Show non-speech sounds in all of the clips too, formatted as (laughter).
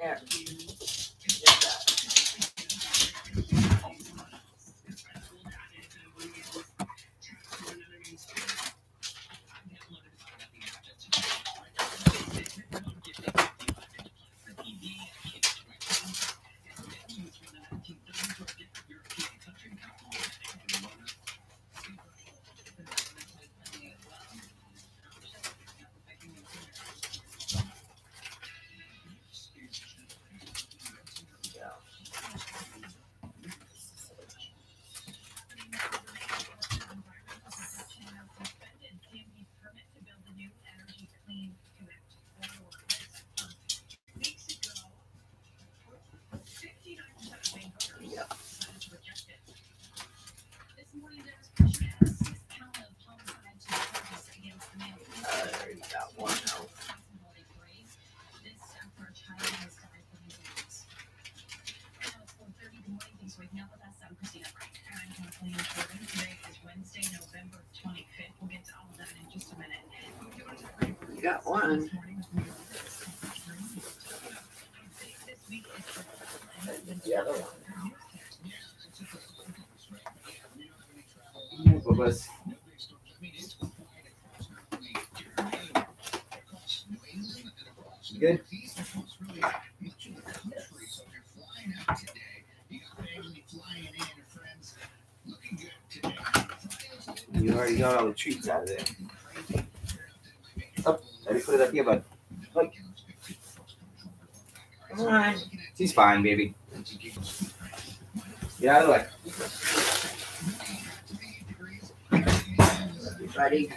Yeah. Did that. Yeah. Yeah. Uh, there you got one out. Wednesday, November twenty-fifth. We'll get to all of that in just a minute. You got one. The other one. Babas. Good. You already got all the treats out of there. Put it up here, bud. Like, Come on. she's fine, baby. Get out of the way. Ready?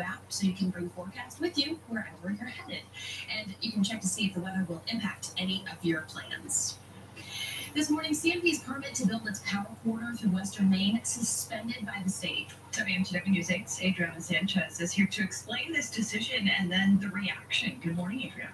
App so you can bring forecast with you wherever you're headed. And you can check to see if the weather will impact any of your plans. This morning, CMP's permit to build its power corridor through western Maine suspended by the state. WMTW News 8's Adriana Sanchez is here to explain this decision and then the reaction. Good morning, Adriana.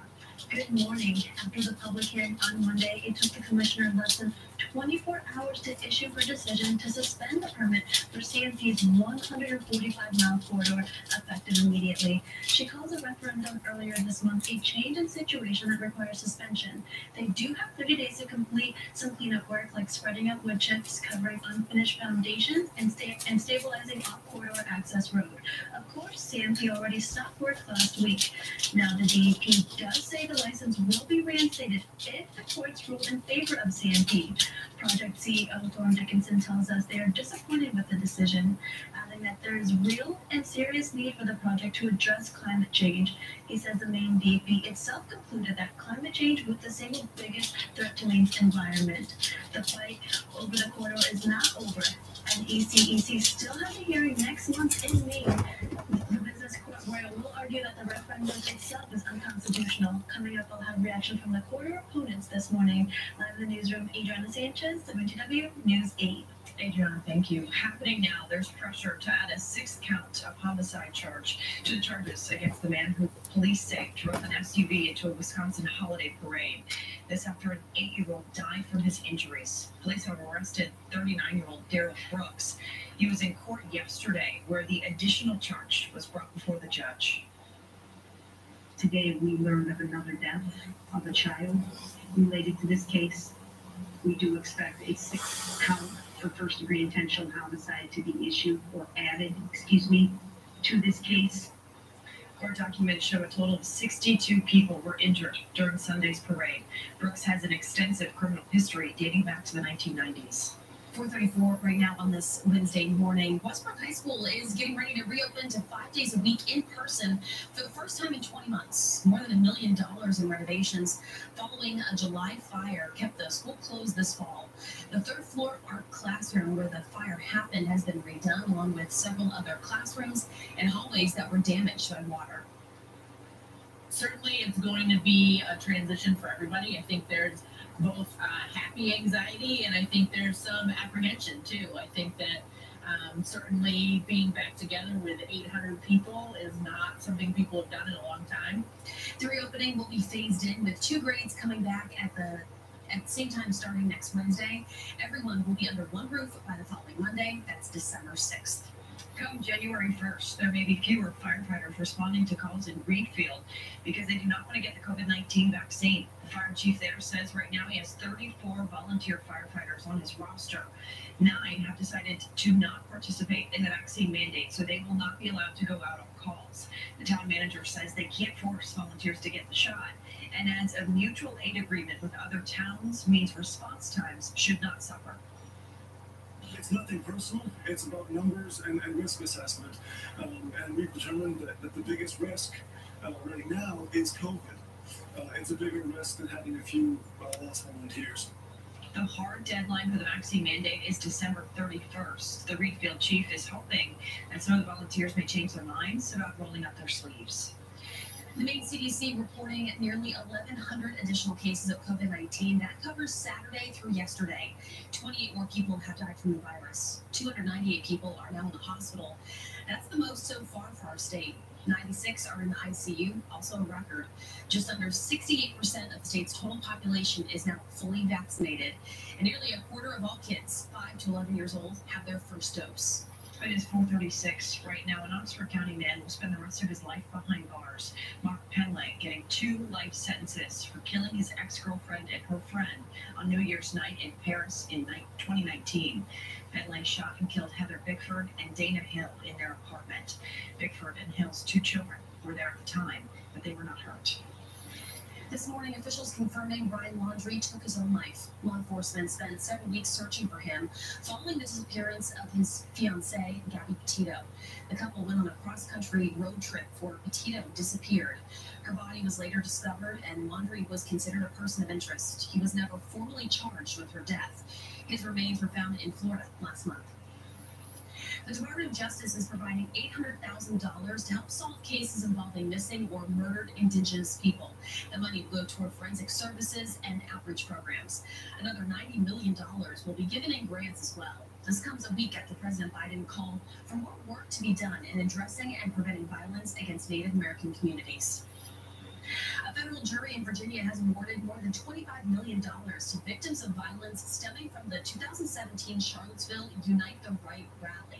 Good morning. After the public hearing on Monday, it took the commissioner less than 24 hours to issue her decision to suspend the permit for CMP's 145 mile corridor effective immediately. She calls a referendum earlier this month a change in situation that requires suspension. They do have 30 days to complete some cleanup work like spreading out wood chips, covering unfinished foundations, and, sta- and stabilizing off corridor access road. Of course, CMP already stopped work last week. Now, the DEP does say the license will be reinstated if the courts rule in favor of CMP. Project CEO Thorn Dickinson tells us they are disappointed with the decision, adding that there is real and serious need for the project to address climate change. He says the Maine DEP itself concluded that climate change was the single biggest threat to Maine's environment. The fight over the corridor is not over, and NECEC still has a hearing next month in Maine. The we'll argue that the referendum itself is unconstitutional. Coming up, I'll have reaction from the corridor opponents this morning. Live in the newsroom, Adriana Sanchez, WMTW News 8. Adriana, thank you. Happening now, there's pressure to add a sixth count of homicide charge to the charges against the man who police say drove an SUV into a Wisconsin holiday parade. This after an eight-year-old died from his injuries. Police have arrested 39-year-old Darrell Brooks. He was in court yesterday where the additional charge was brought before the judge. Today, we learned of another death of a child related to this case. We do expect a sixth count for first degree intentional homicide to be issued or added, excuse me, to this case. Court documents show a total of 62 people were injured during Sunday's parade. Brooks has an extensive criminal history dating back to the 1990s. 434 right now on this Wednesday morning. Westbrook High School is getting ready to reopen to five days a week in person for the first time in 20 months. More than a million dollars in renovations following a July fire kept the school closed this fall. The third floor art classroom where the fire happened has been redone, along with several other classrooms and hallways that were damaged by water. certainly it's going to be a transition for everybody. I think there's both uh, happy anxiety and I think there's some apprehension too. I think that um, certainly being back together with 800 people is not something people have done in a long time. The reopening will be phased in with two grades coming back at the at the same time starting next Wednesday. Everyone will be under one roof by the following Monday. That's December 6th. Come January 1st, there may be fewer firefighters responding to calls in Readfield because they do not want to get the COVID 19 vaccine. The fire chief there says right now he has 34 volunteer firefighters on his roster. Nine have decided to not participate in the vaccine mandate, so they will not be allowed to go out on calls. The town manager says they can't force volunteers to get the shot and adds a mutual aid agreement with other towns means response times should not suffer. It's nothing personal. It's about numbers and, and risk assessment. Um, and we've determined that, that the biggest risk uh, right now is COVID. Uh, it's a bigger risk than having a few uh, lost volunteers. The hard deadline for the vaccine mandate is December 31st. The Readfield chief is hoping that some of the volunteers may change their minds about rolling up their sleeves. The Maine CDC reporting nearly 1,100 additional cases of COVID 19. That covers Saturday through yesterday. 28 more people have died from the virus. 298 people are now in the hospital. That's the most so far for our state. 96 are in the ICU, also a record. Just under 68% of the state's total population is now fully vaccinated, and nearly a quarter of all kids 5 to 11 years old have their first dose. It is 436 right now. An Oxford County man will spend the rest of his life behind bars. Mark Penley getting two life sentences for killing his ex-girlfriend and her friend on New Year's night in Paris in 2019. Penley shot and killed Heather Bickford and Dana Hill in their apartment. Bickford and Hill's two children were there at the time, but they were not hurt. This morning, officials confirming Brian Laundrie took his own life. Law enforcement spent seven weeks searching for him following the disappearance of his fiancee, Gabby Petito. The couple went on a cross country road trip before Petito disappeared. Her body was later discovered, and Laundrie was considered a person of interest. He was never formally charged with her death. His remains were found in Florida last month. The Department of Justice is providing $800,000 to help solve cases involving missing or murdered Indigenous people. The money will go toward forensic services and outreach programs. Another $90 million will be given in grants as well. This comes a week after President Biden called for more work to be done in addressing and preventing violence against Native American communities. A federal jury in Virginia has awarded more than $25 million to victims of violence stemming from the 2017 Charlottesville Unite the Right rally.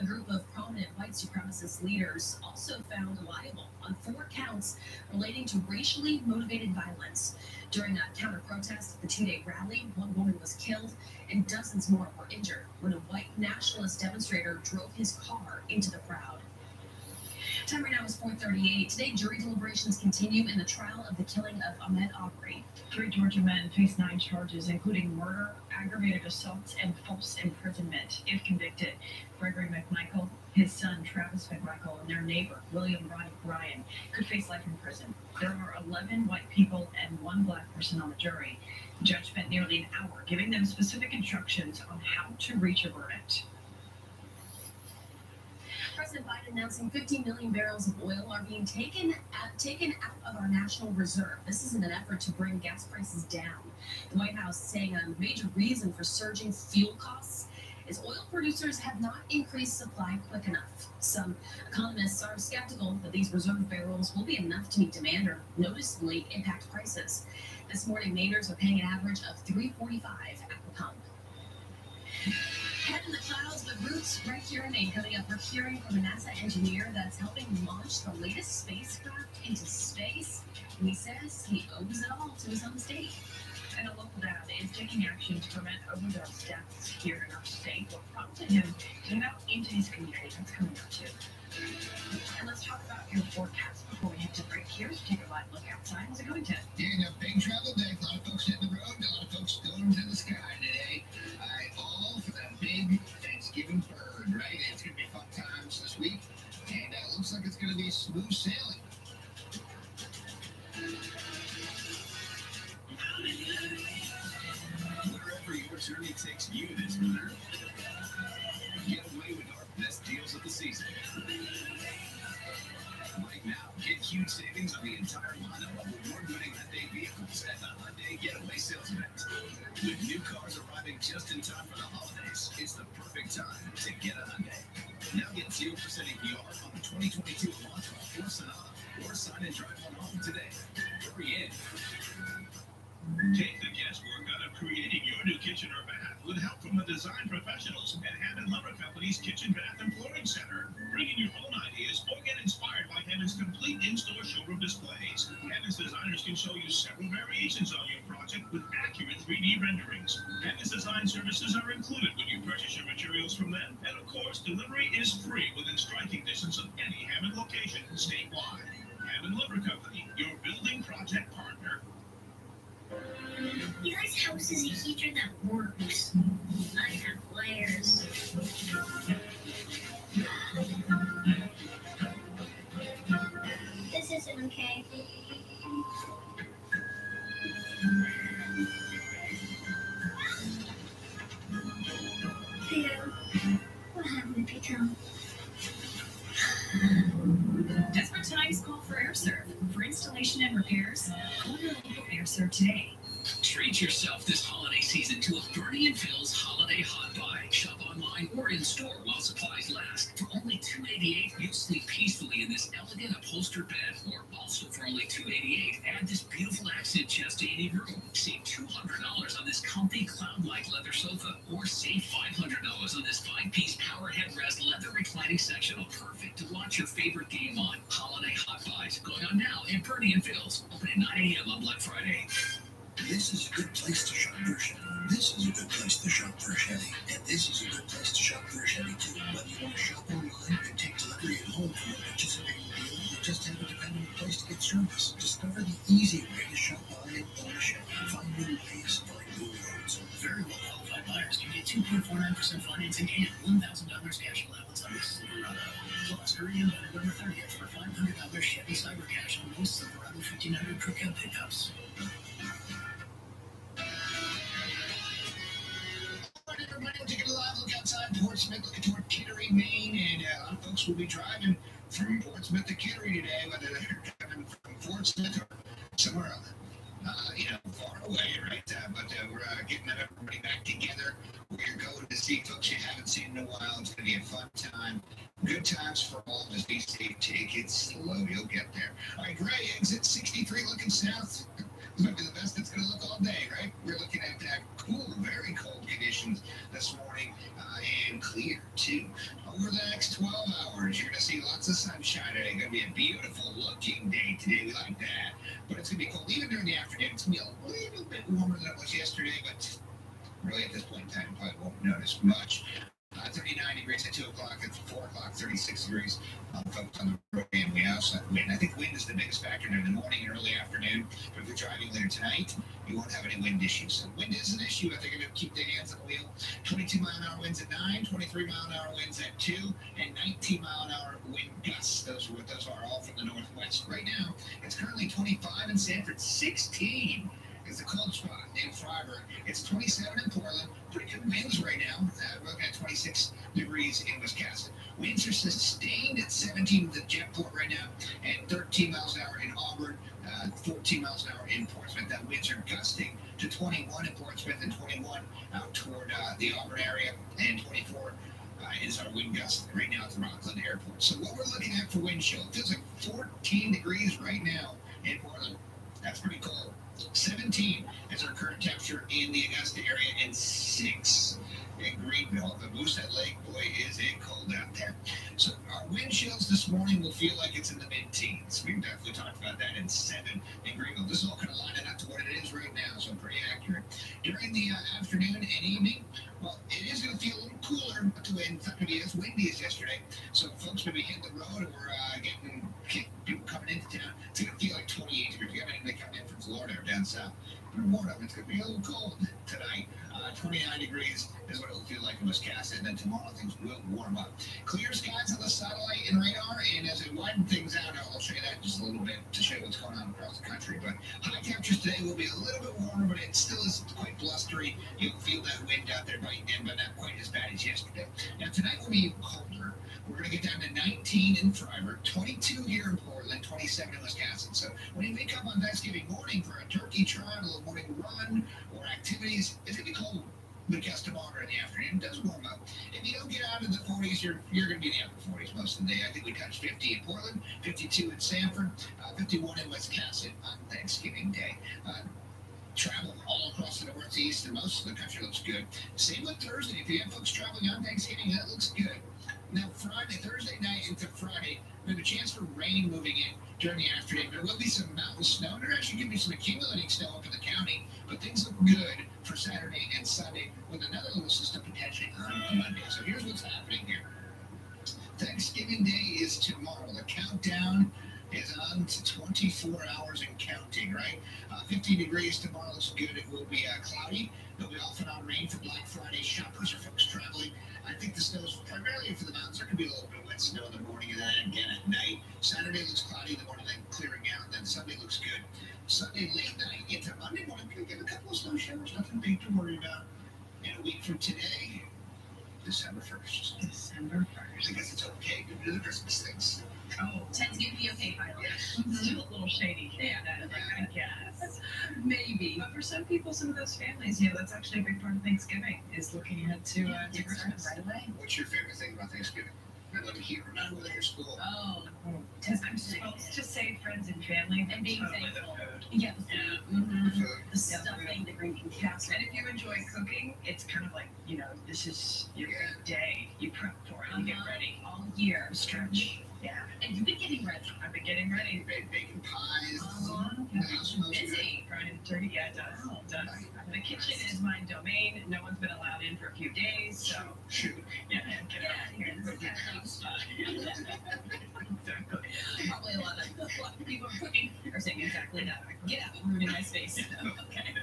A group of prominent white supremacist leaders also found liable on four counts relating to racially motivated violence. During a counter protest at the two day rally, one woman was killed and dozens more were injured when a white nationalist demonstrator drove his car into the crowd. Time right now is 4:38. Today, jury deliberations continue in the trial of the killing of Ahmaud Arbery. Three Georgia men face nine charges, including murder, aggravated assault, and false imprisonment. If convicted, Gregory McMichael, his son Travis McMichael, and their neighbor William Roddie Bryan could face life in prison. There are 11 white people and one black person on the jury. The judge spent nearly an hour giving them specific instructions on how to reach a verdict. President Biden announcing 50 million barrels of oil are being taken out, taken out of our national reserve. This is in an effort to bring gas prices down. The White House saying a major reason for surging fuel costs is oil producers have not increased supply quick enough. Some economists are skeptical that these reserve barrels will be enough to meet demand or noticeably impact prices. This morning, Mainers are paying an average of 3.45 at the pump. Head in the clouds, but roots right here in Maine. Coming up, we're hearing from a NASA engineer that's helping launch the latest spacecraft into space. And he says he owes it all to his home state. And a local dad is taking action to prevent overdose deaths here in our state. What prompted him to get out into his community? That's coming up too. And let's talk about your forecast before we head to break here. Take a live look outside. How's it going, Ted? Yeah, a big travel day. A lot of folks hitting the road. A lot of folks going to the sky looks like it's Company's Kitchen, Bath, Gray, exit 63 looking south. This might be the best it's going to look all day, right? We're looking at uh, cool, very cold conditions this morning uh, and clear too. Over the next 12 hours, you're going to see lots of sunshine today. Going to be a beautiful looking day today. We like that. But it's going to be cold even during the afternoon. It's going to be a little bit warmer than it was yesterday, but really at this point in time, probably won't notice much. Uh, 39 degrees at 2 o'clock, at 4 o'clock, 36 degrees. Um, folks on the road, and we also wind. I think wind is the biggest factor in the morning and early afternoon. But if you're driving later tonight, you won't have any wind issues. So wind is an issue. I think you're going to keep the hands on the wheel. 22 mile an hour winds at 9, 23 mile an hour winds at 2, and 19 mile an hour wind gusts. Those are what those are, all from the northwest. Right now, it's currently 25 in Sanford, 16 is the cold spot in Fryeburg. It's 27 in Portland. Pretty good winds right now. Uh, we're looking at 26 degrees in Wisconsin. Winds are sustained at 17 at Jetport right now, and 13 miles an hour in Auburn, uh, 14 miles an hour in Portsmouth. That winds are gusting to 21 in Portsmouth and 21 out toward uh, the Auburn area, and 24 uh, is our wind gust right now at the Rockland Airport. So what we're looking at for wind chill, feels like 14 degrees right now in Portland. That's pretty cold. 17 is our current temperature in the Augusta area, and 6 in Greenville. The Moosehead Lake, boy, is it cold out there. So our wind chills this morning will feel like it's in the mid-teens. We've definitely talked about that in seven in Greenville. This is all kind of lining up to what it is right now, so pretty accurate. During the uh, afternoon and evening, well, it is going to feel a little cooler. It's not going to be as windy as yesterday. So folks maybe hit the road or uh, getting, people coming into town. It's going to feel like 28 degrees. If you have anybody coming Florida or down south, warn them it's going to be a little cold tonight. Uh, 29 degrees is what it'll feel like in Wisconsin. And then tomorrow things will warm up. Clear skies on the satellite and radar. And as I widen things out, I'll show you that just a little bit to show you what's going on across the country. But high temperatures today will be a little bit warmer, but it still is quite blustery. You'll feel that wind out there biting in, but not quite as bad as yesterday. Now tonight will be colder. We're going to get down to 19 in Fryeburg, 22 here in Portland, 27 in Wisconsin. So when you wake up on Thanksgiving morning for a turkey trot, a morning run, or activities, it's going to be cold. But gets tomorrow in the afternoon does warm up. If you don't get out in the 40s, you're you're going to be in the upper 40s most of the day. I think we touched 50 in Portland, 52 in Sanford, uh, 51 in Wisconsin on Thanksgiving Day. Uh, travel all across the Northeast and most of the country looks good. Same with Thursday. If you have folks traveling on Thanksgiving, that looks good. Now, Friday, Thursday night into Friday, we have a chance for rain moving in during the afternoon. There will be some mountain snow. There actually could be some accumulating snow up in the county, but things look good for Saturday and Sunday with another little system potentially on Monday. So here's what's happening here. Thanksgiving Day is tomorrow. The countdown is on to 24 hours and counting, right? Uh, 50 degrees tomorrow looks good. It will be uh, cloudy. There'll be off and on rain for Black Friday shoppers or folks traveling. I think the snow is primarily for the mountains. There could be a little bit of wet snow in the morning and then again at night. Saturday looks cloudy in the morning, then clearing out. And then Sunday looks good. Sunday late night into Monday morning, we get a couple of snow showers. Nothing big to worry about. And a week from today, December 1st. December 1st. I guess it's okay to do the Christmas things. Oh, Tends to be okay, Kyle. Yes. still a little shady. Yeah, that, like, I guess. Maybe. But for some people, some of those families, you know, that's actually a big part of Thanksgiving is looking ahead to, uh, to Get started Christmas. right away. What's your favorite thing about Thanksgiving? I love to hear, not whether you're school. Oh, Because I'm supposed to save friends and family And being totally thankful. food. yeah. Yeah. Mhm. Food. The stuffing, the green bean and if you enjoy cooking, it's kind of like, you know, this is your big day. You prep for it, you get Uh-huh. ready. all year. Stretch. Yeah. And you've been getting ready. I've been getting ready. Bake bacon pies. Uh-huh. The house smells good. Busy. Friday the turkey, yeah, it does. It does. The kitchen is my domain. No one's been allowed in for a few days, so Shoot. (laughs) yeah, get out here and this (laughs) cook is kind of stuff. Exactly. Probably a lot of, a lot of people are cooking are saying exactly that. Get out, ruining my space. (laughs) okay.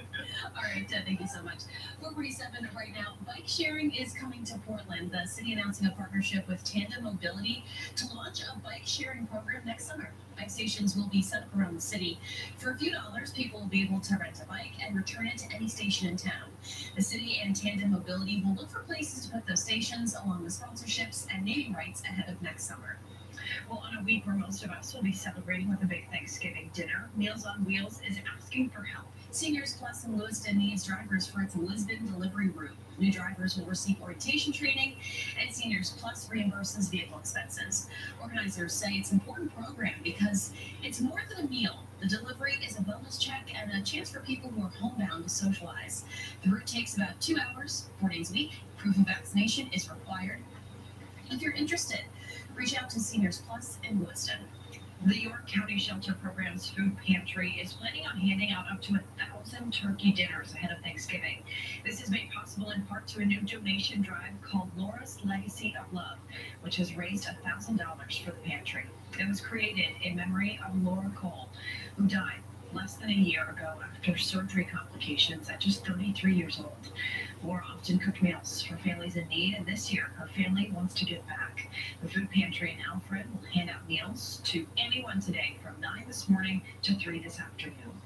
All right, uh, thank you so much. 447 right now. Bike sharing is coming to Portland. The city announcing a partnership with Tandem Mobility to launch a bike sharing program next summer. Bike stations will be set up around the city. For a few dollars, people will be able to rent a bike and return it to any station in town. The city and Tandem Mobility will look for places to put those stations along with sponsorships and naming rights ahead of next summer. Well, on a week where most of us will be celebrating with a big Thanksgiving dinner, Meals on Wheels is asking for help. Seniors Plus in Lewiston needs drivers for its Lisbon delivery route. New drivers will receive orientation training, and Seniors Plus reimburses vehicle expenses. Organizers say it's an important program because it's more than a meal. The delivery is a bonus check and a chance for people who are homebound to socialize. The route takes about two hours, four days a week. Proof of vaccination is required. If you're interested, reach out to Seniors Plus in Lewiston. The York County Shelter Program's food pantry is planning on handing out up to a thousand turkey dinners ahead of Thanksgiving. This is made possible in part to a new donation drive called Laura's Legacy of Love, which has raised a thousand dollars for the pantry. It was created in memory of Laura Cole, who died less than a year ago after surgery complications at just 33 years old. Laura often cooked meals for families in need, and this year her family wants to give back. The food pantry in Alfred will hand out meals to anyone today from 9 this morning to 3 this afternoon.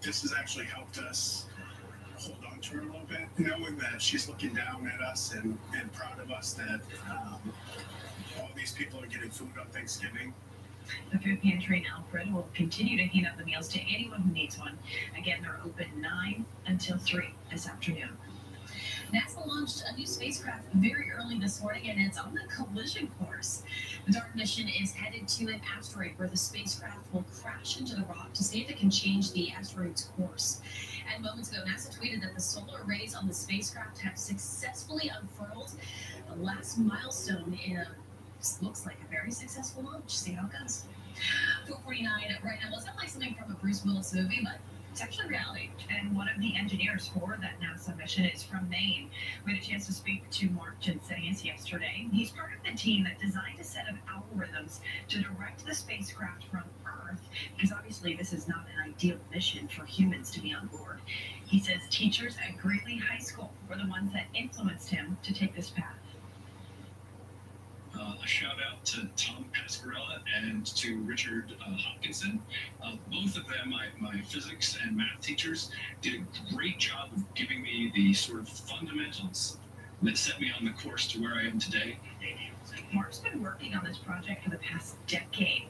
this has actually helped us hold on to her a little bit, knowing that she's looking down at us and, and proud of us that um, all these people are getting food on Thanksgiving. The food pantry in Alfred will continue to hand out the meals to anyone who needs one. Again, they're open 9 until 3 this afternoon. NASA launched a new spacecraft very early this morning and it's on the collision course. The DART mission is headed to an asteroid where the spacecraft will crash into the rock to see if it can change the asteroid's course. And moments ago, NASA tweeted that the solar arrays on the spacecraft have successfully unfurled, the last milestone in a looks like a very successful launch. See how it goes. 449 right now. It sounds like something from a Bruce Willis movie, but it's actually reality. And one of the engineers for that NASA mission is from Maine. We had a chance to speak to Mark Jensenius yesterday. He's part of the team that designed a set of algorithms to direct the spacecraft from Earth, because obviously this is not an ideal mission for humans to be on board. He says teachers at Greeley High School were the ones that influenced him to take this path. Uh, a shout out to Tom Pascarella and to Richard uh, Hopkinson. Uh, both of them, my, my physics and math teachers, did a great job of giving me the sort of fundamentals that set me on the course to where I am today. Mark's been working on this project for the past decade.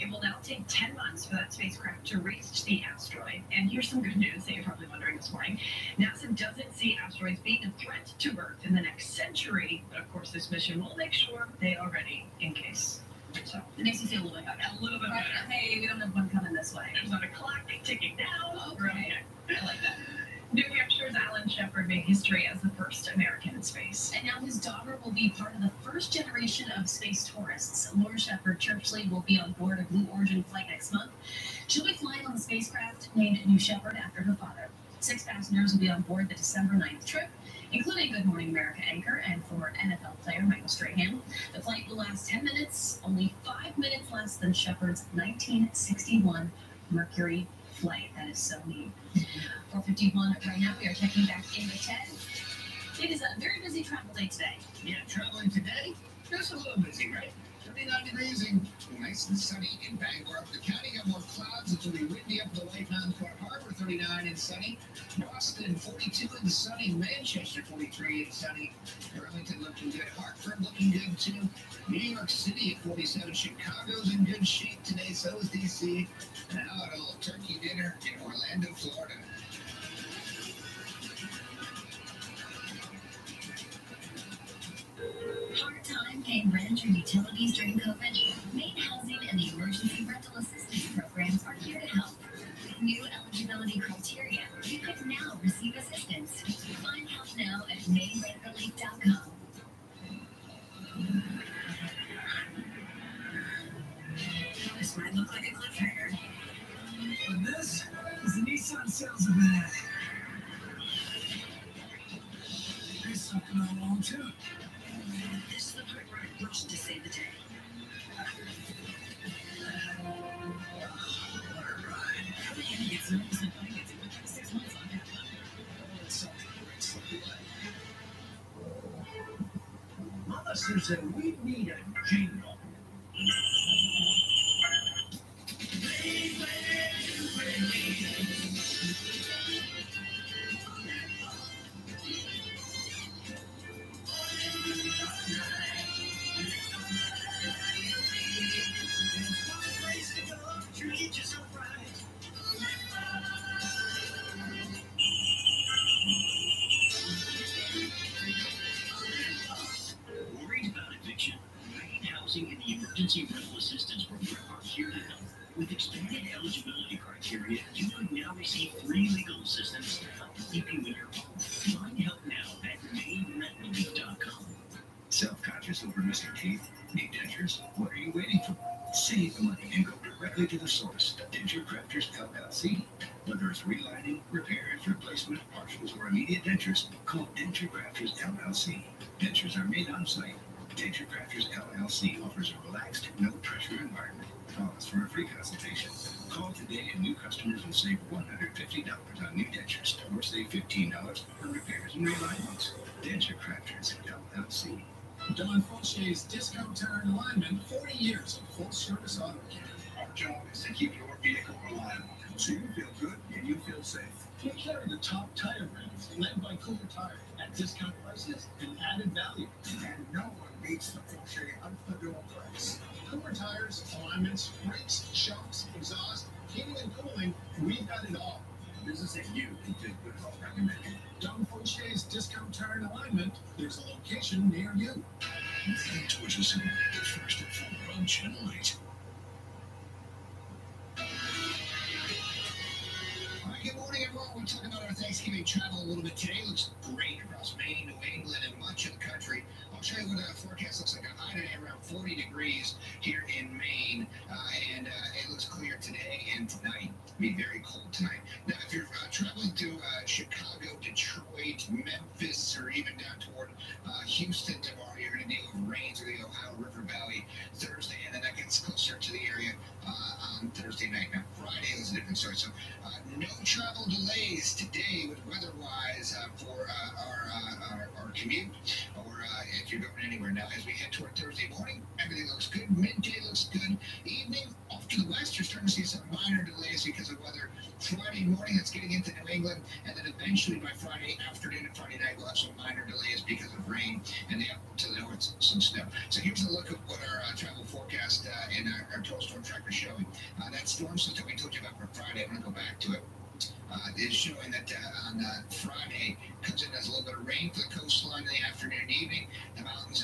It will now take 10 months for that spacecraft to reach the asteroid. And here's some good news that you're probably wondering this morning. NASA doesn't see asteroids being a threat to Earth in the next century. But of course, this mission will make sure they are ready in case. So It makes you feel a little bit better. a little bit better. hey, we don't have one coming this way. There's not a clock ticking down. Okay. Okay. I like that. New Hampshire's Alan Shepard made history as the first American in space. And now his daughter will be part of the first generation of space tourists. Laura Shepard Churchley will be on board a Blue Origin flight next month. She'll be flying on the spacecraft named New Shepard after her father. Six passengers will be on board the December 9th trip, including Good Morning America anchor and former NFL player Michael Strahan. The flight will last 10 minutes, only five minutes less than Shepard's 1961 Mercury flight. That is so neat. 451 right now. We are checking back in with Ted. It is a very busy travel day today. Yeah, traveling today, just a little busy, right? 39 degrees and nice and sunny in Bangor. Up the county, got more clouds. It's going to be windy up the way. Concord Harbor, 39 and sunny. Boston, 42 and sunny. Manchester, 43 and sunny. Burlington looking good. Hartford looking good too. New York City at 47. Chicago's in good shape today. So is DC. And now at a little turkey dinner in Orlando, Florida. Hard time paying rent or utilities during COVID? Maine Housing and the Emergency Rental Assistance Programs are here to help. With new eligibility criteria, My Now, as we head toward Thursday morning, everything looks good. Midday looks good. Evening, off to the west, you're starting to see some minor delays because of weather. Friday morning, it's getting into New England, and then eventually by Friday afternoon and Friday night, we'll have some minor delays because of rain, and then up to the north, some snow. So here's a look at what our uh, travel forecast uh, and our, our total storm tracker is showing. Uh, that storm system we told you about for Friday, I'm going to go back to it. Uh, is showing that uh, on uh, Friday comes in as a little bit of rain for the coastline in the afternoon and evening.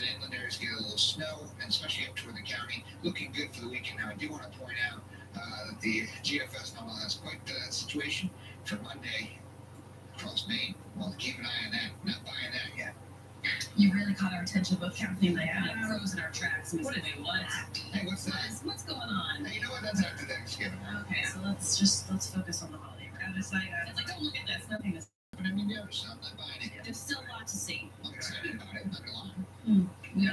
The mountains and inland areas get a little snow, and especially up toward the county, looking good for the weekend. Now, I do want to point out uh, that the GFS model has quite the situation for Monday across Maine. Well, keep an eye on that. Not buying that yet. You really caught our attention, both Kathy and I of froze in our tracks. And we said, wait, what? Hey, what's that? What's, what's going on? Hey, you know what? That's after Thanksgiving. Okay, so let's just let's focus on the holiday. We're gonna decide. uh, It's like, don't look at this. Nothing is. But I mean, the other stuff, not buying it. There's still a lot to see. I'm excited lie. We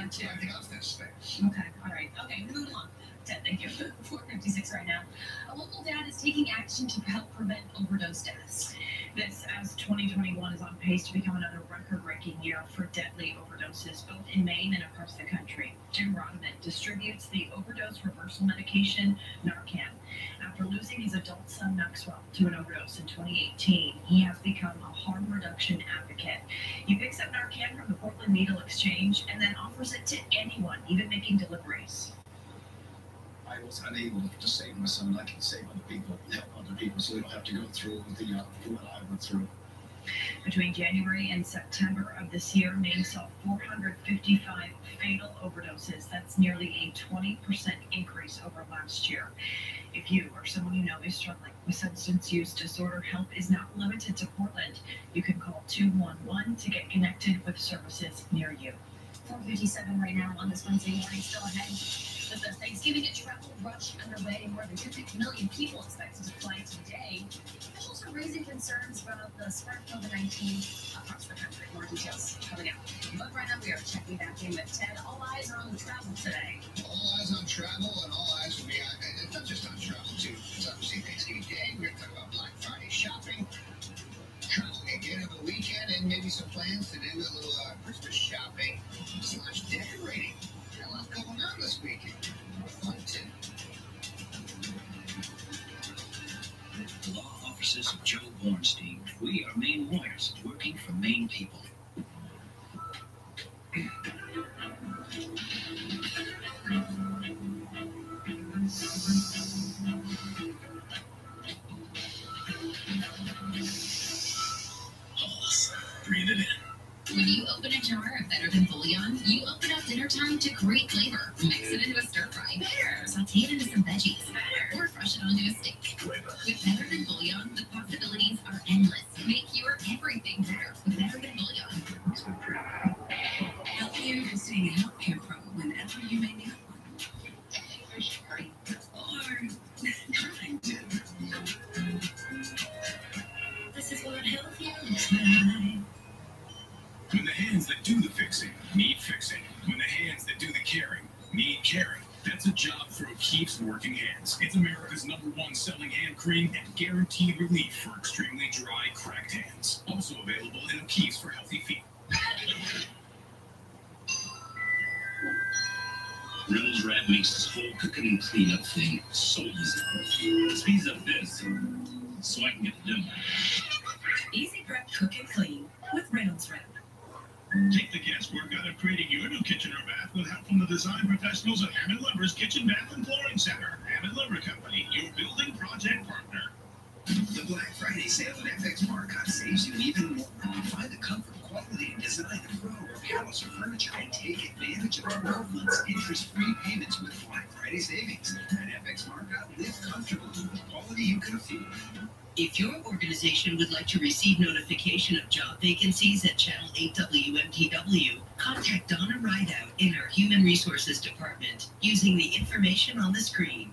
thing. Okay, all right. Okay, moving along. Ted, thank you. (laughs) 456 right now. A local dad is taking action to help prevent overdose deaths. This, as 2021 is on pace to become another record-breaking year for deadly overdoses, both in Maine and across the country. Jim Rodman distributes the overdose reversal medication Narcan. After losing his adult son Maxwell to an overdose in 2018, he has become a harm reduction advocate. He picks up Narcan from the Portland Needle Exchange and then offers it to anyone, even making deliveries. I was unable to save my son. I can save other people, help other people, so they don't have to go through the uh, what I went through. Between January and September of this year, Maine saw 455 fatal overdoses. That's nearly a 20% increase over last year. If you or someone you know is struggling with substance use disorder, help is not limited to Portland. You can call 211 to get connected with services near you. 457 right now on this Wednesday morning, still ahead. With the Thanksgiving travel rush underway, more than 50 million people expected to fly today. Officials are raising concerns about the spread of COVID-19 across. More details coming out. But right now we are checking back in with Ted. All eyes are on the travel today. All eyes on travel, and all eyes will be on, and it's not just on travel, too. It's obviously Thanksgiving Day. We're going to talk about Black Friday shopping, travel again over the weekend, and maybe some plans to do a little uh, Christmas shopping slash decorating. Got a lot going on this weekend. Fun, too. Law offices of Joe Bornstein. We are Maine lawyers working for Maine people. Breathe it in. When you open a jar of Better Than Bouillon, you open up dinner time to great flavor. Mix it into a thing so easy. Speeds up this so I can get it done. Easy prep, cook and clean with Reynolds Wrap. Take the guesswork out of creating your new kitchen or bath with help from the design professionals at Hammond Lumber's Kitchen, Bath, and Flooring Center. Hammond Lumber Company, your building project partner. The Black Friday sale at FX Marcotte saves you even more. Find the comfort, quality, and design of Rowe or Palliser furniture and take advantage of 12 months If your organization would like to receive notification of job vacancies at Channel 8 WMTW, contact Donna Rideout in our Human Resources Department using the information on the screen.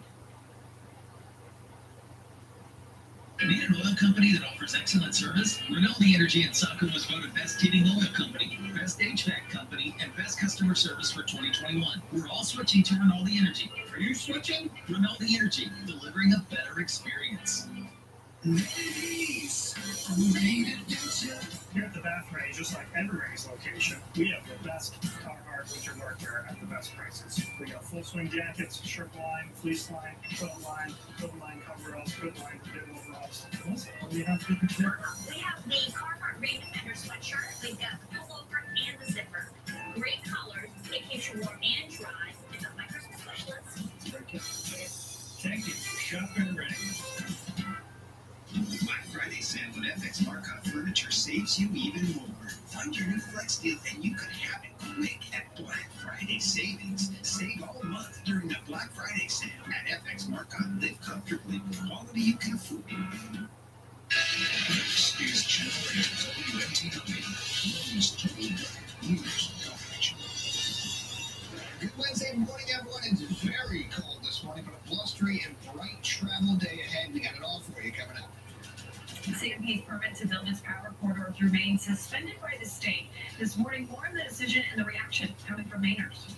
Need an oil company that offers excellent service? Rinaldi Energy in Saco was voted Best Heating Oil Company, Best HVAC Company, and Best Customer Service for 2021. We're all switching to Rinaldi Energy. Are you switching? Rinaldi Energy, delivering a better experience. Here at the Bath Range, just like every Range location, we have the best Carhartt winter workwear at the best prices. We got full swing jackets, shirt line, fleece line, coat line, coat line coveralls, good line, good overalls. What do you have to compare? We have the Carhartt Rain Defender sweatshirt. We've got the pullover and the zipper. Great colors. They keep you warm and dry. And got my Christmas wish list. Thank you. Shop FX Furniture saves you even more. Find your new flex deal and you could have it quick at Black Friday savings. Save all month during the Black Friday sale at FX Marcotte. Live comfortably with quality you can afford. This is Channel 8 WMTW. Power corridor suspended by the state. This morning, more on the decision and the reaction coming from Mainers.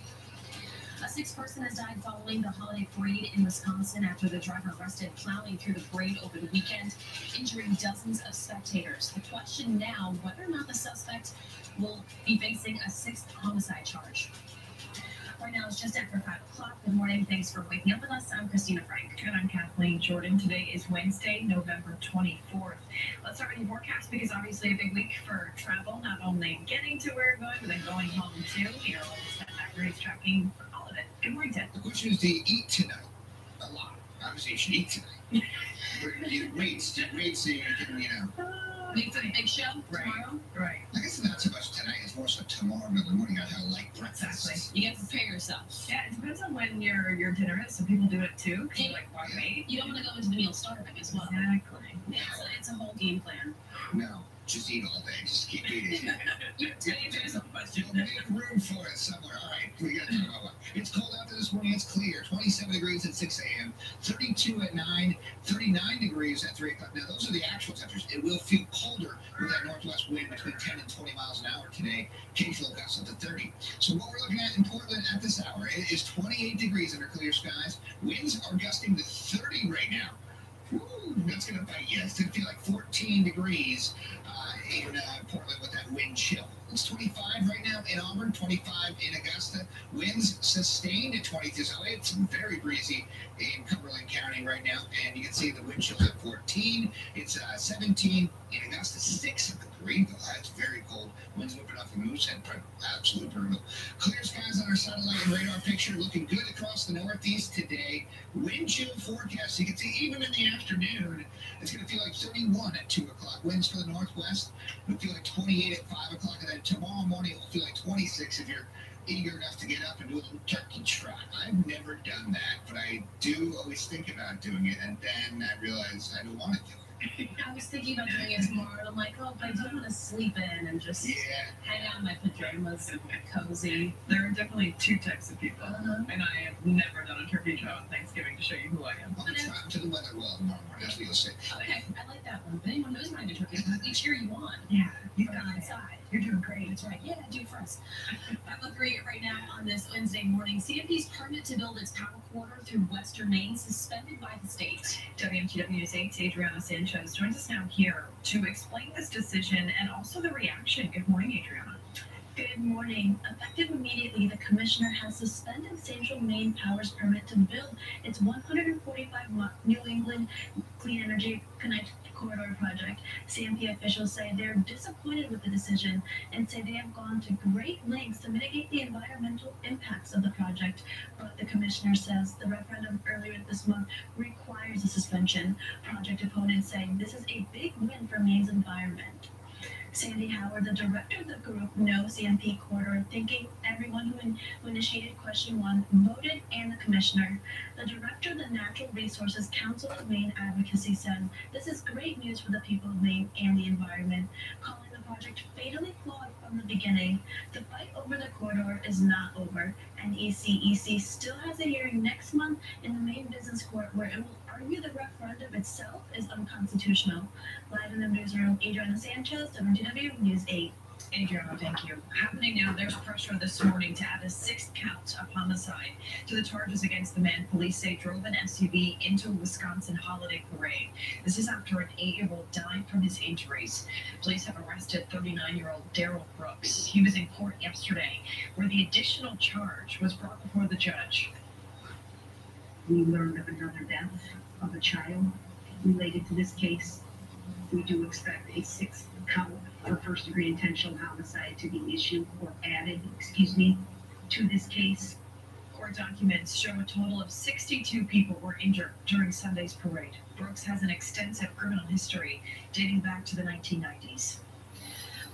A sixth person has died following the holiday parade in Wisconsin after the driver arrested plowing through the parade over the weekend, injuring dozens of spectators. The question now whether or not the suspect will be facing a sixth homicide charge. Right now it's just after 5 o'clock. Good morning. Thanks for waking up with us. I'm Christina Frank. And I'm Kathleen Jordan. Today is Wednesday, November 24th. Let's start with the forecast because obviously a big week for travel, not only getting to where you're going, but then going home too. You know, set factories tracking for all of it. Good morning, Ted. The question is, do you eat tonight? A lot. Obviously, you should eat tonight. you wait, wait, so you can, you know. Wait for the big show tomorrow. Right. I guess not so much tonight. It's more so tomorrow in the morning on how light breakfast. Exactly. You got to prepare yourself. Yeah, it depends on when your your dinner is. Some people do it too. Yeah. you're like, why wait? You don't want to go into the meal starving as well. Exactly. It's a, it's a whole game plan. No, just eat all day. Just keep eating. (laughs) You tell you there's a question. We'll make room for it somewhere. All right, we got talk. It's cold out this morning. It's clear. 27 degrees at 6 a.m., 32 at 9, 39 degrees at 3 o'clock. Now, those are the actual temperatures. It will feel colder with that northwest wind between 10 and 20 miles an hour today. Occasional gusts up to 30. So, what we're looking at in Portland at this hour it is 28 degrees under clear skies. Winds are gusting to 30 right now. That's going to be to feel like 14 degrees uh, in uh, Portland with that wind chill. It's 25 right now in Auburn, 25 in Augusta. Winds sustained at 22. So it's very breezy in Cumberland County right now. And you can see the wind chill at 14. It's uh, 17 in Augusta, 6 in the Greenville. That's very cold. Winds whipping off the Moosehead. pr- Absolute brutal. Clear skies on our satellite and radar picture looking good across the Northeast today. Wind chill forecast. You can see even in the afternoon, it's going to feel like 31 at 2 o'clock. Winds for the Northwest. It'll feel like 28 at 5 o'clock. And then tomorrow morning, it'll feel like 26 if you're eager enough to get up and do a little turkey trot. I've never done that, but I do always think about doing it. And then I realize I don't want to do it. I was thinking about doing it tomorrow, and I'm like, oh, but I do want to sleep in and just Yeah. hang out in my pajamas and cozy. There are definitely two types of people, Uh-huh. and I have never done a turkey trot on Thanksgiving to show you who I am. I'll be to the weather well tomorrow morning. That's what you'll say. Okay, I like that one. If anyone knows when I do turkey, we cheer you on. Yeah, you From got inside. You're doing great. That's right. Yeah, do it for us. I look great right now on this Wednesday morning. CMP's permit to build its power corridor through western Maine suspended by the state. WMTW News 8's Adriana Sanchez joins us now here to explain this decision and also the reaction. Good morning, Adriana. Good morning. Effective immediately, the commissioner has suspended Central Maine Power's permit to build its 145 mi- New England Clean Energy Connect Corridor project. CMP officials say they're disappointed with the decision and say they have gone to great lengths to mitigate the environmental impacts of the project. But the commissioner says the referendum earlier this month requires a suspension. Project opponents say this is a big win for Maine's environment. Sandy Howard, the director of the group No CMP Corridor, thanking everyone who, in, who initiated question one, voted, and the commissioner. The director of the Natural Resources Council of Maine Advocacy said, This is great news for the people of Maine and the environment, calling the project fatally flawed from the beginning. The fight over the corridor is not over, and NECEC still has a hearing next month in the Maine Business Court where it will argue the referendum itself is unconstitutional. Live in the newsroom, Adriana Sanchez, WMTW News 8. Adriana, thank you. Happening now, there's pressure this morning to add a sixth count of homicide to the charges against the man police say drove an SUV into a Wisconsin holiday parade. This is after an eight-year-old died from his injuries. Police have arrested 39-year-old Darrell Brooks. He was in court yesterday, where the additional charge was brought before the judge. we learned of another death of a child related to this case. We do expect a sixth count for first degree intentional homicide to be issued or added, excuse me, to this case. Court documents show a total of 62 people were injured during Sunday's parade. Brooks has an extensive criminal history dating back to the 1990s.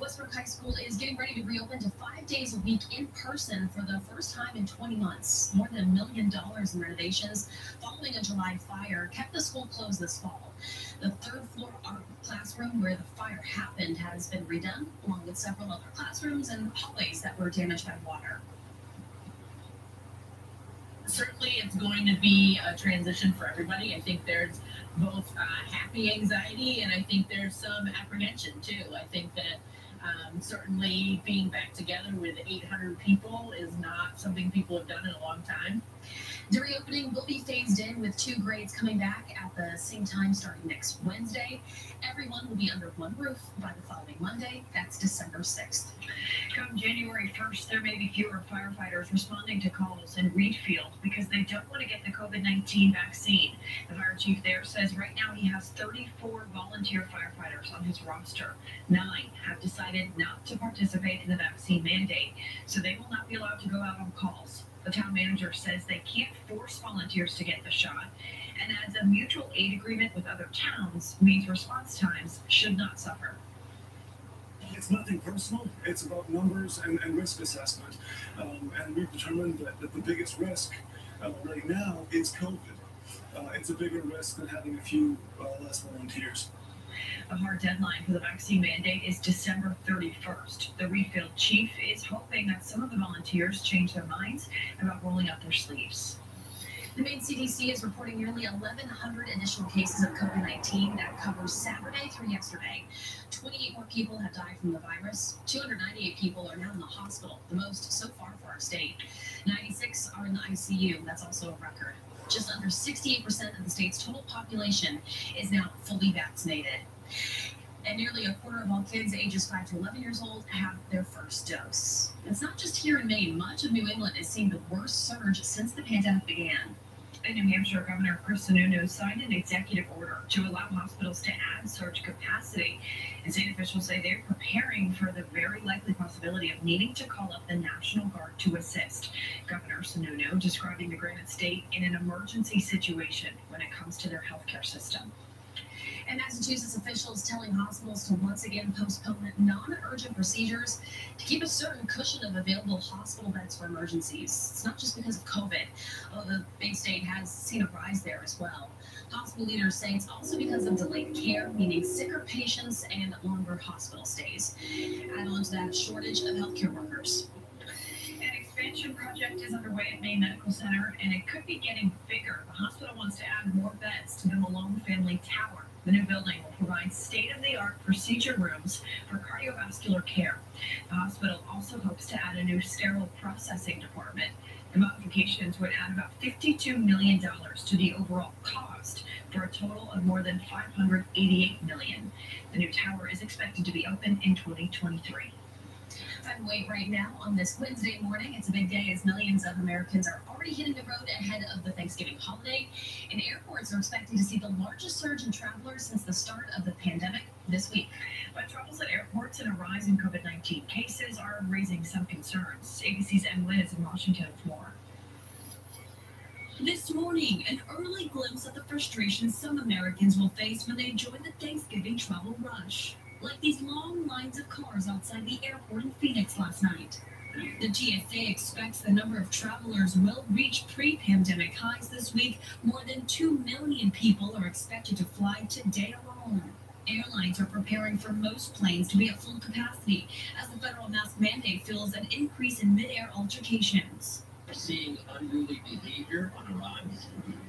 Westbrook High School is getting ready to reopen to five days a week in person for the first time in 20 months. More than a million dollars in renovations following a July fire kept the school closed this fall. The third floor art classroom where the fire happened has been redone, along with several other classrooms and hallways that were damaged by water. certainly it's going to be a transition for everybody. I think there's both uh, happy anxiety and I think there's some apprehension too. I think that um, certainly being back together with 800 people is not something people have done in a long time. The reopening will be phased in with two grades coming back at the same time starting next Wednesday. Everyone will be under one roof by the following Monday. That's December 6th. Come January 1st, there may be fewer firefighters responding to calls in Readfield because they don't want to get the COVID 19 vaccine. The fire chief there says right now he has 34 volunteer firefighters on his roster. Nine have decided not to participate in the vaccine mandate, so they will not be allowed to go out on calls. The town manager says they can't force volunteers to get the shot and adds a mutual aid agreement with other towns means response times should not suffer. It's nothing personal. It's about numbers and, and risk assessment. Um, and we've determined that, that the biggest risk uh, right now is COVID. Uh, it's a bigger risk than having a few uh, less volunteers. The hard deadline for the vaccine mandate is December 31st. The Readfield chief is hoping that some of the volunteers change their minds about rolling up their sleeves. The Maine CDC is reporting nearly 1,100 additional cases of COVID 19. That covers Saturday through yesterday. 28 more people have died from the virus. 298 people are now in the hospital, the most so far for our state. 96 are in the ICU. That's also a record. Just under 68% of the state's total population is now fully vaccinated. And nearly a quarter of all kids ages 5 to 11 years old have their first dose. It's not just here in Maine. Much of New England is seeing the worst surge since the pandemic began. New Hampshire, Governor Chris Sununu signed an executive order to allow hospitals to add surge capacity. And state officials say they're preparing for the very likely possibility of needing to call up the National Guard to assist. Governor Sununu describing the Granite State in an emergency situation when it comes to their healthcare system. And Massachusetts officials telling hospitals to once again postpone non urgent procedures to keep a certain cushion of available hospital beds for emergencies. It's not just because of COVID, although the state has seen a rise there as well. Hospital leaders say it's also because of delayed care, meaning sicker patients and longer hospital stays. Add on to that shortage of healthcare workers. An expansion project is underway at Maine Medical Center, and it could be getting bigger. The hospital wants to add more beds to the Malone Family Tower. The new building will provide state-of-the-art procedure rooms for cardiovascular care. The hospital also hopes to add a new sterile processing department. The modifications would add about $52 million to the overall cost for a total of more than 588 million. The new tower is expected to be open in 2023. Time wait right now on this Wednesday morning. It's a big day as millions of Americans are already hitting the road ahead of the Thanksgiving holiday. And airports are expecting to see the largest surge in travelers since the start of the pandemic this week. But troubles at airports and a rise in COVID 19 cases are raising some concerns. ABC's Lynn is in Washington with more. This morning, an early glimpse of the frustration some Americans will face when they join the Thanksgiving travel rush. Like these long lines of cars outside the airport in Phoenix last night. The TSA expects the number of travelers will reach pre pandemic highs this week. More than 2 million people are expected to fly today alone. Airlines are preparing for most planes to be at full capacity as the federal mask mandate feels an increase in midair altercations. We're seeing unruly behavior on a rise.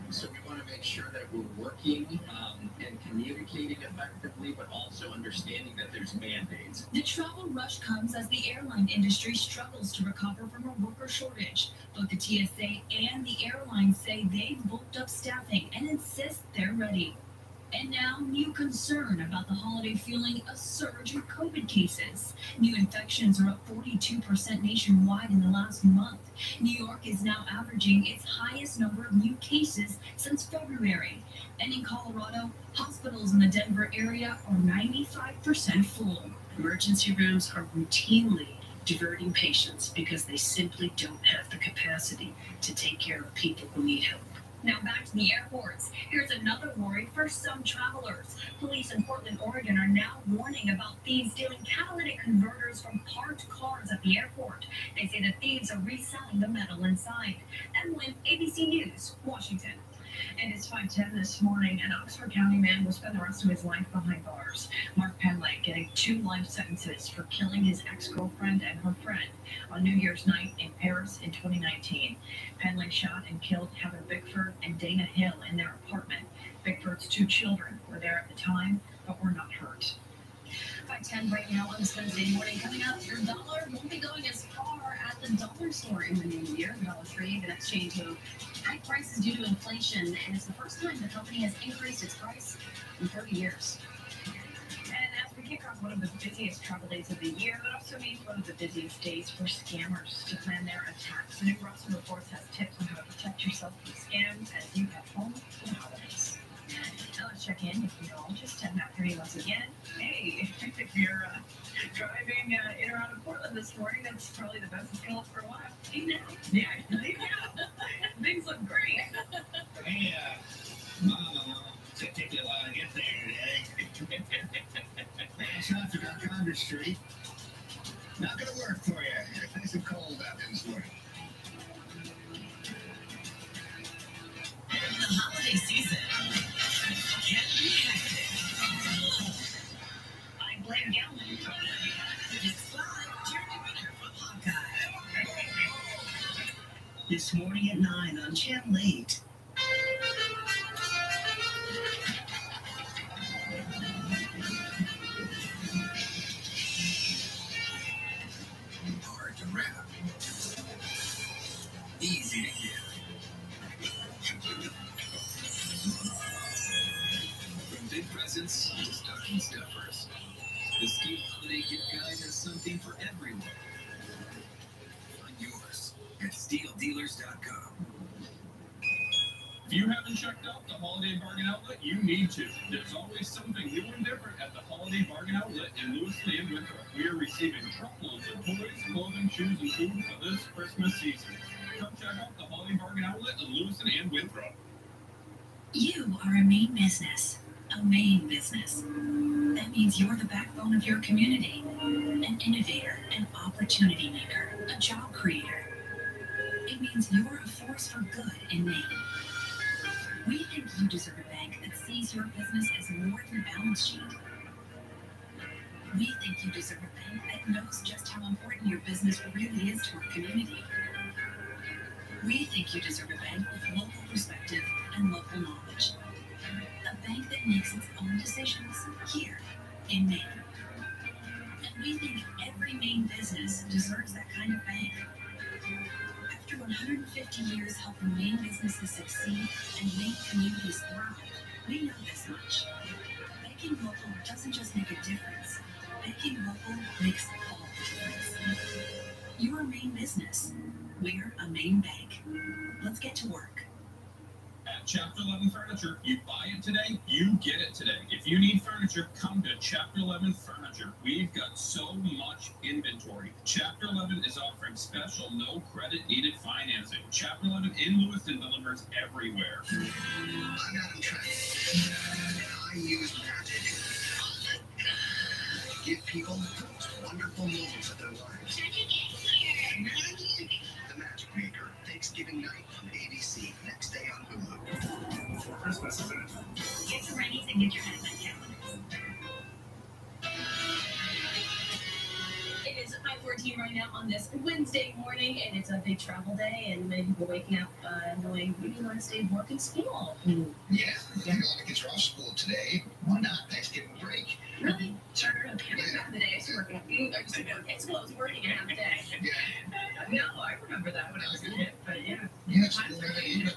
So we want to make sure that we're working um, and communicating effectively, but also understanding that there's mandates. The travel rush comes as the airline industry struggles to recover from a worker shortage. Both the TSA and the airlines say they've bulked up staffing and insist they're ready. And now, new concern about the holiday fueling a surge in COVID cases. New infections are up 42% nationwide in the last month. New York is now averaging its highest number of new cases since February. And in Colorado, hospitals in the Denver area are 95% full. Emergency rooms are routinely diverting patients because they simply don't have the capacity to take care of people who need help. Now back to the airports. Here's another worry for some travelers. Police in Portland, Oregon are now warning about thieves stealing catalytic converters from parked cars at the airport. They say the thieves are reselling the metal inside. Emily, ABC News, Washington. And it's 510 this morning. An Oxford County man will spend the rest of his life behind bars. Mark Penley getting two life sentences for killing his ex-girlfriend and her friend on New Year's night in Paris in 2019. Penley shot and killed Heather Bickford and Dana Hill in their apartment. Bickford's two children were there at the time, but were not hurt. 510 right now on this Wednesday morning. Coming up, your dollar won't be going as far at the dollar store in the new year. Dollar Tree, the Exchange change of high prices due to inflation, and it's the first time the company has increased its price in 30 years. And as we kick off one of the busiest travel days of the year, it also means one of the busiest days for scammers to plan their attacks. The new Rossen Reports has tips on how to protect yourself from scams as you head home holidays. Now let's check in with meteorologist Ted McCurdy once again. Hey, (laughs) if you're uh, driving uh, in or out of Portland this morning, that's probably the best it's going for a while. Hey now. Yeah, yeah. (laughs) Things look great. Hey, uh, uh, it take you a while to get there today. Traffic on Congress Street. Not gonna work for you. It's nice and cold out there this morning. The holiday season Hawkeye. This morning at 9 on Channel 8. You 11 Furniture. We've got so much inventory. Chapter 11 is offering special no credit needed financing. Chapter 11 in Lewiston delivers everywhere. I use magic. Give people wonderful moments it's a big travel day. And many people waking up uh, knowing maybe Wednesday day of work and school. Yeah, I think a lot of kids are off school today. Why not? Thanksgiving break. Really? Started early. I remember the day I was working. I was at school. I was working half the day. Yeah. No, I remember that when I was a kid. But yeah. Yeah, it's cool. Right? Even up to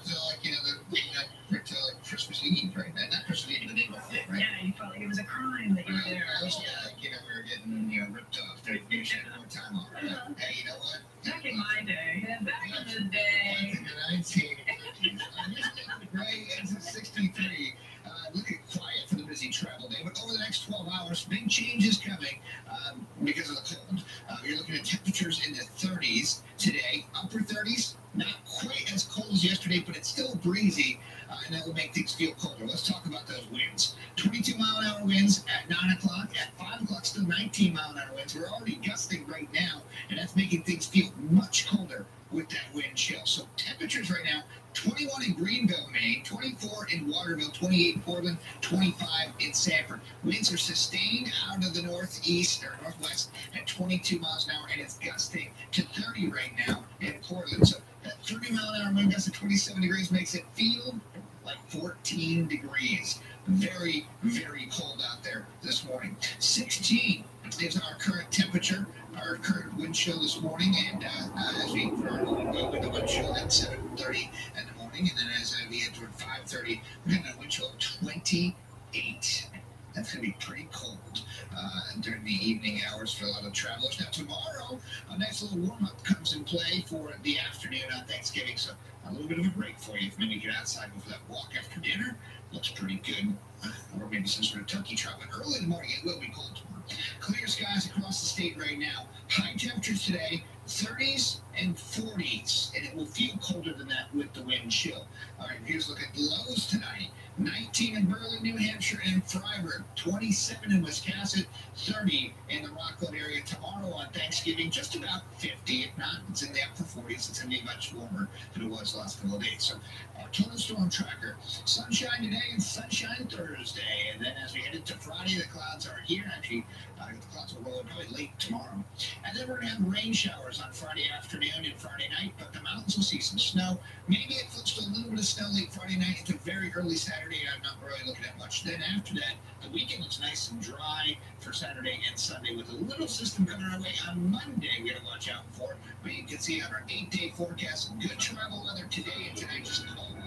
like, you big changes coming um, because of the cold. Uh, you're looking at temperatures in the 30s today, upper 30s, not quite as cold as yesterday, but it's still breezy, uh, and that will make things feel colder. Let's talk about those winds. 22 mile an hour winds at 9 o'clock. At 5 o'clock, still 19 mile an hour winds. We're already gusting right now, and that's making things feel much colder with that wind chill. So temperatures right now 21 in Greenville, Maine, 24 in Waterville, 28 in Portland, 25 in Sanford. Winds are sustained out of the northeast or northwest at 22 miles an hour, and it's gusting to 30 right now in Portland. So that 30 mile an hour wind gust at 27 degrees makes it feel like 14 degrees. Very, very cold out there this morning. 16 is our current temperature, our current wind chill this morning, and uh, uh, as we go with the wind chill at 7:30 in the morning, and then as uh, we head toward 5:30, we're going to wind chill of 28. That's going to be pretty cold uh, during the evening hours for a lot of travelers. Now tomorrow, a nice little warm up comes in play for the afternoon on Thanksgiving, so a little bit of a break for you. If you get outside for that walk after dinner, looks pretty good. Uh, or maybe some sort of turkey but early in the morning it will be cold tomorrow. Clear skies across the state right now. High temperatures today, 30s and 40s, and it will feel colder than that with the wind chill. All right, here's a look at the lows tonight. 19 in Berlin, New Hampshire, and Fryeburg. 27 in Wisconsin. 30 in the Rockland area. Tomorrow on Thanksgiving, just about 50. If not, it's in the upper 40s. It's going to be much warmer than it was the last couple of days. So, our total storm tracker. Sunshine today and sunshine Thursday. And then as we head into Friday, the clouds are here. Actually, uh, the clouds will roll probably late tomorrow. And then we're going to have rain showers on Friday afternoon and Friday night, but the mountains will see some snow. Maybe it flips to a little bit of snow late Friday night into very early Saturday. I'm not really looking at much. Then after that, the weekend looks nice and dry for Saturday and Sunday with a little system coming our way on Monday. We got to watch out for. But you can see on our eight-day forecast good travel weather today and tonight just cold.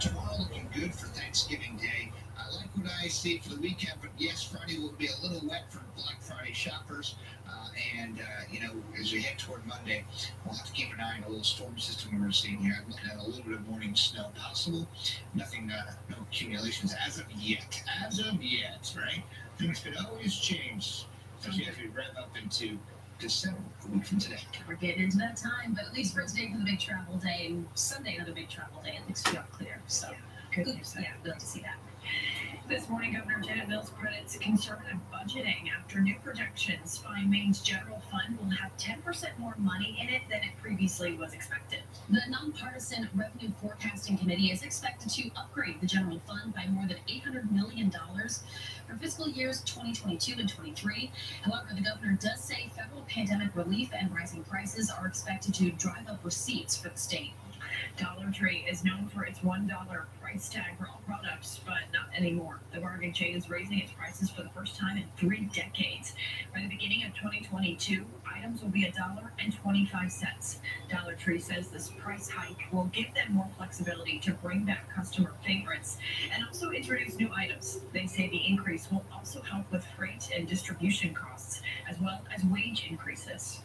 Tomorrow looking good for Thanksgiving Day. I like what I see for the weekend, but yes, Friday will be a little wet for Black Friday shoppers. Uh, and, uh, you know, as we head toward Monday, we'll have to keep an eye on a little storm system we're seeing here. I'm looking at a little bit of morning snow possible. Nothing, uh, no accumulations as of yet. As of yet, right? Things could always change, especially as we rev up into December, a week from today. We're getting into that time, but at least for today for the big travel day and Sunday another big travel day. It looks feel clear. So Good good. news. Yeah, we'd like to see that. This morning, Governor Janet Mills credits conservative budgeting after new projections find Maine's general fund will have 10% more money in it than it previously was expected. The nonpartisan Revenue Forecasting Committee is expected to upgrade the general fund by more than $800 million for fiscal years 2022 and 23. However, the governor does say federal pandemic relief and rising prices are expected to drive up receipts for the state. Dollar Tree is known for its $1 price tag for all products, but not anymore. The bargain chain is raising its prices for the first time in three decades. By the beginning of 2022, items will be a dollar and 25 cents. Dollar Tree says this price hike will give them more flexibility to bring back customer favorites and also introduce new items. They say the increase will also help with freight and distribution costs, as well as wage increases.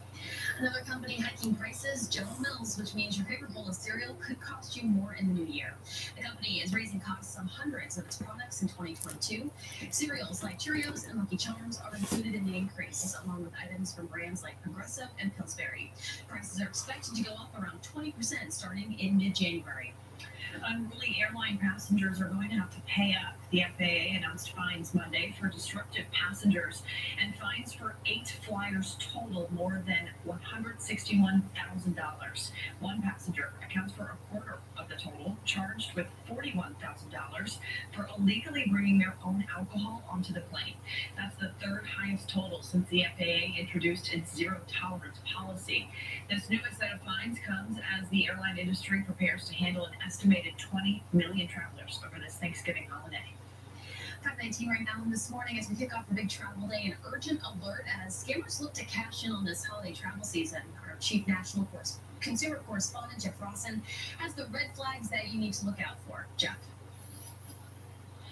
Another company hiking prices, General Mills, which means your favorite bowl of cereal could cost you more in the new year. The company is raising costs on hundreds of its products in 2022. Cereals like Cheerios and Lucky Charms are included in the increase, along with items from brands like Progresso and Pillsbury. Prices are expected to go up around 20% starting in mid-January. Unruly airline passengers are going to have to pay up. The FAA announced fines Monday for disruptive passengers, and fines for eight flyers total more than $161,000. One passenger accounts for a quarter of the total, charged with $41,000 for illegally bringing their own alcohol onto the plane. That's the third highest total since the FAA introduced its zero tolerance policy. This newest set of fines comes as the airline industry prepares to handle an estimated 20 million travelers over this Thanksgiving holiday. 519 right now, and this morning as we kick off the big travel day, an urgent alert as scammers look to cash in on this holiday travel season. Our chief national consumer correspondent, Jeff Rossen, has the red flags that you need to look out for. Jeff.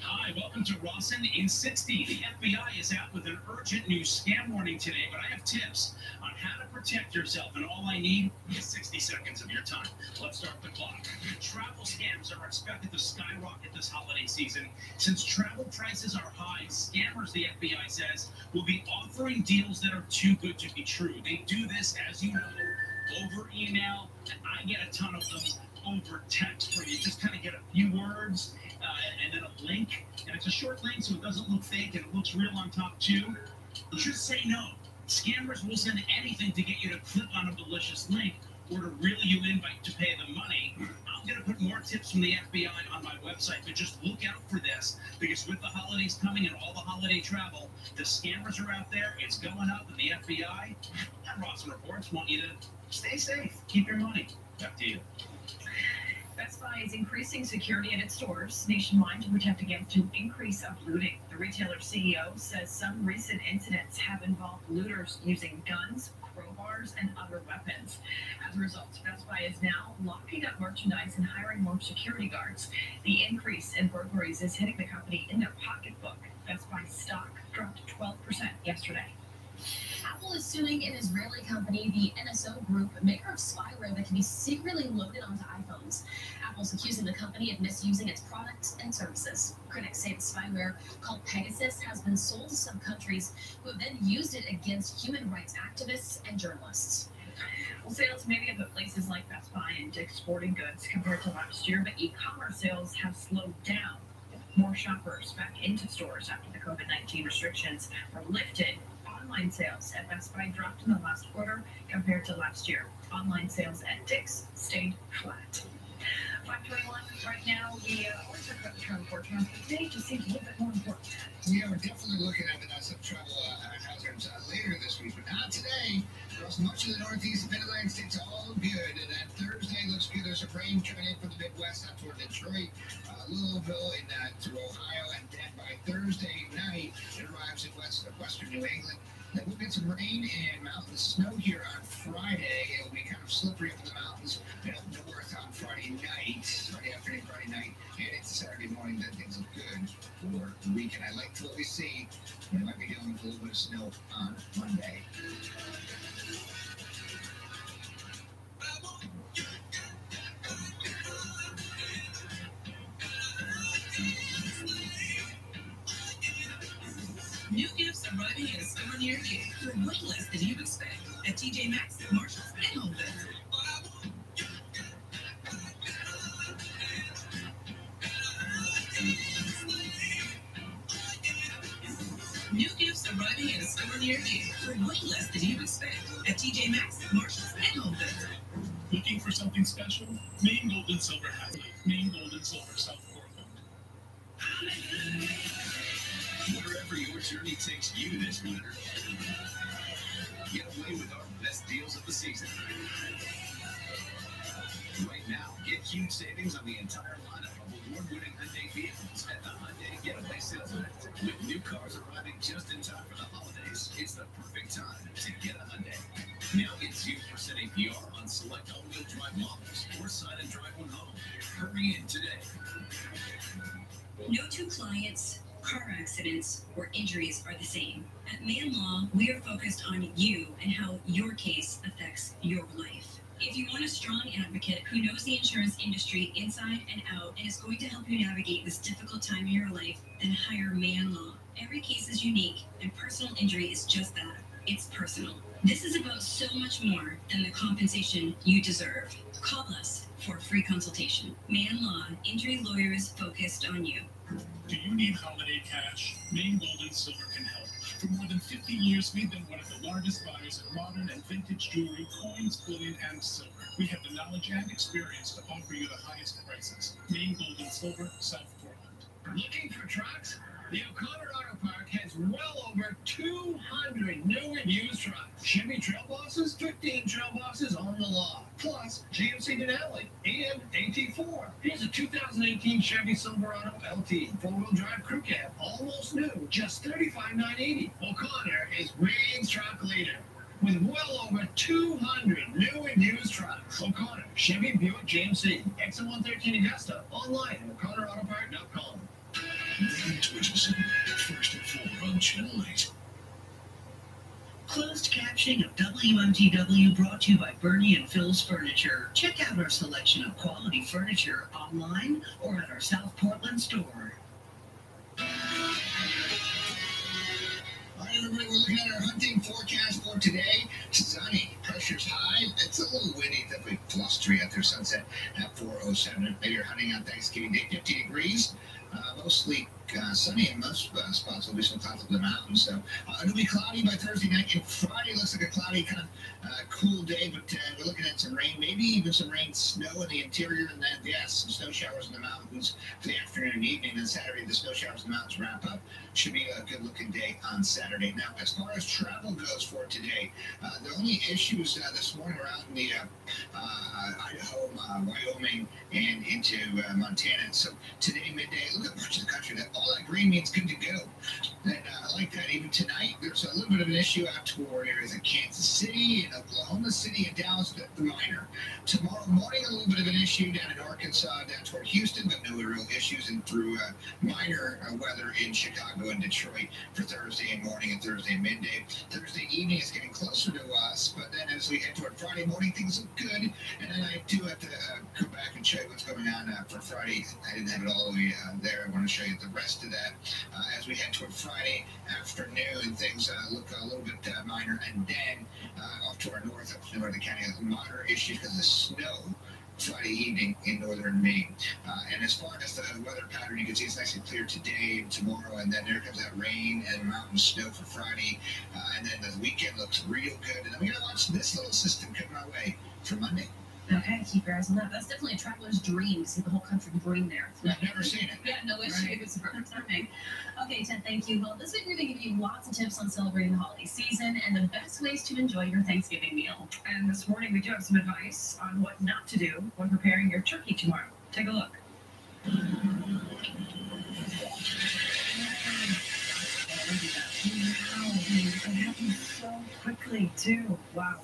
Hi, welcome to Rossen in 60. The FBI is out with an urgent new scam warning today, but I have tips on how to protect yourself, and all I need is 60 seconds of your time. Let's start the clock. Travel scams are expected to skyrocket this holiday season. Since travel prices are high, scammers, the FBI says, will be offering deals that are too good to be true. They do this, as you know, over email, and I get a ton of them over text where you just kind of get a few words Uh, and then a link. And it's a short link, so it doesn't look fake and it looks real on top too. Just say no. Scammers will send anything to get you to click on a malicious link or to reel you in by, to pay them money. I'm going to put more tips from the FBI on my website, but just look out for this because with the holidays coming and all the holiday travel, the scammers are out there. It's going up, and the FBI and Rossen Reports want you to stay safe, keep your money. Back to you. Best Buy is increasing security at its stores nationwide to protect against an increase of looting. The retailer CEO says some recent incidents have involved looters using guns, crowbars, and other weapons. As a result, Best Buy is now locking up merchandise and hiring more security guards. The increase in burglaries is hitting the company in their pocketbook. Best Buy stock dropped 12% yesterday. Apple is suing an Israeli company, the NSO Group, maker of spyware that can be secretly loaded onto iPhones. Apple's accusing the company of misusing its products and services. Critics say the spyware, called Pegasus, has been sold to some countries who have then used it against human rights activists and journalists. Well, sales maybe at the places like Best Buy and Dick's Sporting Goods compared to last year, but e-commerce sales have slowed down. More shoppers back into stores after the COVID-19 restrictions were lifted online sales at Best Buy dropped in the last quarter compared to last year. Online sales at Dick's stayed flat. 521 right now, we uh, forecast, today a little bit more important. We're definitely looking at the travel uh, hazards uh, later this week, but not today. Across much of the northeast and mid-Atlantic states, all good. And then Thursday looks good. There's a rain coming in from the Midwest up toward Detroit, uh, Louisville, and uh, through Ohio. And then by Thursday night, it arrives in west, western New England. Then we'll get some rain and mountain snow here on Friday. It'll be kind of slippery up in the mountains and up north on Friday night, Friday afternoon, Friday night, and it's Saturday morning. Then things look good for the weekend. I like what we see. We might be dealing with a little bit of snow on Monday. Near you for way less than you expect at TJ Maxx, Marshalls, and Home Goods. New gifts arriving at a store near you for way less than you expect at TJ Maxx, Marshalls, and Home Goods. Looking for something special? Maine Gold and Silver has it. Maine Gold and Silver, South Portland. Wherever your journey takes you this winter, season. Right now, get huge savings on the entire lineup of award-winning Hyundai vehicles at the Hyundai Getaway Sales Event. With new cars arriving just in time for the holidays, it's the perfect time to get a Hyundai. Now get 0% APR on select all-wheel drive models or sign and drive one home. Hurry in today. No two clients, car accidents, or injuries are the same. Man Law, we are focused on you and how your case affects your life. If you want a strong advocate who knows the insurance industry inside and out and is going to help you navigate this difficult time in your life, then hire Man Law. Every case is unique, and personal injury is just that. It's personal. This is about so much more than the compensation you deserve. Call us for a free consultation. Man Law, injury lawyers focused on you. Do you need holiday cash? Maine Gold and Silver can help. For more than 50 years, we've been one of the largest buyers of modern and vintage jewelry, coins, bullion, and silver. We have the knowledge and experience to offer you the highest prices. Maine Gold and Silver, South Portland. Looking for trucks? The O'Connor Auto Park has well over 200 new and used trucks. Chevy Trail Bosses, 15 Trail Bosses on the lot. Plus, GMC Denali and AT4. Here's a 2018 Chevy Silverado LT, four-wheel drive crew cab, almost new, just $35,980. O'Connor is Maine's truck leader. With well over 200 new and used trucks. O'Connor, Chevy Buick GMC, X113 Augusta, online at o'connorautopark.com. Megan Twitchison, first and four on Channel 8. Closed captioning of WMTW brought to you by Bernie and Phyl's Furniture. Check out our selection of quality furniture online or at our South Portland store. All right, everybody, we're looking at our hunting forecast for today. Sunny, pressure's high. It's a little windy, definitely blustery at their sunset at 407. Maybe you're hunting on Thanksgiving Day, 50 degrees. Uh, mostly uh, sunny in most uh, spots. There'll be some clouds up the mountains. So uh, it'll be cloudy by Thursday night. And Friday looks like a cloudy, kind of uh, cool day, but uh, we're looking at some rain, maybe even some rain, snow in the interior, and then, yes, some snow showers in the mountains for the afternoon and evening. And Saturday, the snow showers in the mountains wrap up. Should be a good looking day on Saturday. Now, as far as travel goes for today, the only issues this morning around the Idaho, Wyoming, and into Montana. So today, midday, look at much of the country. That all that green means good to go. And uh, I like that. Even tonight, there's a little bit of an issue out toward areas of Kansas City and Oklahoma City and Dallas, the, minor. Tomorrow morning, a little bit of an issue down in Arkansas, down toward Houston, but no real issues. And through uh, minor uh, weather in Chicago and Detroit for Thursday morning and Thursday midday. Thursday evening is getting closer to us, but then as we head toward Friday morning, things look good. And then I do have to uh, go back and show you what's going on uh, for Friday. I didn't have it all the way uh, there. I want to show you the rest of that uh, as we head toward Friday afternoon. Things uh, look a little bit uh, minor, and then uh, off to our north, up to northern county, minor issues because of snow. Friday evening in northern Maine. Uh, and as far as the weather pattern, you can see it's nice and clear today and tomorrow, and then there comes that rain and mountain snow for Friday. Uh, and then the weekend looks real good. And then we gotta watch this little system coming our way for Monday. Okay, keep your eyes on that. That's definitely a traveler's dream to see the whole country green there. I've never seen it. Yeah, no issues. Perfect timing. Okay, Ted, thank you. Well, this week we're going to give you lots of tips on celebrating the holiday season and the best ways to enjoy your Thanksgiving meal. And this morning we do have some advice on what not to do when preparing your turkey tomorrow. Take a look. It oh, happened so quickly too. Wow.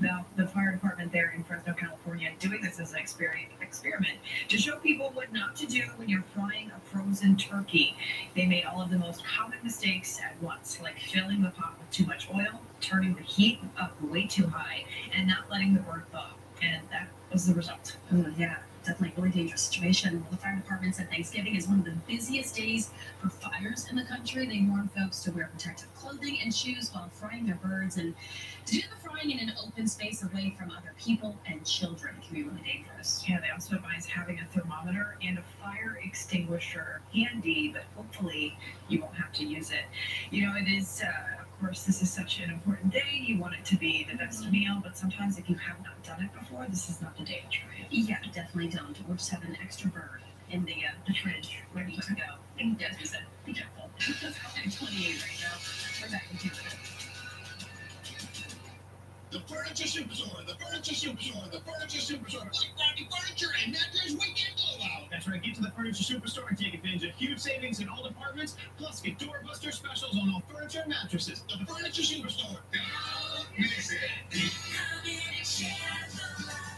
Now, the fire department there in Fresno, California, doing this as an experiment, experiment to show people what not to do when you're frying a frozen turkey. They made all of the most common mistakes at once, like filling the pot with too much oil, turning the heat up way too high, and not letting the bird thaw. And that was the result. Oh, yeah, definitely a really dangerous situation. The fire department said Thanksgiving is one of the busiest days for fires in the country. They warn folks to wear protective clothing and shoes while frying their birds and to do the frying in an open space away from other people and children can be really dangerous. Yeah, they also advise having a thermometer and a fire extinguisher handy, but hopefully you won't have to use it. You know, it is, uh, course, this is such an important day. You want it to be the best meal, but sometimes if you have not done it before, this is not the day to try it. Yeah, definitely don't. Or just have an extra bird in the, uh, the fridge ready to go. And as we said, be careful. It's 28 right now. We're back in two minutes. The Furniture Superstore, the Furniture Superstore, the Furniture Superstore, Black Friday Furniture and Mattress Weekend Blowout. That's right. Get to the Furniture Superstore and take advantage of huge savings in all departments. Plus, get doorbuster specials on all furniture and mattresses. The Furniture Superstore. Don't miss it. Let your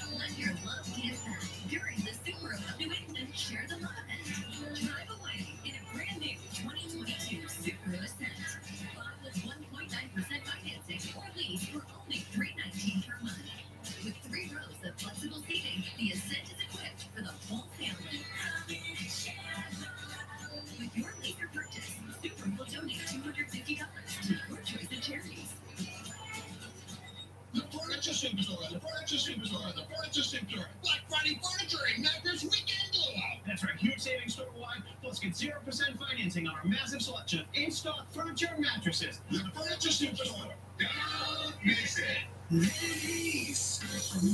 That's right. Huge savings store-wide. Plus, get 0% financing on our massive selection of in-stock furniture and mattresses. The Furniture Superstore. Don't miss it. Ladies,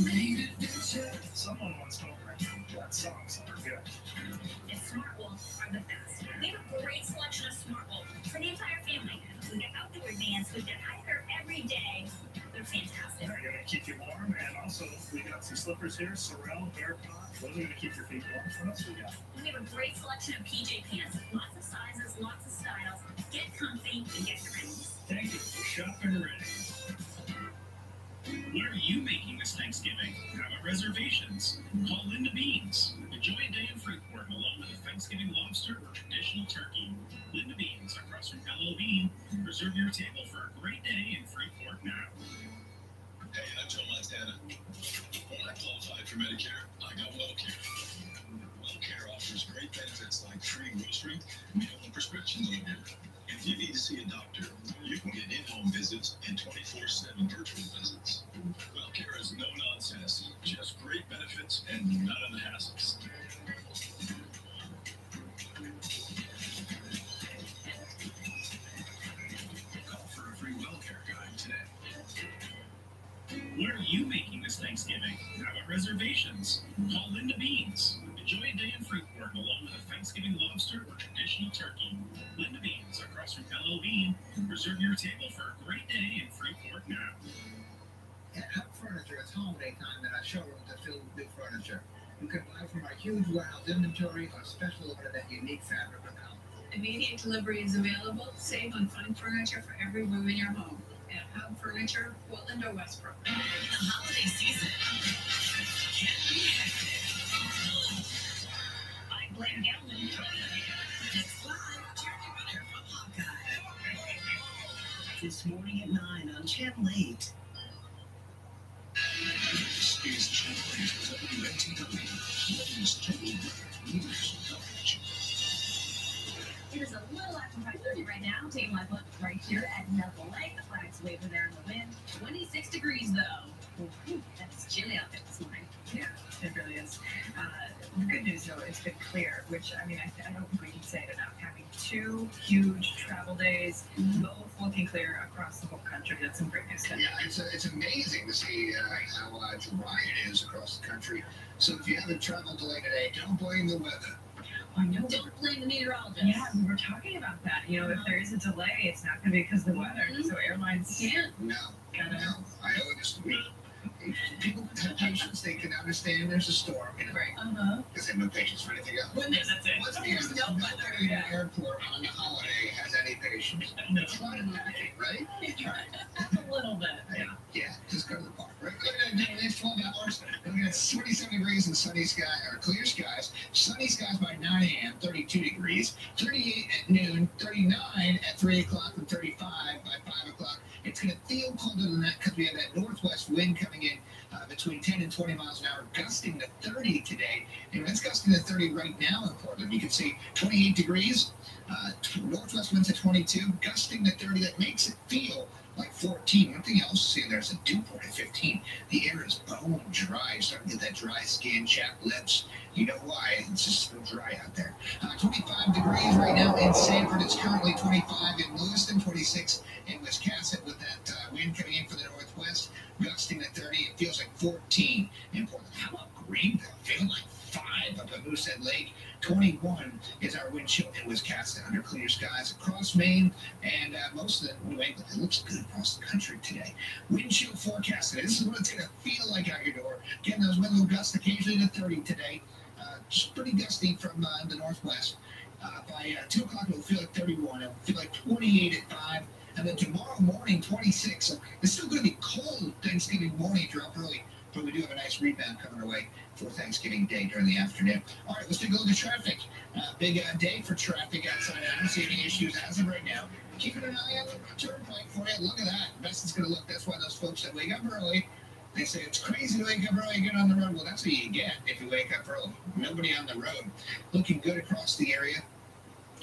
made it. Someone once told me that songs are good. And Smartwool are the best. We have a great selection of Smartwool for the entire family. We got outdoor vans, we got hiker every day. They're fantastic. They're gonna keep you warm, and also we got some slippers here, Sorel, Bear Paw. Those are gonna keep your feet warm. What else we got? We have a great selection of PJ pants. Lots of sizes, lots of styles. Get comfy and get ready. Thank you for shopping ready. What are you making this Thanksgiving? How about reservations? Call Linda Beans. Enjoy a day in Freeport along with a Thanksgiving lobster or traditional turkey. Linda Beans across from L.L.Bean. Reserve your table for a great day in Freeport now. Hey, I'm Joe Montana. When I qualified for Medicare, Got WellCare. WellCare offers great benefits like free grocery, meal and prescription delivery. If you need to see a doctor, you can get in-home visits and 24/7 Reserve your table for a great day in Freeport now. At Hub Furniture, it's holiday time at our showroom to fill with new furniture. You can buy from our huge warehouse inventory or special order that unique fabric or color. Immediate delivery is available. Save on fine furniture for every room in your home. At Hub Furniture, Portland or Westbrook. The holiday season can be hectic. I blame This morning at 9 on Channel 8. This is Channel 8 WMTW. Ladies, gentlemen, news coverage. It is a little after 5:30 right now. Taking my look right here at Neville Lake. The flags waving there in the wind. 26 degrees though. Ooh, That's chilly out there this morning. Yeah, it really is. Uh, the good news, though, it's been clear, which I mean, I, I don't think we can say it enough. Having two huge travel days, both looking clear across the whole country. That's some great news. Stuff. Yeah, it's, uh, it's amazing to see uh, how uh, dry it is across the country. So if you have a travel delay today, don't blame the weather. I know. Don't blame the meteorologist. Yeah, we were talking about that. You know, if there is a delay, it's not going to be because of the weather. So airlines can't. No, gotta. no. I always people have patience. They can understand there's a storm. You know, Right. Uh-huh. because they have no patience for anything else. When there's, that's it. Let's be honest, no nobody in the airport on the holiday has any patience. No. Try to pack it, right? (laughs) a little bit. Yeah. Yeah, just go to the park. Right? Look at that, the next 12 hours. Looking at 27 degrees and sunny sky, or clear skies. Sunny skies by 9 a.m., 32 degrees. 38 at noon, 39 at 3 o'clock, and 35 by 5 o'clock. It's going to feel colder than that because we have that northwest wind coming in uh, between 10 and 20 miles an hour, gusting to 30 today. And it's gusting to 30 right now in Portland. You can see 28 degrees, uh, northwest winds at 22, gusting to 30. That makes it feel like 14. One thing else, see, there's a dew point at 15. The air is bone dry, starting to get that dry skin, chapped lips. You know why? It's just so dry out there. Uh, 25 degrees right now in Sanford. It's currently 25 in Lewiston, 26 in Wiscasset with that uh, wind coming in from the northwest, gusting to 30. It feels like 14 in Portland. How about Greenville? Feeling like 5 up at Moosehead Lake. 21 is our wind chill. It was cast under clear skies across Maine and uh, most of the New England. It looks good across the country today. Wind chill forecasted. This is what it's going to feel like out your door. Again, those winds gusts occasionally to 30 today. Uh, just pretty gusty from uh, the northwest. Uh, by uh, 2 o'clock, it'll feel like 31. It'll feel like 28 at 5. And then tomorrow morning, 26. So it's still going to be cold Thanksgiving morning, drop early. But we do have a nice rebound coming our way for Thanksgiving Day during the afternoon. All right, let's take a look at traffic. Uh, big uh, day for traffic outside. I don't see any issues as of right now. Keeping an eye on the turnpike for you. Look at that. Best it's going to look. That's why those folks that wake up early, they say it's crazy to wake up early and get on the road. Well, that's what you get if you wake up early. Nobody on the road. Looking good across the area.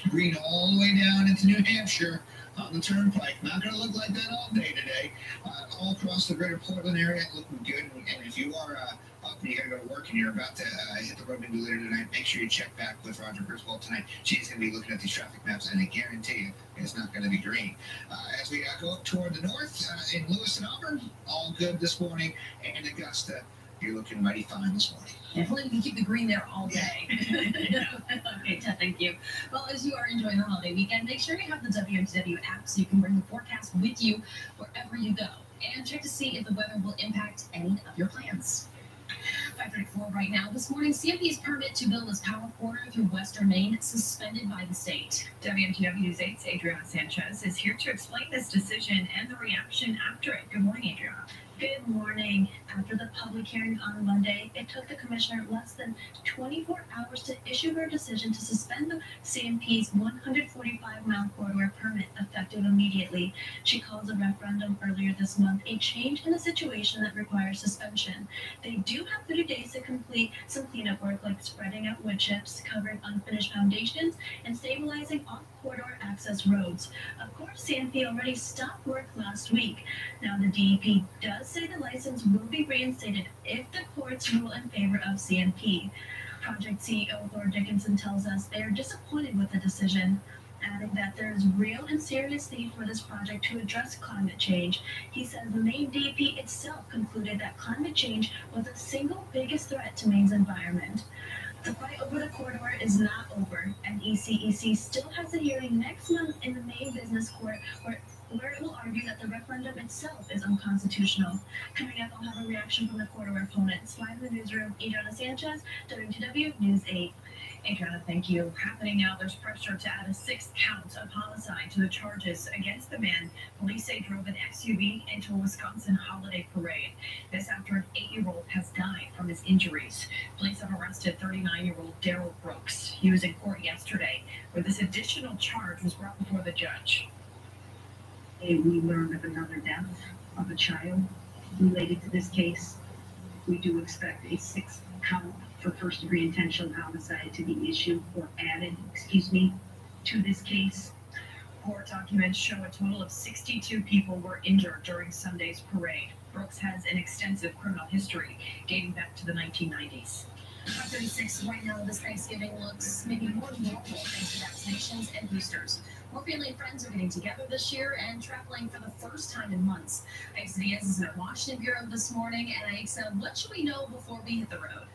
Green all the way down into New Hampshire on the turnpike. Not going to look like that all day today. Uh, all across the greater Portland area, looking good. And if you are uh, up and you got to go to work and you're about to uh, hit the road maybe later tonight, make sure you check back with Roger Griswold tonight. She's going to be looking at these traffic maps, and I guarantee you it's not going to be green. Uh, as we uh, go up toward the north uh, in Lewis and Auburn, all good this morning. And Augusta, you're looking mighty fine this morning. Hopefully we can keep the green there all day. (laughs) (laughs) okay, thank you. Well, as you are enjoying the holiday weekend, make sure you have the WMTW app so you can bring the forecast with you wherever you go. And check to see if the weather will impact any of your plans. 534 right now. This morning, CMP's permit to build this power corridor through western Maine suspended by the state. WMTW News 8's Adriana Sanchez is here to explain this decision and the reaction after it. Good morning, Adriana. Good morning. After the public hearing on Monday, it took the commissioner less than 24 hours to issue her decision to suspend the CMP's 145 mile corridor permit effective immediately. She called the referendum earlier this month a change in a situation that requires suspension. They do have 30 days to complete some cleanup work like spreading out wood chips, covering unfinished foundations, and stabilizing off corridor access roads. Of course, CMP already stopped work last week. Now, the DEP does say the license will be reinstated if the courts rule in favor of CMP. Project CEO Thorn Dickinson tells us they are disappointed with the decision, adding that there is real and serious need for this project to address climate change. He says the Maine DEP itself concluded that climate change was the single biggest threat to Maine's environment. The fight over the corridor is not over, and NECEC still has a hearing next month in the Maine Business Court where where it will argue that the referendum itself is unconstitutional. Coming up, I'll have a reaction from the corridor opponents. Live in the newsroom, Adriana Sanchez, WMTW News 8. Adriana, uh, thank you. Happening now, there's pressure to add a sixth count of homicide to the charges against the man police say drove an SUV into a Wisconsin holiday parade. This after an eight-year-old has died from his injuries. Police have arrested 39-year-old Darrell Brooks. He was in court yesterday, where this additional charge was brought before the judge. We learned of another death of a child related to this case. We do expect a sixth count for first degree intentional homicide to be issued or added, excuse me, to this case. Court documents show a total of 62 people were injured during Sunday's parade. Brooks has an extensive criminal history dating back to the 1990s. 36 right now, this Thanksgiving looks maybe more normal thanks to vaccinations and boosters. More family and friends are getting together this year and traveling for the first time in months. Aixa Diaz is in our Washington Bureau this morning, and Aixa, what should we know before we hit the road?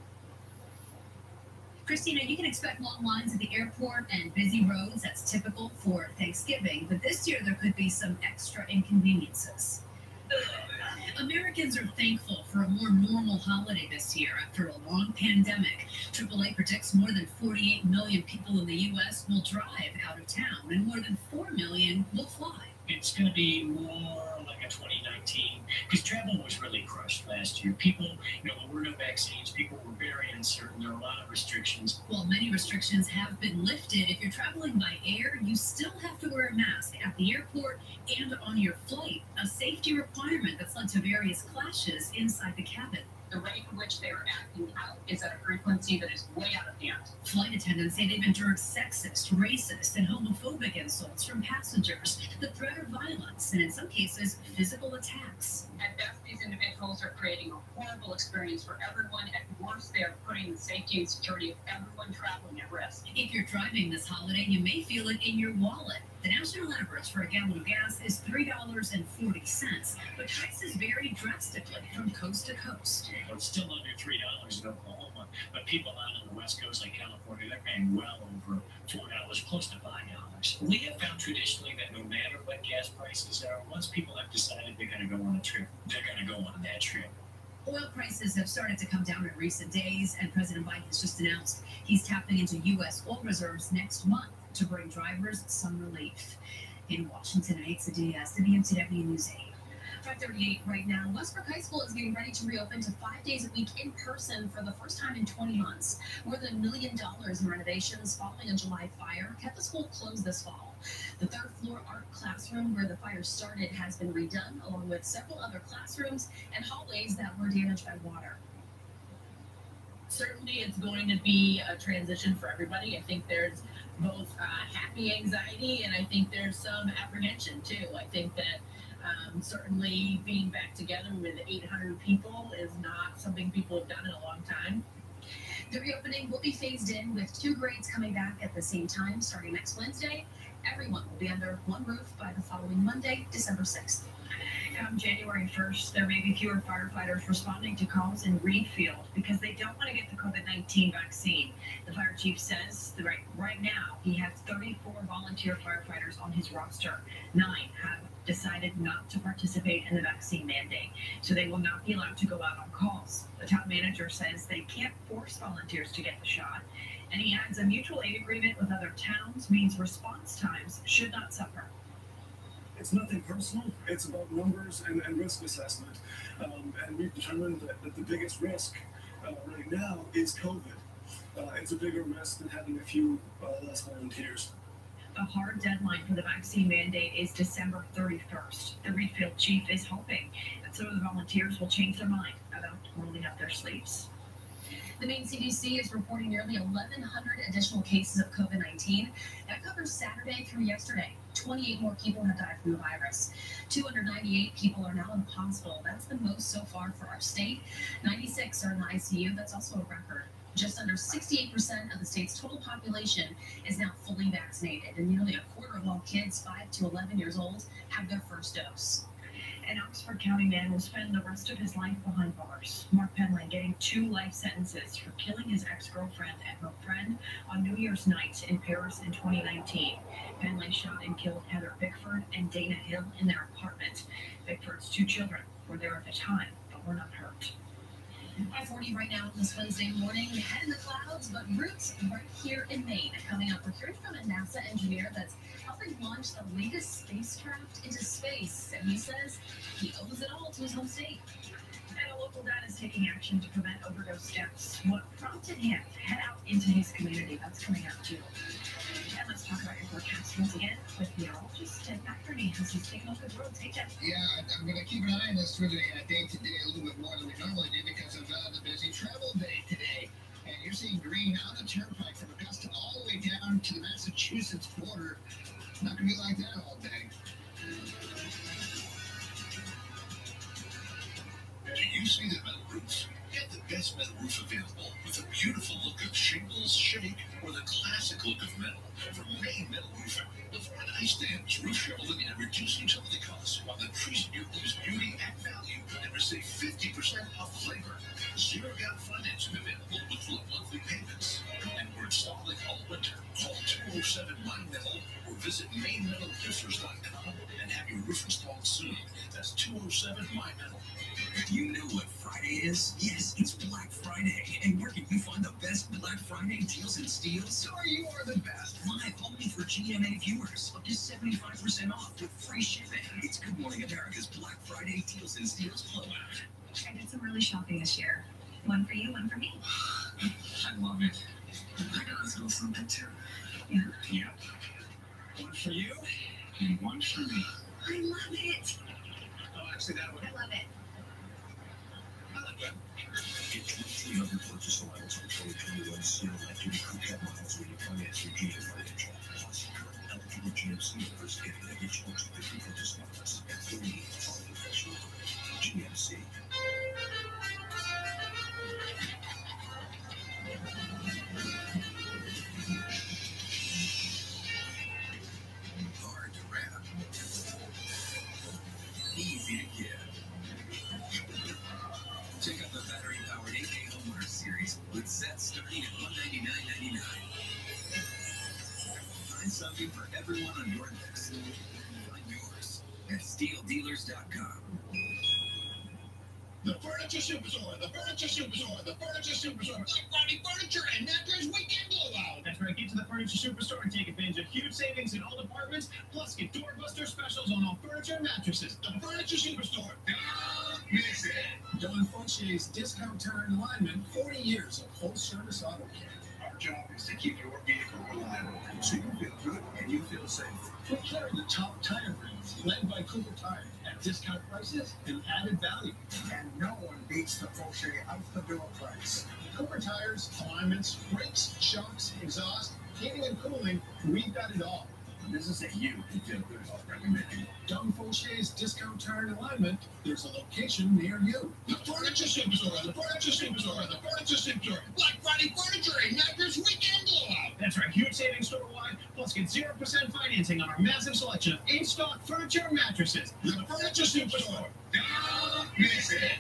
Christina, you can expect long lines at the airport and busy roads. That's typical for Thanksgiving, but this year there could be some extra inconveniences. Americans are thankful for a more normal holiday this year after a long pandemic. AAA predicts more than 48 million people in the U.S. will drive out of town, and more than 4 million will fly. It's going to be more like a 2019 because travel was really crushed last year. People, you know, there were no vaccines. People were very uncertain. There were a lot of restrictions. While many restrictions have been lifted, if you're traveling by air, you still have to wear a mask at the airport and on your flight, a safety requirement that's led to various clashes inside the cabin. The rate in which they are acting out is at a frequency that is way out of hand. Flight attendants say they've endured sexist, racist, and homophobic insults from passengers, the threat of violence, and in some cases, physical attacks. At best, these individuals are creating a horrible experience for everyone. At worst, they are putting the safety and security of everyone traveling at risk. If you're driving this holiday, you may feel it in your wallet. The national average for a gallon of gas is $3.40, but prices vary drastically from coast to coast. It's still under three dollars in Oklahoma, but people out on the west coast like California, they're paying well over four dollars, close to five dollars. We have found traditionally that no matter what gas prices are, once people have decided they're going to go on a trip, they're going to go on that trip. Oil prices have started to come down in recent days, and President Biden has just announced he's tapping into U.S. oil reserves next month to bring drivers some relief. In Washington, Aixa Diaz, WMTW News 8. 538 right now. Westbrook High School is getting ready to reopen to five days a week in person for the first time in 20 months. More than a million dollars in renovations following a July fire kept the school closed this fall. The third floor art classroom where the fire started has been redone, along with several other classrooms and hallways that were damaged by water. certainly it's going to be a transition for everybody. I think there's both uh, happy anxiety and I think there's some apprehension too. I think that um, certainly being back together with 800 people is not something people have done in a long time. The reopening will be phased in with two grades coming back at the same time starting next Wednesday. Everyone will be under one roof by the following Monday, December 6th. Come January 1st, there may be fewer firefighters responding to calls in Greenfield because they don't want to get the COVID 19 vaccine. The fire chief says that right, right now he has 34 volunteer firefighters on his roster. Nine have decided not to participate in the vaccine mandate, so they will not be allowed to go out on calls. The town manager says they can't force volunteers to get the shot, and he adds a mutual aid agreement with other towns means response times should not suffer. It's nothing personal. It's about numbers and, and risk assessment. Um, and we've determined that, that the biggest risk uh, right now is COVID. Uh, it's a bigger risk than having a few uh, less volunteers. The hard deadline for the vaccine mandate is December 31st. The Readfield chief is hoping that some of the volunteers will change their mind about rolling up their sleeves. The Maine CDC is reporting nearly 1,100 additional cases of COVID 19. That covers Saturday through yesterday. 28 more people have died from the virus. 298 people are now in the hospital. That's the most so far for our state. 96 are in the ICU. That's also a record. Just under 68% of the state's total population is now fully vaccinated, and nearly a quarter of all kids 5 to 11 years old have their first dose. An Oxford County man will spend the rest of his life behind bars. Mark Penley getting two life sentences for killing his ex-girlfriend and her friend on New Year's night in Paris in 2019. Penley shot and killed Heather Bickford and Dana Hill in their apartment. Bickford's two children were there at the time, but were not hurt. I 40 right now this Wednesday morning, head in the clouds, but roots right here in Maine. Coming up, we're hearing from a NASA engineer that's helping launch the latest spacecraft into space. And he says he owes it all to his home state. And a local dad is taking action to prevent overdose deaths. What prompted him to head out into his community? That's coming up too. Let's talk about your forecast once again with meteorologist Ted McCurney as he's taking the. Yeah, I'm going to keep an eye on this through the uh, day to day a little bit more than we normally do because of uh, the busy travel day today. And you're seeing green on the turnpike from Augusta all the way down to the Massachusetts border. Not going to be like that all day. Do you see the metal roof? The best metal roof available with the beautiful look of shingles, shake, or the classic look of metal from Maine Metal Roofing. Before an ice dams, roof shoveling and reduce utility costs while increasing your roof's beauty and value and receive 50% off labor. Zero down financing available with low monthly payments. And we're installing all winter. Call 207 Maine Metal or visit mainmetalroofers.com and have your roof installed soon. That's 207 Maine Metal. You know what Friday is? Yes, it's Black Friday. And where can you find the best Black Friday deals and steals? Sorry, you are the best. Live only for GMA viewers. Up to 75% off with free shipping. It's Good Morning America's Black Friday deals and steals blowout. I did some early shopping this year. One for you, one for me. I love it. I got little something too. Yeah. Yeah. One for you and one for me. I love it. Oh, actually, that one. I love it. 1,500 purchase allowance on 2021 zero take advantage of huge savings in all departments. Plus, get doorbuster specials on all furniture and mattresses. The Furniture Superstore. Don't miss it. Don Foshay's Discount Tire and Alignment, 40 years of full service auto care. Our job is to keep your vehicle reliable so you feel good and you feel safe. We carry the top tire brands led by Cooper Tire at discount prices and added value. And no one beats the Foshay out the door price. Cooper Tires, alignments, brakes, shocks, exhaust, heating and cooling, we've got it all. This is a you can feel good about recommending. Don Foshay's Discount Tire Alignment, there's a location near you. The Furniture Superstore, the Furniture Superstore, the Furniture Superstore, Black Friday Furniture and Mattress Weekend Blowout. That's right. Huge savings store-wide. Plus, get 0% financing on our massive selection of in-stock furniture and mattresses. The Furniture Superstore. Don't miss it.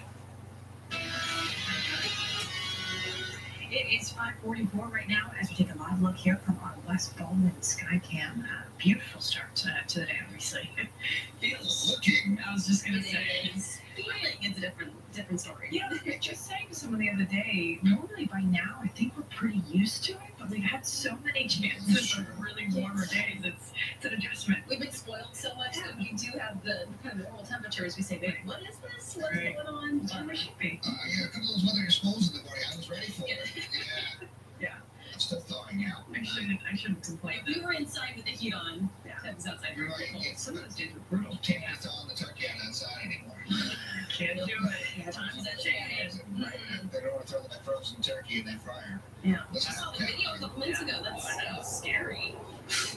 It is 544 right now as we take a live look here from our West Baldwin Skycam. Uh, beautiful start to, to the day, obviously. (laughs) Feels looking. I was just going to say. is. Feeling is a different, different story. You know, just saying to someone the other day, normally by now I think we're pretty used to it, but we've had so many chances of really warmer days. It's, it's an adjustment. We've been spoiled so much that we do have the kind of normal temperatures. We say, wait, what is this? What's Right. going on? Summer should be. Uh, I got a couple of those weather explosions in the morning. I was ready for it. Yeah. (laughs) Yeah. I'm still thawing out. I shouldn't, I shouldn't complain. If we were inside with the heat on, Yeah. that was outside. You're right. cold. Some of those days were brutal. Can't be thawing the turkey out outside anymore. (laughs) Can't do it. Yeah, times that change. Right. They don't want to throw that frozen turkey in that fryer. Yeah. I Listen, saw the video a couple minutes ago. That's so scary.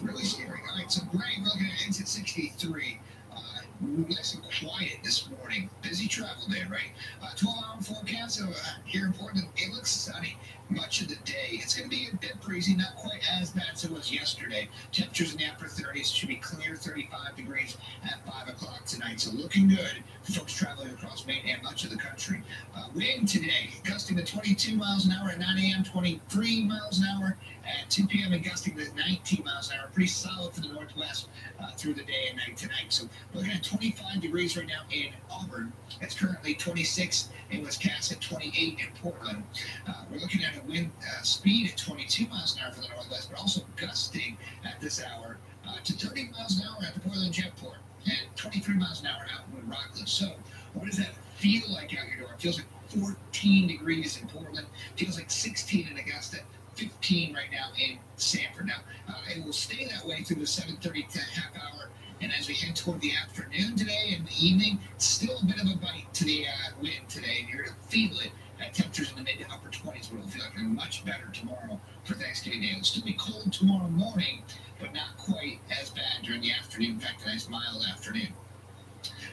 really scary. All right, so Greg, we're looking at exit 63. Uh, nice and quiet this morning. Busy travel day, right? Uh, 12 hour forecast. So uh, here in Portland, it looks sunny much of the day. It's going to be a bit breezy, not quite as bad as it was yesterday. Temperatures in the upper 30s should be clear, 35 degrees at 5 o'clock tonight. So looking good folks traveling across Maine and much of the country. Uh, wind today, gusting to 22 miles an hour at 9 a.m., 23 miles an hour at 2 p.m. and gusting to 19 miles an hour. Pretty solid for the northwest uh, through the day and night tonight. So we're looking at 25 degrees right now in Auburn. It's currently 26 in Wiscasset, 28 in Portland. Uh, we're looking at a wind uh, speed at 22 miles an hour for the northwest, but also gusting at this hour uh, to 30 miles an hour at the Portland Jetport 23 miles an hour out in Rockland. So what does that feel like out your door? It feels like 14 degrees in Portland. Feels like 16 in Augusta. 15 right now in Sanford. Now, uh, it will stay that way through the 7:30 to half hour, and as we head toward the afternoon today and the evening, still a bit of a bite to the uh, wind today, and you're going to feel it at temperatures in the mid to upper 20s, but it'll feel like much better tomorrow for Thanksgiving Day. It'll still be cold tomorrow morning, but not quite as bad during the afternoon. In fact, a nice mild afternoon.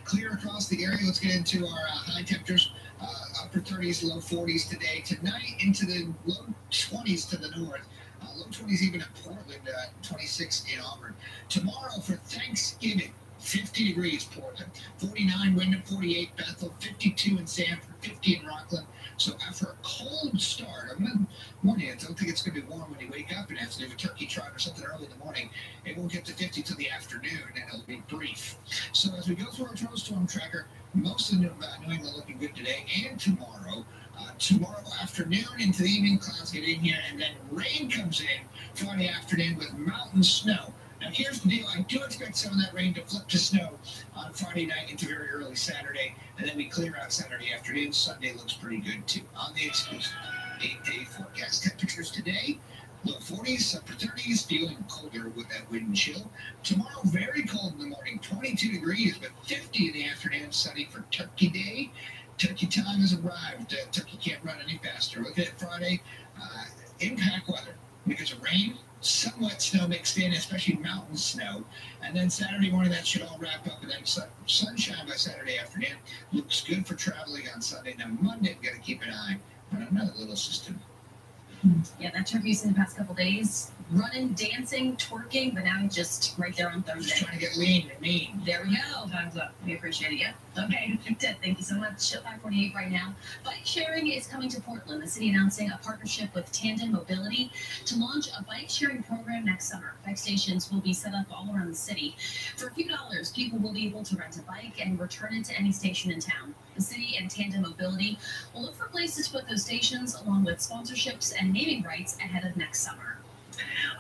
Clear across the area. Let's get into our uh, high temperatures. Uh, upper 30s, low 40s today. Tonight into the low 20s to the north. Uh, low 20s even in Portland, uh, 26 in Auburn. Tomorrow for Thanksgiving, 50 degrees Portland, 49 Windham, 48 Bethel, 52 in Sanford, 50 in Rockland. So after a cold start, I'm warn you, I don't think it's going to be warm when you wake up and have to do a turkey trot or something early in the morning. It won't get to 50 till the afternoon, and it'll be brief. So as we go through our trail storm tracker, most of New, uh, New England looking good today and tomorrow. Uh, tomorrow afternoon into the evening, clouds get in here, and then rain comes in Friday afternoon with mountain snow. Now, here's the deal. I do expect some of that rain to flip to snow on Friday night into very early Saturday, and then we clear out Saturday afternoon. Sunday looks pretty good, too. On the exclusive eight-day forecast temperatures today, low 40s, upper 30s, feeling colder with that wind chill. Tomorrow, very cold in the morning, 22 degrees, but 50 in the afternoon, sunny for Turkey Day. Turkey time has arrived. Uh, turkey can't run any faster. Look at Friday, uh, impact weather because of rain, somewhat snow uh, mixed in, especially mountain snow. And then Saturday morning, that should all wrap up, and then sun, sunshine by Saturday afternoon. Looks good for traveling on Sunday. Now, Monday, we've got to keep an eye on another little system. Yeah, that turkey in the past couple days running, dancing, twerking, but now just right there on Thursday. Just trying to get lean and mean. There we go. Time's up. We appreciate it. Yeah. Okay. (laughs) Ted, thank you so much. 548 right now. Bike sharing is coming to Portland. The city announcing a partnership with Tandem Mobility to launch a bike sharing program next summer. Bike stations will be set up all around the city. For a few dollars, people will be able to rent a bike and return it to any station in town. The city and Tandem Mobility will look for places to put those stations along with sponsorships and naming rights ahead of next summer.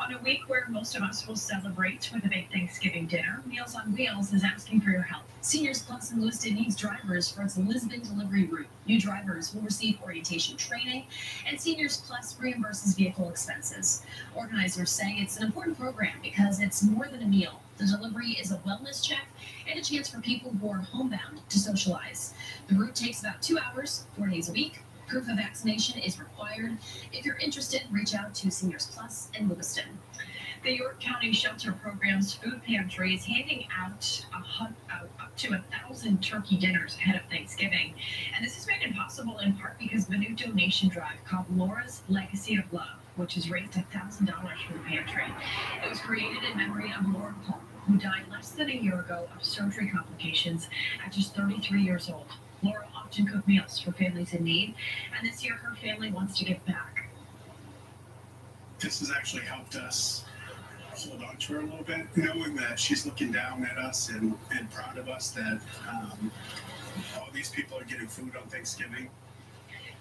On a week where most of us will celebrate with a big Thanksgiving dinner, Meals on Wheels is asking for your help. Seniors Plus enlisted needs drivers for its Lisbon delivery route. New drivers will receive orientation training, and Seniors Plus reimburses vehicle expenses. Organizers say it's an important program because it's more than a meal. The delivery is a wellness check and a chance for people who are homebound to socialize. The route takes about two hours, four days a week. Proof of vaccination is required. If you're interested, reach out to Seniors Plus in Lewiston. The York County Shelter Program's food pantry is handing out uh, up to a thousand turkey dinners ahead of Thanksgiving. And this is made possible in part because of a new donation drive called Laura's Legacy of Love, which has raised thousand dollars for the pantry. It was created in memory of Laura Paul, who died less than a year ago of surgery complications at just 33 years old. Laura often cooked meals for families in need, and this year her family wants to give back. This has actually helped us hold on to her a little bit, knowing that she's looking down at us and, and proud of us that um, all these people are getting food on Thanksgiving.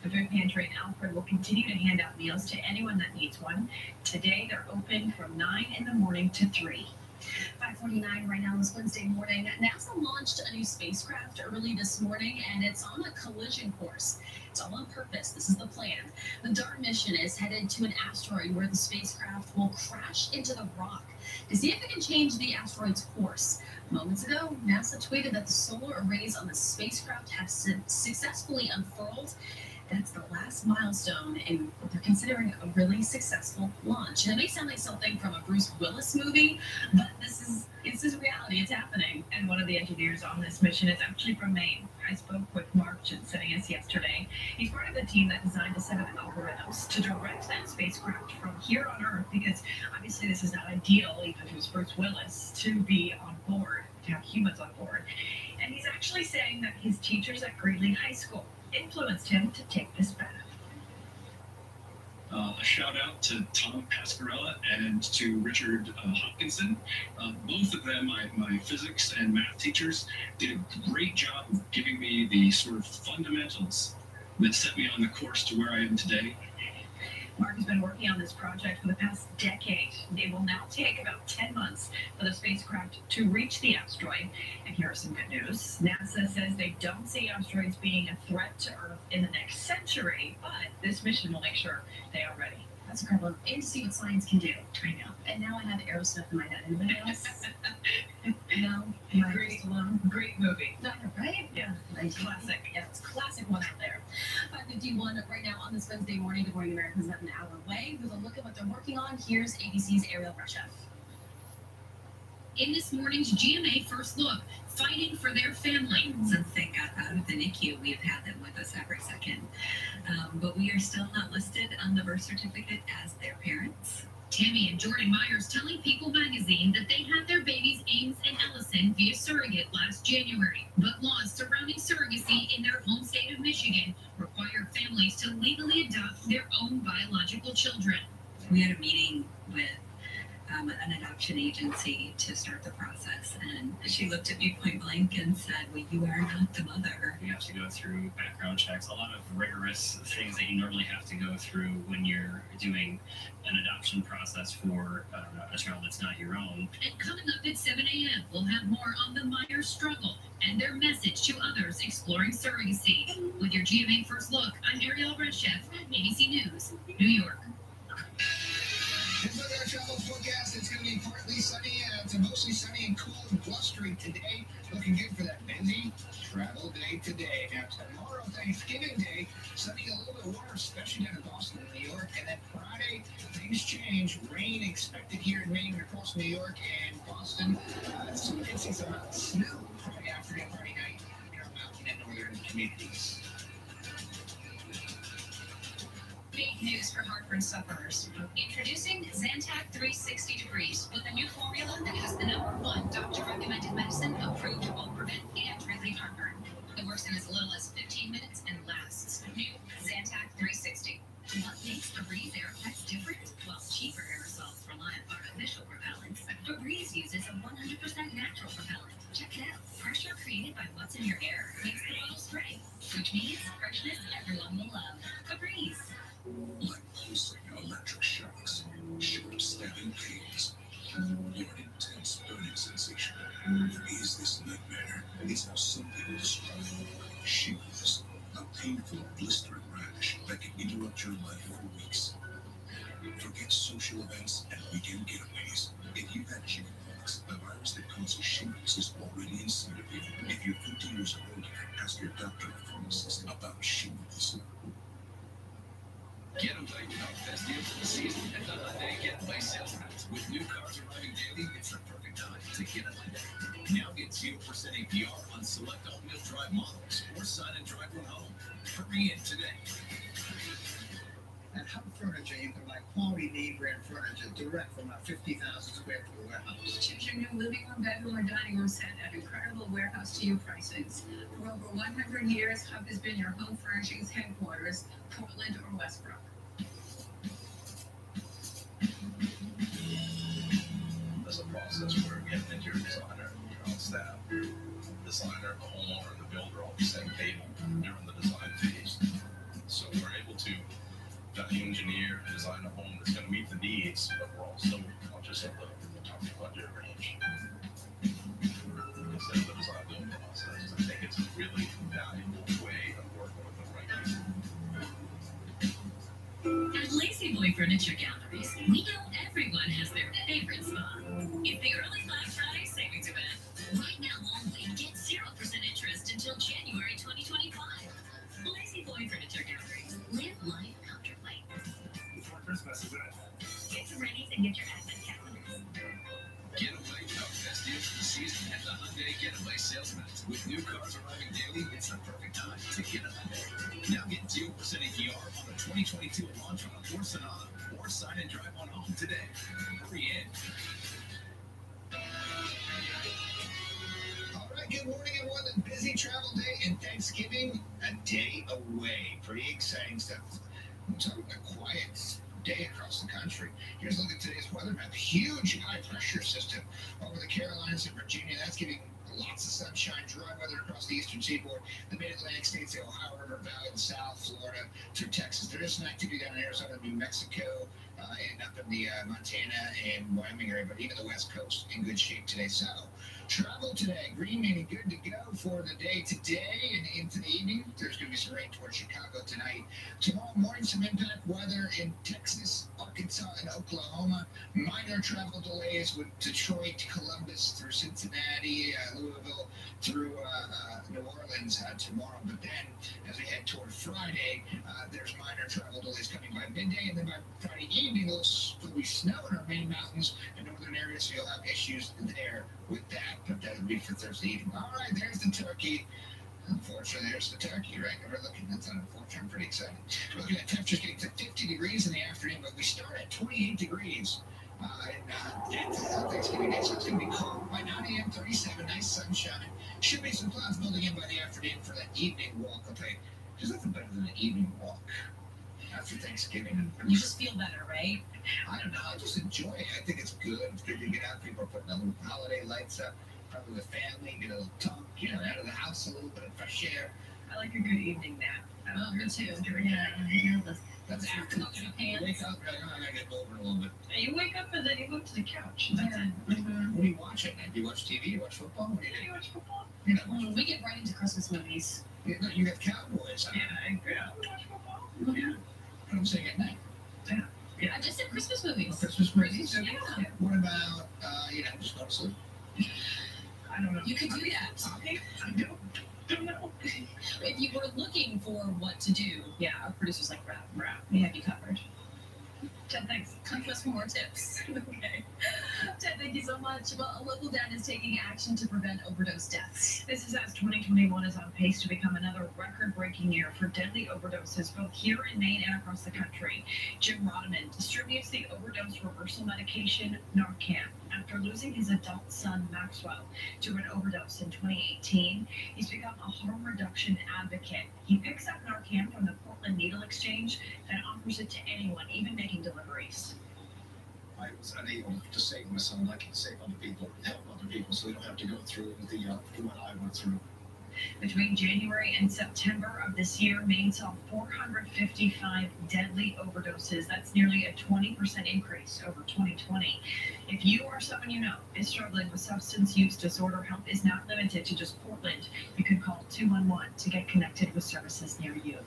The food pantry in Alfred will continue to hand out meals to anyone that needs one. Today they're open from 9 in the morning to 3. 549 right now this Wednesday morning. NASA launched a new spacecraft early this morning and it's on a collision course. It's all on purpose. This is the plan. The DART mission is headed to an asteroid where the spacecraft will crash into the rock to see if it can change the asteroid's course. Moments ago, NASA tweeted that the solar arrays on the spacecraft have su- successfully unfurled. That's the last milestone in what they're considering a really successful launch. And it may sound like something from a Bruce Willis movie, but this is this is reality. It's happening. And one of the engineers on this mission is actually from Maine. I spoke with Mark Jensenius yesterday. He's part of the team that designed a set of algorithms to direct that spacecraft from here on Earth, because obviously this is not ideal, even if it was Bruce Willis, to be on board, to have humans on board. And he's actually saying that his teachers at Greely High School influenced him to take this path. Uh, a shout out to Tom Pascarella and to Richard uh, Hopkinson. Uh, both of them, my, my physics and math teachers, did a great job of giving me the sort of fundamentals that set me on the course to where I am today. Mark has been working on this project for the past decade. It will now take about 10 months for the spacecraft to reach the asteroid. And here are some good news. NASA says they don't see asteroids being a threat to Earth in the next century, but this mission will make sure they are ready. That's incredible. And to see what science can do. I know. And now I have stuff in my head. Anybody (laughs) else? (laughs) no? I Great. alone? Great movie. No, right? Yeah. Oh, right. Classic. Yeah, it's a classic one out there. 551 right now on this Wednesday morning. Good morning, America is about an hour away. With a look at what they're working on, here's ABC's Ariel Reshef. In this morning's GMA First Look, fighting for their family. Since they got out of the NICU, we've had them with us every second. Um, but we are still not listed on the birth certificate as their parents. Tammy and Jordan Myers telling People magazine that they had their babies Ames and Ellison via surrogate last January. But laws surrounding surrogacy in their home state of Michigan require families to legally adopt their own biological children. We had a meeting with um, an adoption agency to start the process, and she looked at me point blank and said, Well, you are not the mother. You have to go through background checks, a lot of rigorous things that you normally have to go through when you're doing an adoption process for uh, a child that's not your own. And coming up at 7 a.m., we'll have more on the Myers struggle and their message to others exploring surrogacy. With your GMA First Look, I'm Ariel Reshef, ABC News, New York. It's mostly sunny and cool and blustery today. Looking good for that busy travel day today. Now, tomorrow, Thanksgiving Day, sunny a little bit warmer, especially down in Boston and New York. And then Friday, things change. Rain expected here in Maine, across New York and Boston. Uh, so we could see some uh, snow Friday afternoon, Friday night in our mountain and northern communities. Big news for heartburn sufferers. Introducing Zantac 360 degrees that has the number one doctor recommended medicine approved to prevent and relieve heartburn. It works in as little as 15 minutes and lasts. New Zantac 360. What makes Febreze effects different? Well, cheaper aerosols rely on artificial propellants. Febreze uses a 100% natural propellant. Check it out. Pressure created by what's in your air West Coast in good shape today. So travel today, green meaning good to go for the day today and into the evening. There's going to be some rain towards Chicago tonight. Tomorrow morning, some impact weather in Texas, Arkansas, and Oklahoma. Minor travel delays with Detroit, Columbus through Cincinnati, uh, Louisville through uh, uh, New Orleans uh, tomorrow. But then, as we head toward Friday, uh, there's minor travel delays coming by midday, and then by Friday evening, there'll be snow in our Maine mountains areas, so you'll have issues there with that. But that'll be for Thursday evening. All right, there's the turkey. Unfortunately, there's the turkey, right? We're looking, that's unfortunate. I'm pretty excited. We're looking at temperatures getting to 50 degrees in the afternoon, but we start at 28 degrees. Uh, and uh, uh, Thanksgiving Day, so it's going to be cold. By 9 a.m., 37, nice sunshine. Should be some clouds building in by the afternoon for that evening walk. I'll there's nothing better than an evening walk after Thanksgiving. You just feel better, right? I don't know. I just enjoy it. I think it's good. It's good to get out. People are putting the little holiday lights up, probably with family, get a little talk, you know, out of the house a little bit of fresh air. I like a good evening nap. Oh, me too. Yeah, the, That's the afternoon pants. Wake up, like, oh, I gotta get over a little bit. And you wake up and then you go to the couch. That's it. What do you watch at night? Do you watch TV? Do You watch football? What do you do? You watch football? You know, Mm, We get right into Christmas movies. you, know, you got Cowboys. I Yeah, I yeah, we watch football. yeah. I'm saying at night. Yeah, I just said Christmas movies. Christmas movies. Yeah. What about, uh, you know, just go to sleep? (laughs) I don't know. You could do that. I don't, don't know. (laughs) If you were looking for what to do, yeah, our producer's like, rap, rap, we have you covered. Ted, thanks. Come to us for more tips. (laughs) okay. (laughs) Thank you so much. Well, a local dad is taking action to prevent overdose deaths. This is as 2021 is on pace to become another record-breaking year for deadly overdoses, both here in Maine and across the country. Jim Rodman distributes the overdose reversal medication Narcan. After losing his adult son Maxwell to an overdose in 2018, he's become a harm reduction advocate. He picks up Narcan from the Portland Needle Exchange and offers it to anyone, even making deliveries. I was unable to save my son I can save other people, help other people, so they don't have to go through the uh, what I went through. Between January and September of this year, Maine saw 455 deadly overdoses. That's nearly a 20% increase over 2020. If you or someone you know is struggling with substance use disorder, help is not limited to just Portland. You can call 211 to get connected with services near you.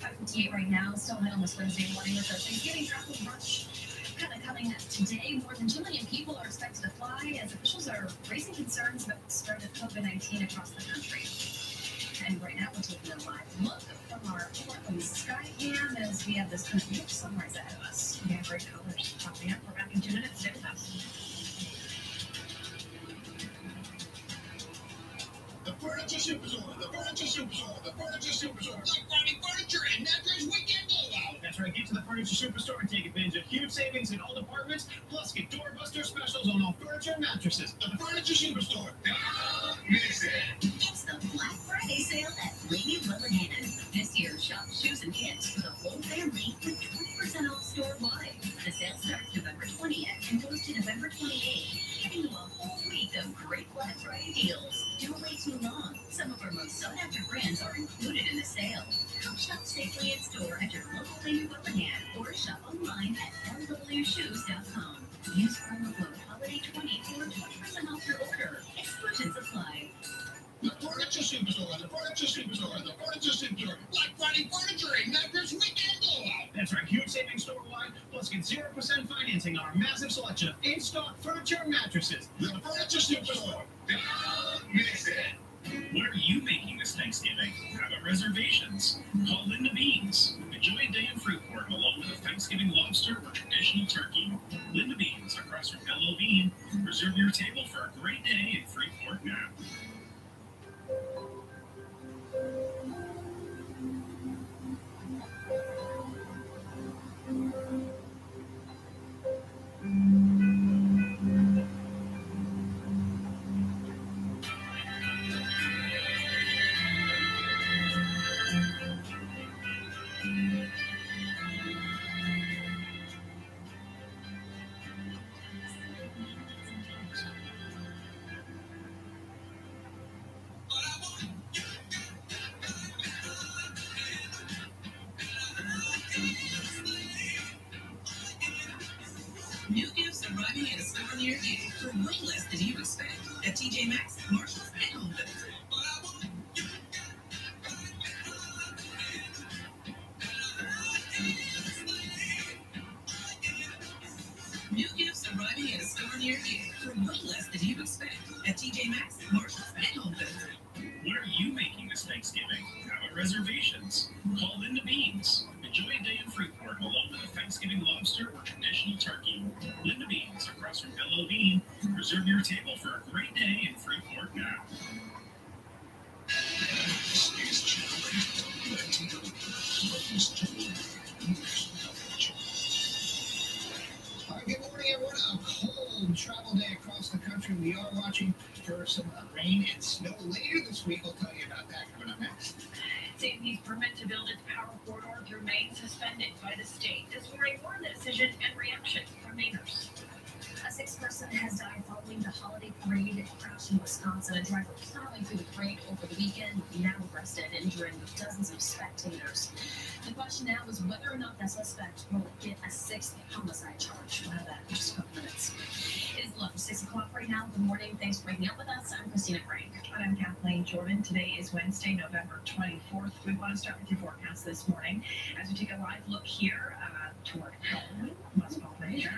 558 right now, still ahead on this Wednesday morning with the Thanksgiving travel rush. Of coming today, more than 2 million people are expected to fly as officials are raising concerns about the spread of COVID 19 across the country. And right now, we're taking a live look from our Portland sky cam as we have this kind of beautiful sunrise ahead of us. We have great colors popping up. We're back in two minutes. Stay with us. The Furniture Superstore, the Furniture Superstore, the Furniture Superstore, Black Friday Furniture and Mattress Weekend. That's right. Get to the Furniture Superstore and take advantage of huge savings in all departments. Plus, get doorbuster specials on all furniture and mattresses. The Furniture Superstore. Don't miss it. It's the Black Friday sale at Lamey Wellehan. This year, shop shoes and kids for the whole family with 20% off store-wide. The sale starts November 20th and goes to November 28th, giving you a whole week of great Black Friday deals. Don't wait too long. Some of our most sought-after brands are included in the sale. Come shop safely in store at your local Lamey Wellehan or shop online at lwshoes.com. Use promo code HOLIDAY20 for 20% off your order. Exclusions apply. The Furniture Superstore, the Furniture Superstore, the Furniture Superstore, Black Friday Furniture and Mattress Weekend Blowout. That's right. Huge savings store-wide. Plus, get 0% financing on our massive selection of in-stock furniture and mattresses. The Furniture Superstore. Don't miss it. What are you making this Thanksgiving? How about reservations? Call Linda Beans. Thanksgiving lobster or traditional turkey. Linda Beans across from L.L.Bean. Reserve your table for a great day Freeport now. New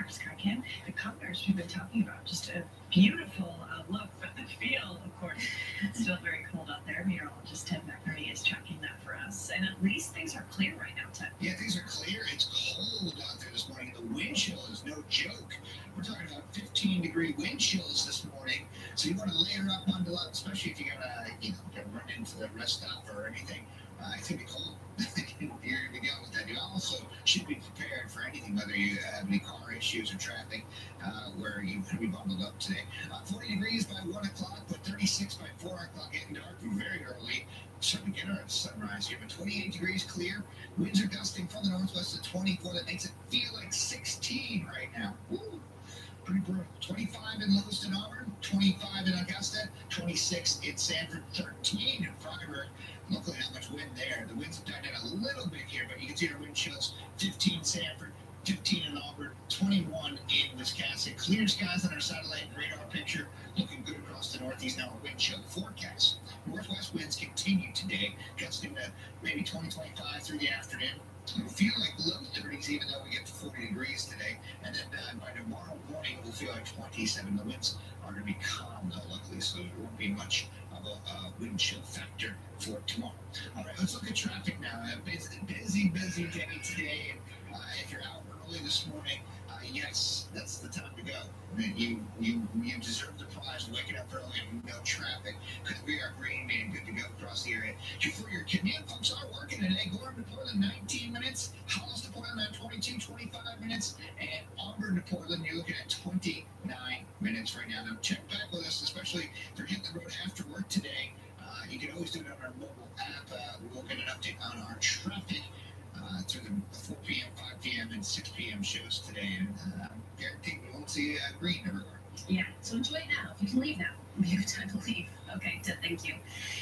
our Skycam. The colors we've been talking about, just a beautiful uh, look, but the feel, of course, it's still very cold out there. Meteorologist Ted McCurdy is tracking that for us. And at least things are clear right now, Ted. Yeah, things are clear. It's cold out there this morning. The wind chill is no joke. We're talking about 15 degree wind chills this morning. So you want to layer up, bundle up, especially if you're gonna, you know, run into the rest stop or anything. Uh, it's gonna be cold. you're gonna with that. You also should be anything, whether you have any car issues or traffic, uh, where you're gonna be bundled up today. Uh, 40 degrees by one o'clock, but 36 by four o'clock, getting dark very early. Starting to get our sunrise here, but 28 degrees clear. Winds are gusting from the northwest at 24. That makes it feel like 16 right now. Woo pretty brutal. 25 in Lewiston, Auburn, 25 in Augusta, 26 in Sanford, 13 in Fryeburg. Luckily, not much wind there. The winds have died down a little bit here, but you can see our wind chills 15 Sanford, 15 in Auburn, 21 in Wiscasset. Clear skies on our satellite and radar picture, looking good across the northeast. Now, our wind chill forecast. Northwest winds continue today, gusting to maybe 20, 25 through the afternoon. It'll feel like low 30s, even though we get to 40 degrees today. And then uh, by tomorrow morning, it will feel like 27. The winds are going to be calm, though, luckily, so it won't be much of a uh, wind chill factor for tomorrow. All right, let's look at traffic now. A busy, busy, busy day today. Uh, if you're out early this morning, uh, yes, that's the time to go. You you you deserve the prize waking up early no traffic because we are green being good to go across the area. For your commute, folks are working today. Gorham to Portland, 19 minutes. Hollis to Portland, 22, 25 minutes. And Auburn to Portland, you're looking at 29 minutes right now. Now, check back with us, especially if you're hitting the road after work today. Uh, you can always do it on our mobile app. Uh, we'll get an update on our traffic uh, through the 4 p.m., 5 p.m., and 6 p.m. shows today. And uh, guarantee we won't see uh, green everywhere. Yeah, so enjoy it now. You can leave now, (laughs) it'll be time to leave. Okay, thank you.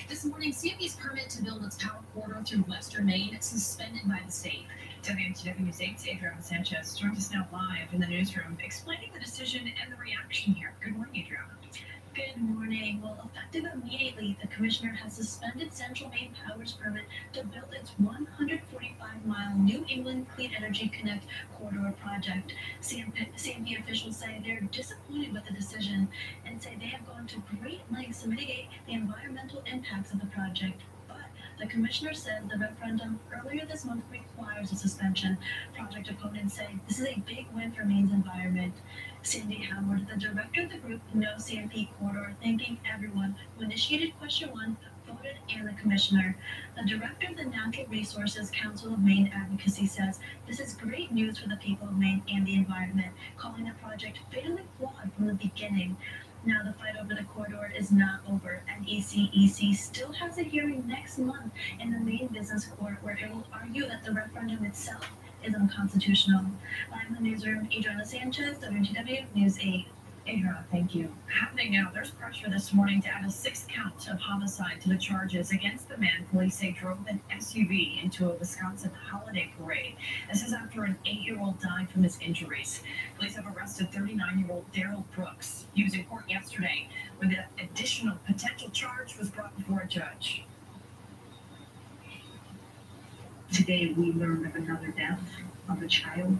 This morning, CMP's permit to build its power corridor through western Maine is suspended by the state. WMTW News 8's Adriana Sanchez joins us now live in the newsroom, explaining the decision and the reaction here. Good morning, Adriana. Good morning. Well, effective immediately, the commissioner has suspended Central Maine Power's permit to build its 145-mile New England Clean Energy Connect corridor project. CMP, officials say they're disappointed with the decision and say they have gone to great lengths to mitigate the environmental impacts of the project. But the commissioner said the referendum earlier this month requires a suspension. Project opponents say this is a big win for Maine's environment. Sandy Howard, the director of the group No CMP Corridor, thanking everyone who initiated question one, voted, and the commissioner. The director of the Natural Resources Council of Maine Advocacy says this is great news for the people of Maine and the environment, calling the project fatally flawed from the beginning. Now the fight over the corridor is not over, and NECEC still has a hearing next month in the Maine Business Court where it will argue that the referendum itself is unconstitutional. In the newsroom, Adriana Sanchez, WMTW News 8. Adriana, thank you. Happening now, there's pressure this morning to add a sixth count of homicide to the charges against the man police say drove an SUV into a Wisconsin holiday parade. This is after an eight-year-old died from his injuries. Police have arrested 39-year-old Darrell Brooks. He was in court yesterday when an additional potential charge was brought before a judge. Today, we learned of another death of a child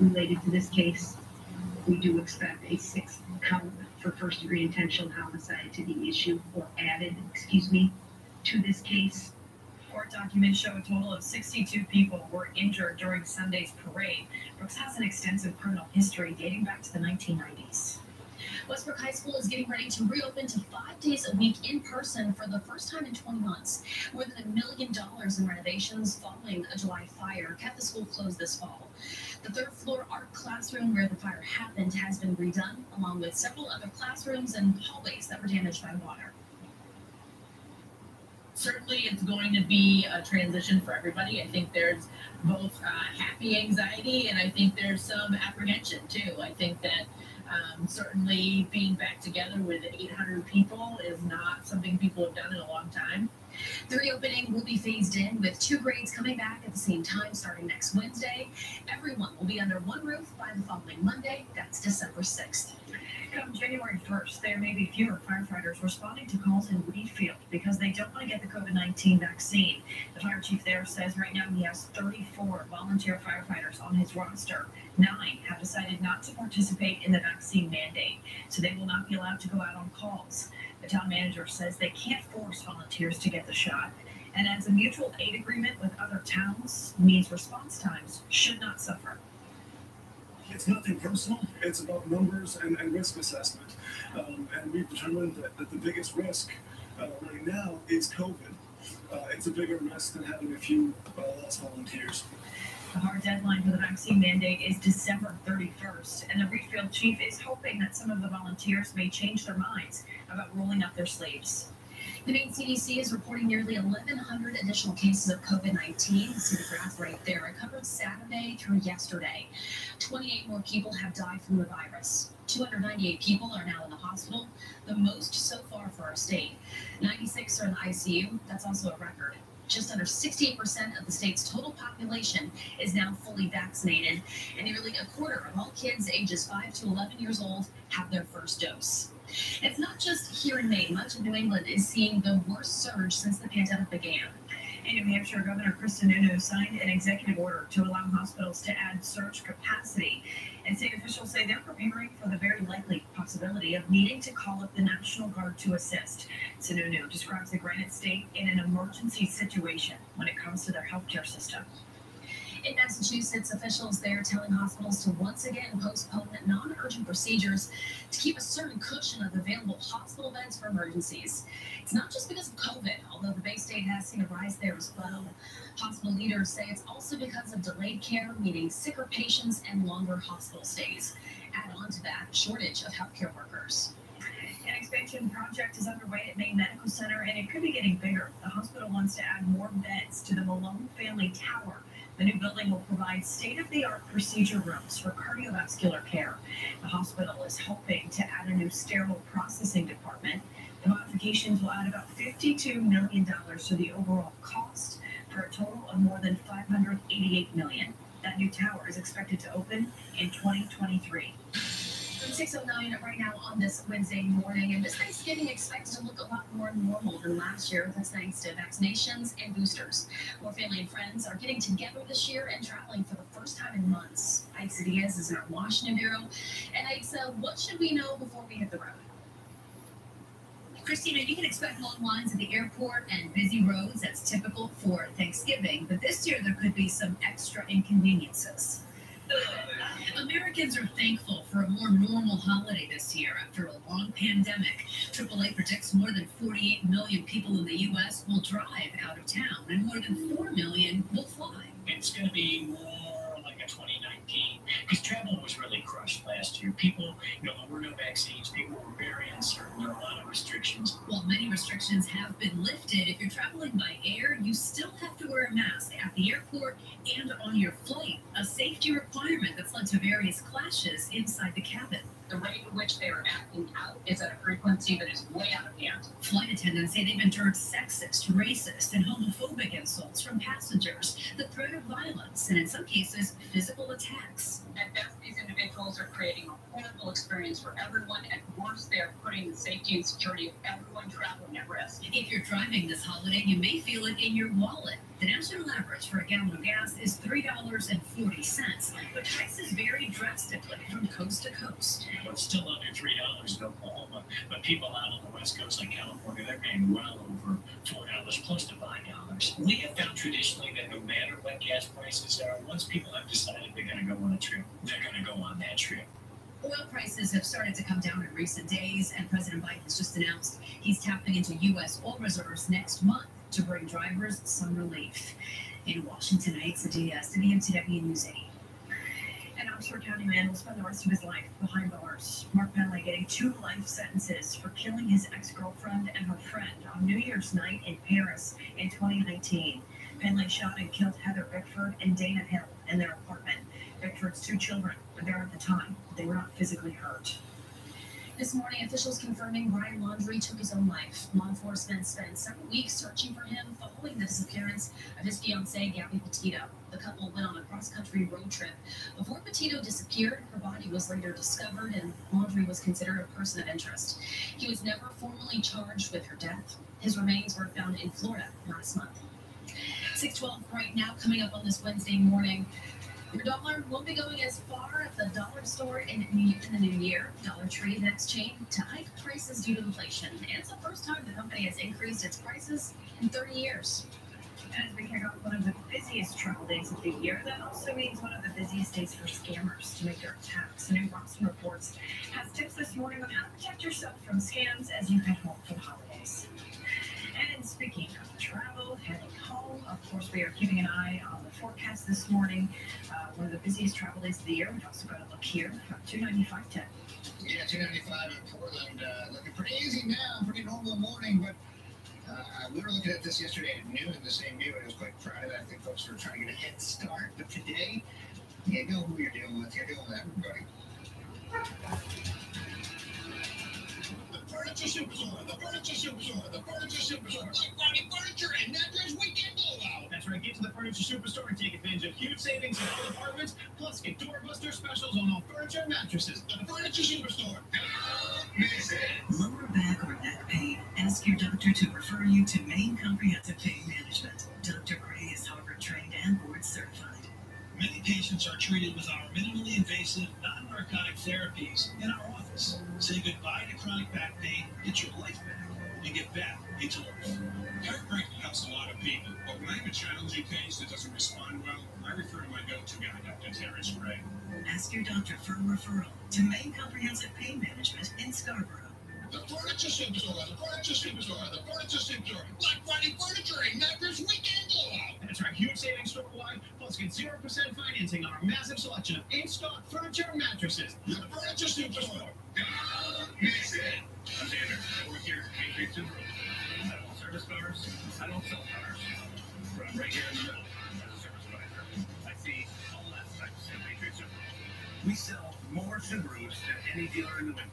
related to this case. We do expect a sixth count for first degree intentional homicide to be issued or added, excuse me, to this case. Court documents show a total of 62 people were injured during Sunday's parade. Brooks has an extensive criminal history dating back to the 1990s. Westbrook High School is getting ready to reopen to five days a week in person for the first time in 20 months. More than a million dollars in renovations following a July fire kept the school closed this fall. The third floor art classroom where the fire happened has been redone, along with several other classrooms and hallways that were damaged by water. certainly it's going to be a transition for everybody. I think there's both uh, happy anxiety and I think there's some apprehension too. I think that um, certainly being back together with 800 people is not something people have done in a long time. The reopening will be phased in with two grades coming back at the same time starting next Wednesday. Everyone will be under one roof by the following Monday. That's December 6th. Come January 1st, there may be fewer firefighters responding to calls in Readfield because they don't want to get the COVID 19 vaccine. The fire chief there says right now he has 34 volunteer firefighters on his roster. Nine have decided not to participate in the vaccine mandate, so they will not be allowed to go out on calls. The town manager says they can't force volunteers to get the shot. And as a mutual aid agreement with other towns means response times should not suffer. it's nothing personal. It's about numbers and, and risk assessment. Um, and we've determined that, that the biggest risk uh, right now is COVID. Uh, it's a bigger risk than having a few uh, less volunteers. The hard deadline for the vaccine mandate is December 31st, and the Readfield chief is hoping that some of the volunteers may change their minds about rolling up their sleeves. The Maine CDC is reporting nearly 1,100 additional cases of COVID 19. See the graph right there. It covered Saturday through yesterday. 28 more people have died from the virus. 298 people are now in the hospital, the most so far for our state. 96 are in the ICU. That's also a record. Just under 68% of the state's total population is now fully vaccinated, and nearly a quarter of all kids ages 5 to 11 years old have their first dose. It's not just here in Maine. Much of New England is seeing the worst surge since the pandemic began. In New Hampshire, Governor Chris Sununu signed an executive order to allow hospitals to add surge capacity. And state officials say they're preparing for the very likely possibility of needing to call up the National Guard to assist. Sununu describes the Granite State in an emergency situation when it comes to their healthcare system. In Massachusetts, officials there telling hospitals to once again postpone non urgent procedures to keep a certain cushion of available hospital beds for emergencies. It's not just because of COVID, although the Bay State has seen a rise there as well. Hospital leaders say it's also because of delayed care, meaning sicker patients and longer hospital stays. Add on to that, shortage of healthcare workers. An expansion project is underway at Maine Medical Center, and it could be getting bigger. The hospital wants to add more beds to the Malone Family Tower. The new building will provide state-of-the-art procedure rooms for cardiovascular care. The hospital is hoping to add a new sterile processing department. The modifications will add about $52 million to the overall cost for a total of more than 588 million. That new tower is expected to open in 2023. From 609 right now on this Wednesday morning, and this Thanksgiving expected to look a lot more normal than last year. That's thanks to vaccinations and boosters. More family and friends are getting together this year and traveling for the first time in months. Aixa Diaz is in our Washington Bureau. And Aixa, so what should we know before we hit the road? Christina, you can expect long lines at the airport and busy roads. That's typical for Thanksgiving, but this year there could be some extra inconveniences. Uh, Americans are thankful for a more normal holiday this year after a long pandemic. AAA predicts more than 48 million people in the U.S. will drive out of town, and more than 4 million will fly. It's going to be more like a 2019 because travel was really crushed last year. People, you know, there were no vaccines. People were very uncertain. There were a lot of restrictions. While many restrictions have been lifted, if you're traveling by air, you still have to wear a mask at the airport and on your flight, a safety requirement that's led to various clashes inside the cabin. The rate in which they are acting out is at a frequency that is way out of hand. Flight attendants say they've endured sexist, racist, and homophobic insults from passengers, the threat of violence, and in some cases, physical attacks. At best, these individuals are creating a horrible experience for everyone. At worst, they are putting the safety and security of everyone traveling at risk. If you're driving this holiday, you may feel it in your wallet. The national average for a gallon of gas is $3.40, but prices vary drastically from coast to coast. But it's still under three dollars in Oklahoma. But people out on the west coast, like California, they're paying well over four dollars, close to five dollars. We have found traditionally that no matter what gas prices are, once people have decided they're going to go on a trip, they're going to go on that trip. Oil prices have started to come down in recent days, and President Biden has just announced he's tapping into U.S. oil reserves next month to bring drivers some relief. In Washington, Diaz, to the MTW News 8. An Oxford County man will spend the rest of his life behind bars. Mark Penley getting two life sentences for killing his ex-girlfriend and her friend on New Year's night in Paris in 2019. Penley shot and killed Heather Bickford and Dana Hill in their apartment. Bickford's two children were there at the time. They were not physically hurt. This morning, officials confirming Brian Laundrie took his own life. Law enforcement spent several weeks searching for him following the disappearance of his fiancee, Gabby Petito. The couple went on a cross-country road trip. Before Petito disappeared, her body was later discovered, and Laundrie was considered a person of interest. He was never formally charged with her death. His remains were found in Florida last month. 612 right now, coming up on this Wednesday morning. Your dollar won't be going as far at the dollar store in, the new year. Dollar Tree next chain to hike prices due to inflation. And it's the first time the company has increased its prices in 30 years. And as we kick off one of the busiest travel days of the year, that also means one of the busiest days for scammers to make their attacks. New Rossen Reports has tips this morning on how to protect yourself from scams as you head home for the holidays. And speaking of travel, heading home, of course, we are keeping an eye on the forecast this morning. One of the busiest travel days of the year. We've also got a look here, 295.10. Yeah, 295 in Portland. Uh, looking pretty easy now, pretty normal morning, but uh, we were looking at this yesterday at noon, the same noon. I was quite that. I think folks were trying to get a head start. But today, you know who you're dealing with. You're dealing with everybody. The Furniture Superstore, the Furniture Superstore, the Furniture Superstore. Black Friday furniture and mattress weekend blowout. That's right. Get to the Furniture Superstore and take advantage of huge savings on all departments. Plus, get doorbuster specials on all furniture and mattresses. The Furniture Superstore. Lower back or neck pain? Ask your doctor to refer you to Maine Comprehensive Pain Management. Dr. Gray is Harvard trained and board certified. Many patients are treated with our minimally invasive, non-narcotic therapies in our office. Say goodbye to chronic back pain, get your life back, and get back into life. Chiropractic helps a lot of people, but when I have a challenging case that doesn't respond well, I refer to my go-to guy, Dr. Terrence Gray. Ask your doctor for a referral to Maine Comprehensive Pain Management in Scarborough. The Furniture Superstore, the Furniture Superstore, the Furniture Superstore. Black Friday furniture and mattress weekend blowout. That's right. Huge savings store-wide. Plus, get 0% financing on our massive selection of in-stock furniture and mattresses. The Furniture Superstore. Listen, I'm. Over here, Patriots and I don't service cars. I don't sell cars. I'm right here in the middle as a service. I see all aspects of We sell more Subarus than any dealer in New England.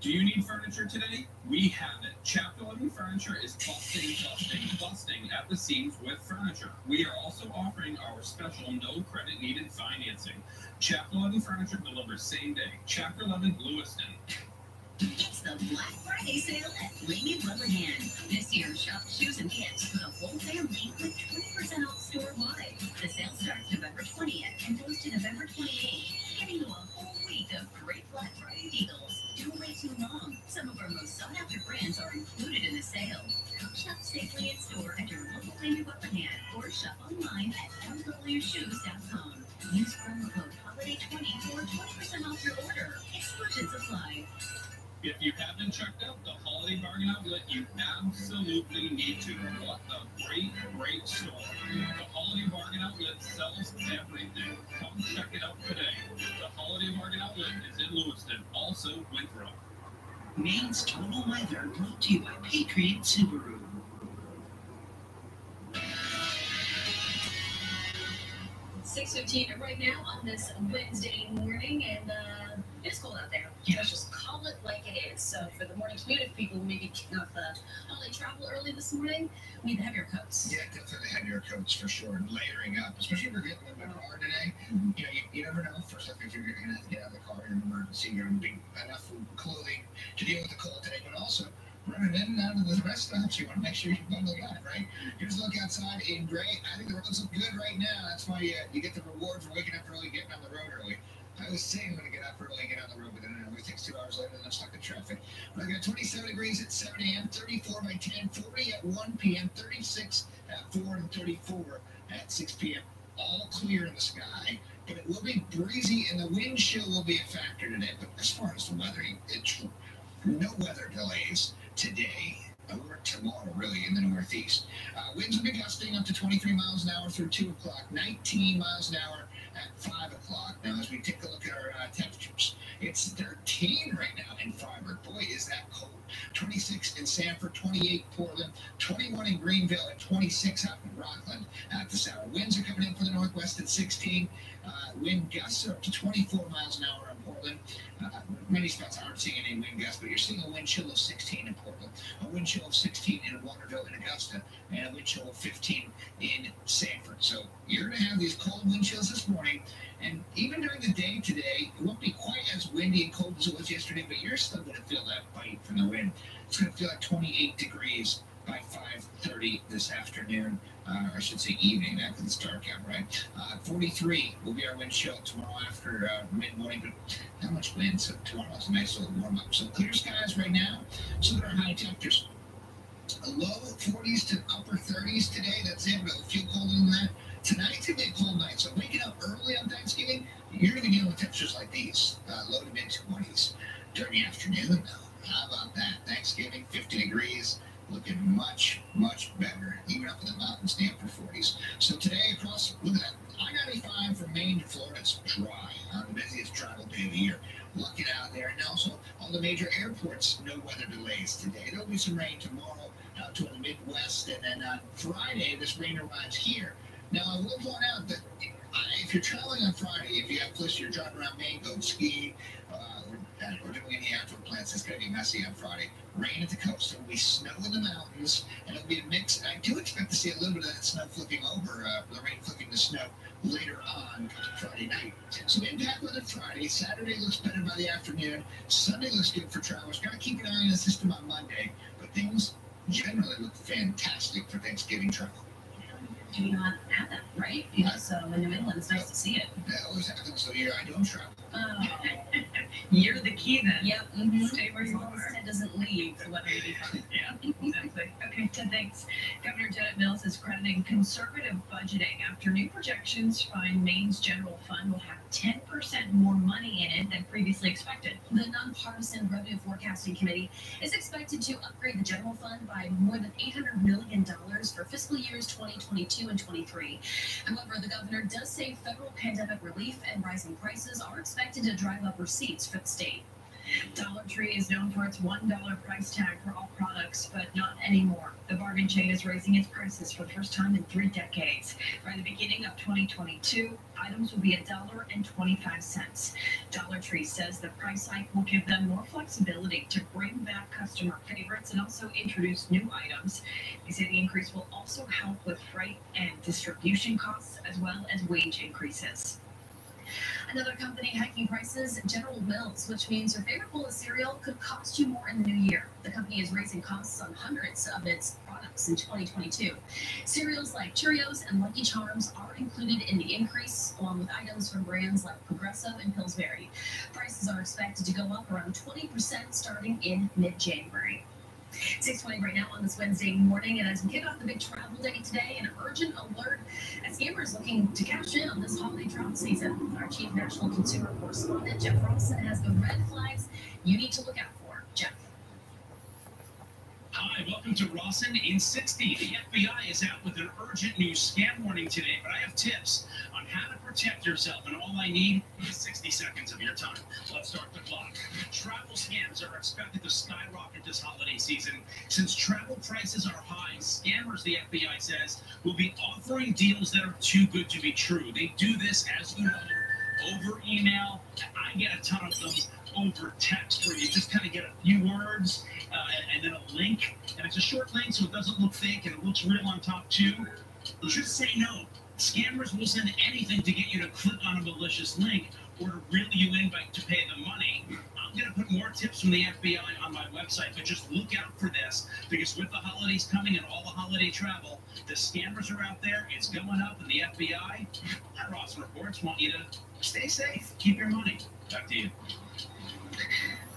Do you need furniture today? We have it. Chapter 11 Furniture is busting, busting, busting at the seams with furniture. We are also offering our special no credit needed financing. Chapter 11 Furniture delivers same day. Chapter 11 Lewiston. It's the Black Friday sale at Lamey Wellehan. This year, shop shoes and kids for the whole family with 20% off store-wide. The sale starts November 20th and goes to November sale. Shop safely in store at your local Lamey Wellehan or shop online at MWShoes.com. Use promo code HOLIDAY20 for 20% off your order. Exclusions apply. If you haven't checked out the Holiday Bargain Outlet, you absolutely need to. What a great, great store. The Holiday Bargain Outlet sells everything. Come check it out today. The Holiday Bargain Outlet is in Lewiston, also Winthrop. Maine's Total Weather brought to you by Patriot Subaru. Six fifteen right now on this Wednesday morning, and uh, it's cold out there. Let's just call it like it is. So for the morning commute, if people maybe kicking off the holiday travel early this morning, we need your coats. Yeah, definitely heavier coats for sure. And layering up, especially if you're getting in the car today. Mm-hmm. You know, you, you never know. First, like if you're going to have to get out of the car in an emergency, you're going to be enough clothing to deal with the cold today, but also running in and out of the rest stops, you want to make sure you're bundled up, right? You just look outside in gray. I think the roads look good right now. That's why you, you get the reward for waking up early, getting on the road early. I was saying I'm going to get up early and get on the road, but then it always two hours later and I'm stuck in traffic. But I got 27 degrees at 7 a.m., 34 by 10, 40 at 1 p.m., 36 at 4, and 34 at 6 p.m. All clear in the sky, but it will be breezy and the wind chill will be a factor today. But as far as the weather, it's no weather delays today or tomorrow, really, in the Northeast. Uh, winds will be gusting up to 23 miles an hour through 2 o'clock, 19 miles an hour at 5 o'clock. Now, as we take a look at our uh, temperatures, it's 13 right now in Fryeburg. Boy, is that cold. 26 in Sanford, 28 Portland, 21 in Greenville, and 26 out in Rockland at this hour. Winds are coming in from the northwest at 16. Uh, wind gusts up to 24 miles an hour Portland. Uh, many spots aren't seeing any wind gusts, but you're seeing a wind chill of 16 in Portland, a wind chill of 16 in Waterville and Augusta, and a wind chill of 15 in Sanford. So you're going to have these cold wind chills this morning, and even during the day today, it won't be quite as windy and cold as it was yesterday, but you're still going to feel that bite from the wind. It's going to feel like 28 degrees by 5.30 this afternoon, uh, I should say evening after the start count, right? Uh, 43 will be our wind chill tomorrow after uh, mid-morning, but not much wind, so tomorrow's a nice little warm-up. So clear skies right now, so there are high temperatures. Low 40s to upper 30s today, that's it, it'll feel colder than that. Tonight's gonna be a cold night, so waking up early on Thanksgiving, you're gonna be dealing with temperatures like these, uh, low to mid 20s. During the afternoon, though, how about that? Thanksgiving, 50 degrees, looking much, much better, even up in the mountains, the upper 40s. So today across, look at that, I-95 from Maine to Florida, it's dry, uh, the busiest travel day of the year. Looking out there, and also all the major airports, no weather delays today. There'll be some rain tomorrow out to the Midwest, and then on Friday, this rain arrives here. Now, I will point out that uh, if you're traveling on Friday, if you have places you're driving around Maine, go skiing, uh, doing any outdoor plans, it's going to be messy on Friday. Rain at the coast. There will be snow in the mountains, and it'll be a mix. I do expect to see a little bit of that snow flipping over, uh, the rain flipping the snow later on Friday night. So impact weather Friday. Saturday looks better by the afternoon. Sunday looks good for travelers. Got to keep an eye on the system on Monday, but things generally look fantastic for Thanksgiving travel. Do not have that, right? Yeah, so in New England, it's nice to see it. That always happens, so here I don't travel. Oh, (laughs) You're the key then. yep. mhm. Stay where As you long as are. Ted doesn't leave, the weather will be fine. (laughs) Yeah, exactly. Okay, Ted, thanks. Governor Janet Mills is crediting conservative budgeting after new projections find Maine's general fund will have 10% more money in it than previously expected. The nonpartisan revenue forecasting committee is expected to upgrade the general fund by more than $800 million for fiscal years 2022 and 23. However, the governor does say federal pandemic relief and rising prices are expected to drive up receipts for the state. Dollar Tree is known for its $1 price tag for all products, but not anymore. The bargain chain is raising its prices for the first time in three decades. By the beginning of 2022, items will be $1.25. Dollar Tree says the price hike will give them more flexibility to bring back customer favorites and also introduce new items. They say the increase will also help with freight and distribution costs as well as wage increases. Another company hiking prices, General Mills, which means your favorite bowl of cereal could cost you more in the new year. The company is raising costs on hundreds of its products in 2022. Cereals like Cheerios and Lucky Charms are included in the increase, along with items from brands like Progresso and Pillsbury. Prices are expected to go up around 20% starting in mid-January. 620 right now on this Wednesday morning, and as we kick off the big travel day today, an urgent alert as gamers looking to cash in on this holiday travel season. Our chief national consumer correspondent, Jeff Rossen, has the red flags you need to look out for. Jeff. Hi, welcome to Rossen in 60. The FBI is out with an urgent new scam warning today, but I have tips on how to protect yourself, and all I need is 60 seconds of your time. Let's start the clock. Travel scams are expected to skyrocket this holiday season. Since travel prices are high, scammers, the FBI says, will be offering deals that are too good to be true. They do this, as you know, over email. I get a ton of them over text where you just kind of get a few words uh, and, and then a link. And it's a short link, so it doesn't look fake and it looks real on top too. Just say no. Scammers will send anything to get you to click on a malicious link or to reel you in by, to pay the money. I'm going to put more tips from the FBI on my website, but just look out for this because with the holidays coming and all the holiday travel, the scammers are out there. It's going up, and the FBI, Rossen Reports, want you to stay safe, keep your money. Back to you.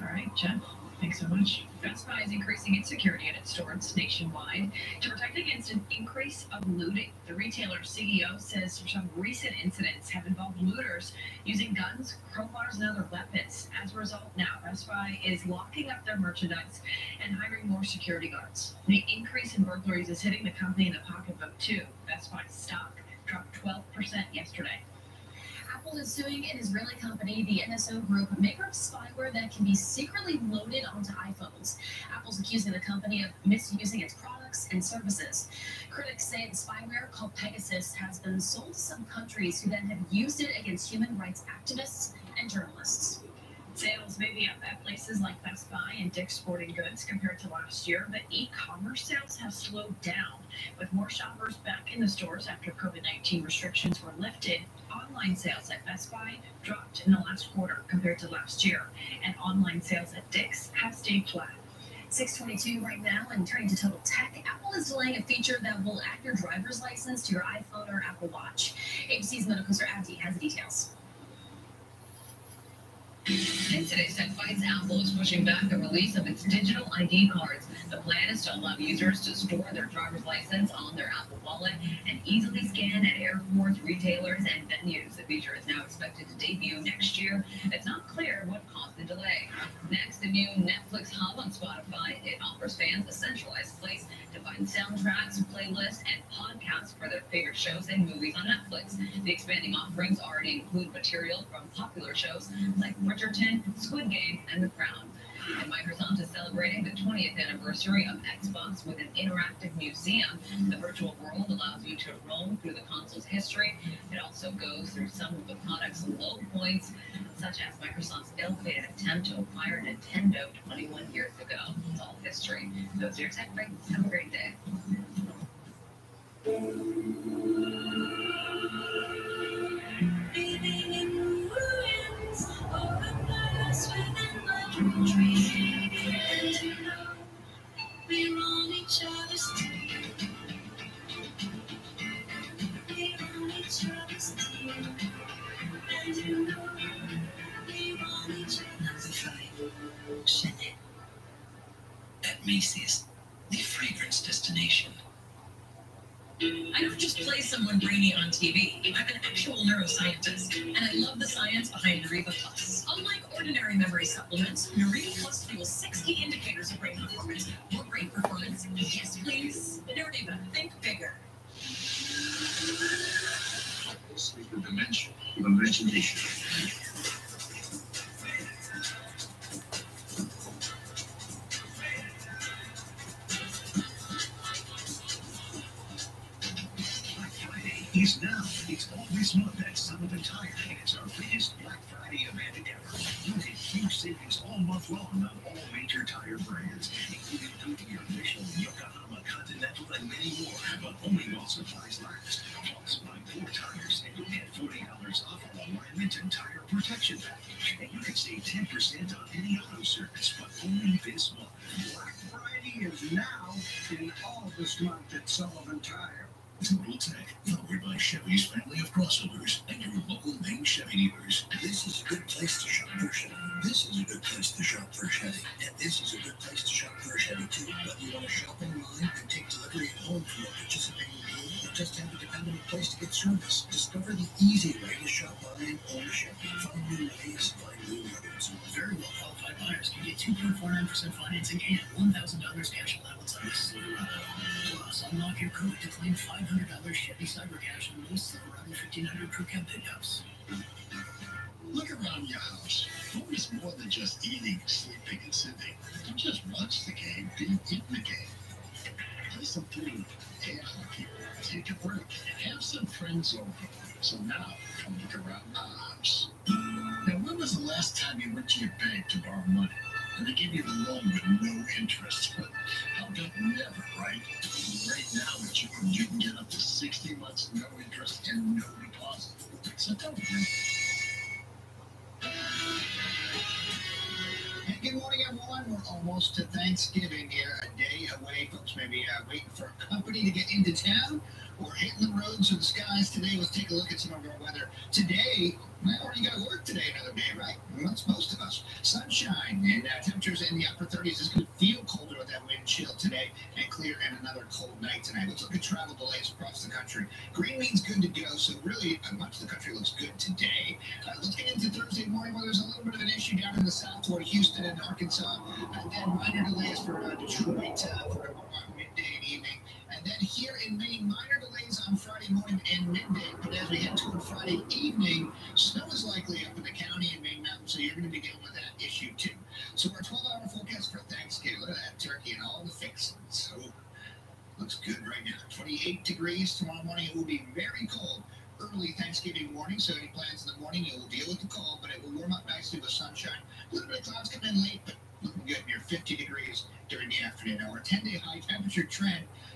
All right, Jeff. Thanks so much. Best Buy is increasing its security at its stores nationwide to protect against an increase of looting. The retailer's CEO says some recent incidents have involved looters using guns, crowbars, and other weapons. As a result, now Best Buy is locking up their merchandise and hiring more security guards. The increase in burglaries is hitting the company in the pocketbook too. Best Buy's stock dropped 12% yesterday. Apple is suing an Israeli company, the NSO Group, maker of spyware that can be secretly loaded onto iPhones. Apple's accusing the company of misusing its products and services. Critics say the spyware, called Pegasus, has been sold to some countries who then have used it against human rights activists and journalists. Sales may be up at places like Best Buy and Dick's Sporting Goods compared to last year, but e-commerce sales have slowed down. With more shoppers back in the stores after COVID-19 restrictions were lifted, online sales at Best Buy dropped in the last quarter compared to last year, and online sales at Dick's have stayed flat. 622 right now and turning to total tech apple is delaying a feature that will add your driver's license to your iphone or apple watch abc's sir abdi has the details In today's Tech Bites, Apple is pushing back the release of its digital ID cards. The plan is to allow users to store their driver's license on their Apple Wallet and easily scan at airports, retailers, and venues. The feature is now expected to debut next year. It's not clear what caused the delay. Next, the new Netflix Hub on Spotify. It offers fans a centralized place to find soundtracks, playlists, and podcasts for their favorite shows and movies on Netflix. The expanding offerings already include material from popular shows like Bridgerton, Squid Game, and The Crown. And Microsoft is celebrating the 20th anniversary of Xbox with an interactive museum. The virtual world allows you to roam through the console's history. It also goes through some of the product's low points, such as Microsoft's ill-fated attempt to acquire Nintendo 21 years ago. It's all history. Those are your tech breaks. Have a great day. Macy's, the fragrance destination. I don't just play someone brainy on TV. I'm an actual neuroscientist, and I love the science behind Neuriva Plus. Unlike ordinary memory supplements, Neuriva Plus fuels 60 indicators of brain performance. More brain performance? Yes, please. Neuriva, think bigger. Is the dimension imagination. Is now. It's all this month at Sullivan Tire, and it's our biggest Black Friday event ever. You get huge savings all month long Chevy's family of crossovers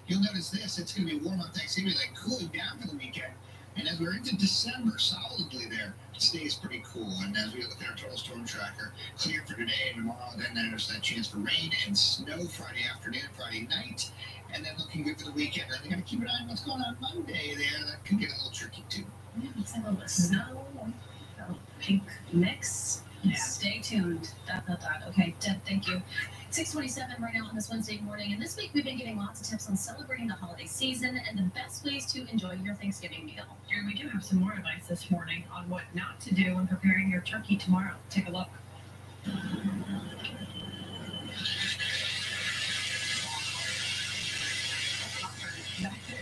You'll notice this. It's going to be warm on Thanksgiving, then cooling down for the weekend. And as we're into December, solidly there, it stays pretty cool. And as we look at our total storm tracker, clear for today and tomorrow, then there's that chance for rain and snow Friday afternoon, Friday night, and then looking good for the weekend. And they got to keep an eye on what's going on Monday there. That could get a little tricky too. Yeah, it's a little bit snow, a pink mix. Yeah. Stay tuned. Dot dot dot. Okay, Deb, thank you. 627 right now on this Wednesday morning, and this week we've been giving lots of tips on celebrating the holiday season and the best ways to enjoy your Thanksgiving meal. And we do have some more advice this morning on what not to do when preparing your turkey tomorrow. Take a look.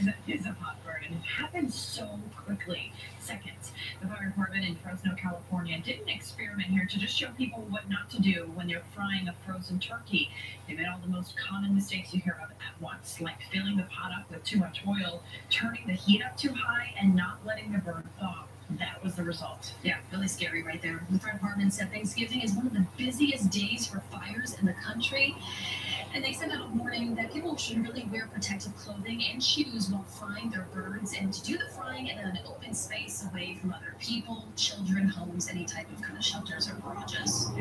That, is a hot burn, and it happens so quickly. Fire department in Fresno, California, did an experiment here to just show people what not to do when they're frying a frozen turkey. They made all the most common mistakes you hear of at once, like filling the pot up with too much oil, turning the heat up too high, and not letting the bird thaw. That was the result. Yeah, really scary right there. The fire department said Thanksgiving is one of the busiest days for fires in the country. And they sent out a warning that people should really wear protective clothing and shoes while frying their birds and to do the frying in an open space away from other people, children, homes, any type of kind of shelters or garages.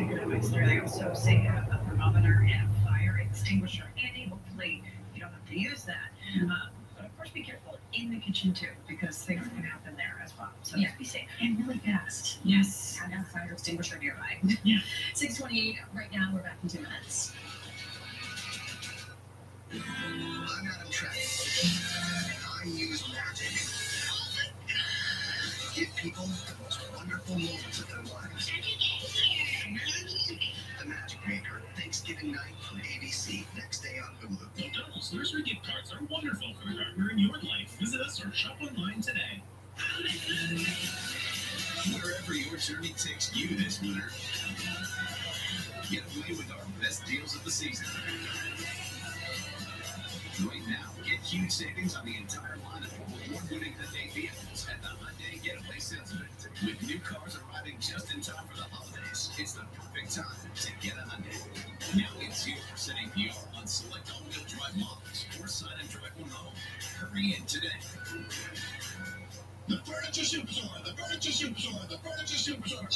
There. They also say a, a thermometer and a fire extinguisher handy. Hopefully, you don't have to use that. Uh, but of course, be careful in the kitchen too, because things can happen there as well. So Yeah. be safe and really fast. Yes, have a fire extinguisher nearby. Yeah. (laughs) 628 right now, we're back in two minutes. People the most wonderful moments of their lives. The Magic Maker, Thanksgiving night on ABC, next day on Hulu. McDonald's nursery gift cards are wonderful for the gardener in your life. Visit us or shop online today. Wherever your journey takes you this winter, get away with our best deals of the season. Huge savings on the entire line of award-winning Hyundai vehicles at the Hyundai Getaway Sales Event. With new cars arriving just in time for the holidays, it's the perfect time to get a Hyundai. Now get 0% APR on select all-wheel drive models or sign and drive one home. Hurry in today. The Furniture Superstore, the Furniture Superstore, the Furniture Superstore.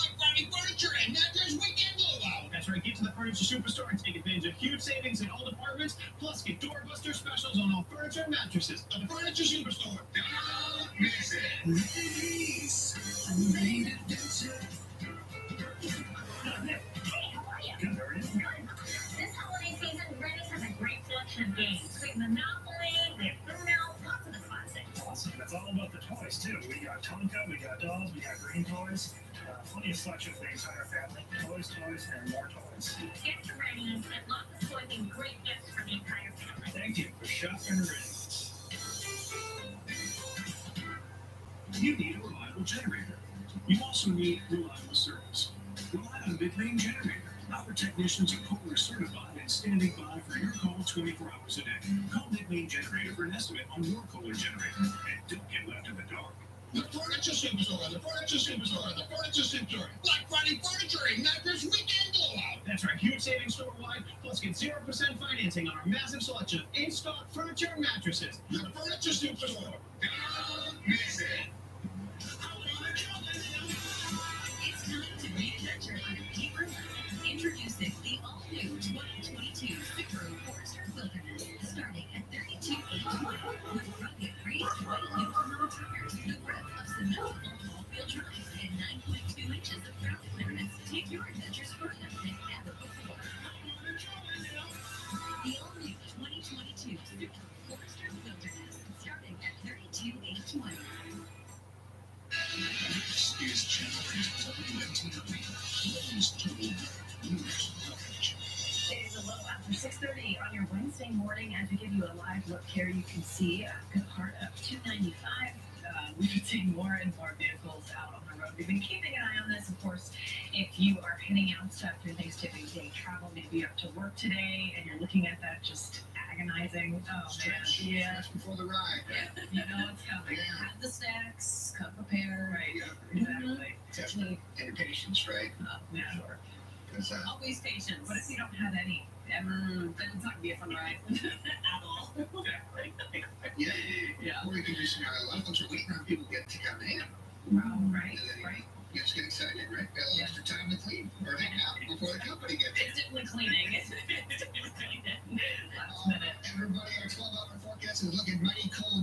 To the Furniture Superstore and take advantage of huge savings in all departments. Plus, get doorbuster specials on all furniture and mattresses. The Furniture Superstore. Don't miss it. Please. I made it. That's it. This holiday season, Reny's has a great selection of games. We have Monopoly, we have Uno, lots of the classics. Awesome. It's all about the toys too. We got Tonka, we got dolls, we got green toys. Uh, plenty of selection for the entire family. Toys, toys, and more shopping ready. You need a reliable generator. You also need reliable service. Rely on Main Generator. Our technicians are Kohler certified and standing by for your call 24 hours a day. Call Main Generator for an estimate on your Kohler generator. And don't get left in the dark. The Furniture Superstore, the Furniture Superstore, the Furniture Superstore. Black Friday Furniture and Mattress Weekend Blowout. That's right, huge savings store-wide. Get 0% financing on our massive selection of in-stock furniture and mattresses. The Furniture Superstore. See a good part of 295. Uh, we've been seeing more and more vehicles out on the road. We've been keeping an eye on this, of course. If you are heading out after Thanksgiving Day travel, maybe up to work today, and you're looking at that just agonizing. Oh, man. Yeah. Stretch before the ride. Yeah, you know it's coming. Yeah. Have the snacks, come prepared. Right. Yeah. Exactly. Definitely. And patience, right? Uh, yeah, sure. Uh, Always patience. What if you don't have any? Mm, then it's not gonna be a fun ride yeah, Yeah. or we can do some. A lot of folks are waiting on people to get to come in. Wow, right, And then right. You just get excited, right? Got a little extra time to clean or hang out before the company gets here. Definitely cleaning. (laughs) It's definitely cleaning. (laughs) Last minute. Everybody, our 12 hour forecast is looking mighty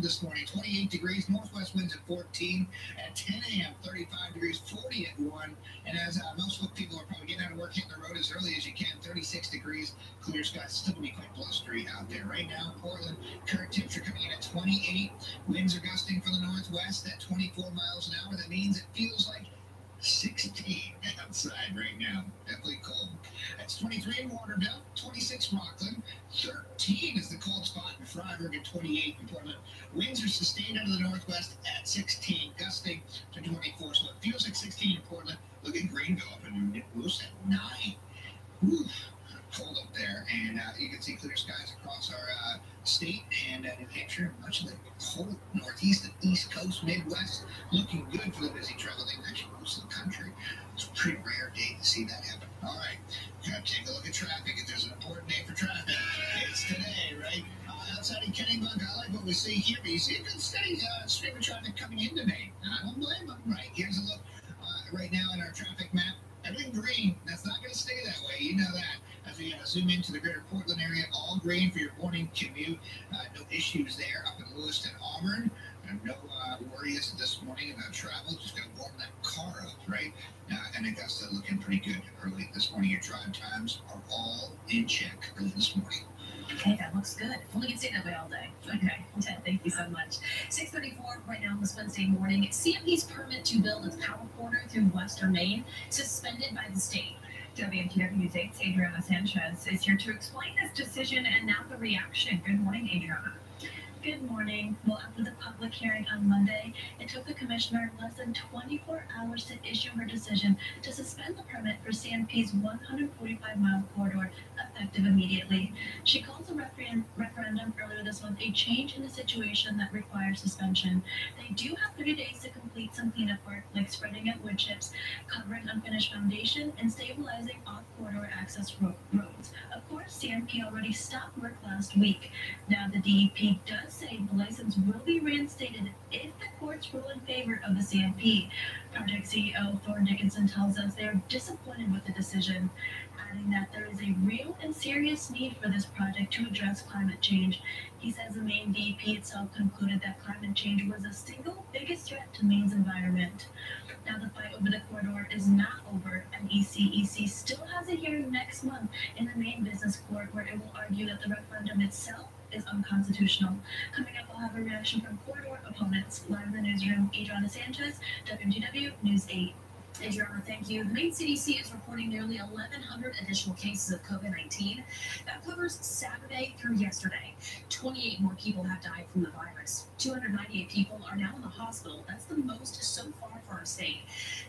this morning. 28 degrees, northwest winds at 14. At 10 a.m., 35 degrees, 40 at 1. And as uh, most people are probably getting out of work, hitting the road as early as you can, 36 degrees, clear skies. Still going to be quite blustery out there. Right now, Portland, current temperature coming in at 28. Winds are gusting from the northwest at 24 miles an hour. That means it feels like 16 outside right now. Definitely cold. That's 23 in Waterville, 26 in Rockland, 13 is the cold spot in Fryeburg, and 28 in Portland. Winds are sustained out of the northwest at 16, gusting to 24. So it feels like 16 in Portland. Look at Greenville up in Moose at 9. Whew, cold up there. And uh, you can see clear skies across our uh, state and uh, New Hampshire, much of the whole northeast and east coast, Midwest, looking good for the busy traveling. Actually, most of the country. It's a pretty rare day to see that happen. All right, gotta take a look at traffic. If there's an important day for traffic, it's today, right? Uh, outside of Kennebunk, I like what we see here. You see a good steady uh, stream of traffic coming into Maine. I don't blame them, right? Here's a look uh, right now in our traffic map. Everything green. That's not going to stay that way. You know that. As we uh, zoom into the greater Portland area, all green for your morning commute. Uh, no issues there up in Lewiston, Auburn. Uh, no uh, worries this morning about travel. Just going to warm that car up, right? Uh, and Augusta looking pretty good early this morning. Your drive times are all in check early this morning. Okay, that looks good. If only we can stay that way all day. Okay, Ted, (laughs) (laughs) thank you so much. 634 right now this Wednesday morning. CMP's permit to build its power corridor through western Maine suspended by the state. WMTW News 8's Adriana Sanchez is here to explain this decision and now the reaction. Good morning, Adriana. Good morning. Well, after the public hearing on Monday, it took the commissioner less than 24 hours to issue her decision to suspend the permit for CMP's 145 mile corridor effective immediately. She called the referendum, earlier this month a change in the situation that requires suspension. They do have 30 days to complete some cleanup work, like spreading out wood chips, covering unfinished foundation, and stabilizing off corridor access ro- roads. Of course, CMP already stopped work last week. Now, the DEP does say the license will be reinstated if the courts rule in favor of the CMP. Project CEO Thorn Dickinson tells us they are disappointed with the decision, adding that there is a real and serious need for this project to address climate change. He says the Maine DEP itself concluded that climate change was the single biggest threat to Maine's environment. Now, the fight over the corridor is not over, and NECEC still has a hearing next month in the Maine Business Court where it will argue that the referendum itself is unconstitutional. Coming up, we'll have a reaction from corridor opponents. Live in the newsroom, Adriana Sanchez, WMTW News 8. Adriana, thank you. The Maine CDC is reporting nearly 1,100 additional cases of COVID 19. That covers Saturday through yesterday. 28 more people have died from the virus. 298 people are now in the hospital. That's the most so far for our state.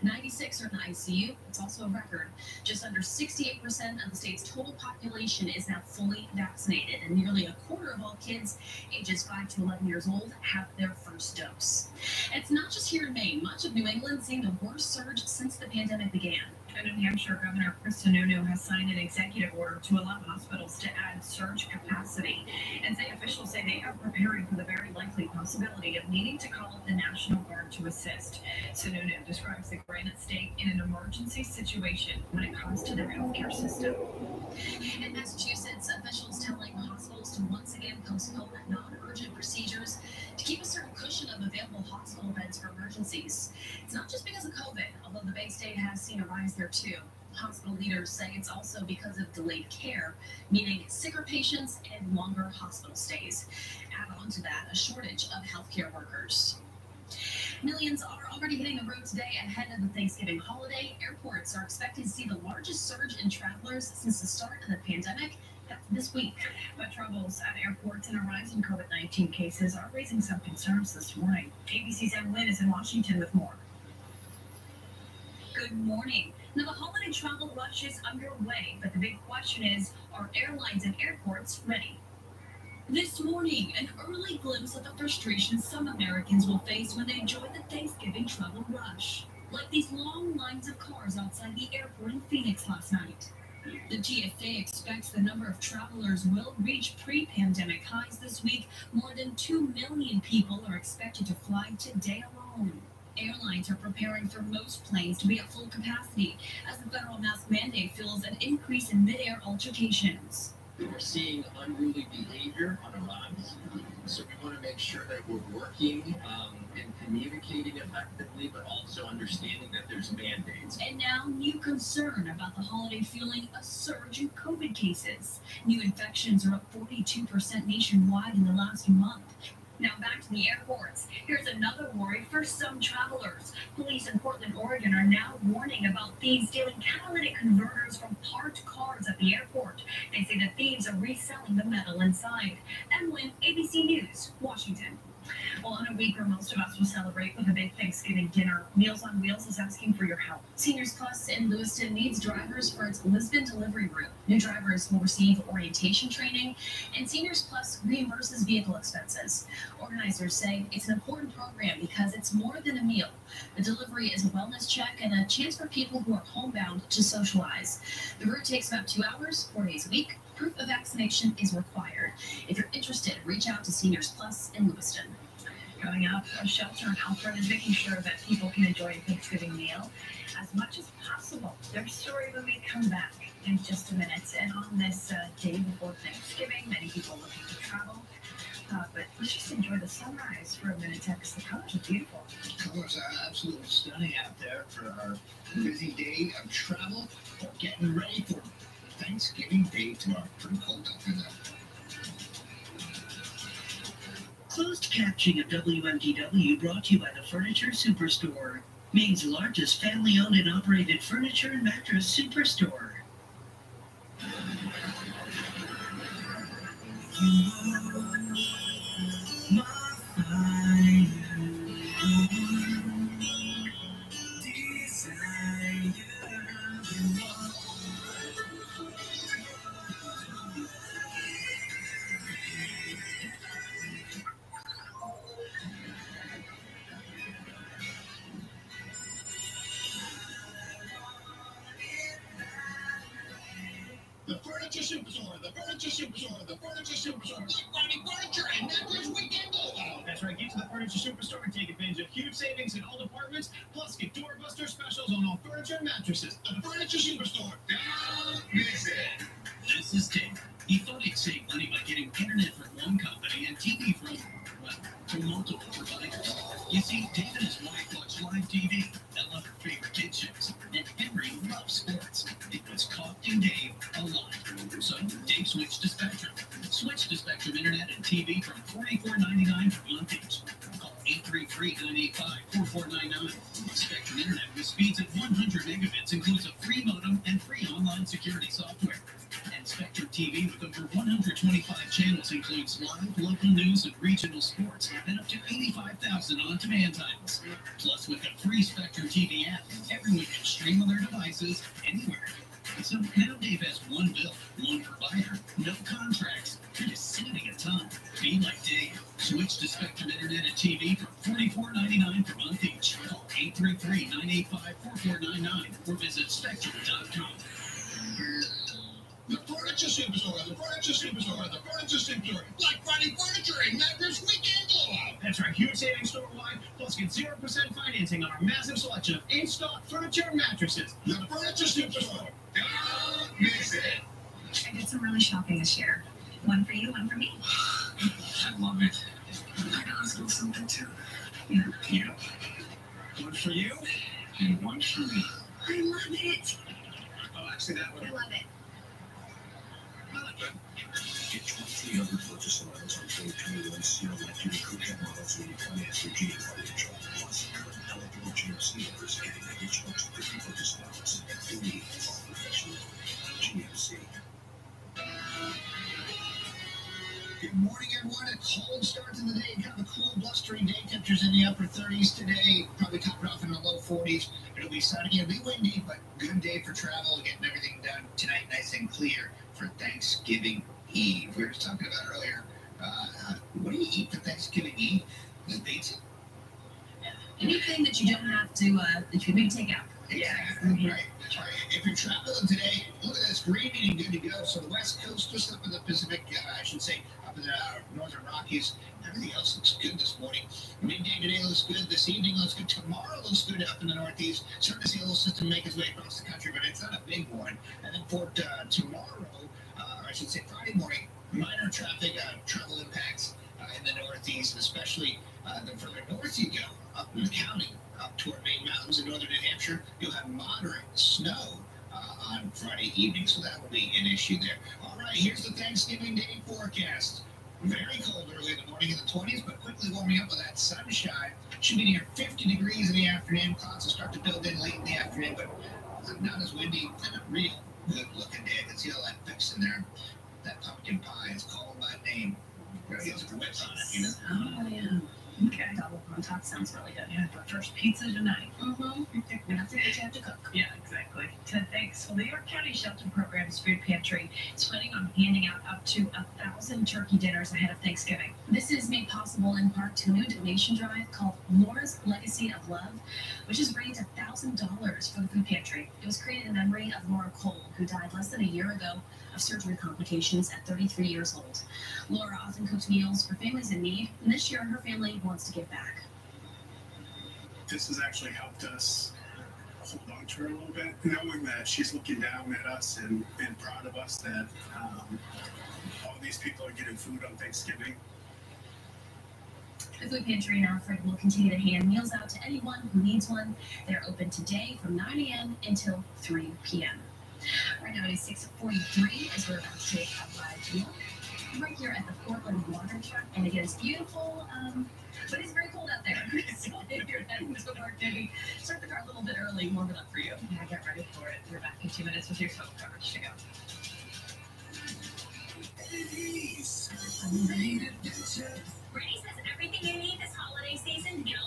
96 are in the ICU. It's also a record. Just under 68% of the state's total population is now fully vaccinated, and nearly a quarter of all kids ages 5 to 11 years old have their first dose. It's not just here in Maine. Much of New England seeing the worst surge since the pandemic began. And New Hampshire Governor Chris Sununu has signed an executive order to allow hospitals to add surge capacity. And state officials say they are preparing for the very likely possibility of needing to call up the National Guard to assist. Sununu describes the granite state in an emergency situation when it comes to their healthcare system. In Massachusetts, officials telling hospitals to once again postpone non-urgent procedures to keep a certain cushion of available hospital beds for emergencies. It's not just because of COVID, the Bay State has seen a rise there too. Hospital leaders say it's also because of delayed care, meaning sicker patients and longer hospital stays. Add on to that a shortage of healthcare workers. Millions are already hitting the road today ahead of the Thanksgiving holiday. Airports are expected to see the largest surge in travelers since the start of the pandemic. This week. But troubles at airports and a rise in COVID 19 cases are raising some concerns this morning. ABC's Em Lynn is in Washington with more. Good morning. Now, the holiday travel rush is underway, but the big question is are airlines and airports ready? This morning, an early glimpse of the frustration some Americans will face when they join the Thanksgiving travel rush. Like these long lines of cars outside the airport in Phoenix last night. The TSA expects the number of travelers will reach pre pandemic highs this week. More than 2 million people are expected to fly today alone. Airlines are preparing for most planes to be at full capacity as the federal mask mandate fuels an increase in mid air altercations. We're seeing unruly behavior on a rise. So we want to make sure that we're working um, and communicating effectively, but also understanding that there's mandates. And now, new concern about the holiday fueling a surge in COVID cases. New infections are up 42% nationwide in the last month. Now back to the airports. Here's another worry for some travelers. Police in Portland, Oregon are now warning about thieves stealing catalytic converters from parked cars at the airport. They say the thieves are reselling the metal inside. Emlyn, ABC News, Washington. Well, on a week where most of us will celebrate with a big Thanksgiving dinner, Meals on Wheels is asking for your help. Seniors Plus in Lewiston needs drivers for its Lisbon delivery route. New drivers will receive orientation training, and Seniors Plus reimburses vehicle expenses. Organizers say it's an important program because it's more than a meal. The delivery is a wellness check and a chance for people who are homebound to socialize. The route takes about two hours, four days a week. Proof of vaccination is required. If you're interested, reach out to Seniors Plus in Lewiston. Coming up, a shelter in Alfred is making sure that people can enjoy a Thanksgiving meal as much as possible. Their story when we come back in just a minute. And on this uh, day before Thanksgiving, many people looking to travel. Uh, but let's just enjoy the sunrise for a minute, because the colors are beautiful. Colors are absolutely stunning out there for our busy day of travel. Getting ready for Thanksgiving Day tomorrow. Pretty cold. Closed captioning of WMTW brought to you by the Furniture Superstore, Maine's largest family owned and operated furniture and mattress superstore. Devices anywhere. So now Dave has one bill, one provider, no contracts. You're just saving a ton. Be like Dave. Switch to Spectrum Internet and TV for $44.99 per month each. Call 833-985-4499 or visit spectrum.com. The Furniture Superstore, the Furniture Superstore, the Furniture Superstore, Black Friday Furniture and Mattress Weekend Blowout. That's right. Huge savings store-wide. Plus, get 0% financing on our massive selection of in-stock furniture and mattresses. The Furniture Superstore. Don't miss it. I did some really shopping this year. One for you, one for me. I love it. I gotta ask something too. Yeah. Yeah. One for you and one for me. I love it. Oh, actually, that one. I love it. Get 23 other purchase allowance on 2021 Sierra Light Duty Crew Cab models when you finance your GM upper 30s today. Probably topping off in the low 40s. It'll be sunny. It'll be windy, but good day for travel. Getting everything done tonight, nice and clear for Thanksgiving Eve. We were talking about earlier. Uh, what do you eat for Thanksgiving Eve? Is pizza? Anything that you don't have to, uh, that you can take out. Exactly. Right. That's right. If you're traveling today, look at this green meaning good to go. So the West Coast, just up in the Pacific, uh, I should say, up in the uh, Northern Rockies, everything else looks good this morning. Midday today looks good. This evening looks good. Tomorrow looks good up in the Northeast. Starting to see a little system make its way across the country, but it's not a big one. And then for uh, tomorrow, uh, or I should say Friday morning, minor traffic uh, travel impacts uh, in the Northeast, especially uh, the further north you go, up in the county, up toward Maine Mountains in northern New Hampshire, you'll have moderate snow uh, on Friday evening, so that will be an issue there. All right, here's the Thanksgiving Day forecast. Very cold early in the morning in the 20s, but quickly warming up with that sunshine. Should be near 50 degrees in the afternoon. Clouds will start to build in late in the afternoon, but not as windy and a real good looking day. I can see all that fix in there. That pumpkin pie is called by name. Gotta get some whips on it, you know? Oh, yeah. Okay. Double on sounds really good. Yeah, the first pizza tonight. Mm-hmm. That's what you have to cook. Yeah, exactly. To thanks. Well, the York County Shelter Program's food pantry is planning on handing out up to a thousand turkey dinners ahead of Thanksgiving. This is made possible in part to a new donation drive called Laura's Legacy of Love, which has raised a $1,000 for the food pantry. It was created in memory of Laura Cole, who died less than a year ago of surgery complications at 33 years old. Laura often cooks meals for families in need, and this year her family wants to give back. This has actually helped us hold on to her a little bit, knowing that she's looking down at us and, and proud of us that um, all these people are getting food on Thanksgiving. The food pantry in Alfred will continue to hand meals out to anyone who needs one. They're open today from 9 a.m. until 3 p.m. Right now it is 6:43 as we're about to take a to York. Right here at the Portland Water Truck, and again, it's beautiful, um, but it's very cold out there. (laughs) so if you're heading to work, maybe start the car a little bit early, warm it up for you. Yeah, get ready for it. We're back in two minutes with your smoke coverage to go. Ladies, I'm ready to. Brady's has everything you need this holiday season get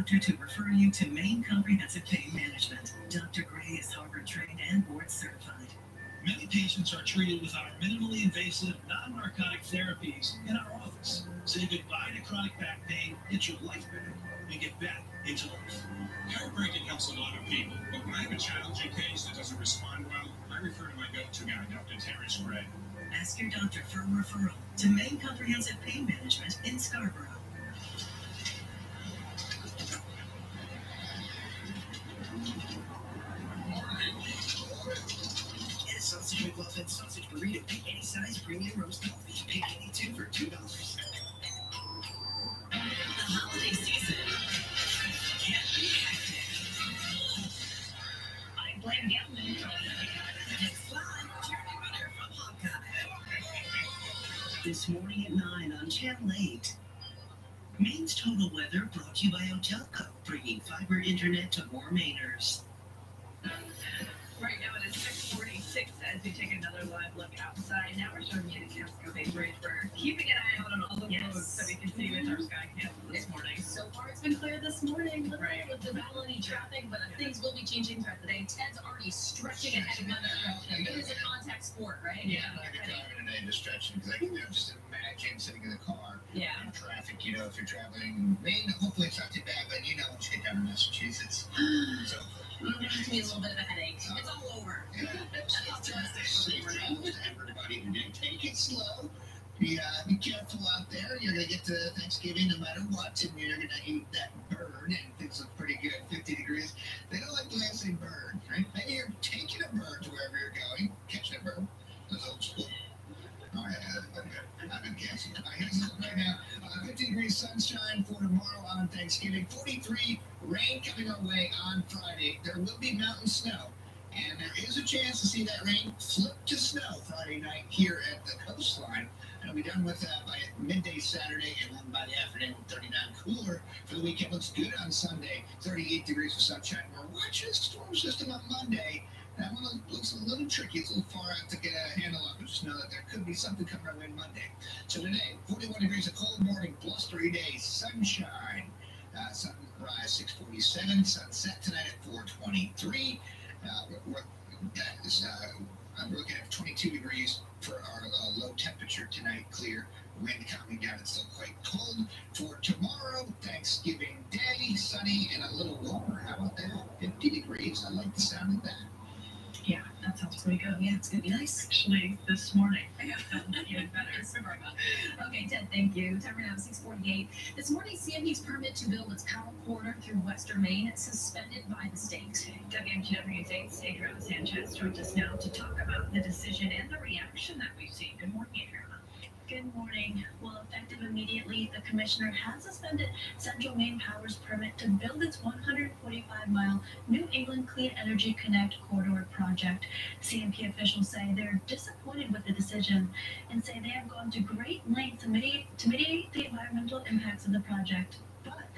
doctor to refer you to Maine Comprehensive Pain Management. Dr. Gray is Harvard trained and board certified. Many patients are treated with our minimally invasive, non-narcotic therapies in our office. Say goodbye to chronic back pain, get your life back, and get back into life. Chiropractic helps a lot of people, but when I have a challenging case that doesn't respond well, I refer to my go-to guy, Dr. Terrence Gray. Ask your doctor for a referral to Maine Comprehensive Pain Management in Scarborough. Sausage McMuffin, sausage burrito, pick any size, premium roast coffee. Pick any two for two dollars. The holiday season can't be hectic. I blame Gelman. This morning at 9 on Channel 8. Maine's Total Weather brought to you by Otelco, bringing fiber internet to more Mainers. Right now it is 646 as we take another live look outside. Now we're showing you the Casco Bay Bridge. We're keeping an eye out on all the Yes. roads that we can see with our sky cam this morning. So far, it's been clear this morning with, Right. with the valley traffic, but things will be changing throughout the day. Ted's already stretching ahead of me. It is a contact sport, right? Yeah. Like a driving today, just stretching, because I can just imagine sitting in the car Yeah. Traffic, you know, if you're traveling, Maine, hopefully it's not too bad, but you know, once you get down to Massachusetts, (gasps) so. It gives me a little bit of a headache. It's all over. Safe (laughs) travels to everybody today. Take it slow. Be, uh, be careful out there. You're gonna get to Thanksgiving no matter what, and you're gonna eat that bird, and things look pretty good. 50 degrees. They don't like the way I degrees sunshine for tomorrow on Thanksgiving. 43 rain coming our way on Friday. There will be mountain snow. And there is a chance to see that rain flip to snow Friday night here at the coastline. And It'll be done with uh, by midday Saturday, and then by the afternoon, 39 cooler for the weekend. Looks good on Sunday, 38 degrees of sunshine. We're watching a storm system on Monday. That one looks a little tricky. It's a little far out to get a handle on. Just know that there could be something coming our way Monday. So today, 41 degrees, a cold morning, blustery day, sunshine. Uh, sunrise 647, sunset tonight at 423. Uh, we're, we're, that is, uh, I'm looking at 22 degrees for our uh, low temperature tonight, clear. Wind coming down, it's still quite cold. For tomorrow, Thanksgiving Day, sunny and a little warmer. How about that? 50 degrees. I like the sound of that. That sounds pretty good. Yeah, it's gonna be nice. Actually, this morning, (laughs) even better. Okay, Ted, thank you. Time right now, 648. This morning, CMP's permit to build its power corridor through Western Maine suspended by the state. WMTW's 8's Adriana Sanchez joins us now to talk about the decision and the reaction that we've seen. Good morning, Adriana. Good morning. Well, effective immediately, the commissioner has suspended Central Maine Power's permit to build its 145-mile New England Clean Energy Connect corridor project. CMP officials say they're disappointed with the decision and say they have gone to great lengths to mitigate, to mitigate the environmental impacts of the project.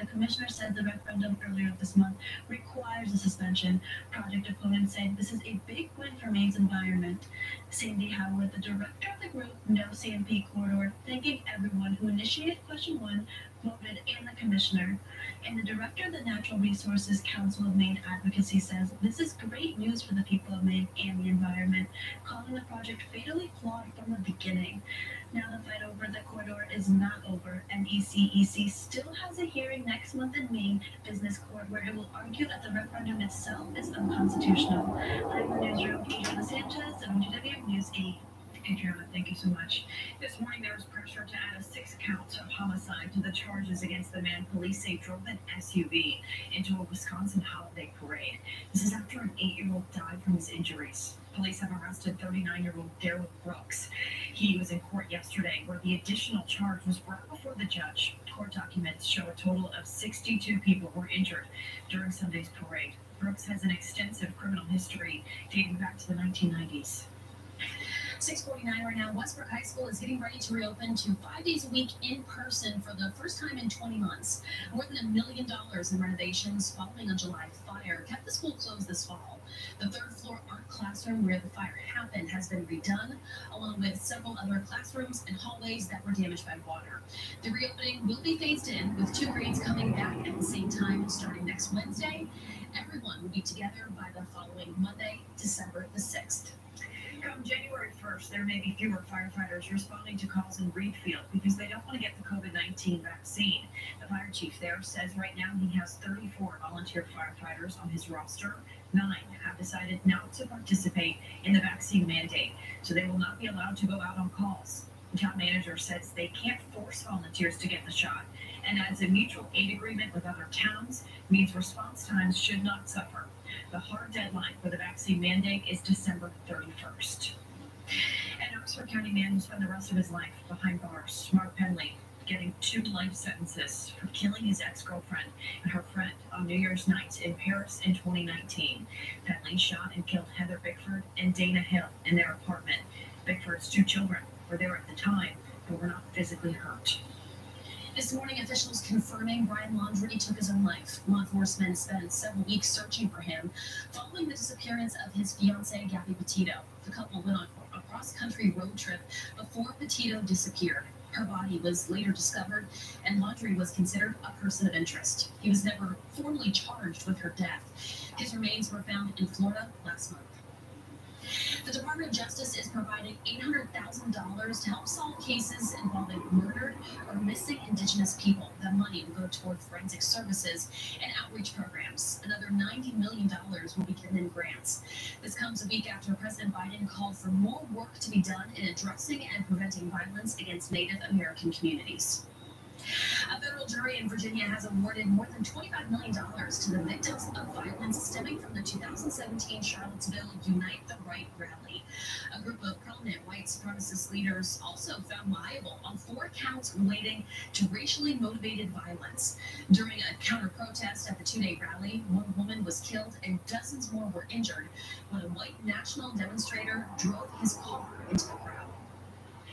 The commissioner said the referendum earlier this month requires a suspension. Project opponents said this is a big win for Maine's environment. Sandy Howard, the director of the group No CMP Corridor, thanking everyone who initiated question one, voted, and the commissioner. And the director of the Natural Resources Council of Maine Advocacy says this is great news for the people of Maine and the environment, calling the project fatally flawed from the beginning. Now the fight over the corridor is not over, and NECEC still has a hearing next month in Maine Business Court where it will argue that the referendum itself is unconstitutional. I'm the newsroom, Adriana Sanchez, WMTW News 8. Adriana, thank you so much. This morning, there was pressure to add a sixth count of homicide to the charges against the man police say drove an SUV into a Wisconsin holiday parade. This is after an eight-year-old died from his injuries. Police have arrested 39-year-old Darrell Brooks. He was in court yesterday, where the additional charge was brought before the judge. Court documents show a total of 62 people were injured during Sunday's parade. Brooks has an extensive criminal history dating back to the 1990s. 649 right now. Westbrook High School is getting ready to reopen to five days a week in person for the first time in 20 months. More than a million dollars in renovations following a July fire kept the school closed this fall. The third floor art classroom where the fire happened has been redone, along with several other classrooms and hallways that were damaged by water. The reopening will be phased in, with two grades coming back at the same time starting next Wednesday. Everyone will be together by the following Monday, December the 6th. Come January 1st, there may be fewer firefighters responding to calls in Readfield because they don't want to get the COVID 19 vaccine. The fire chief there says right now he has 34 volunteer firefighters on his roster. Nine have decided not to participate in the vaccine mandate, so they will not be allowed to go out on calls. The town manager says they can't force volunteers to get the shot, and adds a mutual aid agreement with other towns means response times should not suffer. The hard deadline for the vaccine mandate is December 31st. An Oxford County man will spend the rest of his life behind bars. Mark Penley getting two life sentences for killing his ex-girlfriend and her friend on New Year's night in Paris in 2019. Penley shot and killed Heather Bickford and Dana Hill in their apartment. Bickford's two children were there at the time but were not physically hurt. This morning, officials confirming Brian Laundrie took his own life. Law enforcement spent several weeks searching for him following the disappearance of his fiancee, Gabby Petito. The couple went on a cross-country road trip before Petito disappeared. Her body was later discovered, and Laundrie was considered a person of interest. He was never formally charged with her death. His remains were found in Florida last month. The Department of Justice is providing $800,000 to help solve cases involving murdered or missing Indigenous people. The money will go toward forensic services and outreach programs. Another $90 million will be given in grants. This comes a week after President Biden called for more work to be done in addressing and preventing violence against Native American communities. A federal jury in Virginia has awarded more than $25 million to the victims of violence stemming from the 2017 Charlottesville Unite the Right rally. A group of prominent white supremacist leaders also found liable on four counts relating to racially motivated violence. During a counter protest at the two day rally, one woman was killed and dozens more were injured when a white national demonstrator drove his car into the.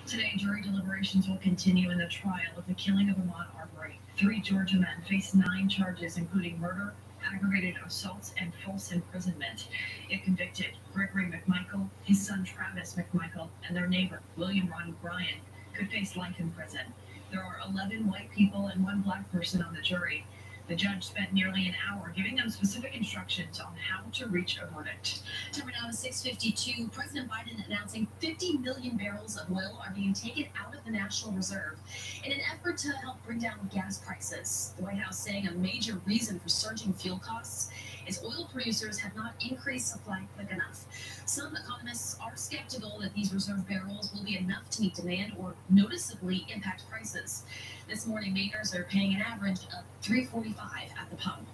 Today, jury deliberations will continue in the trial of the killing of Ahmaud Arbery. Three Georgia men face nine charges, including murder, aggravated assault, and false imprisonment. It convicted Gregory McMichael, his son Travis McMichael, and their neighbor, William Roddie Bryan, could face life in prison. There are 11 white people and one black person on the jury. The judge spent nearly an hour giving them specific instructions on how to reach a verdict. Time now is 652. President Biden announcing 50 million barrels of oil are being taken out of the National Reserve in an effort to help bring down gas prices. The White House saying a major reason for surging fuel costs is oil producers have not increased supply quick enough. Some economists are skeptical that these reserve barrels will be enough to meet demand or noticeably impact prices. This morning, Mainers are paying an average of 345 at the pump.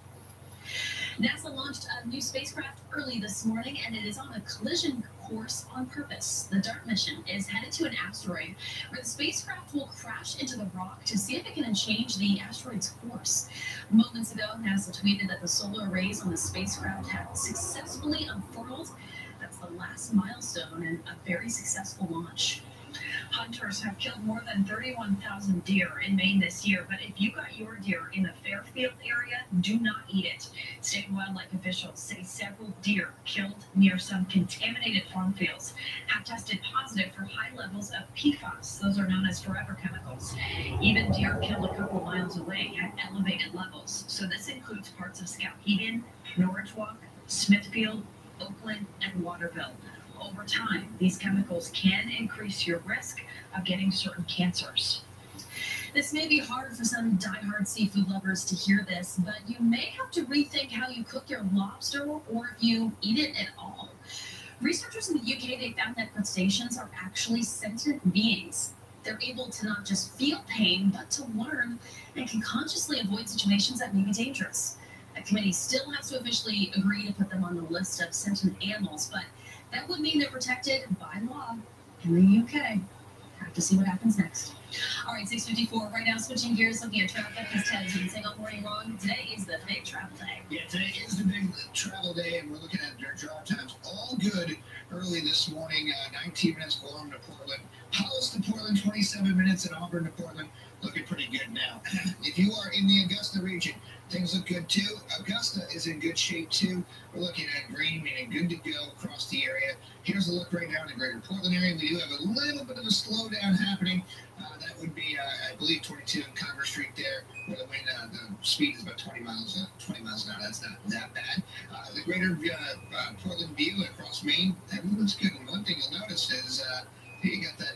NASA launched a new spacecraft early this morning, and it is on a collision course on purpose. The DART mission is headed to an asteroid where the spacecraft will crash into the rock to see if it can change the asteroid's course. Moments ago, NASA tweeted that the solar arrays on the spacecraft had successfully unfurled. That's the last milestone in a very successful launch. Hunters have killed more than 31,000 deer in Maine this year, but if you got your deer in the Fairfield area, do not eat it. State wildlife officials say several deer killed near some contaminated farm fields have tested positive for high levels of PFAS. Those are known as forever chemicals. Even deer killed a couple miles away had elevated levels. So this includes parts of Skowhegan, Norridgewock, Smithfield, Oakland, and Waterville over time, these chemicals can increase your risk of getting certain cancers. This may be hard for some die-hard seafood lovers to hear this, but you may have to rethink how you cook your lobster or if you eat it at all. Researchers in the UK they found that crustaceans are actually sentient beings. They're able to not just feel pain, but to learn and can consciously avoid situations that may be dangerous. A committee still has to officially agree to put them on the list of sentient animals, but that would mean they're protected by law in the UK. Have to see what happens next. All right, 654. Right now, switching gears, looking at traffic. Ted has been saying morning long, today is the big travel day. Yeah, today is the big travel day, and we're looking at their drive times. All good early this morning. Uh, 19 minutes going to Portland. Hollis to Portland, 27 minutes, and Auburn to Portland. Looking pretty good now. (clears throat) if you are in the Augusta region, things look good too. Augusta is in good shape too. We're looking at green, meaning good to go across the area. Here's a look right now in the greater Portland area. We do have a little bit of a slowdown happening. Uh, that would be, uh, I believe, 22 in Congress Street there, where the wind, uh, the speed is about 20 miles, uh, 20 miles an hour. That's not that bad. Uh, the greater uh, Portland view across Maine, that looks good. And one thing you'll notice is you got that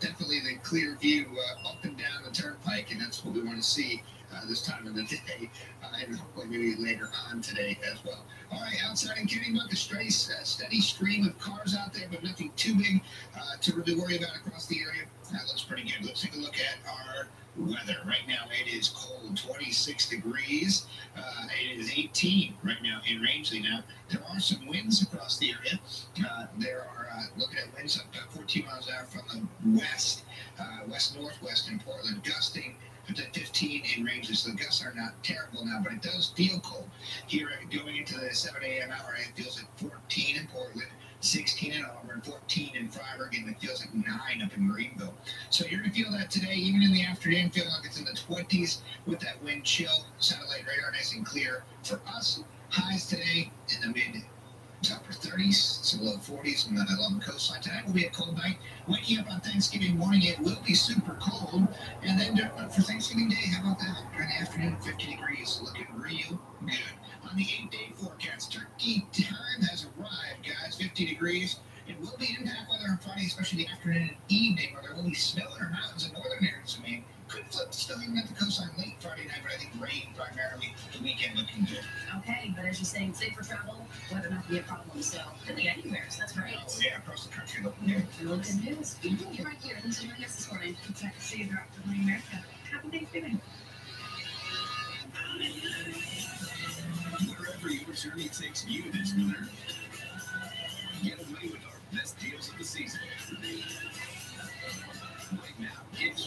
definitely the clear view up and down the turnpike, and that's what we want to see uh, this time of the day, uh, and hopefully maybe later on today as well. All right, outside in Kennebunk, a steady, uh, steady stream of cars out there, but nothing too big uh, to really worry about across the area. That looks pretty good. Let's take a look at our weather. Right now it is cold, 26 degrees. Uh, it is 18 right now in Rangeley. Now, there are some winds across the area. Uh, there are, uh, looking at winds up to 14 miles an hour from the west, uh, west northwest in Portland, gusting up to 15 in Rangeley. So the gusts are not terrible now, but it does feel cold. Here, going into the 7 a.m. hour, it feels at 14 in Portland. 16 in Auburn, 14 in Fryeburg, and it feels like 9 up in Greenville. So you're going to feel that today, even in the afternoon, feeling like it's in the 20s with that wind chill. Satellite radar nice and clear. For us, highs today in the mid upper 30s, some low 40s and the, along the coastline. Tonight will be a cold night. Waking up on Thanksgiving morning, it will be super cold. And then for Thanksgiving Day, how about that? During the afternoon, 50 degrees, looking real good. On the eight-day forecast, turkey time has arrived, guys. 50 degrees. It will be impact weather on Friday, especially the afternoon and evening, where there will be snow in our mountains and northern areas of Maine. Could flip stuffing meant because I'm late Friday night, but I think rain primarily. The weekend looking good. Okay, but as you're saying, safe for travel, weather might be a problem, so really anywhere, so that's great. Oh, yeah, across the country looking good. news. good. Speaking right here, this is my guest this morning. It's nice to see you throughout the America. Happy Thanksgiving. Wherever your journey takes you this winter, get away with our best deals of the season.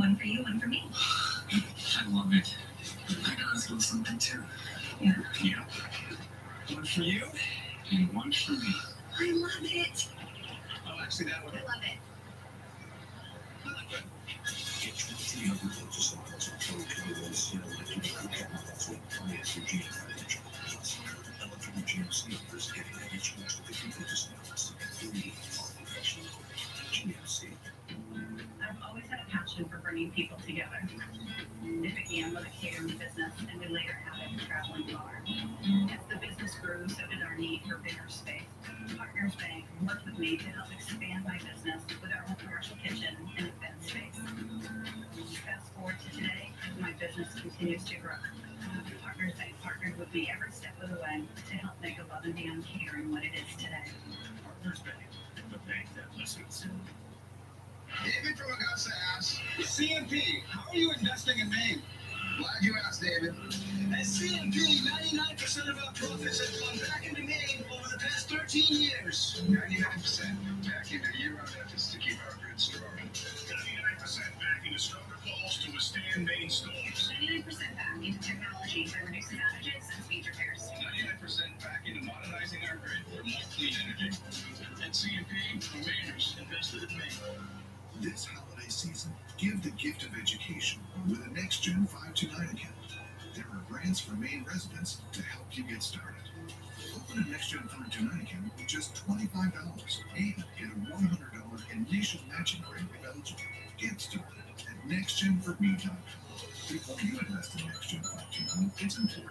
One for you, one for me. I love it. I gotta something too. Yeah. Yeah. One for you and one for me. would be every step of the way to help make above and beyond care and what it is today. Partners Bank, the bank that listens. David from Augusta asks, CMP, how are you investing in Maine? Glad you asked, David. At CMP, 99% of our profits have gone back into Maine over the past 13 years. 99 region. Before you invest in next gen 5G it's important.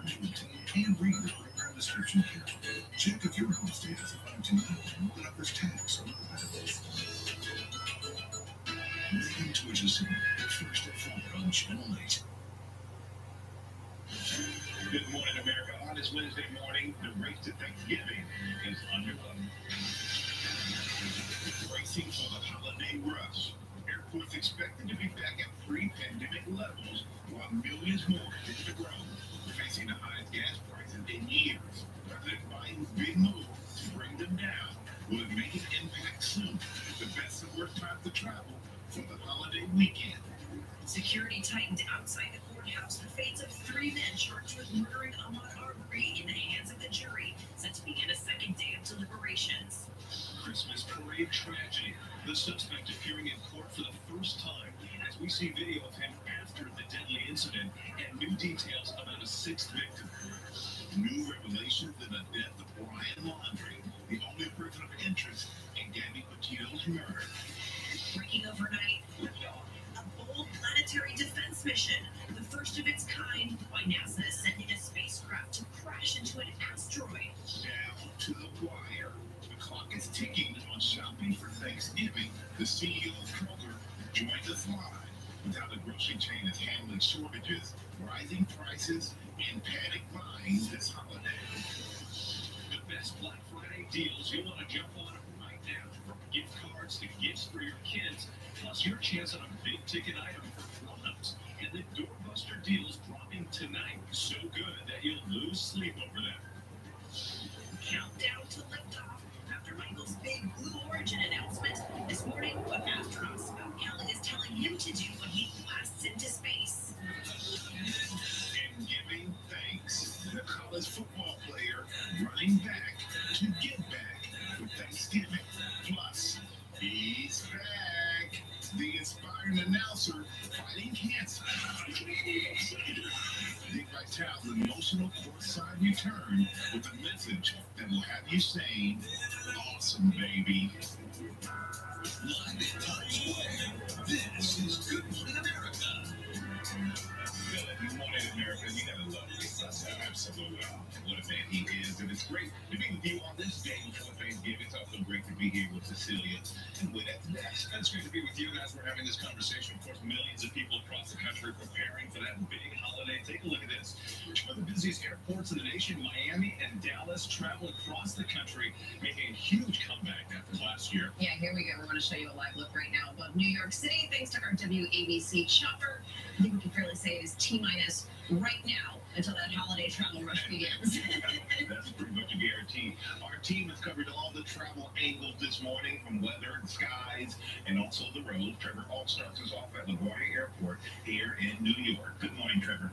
Here we go. We're going to show you a live look right now above New York City, thanks to our WABC chopper. I think we can fairly say it is T minus right now until that holiday travel rush begins. (laughs) That's pretty much a guarantee. Our team has covered all the travel angles this morning from weather and skies and also the roads. Trevor Hall starts us off at LaGuardia Airport here in New York. Good morning, Trevor.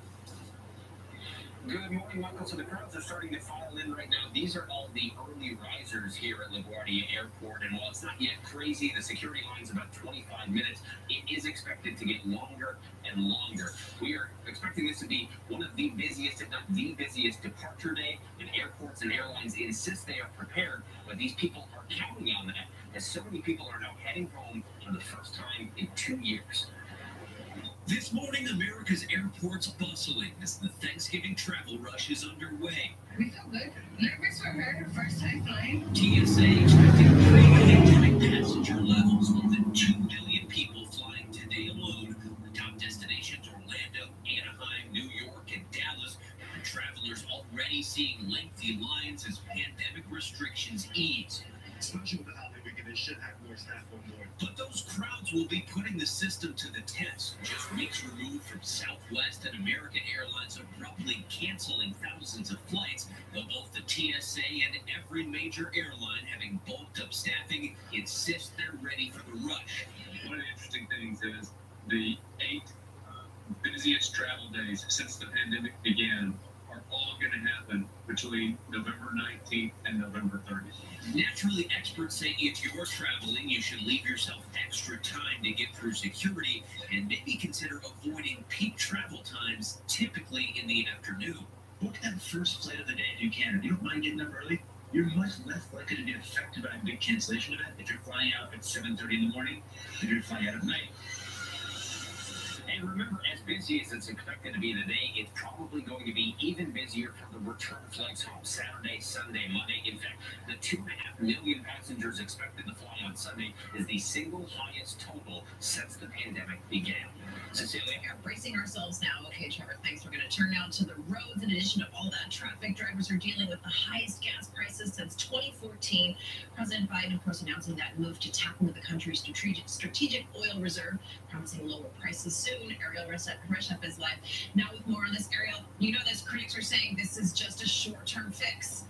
Good morning, Michael. So the crowds are starting to file in right now. These are all the early risers here at LaGuardia Airport. And while it's not yet crazy, the security line's about 25 minutes. It is expected to get longer and longer. We are expecting this to be one of the busiest, if not the busiest, departure day. And airports and airlines insist they are prepared, but these people are counting on that, as so many people are now heading home for the first time in two years. This morning, America's airports bustling as the Thanksgiving travel rush is underway. we feel good. Nervous for her, first time flying. TSA expecting pre-pandemic passenger levels. More than 2 million people flying today alone. The top destinations Orlando, Anaheim, New York, and Dallas. And travelers already seeing lengthy lines as pandemic restrictions ease. Especially with the holiday weekend, they should have more staff on board. But those crowds will be putting the system to the test. Just weeks removed from Southwest and American Airlines abruptly canceling thousands of flights, though both the TSA and every major airline having bulked up staffing insist they're ready for the rush. One of the interesting things is the eight uh, busiest travel days since the pandemic began all going to happen between November 19th and November 30th. Naturally, experts say if you're traveling, you should leave yourself extra time to get through security and maybe consider avoiding peak travel times, typically in the afternoon. Book that first flight of the day if you can. If you don't mind getting up early, you're much less likely to be affected by a big cancellation event if you're flying out at 7.30 in the morning than if you're flying out at night. And remember, as busy as it's expected to be today, it's probably going to be even busier for the return flights home Saturday, Sunday, Monday. In fact, the two and a half million passengers expected to fly on Sunday is the single highest total since the pandemic began. Cecilia? We are bracing ourselves now. Okay, Trevor, thanks. We're going to turn now to the roads. In addition to all that traffic, drivers are dealing with the highest gas prices since 2014. President Biden, of course, announcing that move to tap into the country's strategic oil reserve, promising lower prices soon. Ariel Reshef is live. Now with more on this, Ariel, you know this, critics are saying this is just a short-term fix.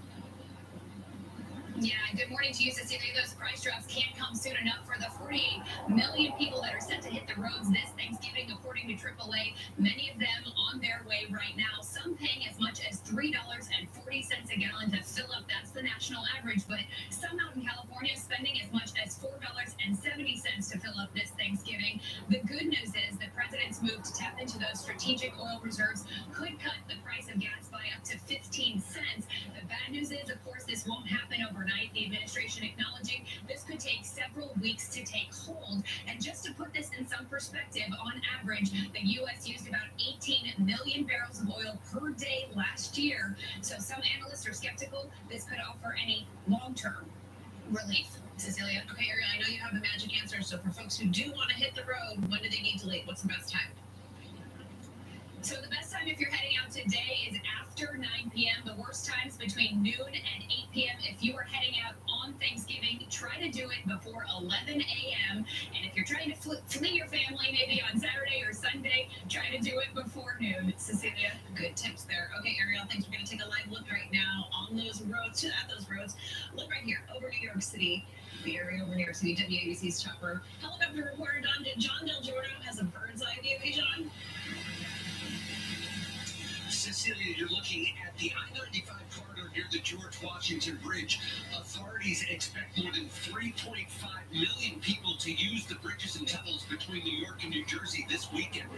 Yeah, good morning to you, Cecilia. Those price drops can't come soon enough for the 48 million people that are set to hit the roads this Thanksgiving, according to AAA. Many of them on their way right now, some paying as much as $3.40 a gallon to fill up. That's the national average, but some out in California spending as much as $4.70 to fill up this Thanksgiving. The good news is the president's move to tap into those strategic oil reserves could cut the price of gas by up to 15 cents. The bad news is, of course, this won't happen overnight. The administration acknowledging this could take several weeks to take hold. And just to put this in some perspective, on average, the U.S. used about 18 million barrels of oil per day last year. So some analysts are skeptical this could offer any long-term relief. Cecilia, okay, Ariel, I know you have the magic answer. So for folks who do want to hit the road, when do they need to leave? What's the best time? So the best time if you're heading out today is after 9 p.m. The worst times between noon and 8 p.m. If you are heading out on Thanksgiving, try to do it before 11 a.m. And if you're trying to fl- flee your family, maybe on Saturday or Sunday, try to do it before noon. Cecilia, good tips there. Okay, Ariel, thanks. We're going to take a live look right now on those roads, (laughs) at those roads. Look right here over New York City. The area over New York City, WABC's chopper. Helicopter reporter Don, John Del Giorno has a bird's eye view. Hey, John. Cecilia, you're looking Washington Bridge. Authorities expect more than 3.5 million people to use the bridges and tunnels between New York and New Jersey this weekend.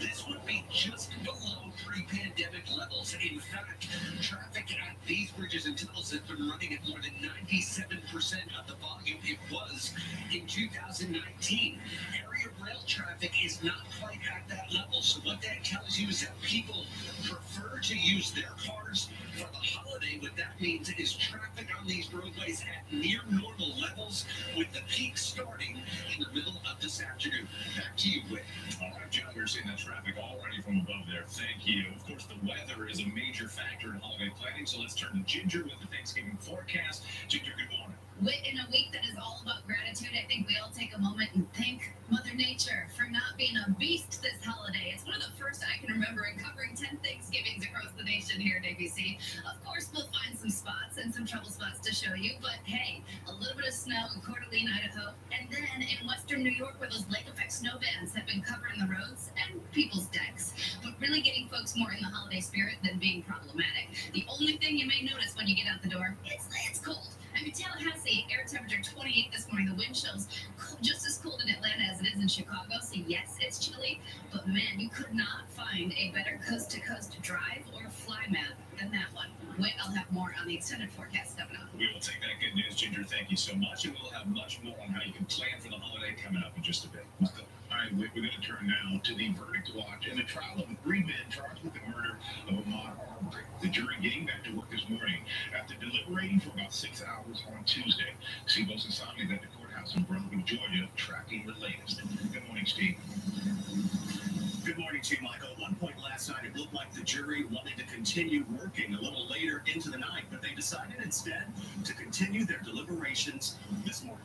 This would be just below pre-pandemic levels. In fact, traffic at these bridges and tunnels has been running at more than 97% of the volume it was in 2019. Area rail traffic is not quite at that level. So what that tells you is that people prefer to use their cars for the holiday. What that means is traffic on these roadways at near normal levels, with the peak starting in the middle of this afternoon. Back to you, Whit. All right, John, we're seeing that traffic already from above there. Thank you. Of course, the weather is a major factor in holiday planning, so let's turn to Ginger with the Thanksgiving forecast. Ginger, good morning. In a week that is all about gratitude, I think we all take a moment and thank Mother Nature for not being a beast this holiday. It's one of the first I can remember in covering 10 Thanksgivings across the nation here at ABC. Of course, we'll find some spots and some trouble spots to show you, but hey, a little bit of snow in Coeur d'Alene, Idaho, and then in western New York where those lake effect snow bands have been covering the roads and people's decks, but really getting folks more in the holiday spirit than being problematic. The only thing you may notice when you get out the door, it's, it's cold. I mean, Tallahassee, air temperature 28 this morning. The wind chill's just as cold in Atlanta as it is in Chicago. So, yes, it's chilly, but man, you could not find a better coast to coast drive or fly map than that one. Wait, I'll have more on the extended forecast coming up. We will take that good news, Ginger. Thank you so much. And we'll have much more on how you can plan for the holiday coming up in just a bit. Michael. We're going to turn now to the verdict watch in the trial of three men charged with the murder of Ahmaud Arbery. The jury getting back to work this morning after deliberating for about six hours on Tuesday. Steve Osunsami at the courthouse in Brunswick, Georgia, tracking the latest. Good morning, Steve. Good morning to you, Michael. At one point last night, it looked like the jury wanted to continue working a little later into the night, but they decided instead to continue their deliberations this morning.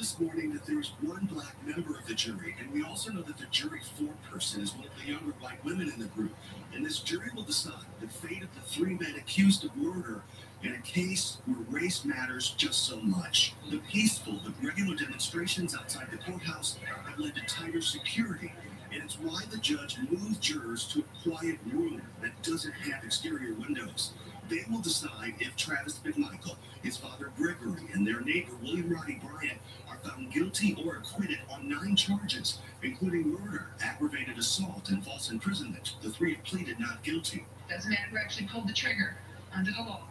This morning that there's one black member of the jury, and we also know that the jury foreperson is one of the younger black women in the group. And this jury will decide the fate of the three men accused of murder in a case where race matters just so much. The peaceful but regular demonstrations outside the courthouse have led to tighter security, and it's why the judge moved jurors to a quiet room that doesn't have exterior windows. They will decide if Travis McMichael, his father Gregory, and their neighbor William Roddie Bryan found guilty or acquitted on nine charges, including murder, aggravated assault, and false imprisonment. The three have pleaded not guilty. Doesn't matter who actually pulled the trigger under the law.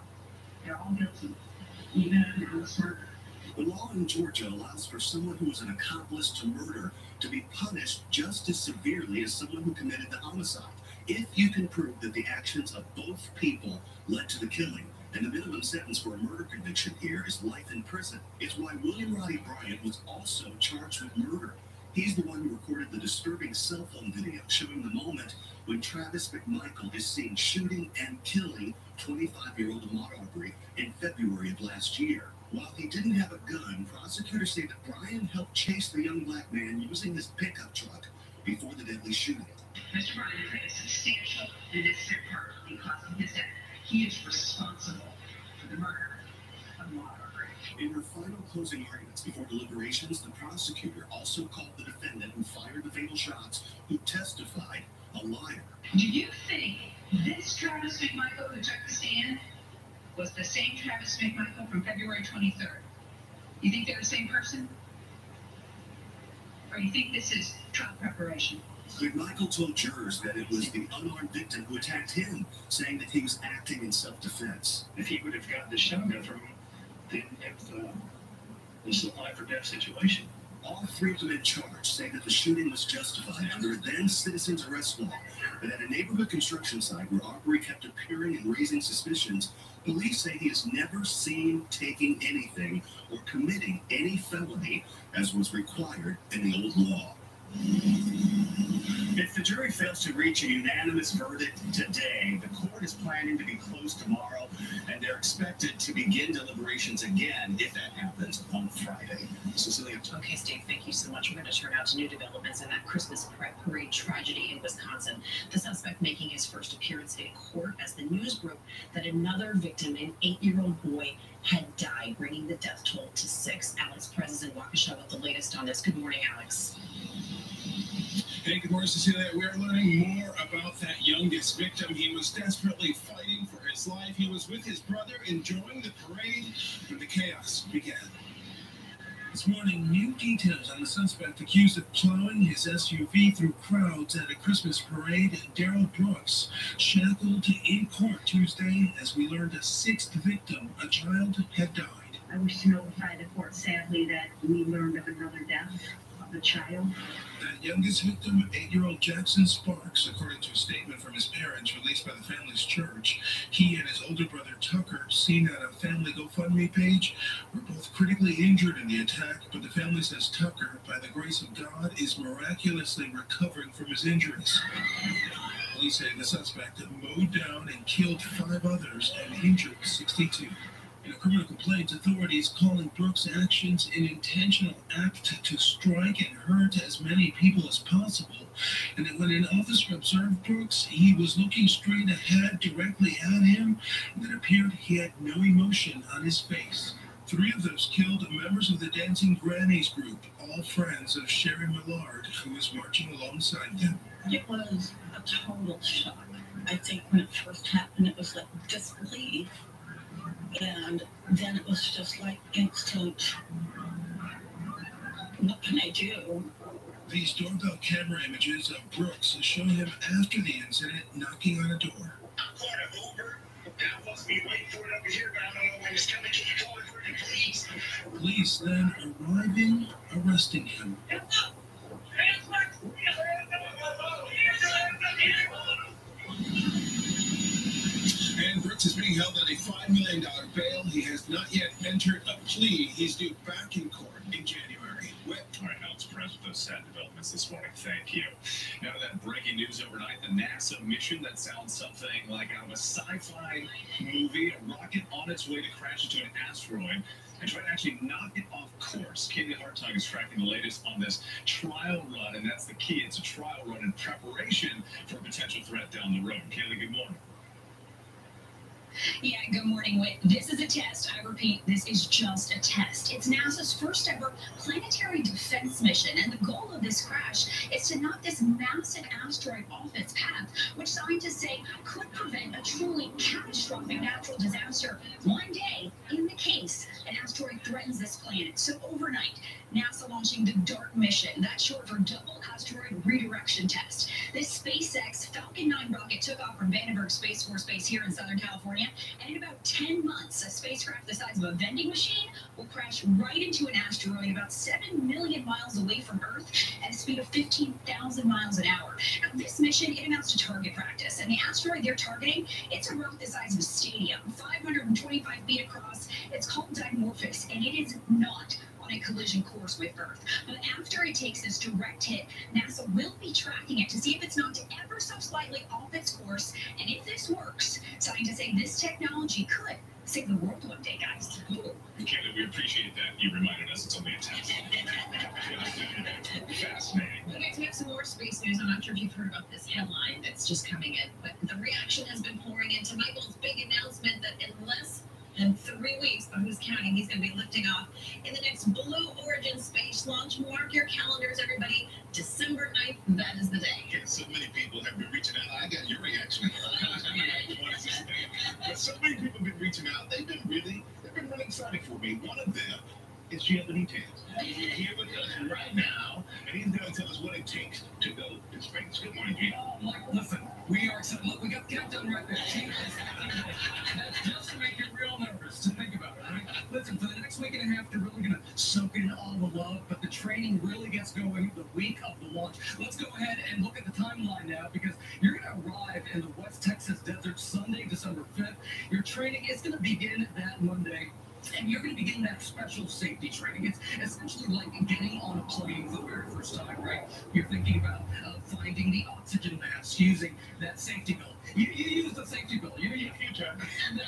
They're all guilty, even if it was murder. The law in Georgia allows for someone who is an accomplice to murder to be punished just as severely as someone who committed the homicide, if you can prove that the actions of both people led to the killing. And the minimum sentence for a murder conviction here is life in prison. It's why William Roddie Bryan was also charged with murder. He's the one who recorded the disturbing cell phone video showing the moment when Travis McMichael is seen shooting and killing 25-year-old Ahmaud Arbery in February of last year. While he didn't have a gun, prosecutors say that Bryan helped chase the young black man using his pickup truck before the deadly shooting. Mr. Bryan played a substantial and necessary part in causing his death. He is responsible for the murder of. In her final closing arguments before deliberations, the prosecutor also called the defendant who fired the fatal shots, who testified, a liar. Do you think this Travis McMichael who took the stand was the same Travis McMichael from February 23rd? You think they're the same person? Or you think this is trial preparation? McMichael told jurors that it was the unarmed victim who attacked him, saying that he was acting in self-defense. If he would have gotten the shotgun from him, then if, uh, this is a life or death situation. All three of the men charged say that the shooting was justified under a then citizens arrest law, but at a neighborhood construction site where Arbery kept appearing and raising suspicions, police say he is never seen taking anything or committing any felony as was required in the old law. If the jury fails to reach a unanimous verdict today, the court is planning to be closed tomorrow, and they're expected to begin deliberations again, if that happens, on Friday. Cecilia. Okay, Steve, thank you so much. We're going to turn out to new developments in that Christmas prep parade tragedy in Wisconsin. The suspect making his first appearance in court as the news broke that another victim, an eight-year-old boy, had died, bringing the death toll to six. Alex Perez is in Waukesha with the latest on this. Good morning, Alex. Hey, good morning, Cecilia. We're learning more about that youngest victim. He was desperately fighting for his life. He was with his brother enjoying the parade when the chaos began. This morning, new details on the suspect accused of plowing his SUV through crowds at a Christmas parade. Darrell Brooks shackled in court Tuesday as we learned a sixth victim, a child, had died. I wish to notify the court sadly that we learned of another death of a child. The youngest victim, eight-year-old Jackson Sparks, according to a statement from his parents released by the family's church. He and his older brother Tucker, seen at a family GoFundMe page, were both critically injured in the attack, but the family says Tucker, by the grace of God, is miraculously recovering from his injuries. Police say the suspect mowed down and killed five others and injured 62. Criminal complaint, authorities calling Brooks' actions an intentional act to strike and hurt as many people as possible. And that when an officer observed Brooks, he was looking straight ahead directly at him, and it appeared he had no emotion on his face. Three of those killed members of the Dancing Grannies group, all friends of Sherry Millard, who was marching alongside them. It was a total shock. I think when it first happened, it was like disbelief. And then it was just like instant, what can I do? These doorbell camera images of Brooks show him after the incident knocking on a door. Police then arriving, arresting him. And is being held on a $5 million bail. He has not yet entered a plea. He's due back in court in January. Whit. All right, Alex Perez with those sad developments this morning. Thank you. Now that breaking news overnight, the NASA mission that sounds something like out of a sci-fi movie, a rocket on its way to crash into an asteroid and try to actually knock it off course. Kaylee Hartung is tracking the latest on this trial run, and that's the key. It's a trial run in preparation for a potential threat down the road. Kaylee, good morning. Yeah, good morning, Whit. This is a test. I repeat, this is just a test. It's NASA's first ever planetary defense mission, and the goal of this crash is to knock this massive asteroid off its path, which scientists say could prevent a truly catastrophic natural disaster one day in the case an asteroid threatens this planet. So overnight, NASA launching the DART mission. That's short for Double Asteroid Redirection Test. This SpaceX Falcon 9 rocket took off from Vandenberg Space Force Base here in Southern California, and in about 10 months, a spacecraft the size of a vending machine will crash right into an asteroid about 7 million miles away from Earth at a speed of 15,000 miles an hour. Now, this mission, it amounts to target practice, and the asteroid they're targeting, it's a rock the size of a stadium, 525 feet across. It's called Dimorphos, and it is not on a collision course with Earth. But after it takes this direct hit, NASA will be tracking it to see if it's knocked ever so slightly off its course. And if this works, scientists say this technology could save the world one day, guys. Kaylee, we appreciate that you reminded us it's only a test. (laughs) Fascinating. Okay, so we have some more space news. I'm not sure if you've heard about this headline that's just coming in, but the reaction has been pouring into Michael's big announcement that in three weeks, but who's counting, he's going to be lifting off in the next Blue Origin space launch. Mark your calendars, everybody. December 9th, that is the day. Yeah, so many people have been reaching out. I got your reaction. but (laughs) so many people have been reaching out. They've been really, they've been really excited for me. One of them is Gio Benitez. He's here with us right now, and he's going to tell us what it takes to go to space. Good morning, Gio. Listen, we are excited. Look, we got countdown right there. That's just to make you real nervous to think about it, right? Listen, for the next week and a half, they're really going to soak in all the love, but the training really gets going the week of the launch. Let's go ahead and look at the timeline now because you're going to arrive in the West Texas desert Sunday, December 5th. Your training is going to begin that Monday. And you're going to begin that special safety training. It's essentially like getting on a plane for the very first time, right? You're thinking about uh, finding the oxygen mask, using that safety belt. You, you use the safety belt. You, you, you and, then,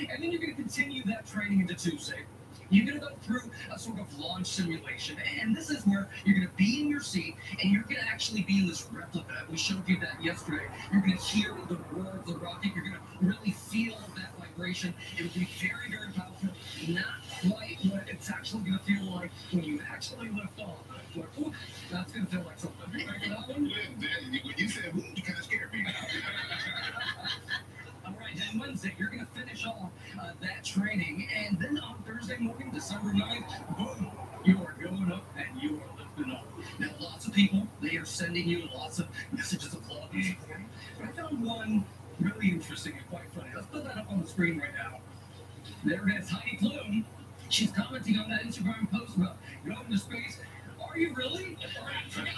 (laughs) and then you're going to continue that training into Tuesday. You're going to go through a sort of launch simulation, and this is where you're going to be in your seat, and you're going to actually be in this replica. We showed you that yesterday. You're going to hear the roar of the rocket. You're going to really feel that it would be very, very powerful. Not quite what it's actually going to feel like when you actually lift off. But ooh, that's going to feel like something. Right? when you said, ooh, you kind of scared me. (laughs) All right, then Wednesday, you're going to finish off uh, that training. And then on Thursday morning, December 9th, boom, you are going up and you are lifting up. Now, lots of people, they are sending you lots of messages of love and support. I found one really interesting and quite funny. Let's put that up on the screen right now. There it is, Heidi Klum. She's commenting on that Instagram post about going to space. Are you really? Are you trying?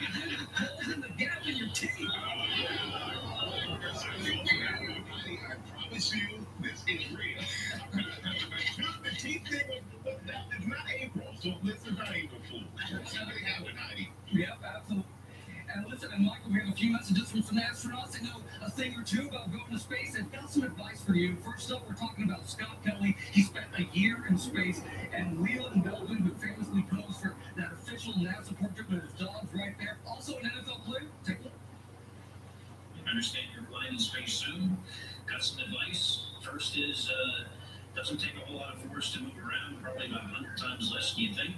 You did the holes in the gap in your teeth. I promise you, this is real. the teeth thing, it's not April, so is not April Fool. Yep, absolutely. And listen, and Michael, we have a few messages from some astronauts that know thing or two about going to space and got some advice for you. First up, we're talking about Scott Kelly. He spent a year in space, and Leland Melvin, who famously posed for that official NASA portrait with his dogs right there. Also an NFL player. Take a look. Understand you're flying in space soon. Got some advice. First is uh, doesn't take a whole lot of force to move around, probably about 100 times less than you think.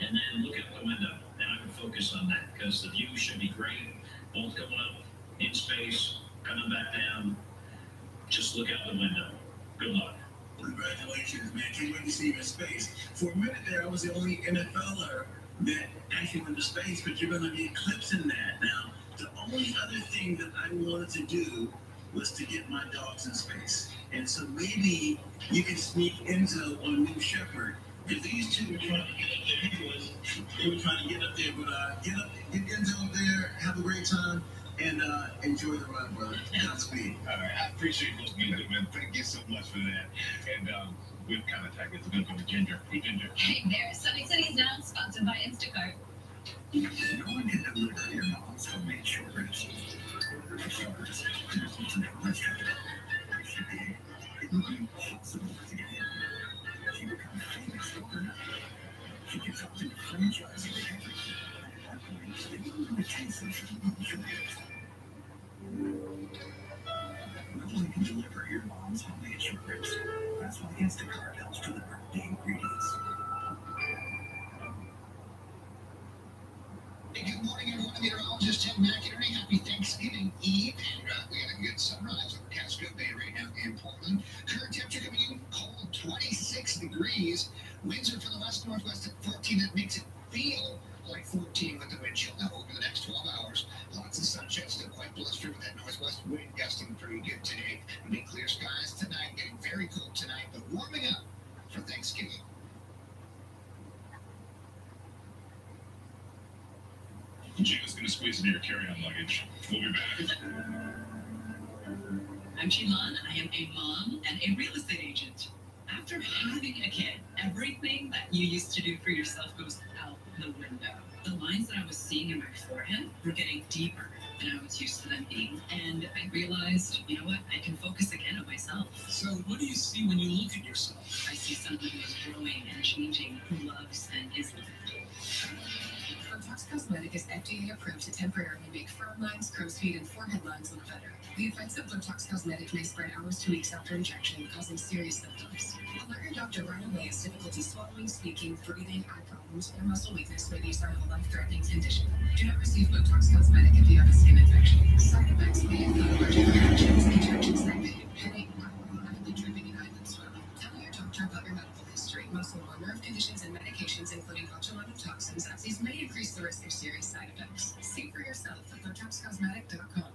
And then look out the window. And I would focus on that because the view should be great. Both going up in space, coming back down. Just look out the window. Good luck. Congratulations, man. Can't wait to see you in space. For a minute there, I was the only NFLer that actually went to space, but you're going to be eclipsing that. Now, the only other thing that I wanted to do was to get my dogs in space. And so maybe you can sneak Enzo on New Shepard. If these two were trying to get up there, he was, they were trying to get up there, but uh, get up, get Enzo up there, have a great time, and uh, enjoy the ride, brother. Godspeed. All right, I appreciate those meetings, man. Thank you so much for that. And um, with contact, it's going to go to Ginger. Hey, Ginger. Hey there, Sunny City is now sponsored by Instacart. No one can deliver your mom's homemade short ribs. Shores, there's no restaurant. She did. It would be to do for yourself goes out the window. The lines that I was seeing in my forehead were getting deeper than I was used to them being. And I realized, you know what, I can focus again on myself. So, what do you see when you look at yourself? I see someone who is growing and changing, who loves and is loved. Botox Cosmetic is FDA approved to temporarily make frown lines, crow's feet, and forehead lines look better. The effects of Botox Cosmetic may spread hours to weeks after injection, causing serious symptoms. Alert your doctor right away as difficulty swallowing, speaking, breathing, eye problems, or muscle weakness may be a sign of a life-threatening condition. Do not receive Botox Cosmetic if you have a skin infection. Side effects may include allergic reactions, injections that pain, headache, rapidly dripping, and eyelid swelling. Tell your doctor about your medical history. Muscle or nerve conditions and medications, including botulinum toxins, as these may the risk of serious side effects. See for yourself at BotoxCosmetic.com.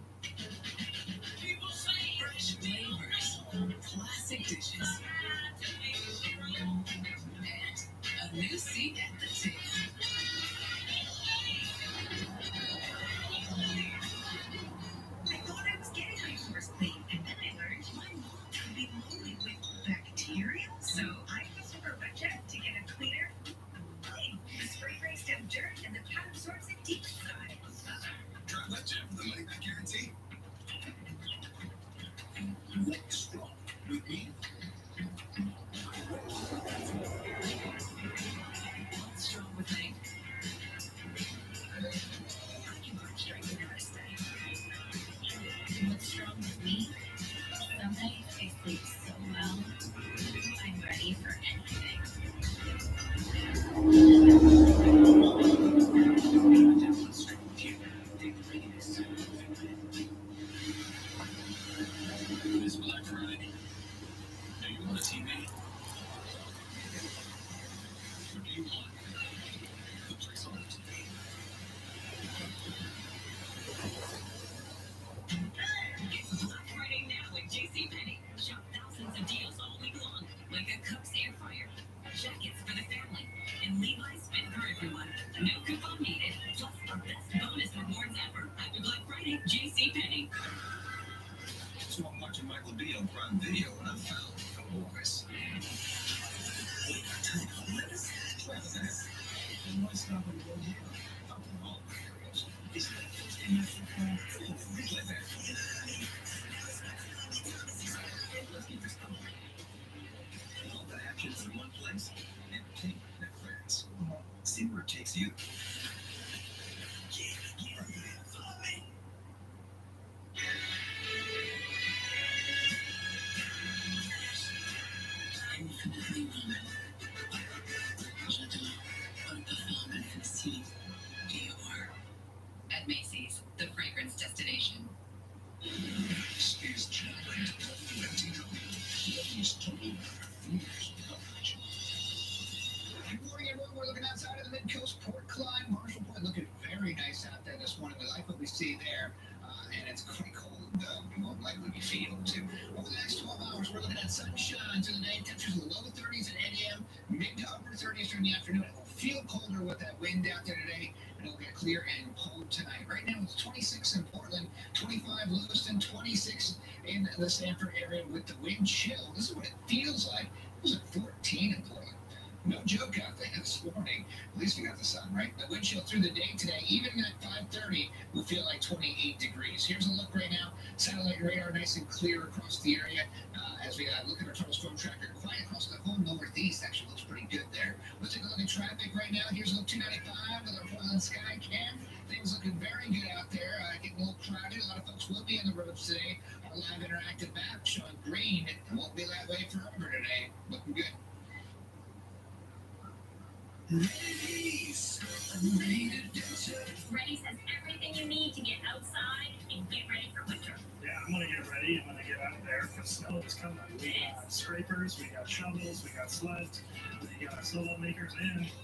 chill. This is what it feels like. It was a 14 in Portland. No joke out there (laughs) this morning. At least we got the sun, right? The wind chill through the day Yeah.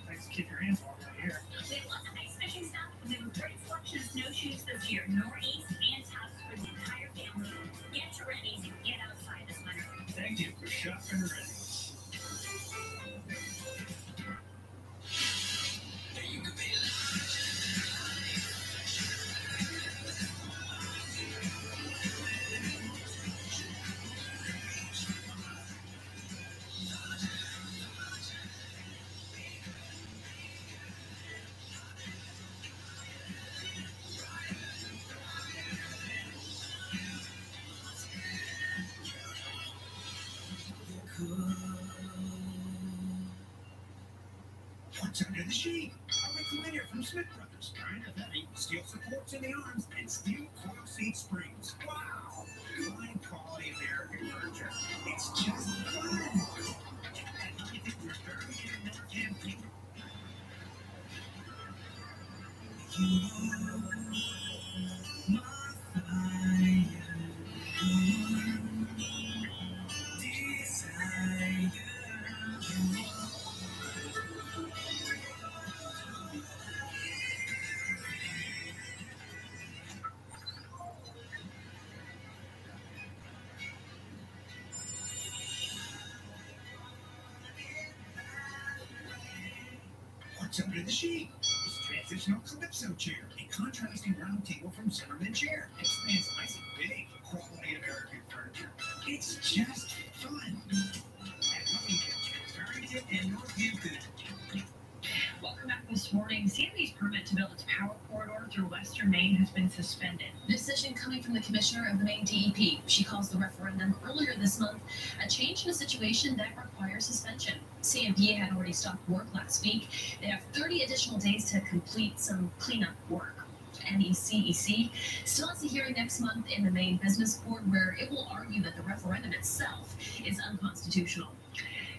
a situation that requires suspension. CMP had already stopped work last week. They have 30 additional days to complete some cleanup work. NECEC still has a hearing next month in the Maine Business Court where it will argue that the referendum itself is unconstitutional.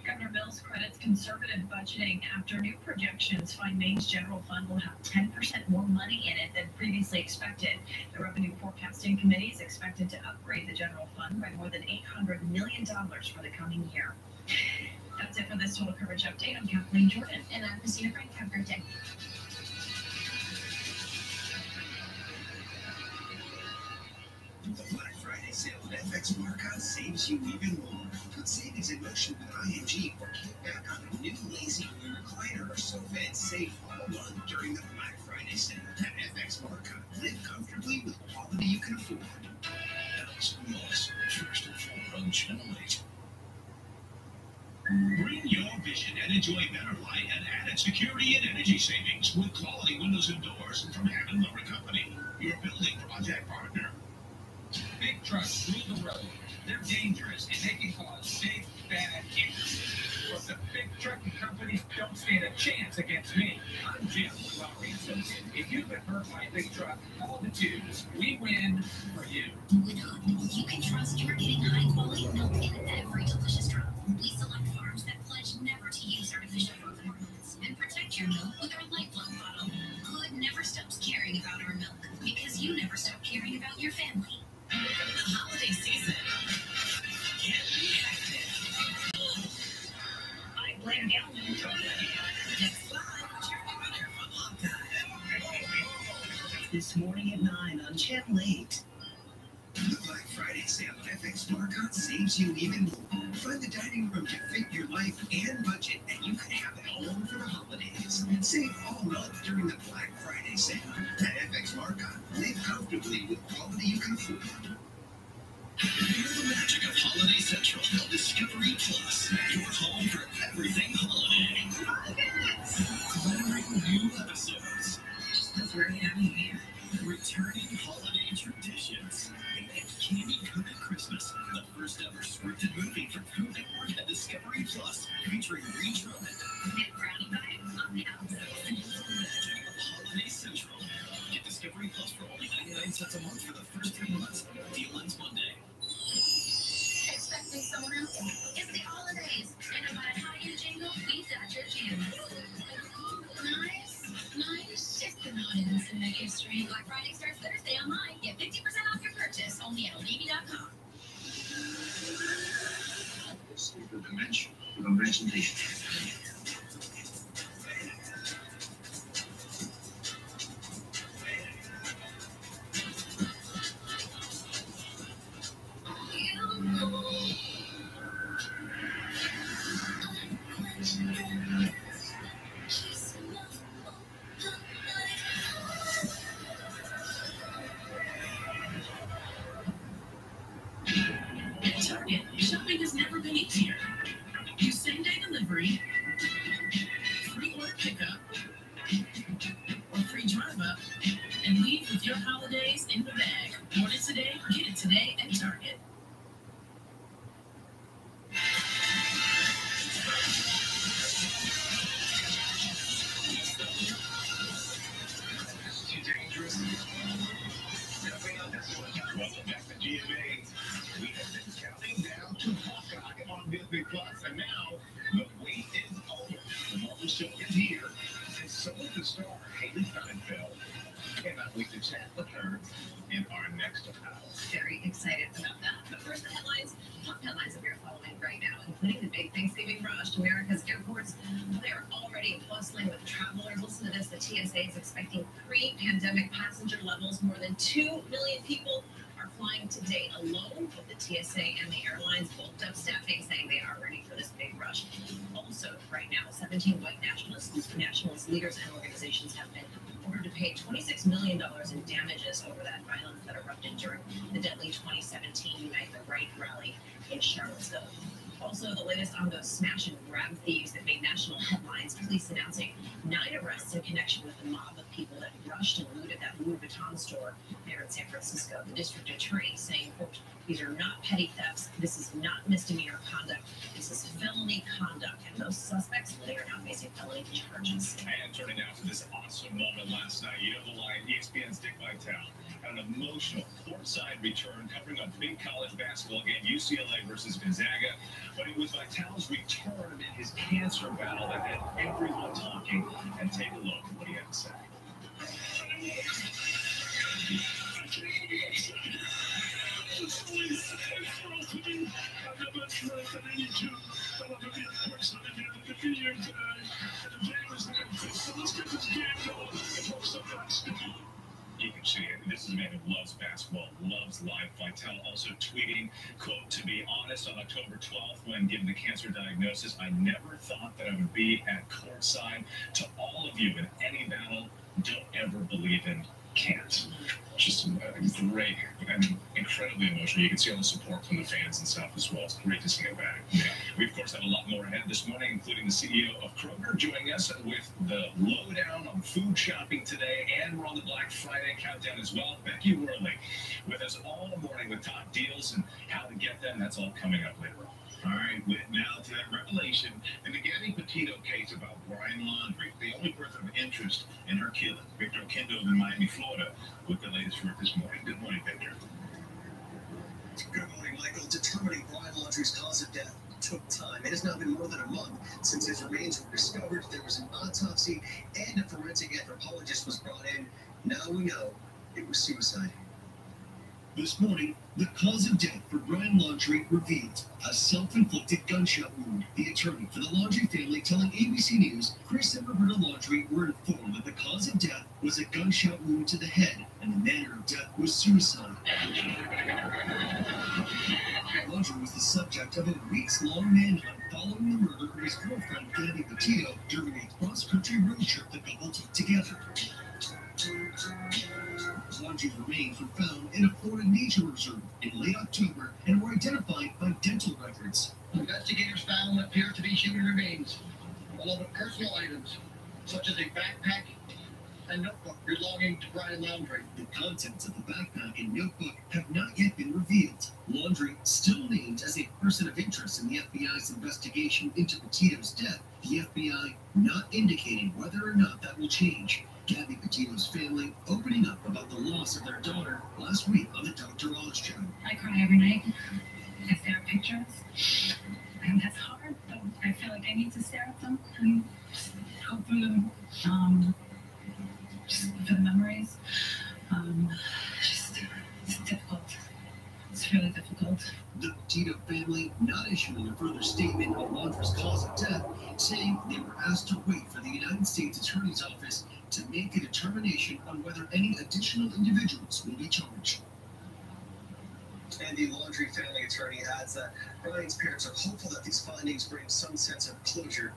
Governor Mills credits conservative budgeting after new projections find Maine's general fund will have 10% more money in it than previously expected. The Revenue Forecasting Committee is expected to upgrade the general fund by more than $800 million for the coming year. That's it for this total coverage update. I'm Kathleen Jordan. And I'm Christina Frank. Have a great day. The Black Friday sale at FX Marcotte saves you even more. Savings in motion with ING or kickback on a new lazy blue recliner or sofa and save all month during the Black Friday sale at FX Marcotte. Live comfortably with quality you can afford. Alex Willis, first and foremost Channel 8. Bring your vision and enjoy better light and added security and energy savings with quality windows and doors from Hammond Lumber Company, your building project partner. Big trucks rule the road. They're dangerous. Stand a chance against me. I'm Jim with Associates. If you've been hurt by a big truck, call the twos. We win for you. With you can trust you're getting high quality milk in every delicious drop. We select farms that pledge never to use artificial growth hormones and protect your milk You even. Find the dining room to fit your life and budget, and you can have it home for the holidays. Save all month during the Black Friday sale. At FX Marcotte, live comfortably with quality you can afford. Feel the magic of Holiday Central on Discovery Plus. Charlottesville. Also, the latest on those smash and grab thieves that made national headlines, police announcing nine arrests in connection with the mob of people that rushed and looted that Louis Vuitton store there in San Francisco. The district attorney saying, quote, these are not petty thefts. This is not misdemeanor conduct. This is felony conduct. And those suspects, are now facing felony charges. And turning now to this awesome moment last night. You know the line, ESPN's Dick Vitale an emotional courtside return covering a big college basketball game, UCLA versus Gonzaga. But it was Vitale's return amid his cancer battle that had everyone talking. And take a look tweeting, quote, to be honest, on October 12th, when given the cancer diagnosis, I never thought that I would be at courtside. To all of you in any battle, don't ever believe in can't. Just uh, a great and incredibly emotional. You can see all the support from the fans and stuff as well. It's great to see it back. Yeah. We, of course, have a lot more ahead this morning, including the CEO of Kroger joining us with the lowdown on food shopping today, and we're on the Black Friday countdown as well. Becky Worley with us all morning with top deals and how to get them. That's all coming up later on. All right, now to that revelation in the Gabby Petito case about Brian Laundrie, the only person of interest in her killing. Victor Oquendo in Miami, Florida, with the latest report this morning. Good morning, Victor. Good morning, Michael. Determining Brian Laundrie's cause of death took time. It has now been more than a month since his remains were discovered. There was an autopsy and a forensic anthropologist was brought in. Now we know it was suicide. This morning, the cause of death for Brian Laundrie revealed a self-inflicted gunshot wound. The attorney for the Laundrie family telling ABC News, Chris and Roberta Laundrie were informed that the cause of death was a gunshot wound to the head and the manner of death was suicide. Laundrie was the subject of a weeks-long manhunt following the murder of his girlfriend, Gabby Petito, during a cross-country road trip the couple took together. Laundrie's remains were found in a Florida nature reserve in late October and were identified by dental records. Investigators found what appears to be human remains, along with personal items such as a backpack and notebook belonging to Brian Laundrie. The contents of the backpack and notebook have not yet been revealed. Laundrie, still named as a person of interest in the FBI's investigation into Petito's death. The FBI not indicating whether or not that will change. Gabby Petito's family opening up about the loss of their daughter last week on the Dr. Oz show. I cry every night. I stare at pictures. And that's hard, but I feel like I need to stare at them and go through them. Um, just for the memories. Um, just, it's difficult. It's really difficult. The Petito family not issuing a further statement on Laundrie's cause of death, saying they were asked to wait for the United States Attorney's Office to make a determination on whether any additional individuals will be charged. And the Laundrie family attorney adds that Brian's parents are hopeful that these findings bring some sense of closure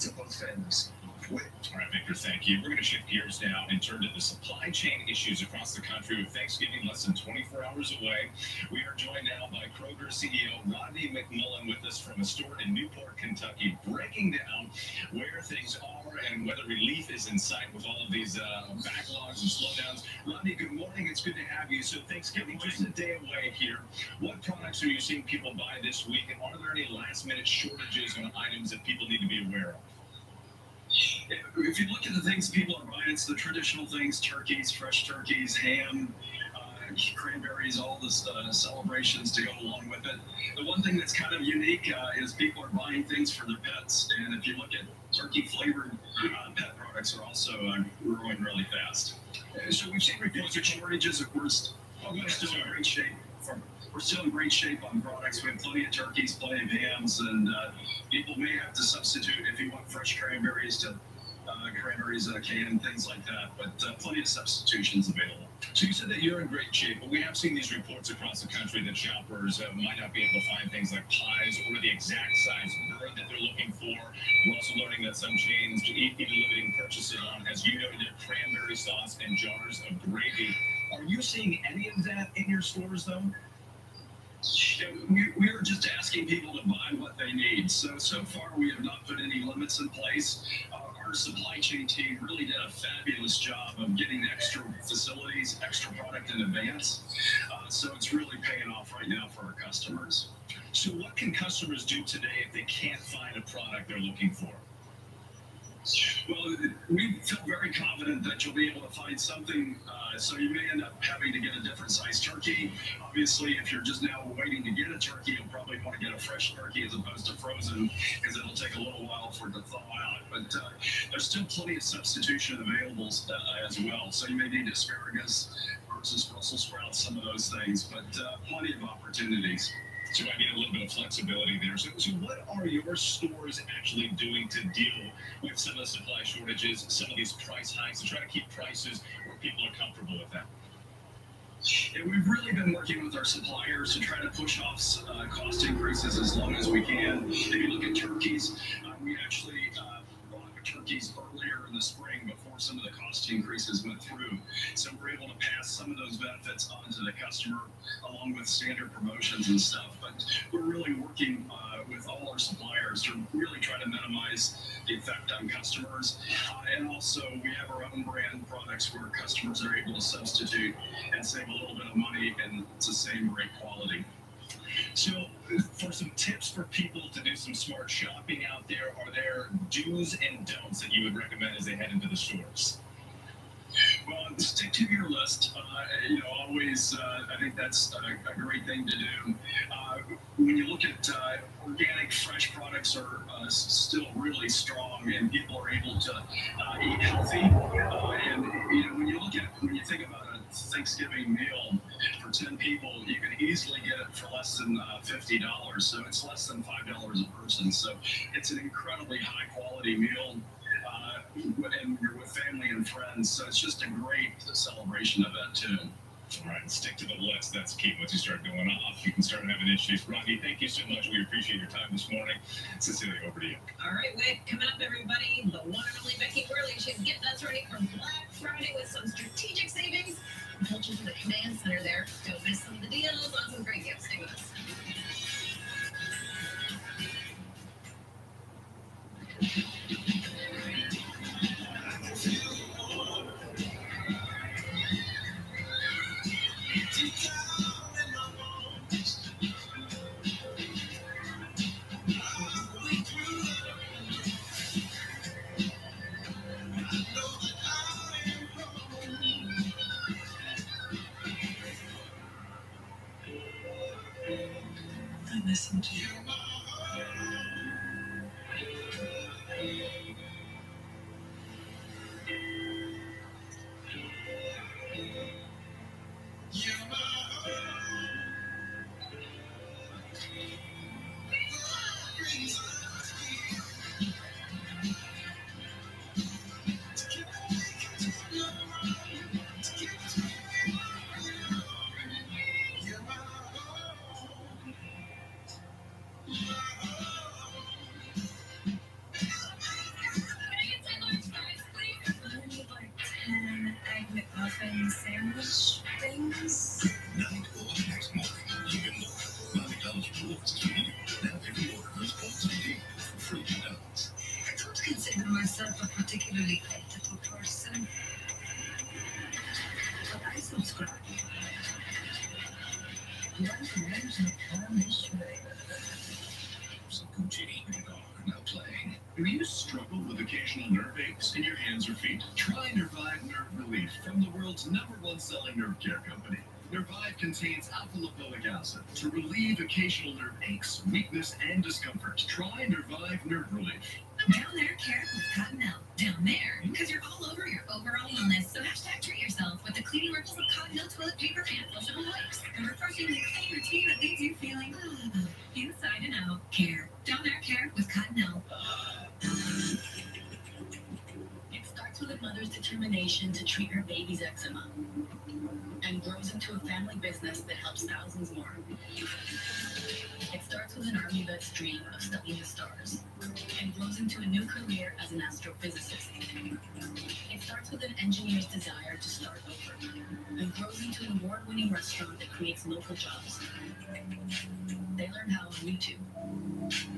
to both families. All right, Victor, thank you. We're going to shift gears now and turn to the supply chain issues across the country with Thanksgiving less than 24 hours away. We are joined now by Kroger CEO Rodney McMullen with us from a store in Newport, Kentucky, breaking down where things are and whether relief is in sight with all of these uh, backlogs and slowdowns. Rodney, good morning. It's good to have you. So Thanksgiving just a day away here. What products are you seeing people buy this week, and are there any last-minute shortages on items that people need to be aware of? If you look at the things people are buying, it's the traditional things: turkeys, fresh turkeys, ham, uh, cranberries, all the uh, celebrations to go along with it. The one thing that's kind of unique uh, is people are buying things for their pets, and if you look at turkey-flavored uh, pet products, are also uh, growing really fast. So we've seen reports of shortages. Of course, we're still in great shape. We're still in great shape on products. We have plenty of turkeys, plenty of hams, and uh, people may have to substitute if you want fresh cranberries to uh, cranberries canned, things like that. But uh, plenty of substitutions available. So you said that you're in great shape, but we have seen these reports across the country that shoppers uh, might not be able to find things like pies or the exact size bird that they're looking for. We're also learning that some chains even limiting purchases on, as you noted, cranberry sauce and jars of gravy. Are you seeing any of that in your stores, though? We, we are just asking people to buy what they need. So, so far, we have not put any limits in place. Uh, our supply chain team really did a fabulous job of getting extra facilities, extra product in advance. Uh, so it's really paying off right now for our customers. So, what can customers do today if they can't find a product they're looking for? Well, we feel very confident that you'll be able to find something. Uh, so you may end up having to get a different size turkey. Obviously, if you're just now waiting to get a turkey, you'll probably want to get a fresh turkey as opposed to frozen because it'll take a little while for it to thaw out. But uh, there's still plenty of substitution available uh, as well. So you may need asparagus versus Brussels sprouts, some of those things, but uh, plenty of opportunities. So I get a little bit of flexibility there. So, so what are your stores actually doing to deal with some of the supply shortages, some of these price hikes, to try to keep prices where people are comfortable with that? Yeah, we've really been working with our suppliers to try to push off uh, cost increases as long as we can. If you look at turkeys, uh, we actually uh, bought turkeys earlier in the spring before some of the cost increases went through. So we're able to pass some of those benefits on to the customer along with standard promotions and stuff. But we're really working uh, with all our suppliers to really try to minimize the effect on customers. Uh, and also, we have our own brand products where customers are able to substitute and save a little bit of money and it's the same great quality. So, for some tips for people to do some smart shopping out there, are there do's and don'ts that you would recommend as they head into the stores? Well, stick to your list. Uh, you know, always, uh, I think that's a, a, great thing to do. Uh, when you look at uh, organic, fresh products are uh, still really strong, and people are able to uh, eat healthy. and you know, when you look at when you think about a Thanksgiving meal for ten people, you can easily get it for less than fifty dollars. So it's less than five dollars a person. So it's an incredibly high quality meal and you're with family and friends. So it's just a great celebration event too. All right, stick to the list. That's key. Once you start going off, you can start having issues. Rodney, thank you so much. We appreciate your time this morning. Cecilia, over to you. All right, Whit, coming up, everybody. The one and only Becky Worley. She's getting us ready for Black Friday with some strategic savings. We'll you to the command center there. Don't miss some of the deals on some great gifts. Stay with us. listen Try Nerve Relief. Down there, care with Cottonelle. Down there, because you're all over your overall wellness. So hashtag treat yourself with the cleaning ripples of Cottonelle toilet paper and flushable wipes. And refreshing the clean routine that leaves you feeling inside and out. Care. Down there, care with Cottonelle. (sighs) It starts with a mother's determination to treat her baby's eczema and grows into a family business that helps thousands more. Dream of studying the stars and grows into a new career as an astrophysicist. It starts with an engineer's desire to start over and grows into an award-winning restaurant that creates local jobs. They learn how on YouTube.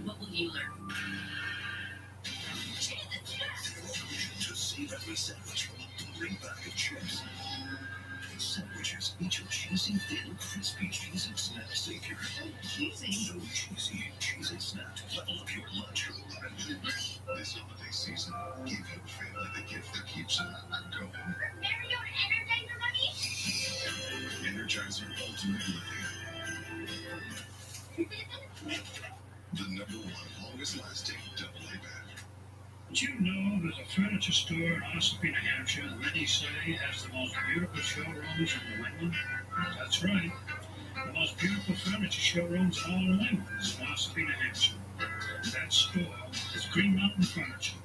What will you learn? To see every sandwich a big bag chips sandwiches, each a cheesy, in Ossipee, New Hampshire many say has the most beautiful showrooms in New England? That's right. The most beautiful furniture showrooms in all New England is in New Hampshire. That store is Green Mountain Furniture.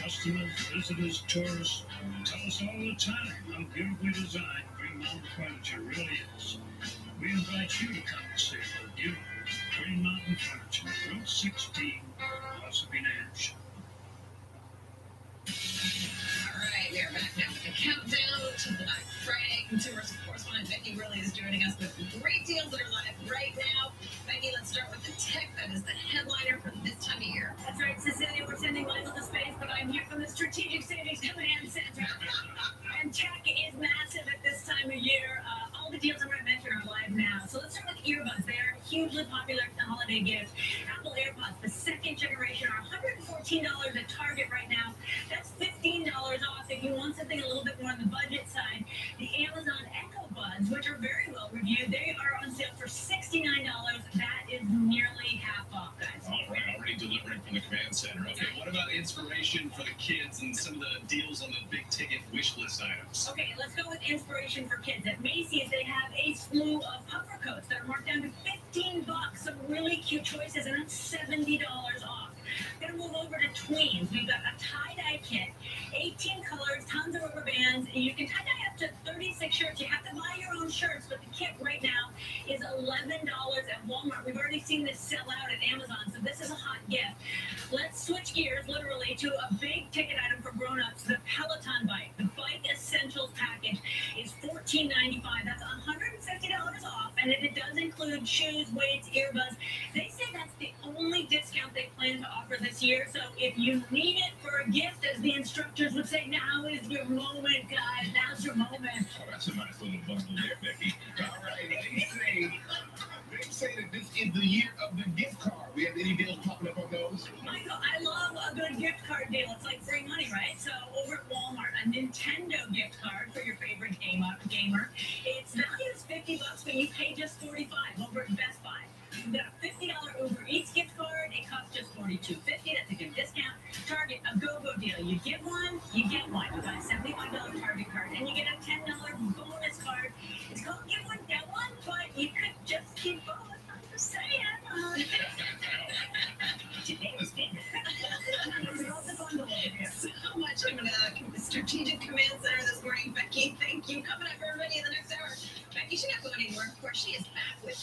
Customers, visitors, tourists tell us all the time how beautifully designed Green Mountain Furniture really is. We invite you to come and see what beautiful Green Mountain Furniture, Route 16, Ossipee, New Hampshire. Right, We are back now with a countdown to Black Friday. Course, want Becky Worley is joining us with great deals that are live right now. Becky, let's start with the tech that is the headliner for this time of year. That's right, Cecilia. We're sending Michael to space, but I'm here from the Strategic Savings Command Center. (laughs) and tech is massive at this time of year. Uh, all the deals I'm going to mention are live now. So let's start with earbuds. They are hugely popular holiday gift. Apple AirPods, the second generation, are $114 at Target right now. That's $15 off if you want something a little bit more on the budget side. The Amazon Echo Buds, which are very well reviewed, they are on sale for $69. That is nearly the command center. Okay, what about inspiration for the kids and some of the deals on the big ticket wish list items? Okay, let's go with inspiration for kids. At Macy's, they have a slew of puffer coats that are marked down to 15 bucks. Some really cute choices, and that's $70 off. Gonna move over to tweens. We've got a tie-dye kit, 18 colors, tons of rubber bands. and You can tie-dye up to 36 shirts. You have to buy your own shirts, but the kit right now is $11 at Walmart. We've already seen this sell out at Amazon, so this is a hot gift. Let's switch gears literally to a big ticket item for grown-ups, the Peloton bike. The bike essentials package is $14.95. That's $150 off, and it does include shoes, weights, earbuds, they say that's the only discount they plan to offer this year. So if you need it for a gift, as the instructors would say, now is your moment, guys. Now's your moment. Oh, that's a nice little bundle there, Becky. All right, they say, they say that this is the year of the gift card. We have any deals popping up on those? Michael, I love a good gift card deal. It's like free money, right? So over at Walmart, a Nintendo gift card for your favorite gamer. gamer. Its value is 50 bucks, but you pay just 45 over at Best Buy. You've got a $50 Uber Eats gift card. It costs just $42.50. That's a good discount. Target, a go-go deal. You get one, you get one. You buy a $75 Target card, and you get a $10 bonus card. It's called Get One, Get One, but you could just keep both. I'm just saying. (laughs) Today's been. So much out of the Strategic Command Center this morning. Becky, thank you. Coming up for everybody in the next hour. Becky should not go anywhere. Of course, she is back with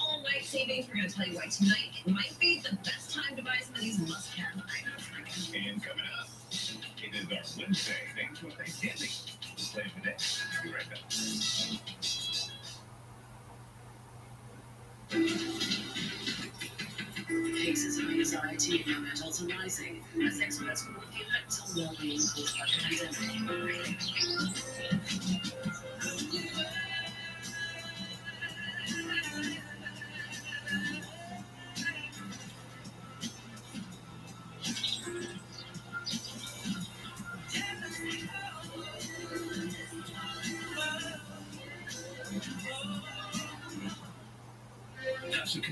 All Night Savings. We're going to tell you why tonight it might be the best time to buy some of these must-have items. And coming up, it is our Wednesday. Thanks for Thanksgiving. Stay for that. Be right back. Cases of anxiety and health are rising as experts warn the effects on well-being caused by the pandemic.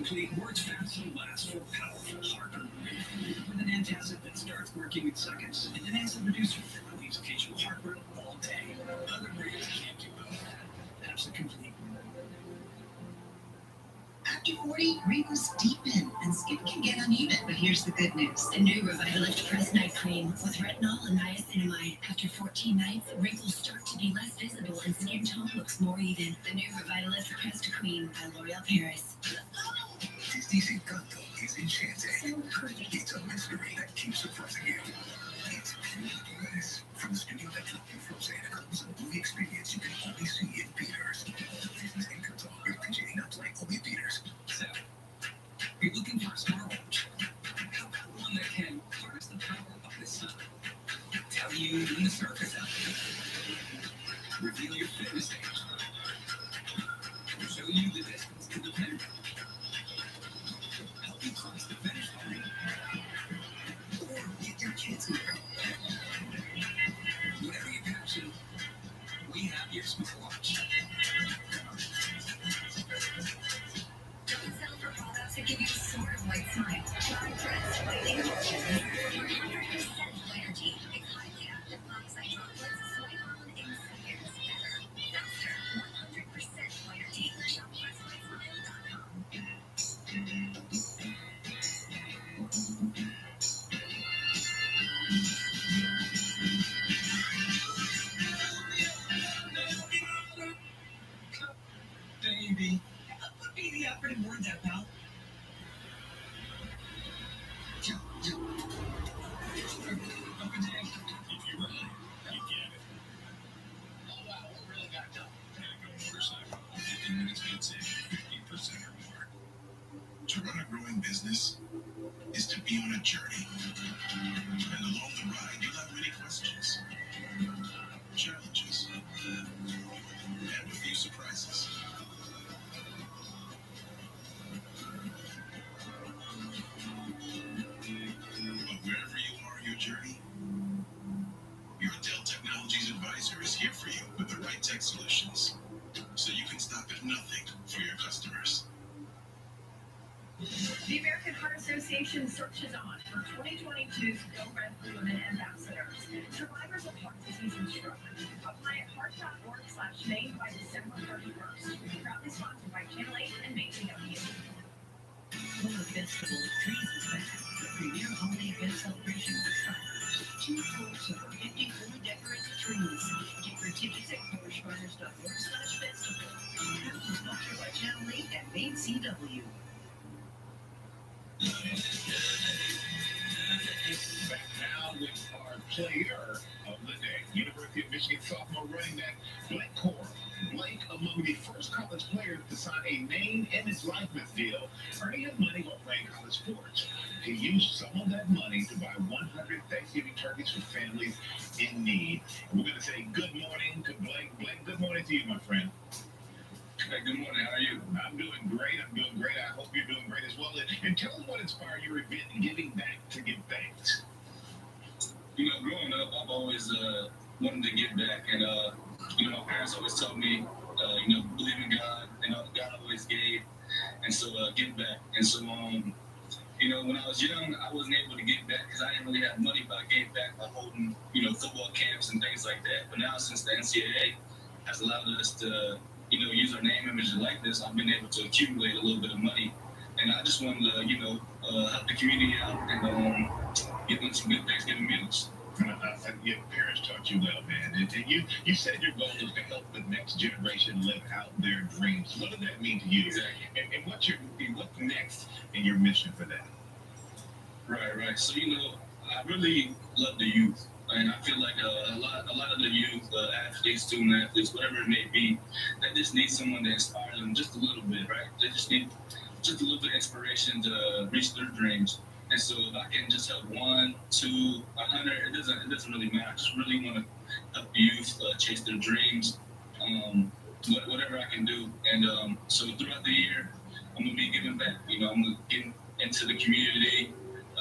Complete works fast and lasts for powerful heartburn relief. With an antacid that starts working in seconds, and an acid reducer that relieves occasional heartburn all day. Other brands can't do both. Pepcid Complete. After 40, wrinkles deepen and skin can get uneven. But here's the good news. The new Revitalift Press Night Cream with retinol and niacinamide. After 14 nights, wrinkles start to be less visible and skin tone looks more even. The new Revitalift Pressed Cream by L'Oreal Paris. Oh, Disney's Encanto is enchanting. It's a mystery that keeps surprising you. It's beautiful. This from the studio that took you from Santa Claus, a movie experience you can only see in theaters. Disney's Encanto, originating not like only theaters. So, you're looking for a smartwatch. How about one that can harness the power of the sun? Tell you when the circus deal, earning money while playing college sports. He used some of that money to buy 100 Thanksgiving turkeys for families in need. And we're going to say good morning to Blake. Blake, good morning to you, my friend. Hey, good morning. How are you? I'm doing great. I'm doing great. I hope you're doing great as well. And tell us what inspired your event giving back to give thanks. you know, growing up, I've always uh, wanted to give back, and uh, you know, my parents always told me, uh, you know, believe in God, and know, God always gave, and so uh, give back. And so, um, you know, when I was young, I wasn't able to give back because I didn't really have money, but I gave back by holding, you know, football camps and things like that. But now, since the NCAA has allowed us to, you know, use our name, image, and likeness, I've been able to accumulate a little bit of money. And I just wanted to, you know, uh, help the community out and um, give them some good Thanksgiving meals. Uh, your parents taught you well, man. And, and you, you said your goal is to help the next generation live out their dreams. What does that mean to you? Exactly. And, and what's your what's next in your mission for that? Right, right. So you know, I really love the youth, and I feel like uh, a lot, a lot of the youth, uh, athletes, student athletes, whatever it may be, they just need someone to inspire them just a little bit, right? They just need just a little bit of inspiration to reach their dreams. And so, if I can just help one, two, a hundred, it doesn't, it doesn't really matter. I just really want to help youth uh, chase their dreams, um, whatever I can do. And um, so, throughout the year, I'm gonna be giving back. You know, I'm gonna get into the community.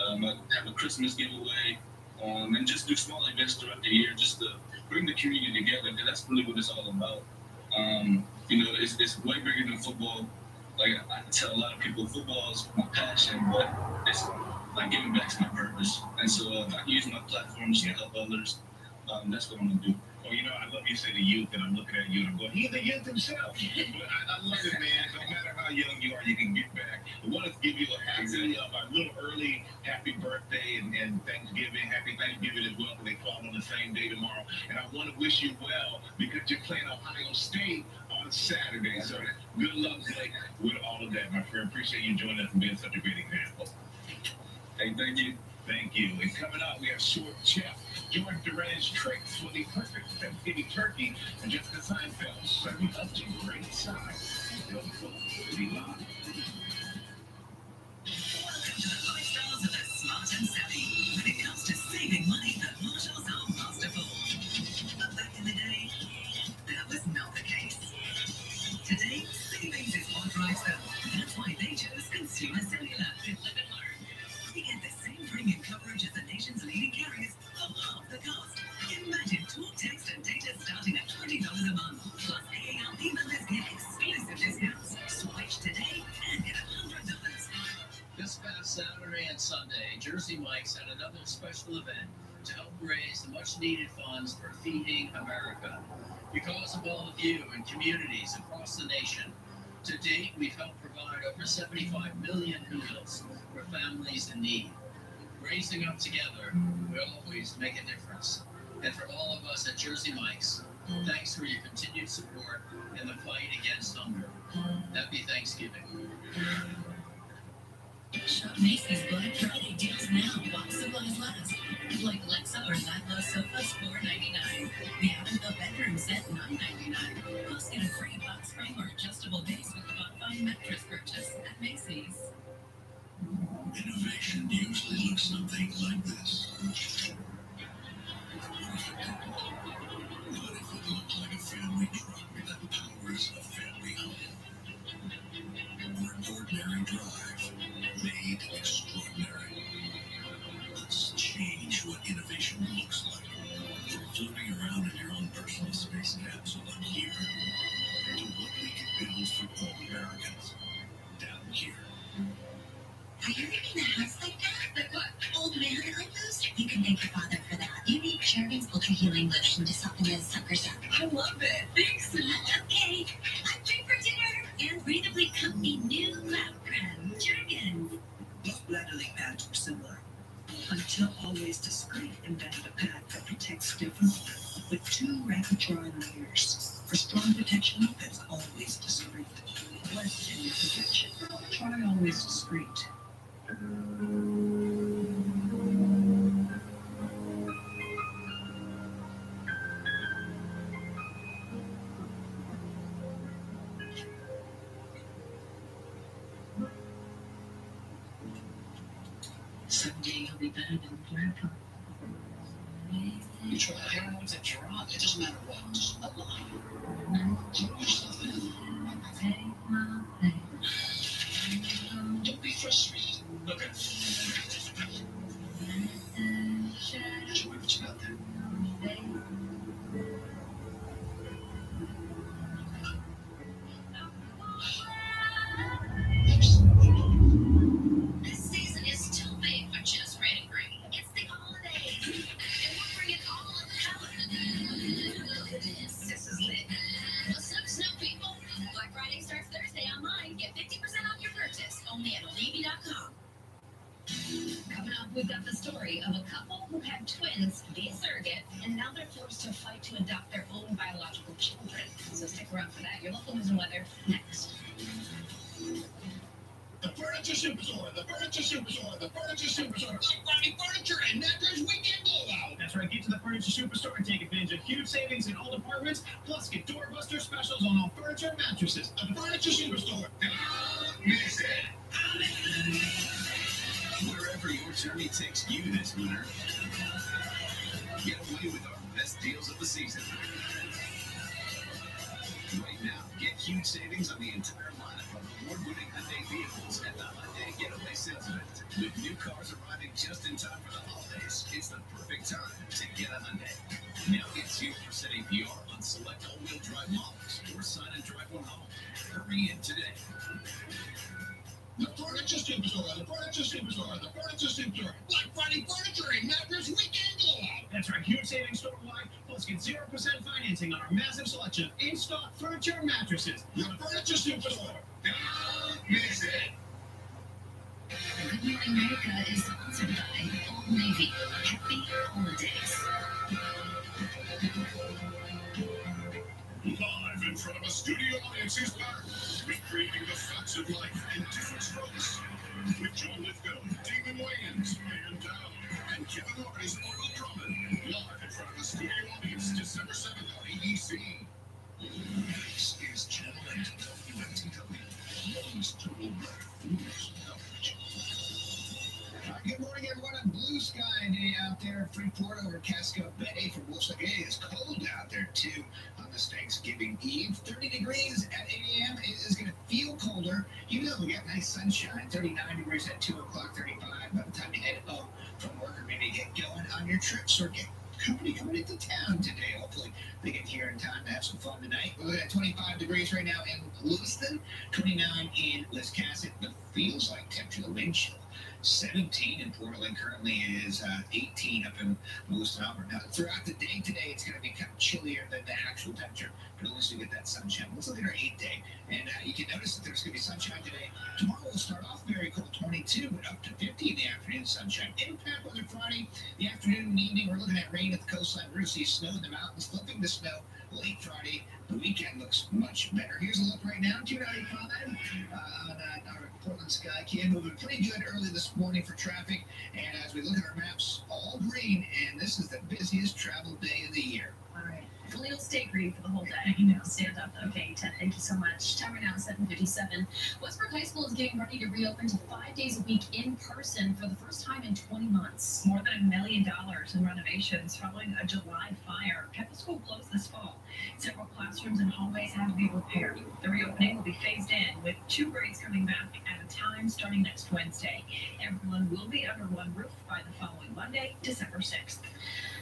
Um, I have a Christmas giveaway, um, and just do small events throughout the year, just to bring the community together. Because that's really what it's all about. Um, you know, it's, it's way bigger than football. Like I tell a lot of people, football is my passion, but it's like giving back to my purpose. And so, uh, I can use my platforms to help others, um, that's what I'm gonna do. Well, you know, I love you say the youth, and I'm looking at you and I'm going, he's the youth himself. but (laughs) I, I love it, man. No matter how young you are, you can get back. I want to give you a happy, uh, a little early happy birthday and, and Thanksgiving. Happy Thanksgiving as well, because they fall on the same day tomorrow. And I want to wish you well because you're playing Ohio State on Saturday. So good luck, Blake, with all of that, my friend. Appreciate you joining us and being such a great example. Hey, thank you. Thank you. And coming up, we have short chef George Duran's tricks for the perfect Thanksgiving turkey, and Jessica Seinfeld serving up to great side. Go full, be live. Raise the much needed funds for Feeding America. Because of all of you and communities across the nation, to date we've helped provide over 75 million meals for families in need. Raising up together, we always make a difference. And for all of us at Jersey Mike's, thanks for your continued support in the fight against hunger. Happy Thanksgiving. Shop Macy's Black Friday deals now while supplies last. Like Alexa or Latlo sofas, $4.99. The Abbeville bedroom set, $9.99. Plus get a free box spring or adjustable base with the Bonfire mattress purchase at Macy's. Innovation usually looks something like this. What if it looked like a family precisa. Levante o cinturão. Beleza. Minha neca está with coastline snow snowed the mountains, flipping the snow late Friday. The weekend looks much better. Here's a look right now, 295 uh, on uh, our Portland Sky can Moving pretty good early this morning for traffic. And as we look at our maps, all green. And this is the busiest travel day stay green for the whole day. You know, stand up. Okay, Ted, thank you so much. Time right now 7.57. Westbrook High School is getting ready to reopen to five days a week in person for the first time in 20 months. More than a million dollars in renovations following a July fire kept the school closed this fall. Several classrooms and hallways have to be repaired. The reopening will be phased in with two grades coming back at a time starting next Wednesday. Everyone will be under one roof by the following Monday, December 6th.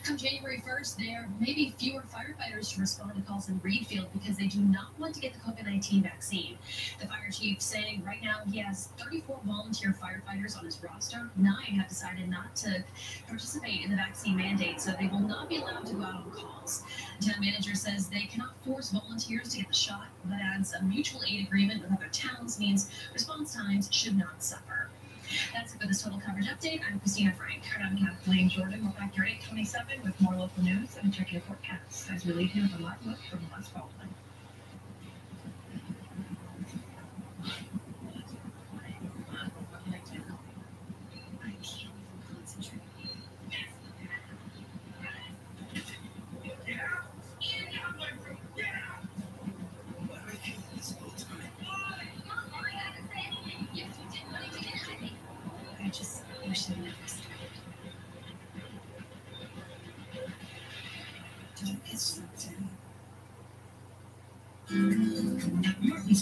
Come January 1st, there may be fewer firefighters to respond to calls in Readfield because they do not want to get the COVID 19 vaccine. The fire chief saying right now he has 34 volunteer firefighters on his roster. Nine have decided not to participate in the vaccine mandate, so they will not be allowed to go out on calls. The town manager says they cannot force volunteers to get the shot, but adds a mutual aid agreement with other towns means response times should not suffer. That's it for this total coverage update. I'm Christina Frank. I'm Kathleen Jordan. We're back here at 827 with more local news and check your forecasts as we leave you with a live look from West Baldwin.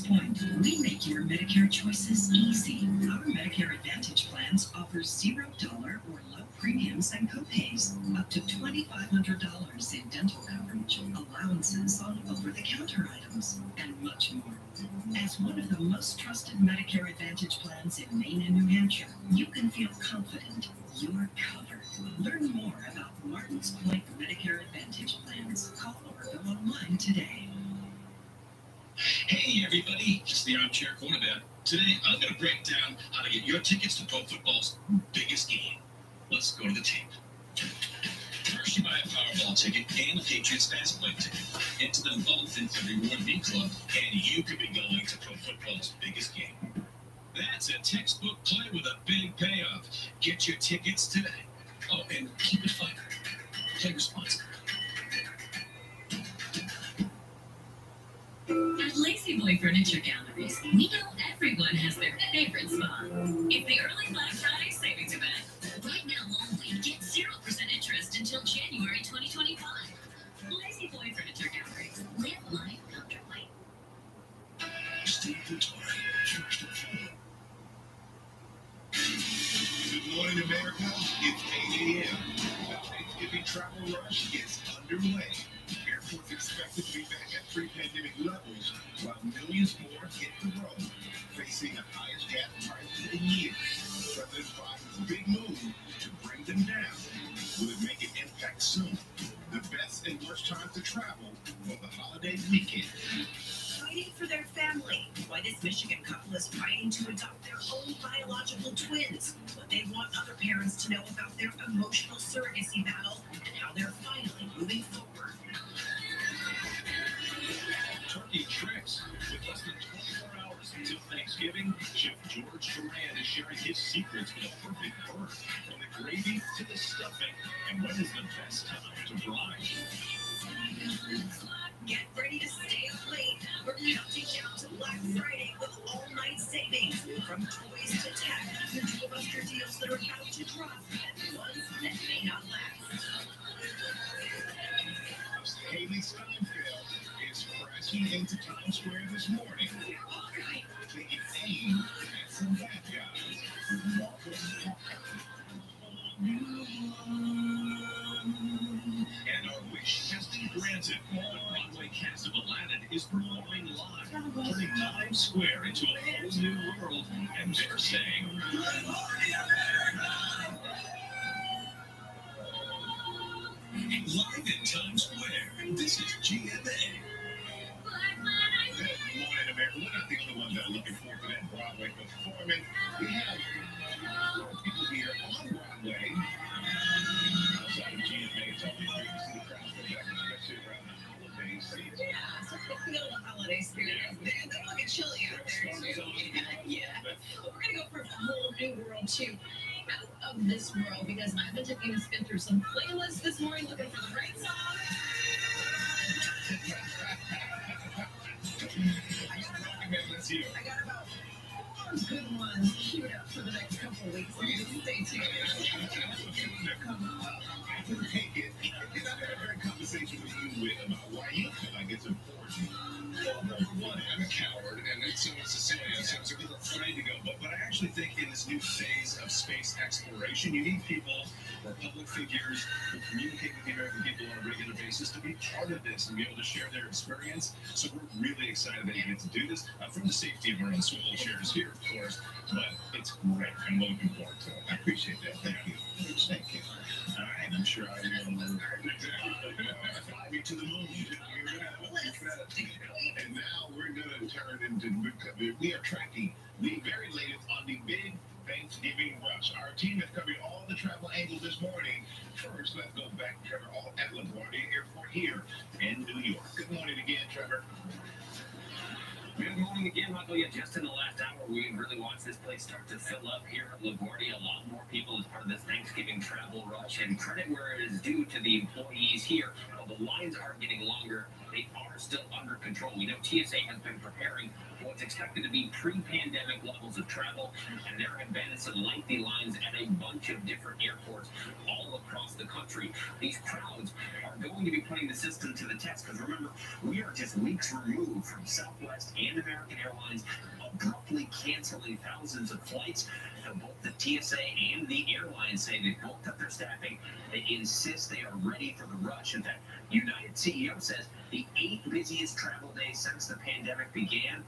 Point, we make your Medicare choices easy. Our Medicare Advantage plans offer zero dollar or low premiums and copays, up to $2,500 in dental coverage, allowances on over-the-counter items, and much more. As one of the most trusted Medicare Advantage plans in Maine and New Hampshire, you can feel confident you're covered. Learn more about Martin's Point Medicare Advantage plans. Call or go online today. Hey everybody, it's the Armchair Quarterback. Today I'm going to break down how to get your tickets to pro football's biggest game. Let's go to the tape. First, you buy a Powerball ticket and a Patriots fast play ticket. Enter them both into the Reward Club, and you could be going to pro football's biggest game. That's a textbook play with a big payoff. Get your tickets today. Oh, and keep it fun. Play responsibly. At La-Z-Boy Furniture Galleries, we know everyone has their favorite spot. It's the early Black Friday savings event. Right now only, get 0% interest until January 2025. La-Z-Boy Furniture Galleries. Live life comfortably. Good morning, America. It's 8 a.m. The Thanksgiving travel rush is underway. Michigan couple is fighting to adopt their own biological twins. but they want other parents to know about their emotional surrogacy battle and how they're finally moving forward. Turkey tricks. With less than 24 hours until Thanksgiving, Chef George Duran is sharing his secrets for a perfect birth, from the gravy to the stuffing, and when is Square into a whole new world, and they're saying, this world because I've been taking a spin through some playlists this morning looking for the right exploration, you need people public figures who communicate with the American people on a regular basis to be part of this and be able to share their experience. So we're really excited that you get to do this uh, from the safety of our own swivel chairs here, of course. But it's great. I'm looking forward to it. I appreciate that. Thank you. Thank you. All right. I'm sure I will (laughs) fly me to the moon. And now we're going to turn into, we are tracking the very latest on the big Thanksgiving rush. Our team has covered all the travel angles this morning. First, let's go back, to Trevor, all at LaGuardia Airport here in New York. Good morning again, Trevor. Good morning again, Michael. Yeah, just in the last hour, we really watched this place start to fill up here at LaGuardia. A lot more people as part of this Thanksgiving travel rush, and credit where it is due to the employees here. The lines are getting longer, they are still under control. We know TSA has been preparing what's expected to be pre-pandemic levels of travel, and there have been some lengthy lines at a bunch of different airports all across the country. These crowds are going to be putting the system to the test because remember, we are just weeks removed from Southwest and American Airlines abruptly canceling thousands of flights. So both the TSA and the airlines say they've bulked up their staffing. They insist they are ready for the rush. In fact, United CEO says the eight busiest travel days since the pandemic began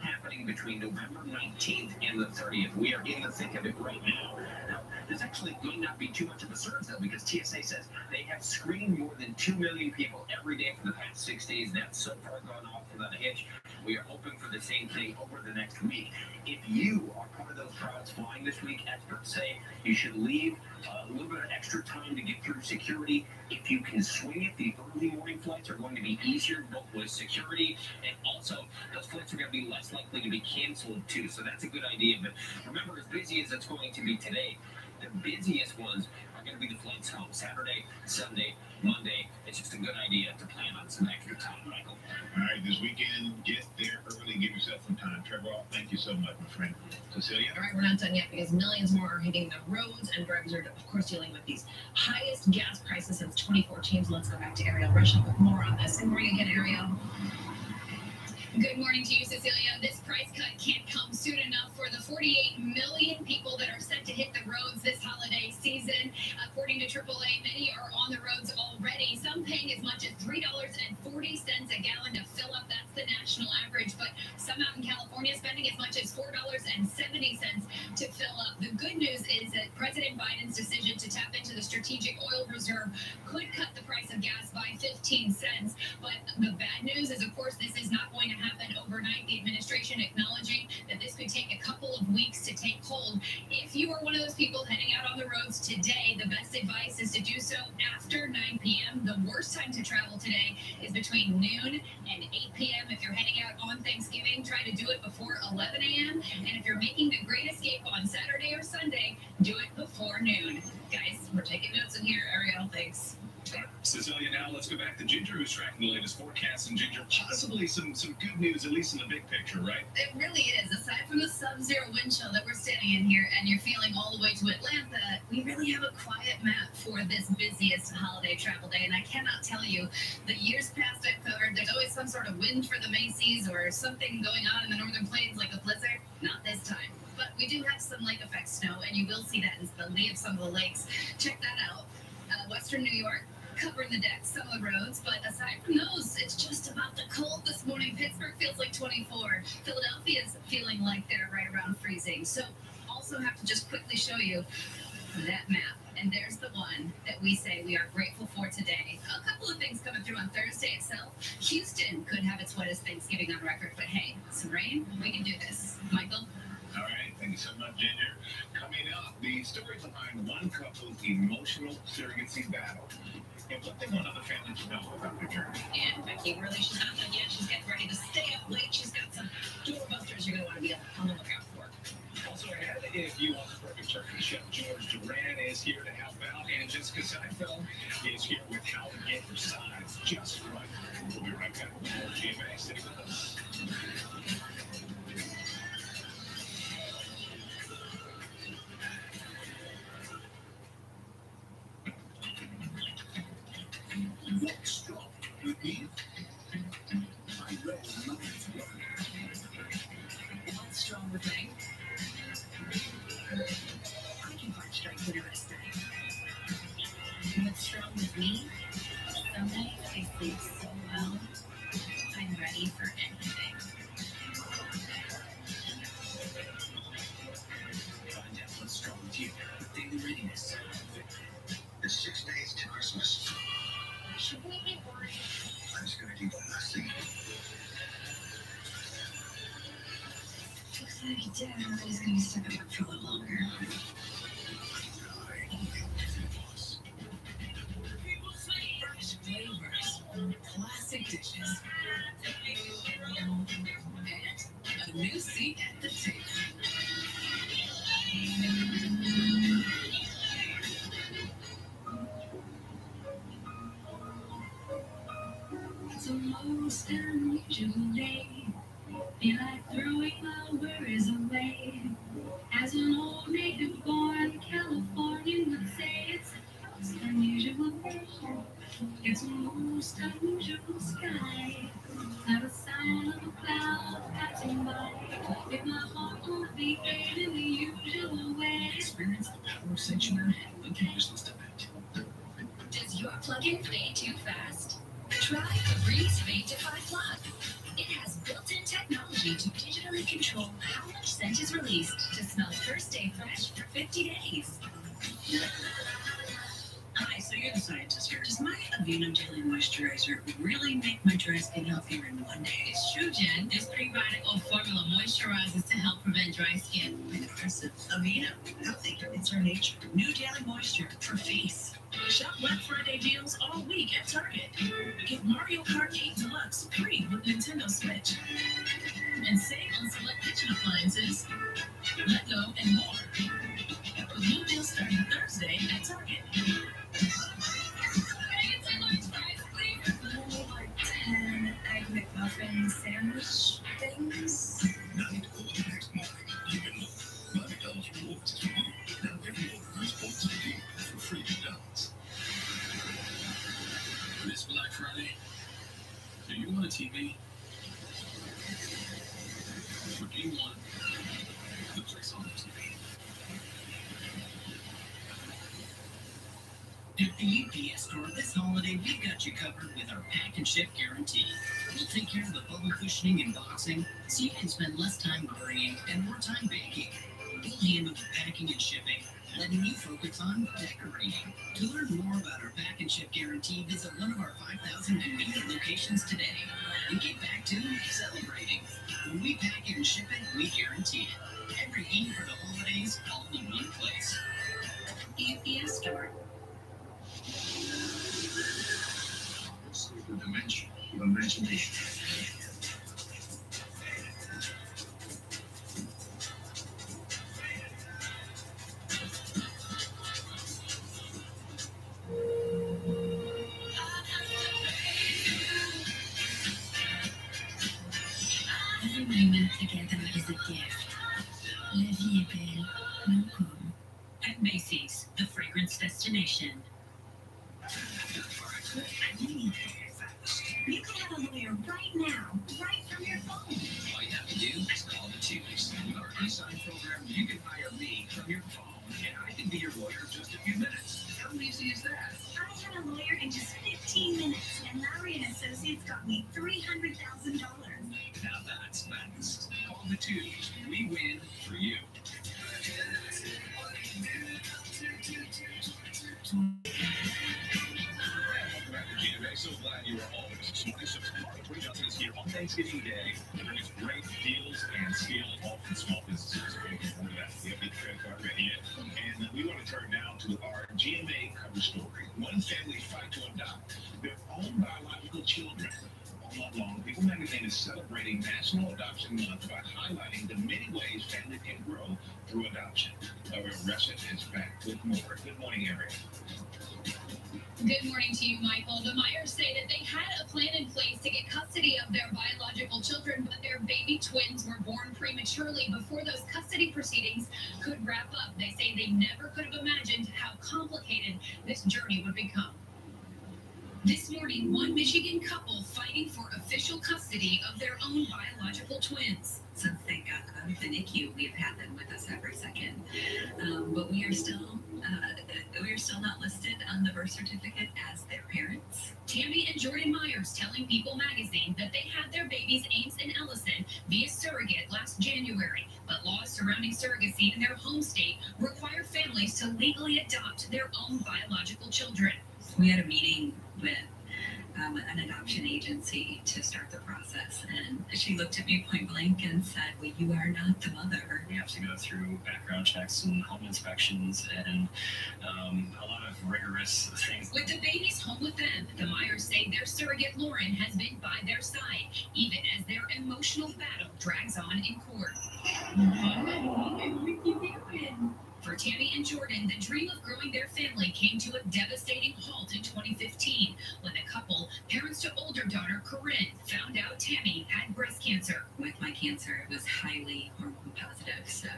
happening between November 19th and the 30th. We are in the thick of it right now. Now, there's actually going to not be too much of a surge though, because TSA says they have screened more than 2 million people every day for the past six days. That's so far gone off without a hitch. We are hoping for the same thing over the next week. If you are part of those crowds flying this week, experts say you should leave uh, a little bit of extra time to get through security. If you can swing it, the early morning flights are going to be easier, both with security and also those flights are going to be less likely to be canceled too. So that's a good idea. But remember, as busy as it's going to be today, the busiest ones going to be the flights home Saturday, Sunday, Monday. It's just a good idea to plan on some extra time, Michael. All right, this weekend, get there early, give yourself some time. Trevor, thank you so much, my friend. Cecilia? All right, we're not done yet because millions more are hitting the roads, and drivers are, of course, dealing with these highest gas prices since 2014. So let's go back to Ariel Reshef with more on this. Good morning again, Ariel. Good morning to you, Cecilia. This price cut can't come soon enough for the 48 million people that are set to hit the roads this holiday season. According to AAA, many are on the roads already, some paying as much as $3.40 a gallon to fill up. That's the national average, but some out in California spending as much as $4.70 to fill up. The good news is that President Biden's decision to tap into the strategic oil reserve could cut the price of gas by 15 cents. But the bad news is, of course, this is not going to happen overnight. The administration acknowledging that this could take a couple of weeks to take hold. If you are one of those people heading out on the roads today, the best advice is to do so after 9 p.m. The worst time to travel today is between noon and 8 p.m. If you're heading out on Thanksgiving, try to do it before 11 a.m. And if you're making the great escape on Saturday or Sunday, do it before noon. Guys, we're taking notes in here. Ariel, thanks. Cecilia, now let's go back to Ginger, who's tracking the latest forecasts. And Ginger, possibly some some good news, at least in the big picture, right? It really is. Aside from the sub-zero wind chill that we're standing in here and you're feeling all the way to Atlanta, we really have a quiet map for this busiest holiday travel day. And I cannot tell you, the years past I've covered, there's always some sort of wind for the Macy's or something going on in the northern plains like a blizzard. Not this time. But we do have some lake effect snow, and you will see that in the lee of some of the lakes. Check that out. Uh, Western New York, covering the decks, some of the roads, but aside from those, it's just about the cold this morning. Pittsburgh feels like 24. Philadelphia is feeling like they're right around freezing. So, also have to just quickly show you that map. And there's the one that we say we are grateful for today. A couple of things coming through on Thursday itself. Houston could have its wettest Thanksgiving on record, but hey, some rain, we can do this. Michael? All right, thank you so much, Ginger. Coming up, the story behind one couple's emotional surrogacy battle. And what they want other families to know about their journey. And Becky Worley, she's not done yet. She's getting ready to stay up late. She's got some doorbusters you're going to want to be on the lookout for. Also ahead, if you want the perfect turkey, Chef George Duran is here to help out, and Jessica Seinfeld is here with how to get your sides just right. We'll be right back with more GMA. Stay with us. can help you in one day. It's true, Jen. It's national adoption month by highlighting the many ways family can grow through adoption. Ariel Reshef is back with more. Good morning, Eric. Good morning to you, Michael. The Myers say that they had a plan in place to get custody of their biological children, but their baby twins were born prematurely before those custody proceedings could wrap up. They say they never could have imagined how complicated this journey would become. This morning, one Michigan couple fighting for official custody of their own biological twins. So thank God about the NICU, we've had them with us every second. Um, but we are still uh, we are still not listed on the birth certificate as their parents. Tammy and Jordan Myers telling People magazine that they had their babies Ames and Ellison via surrogate last January, but laws surrounding surrogacy in their home state require families to legally adopt their own biological children. We had a meeting with um, an adoption agency to start the process, and she looked at me point blank and said, "Well, you are not the mother." We have to go through background checks and home inspections and um, a lot of rigorous things. With the babies home with them, the Myers say their surrogate Lauren has been by their side, even as their emotional battle drags on in court. For Tammy and Jordan, the dream of growing their family came to a devastating halt in 2015 when the couple, parents to older daughter Corinne, found out Tammy had breast cancer. With my cancer, it was highly hormone positive, so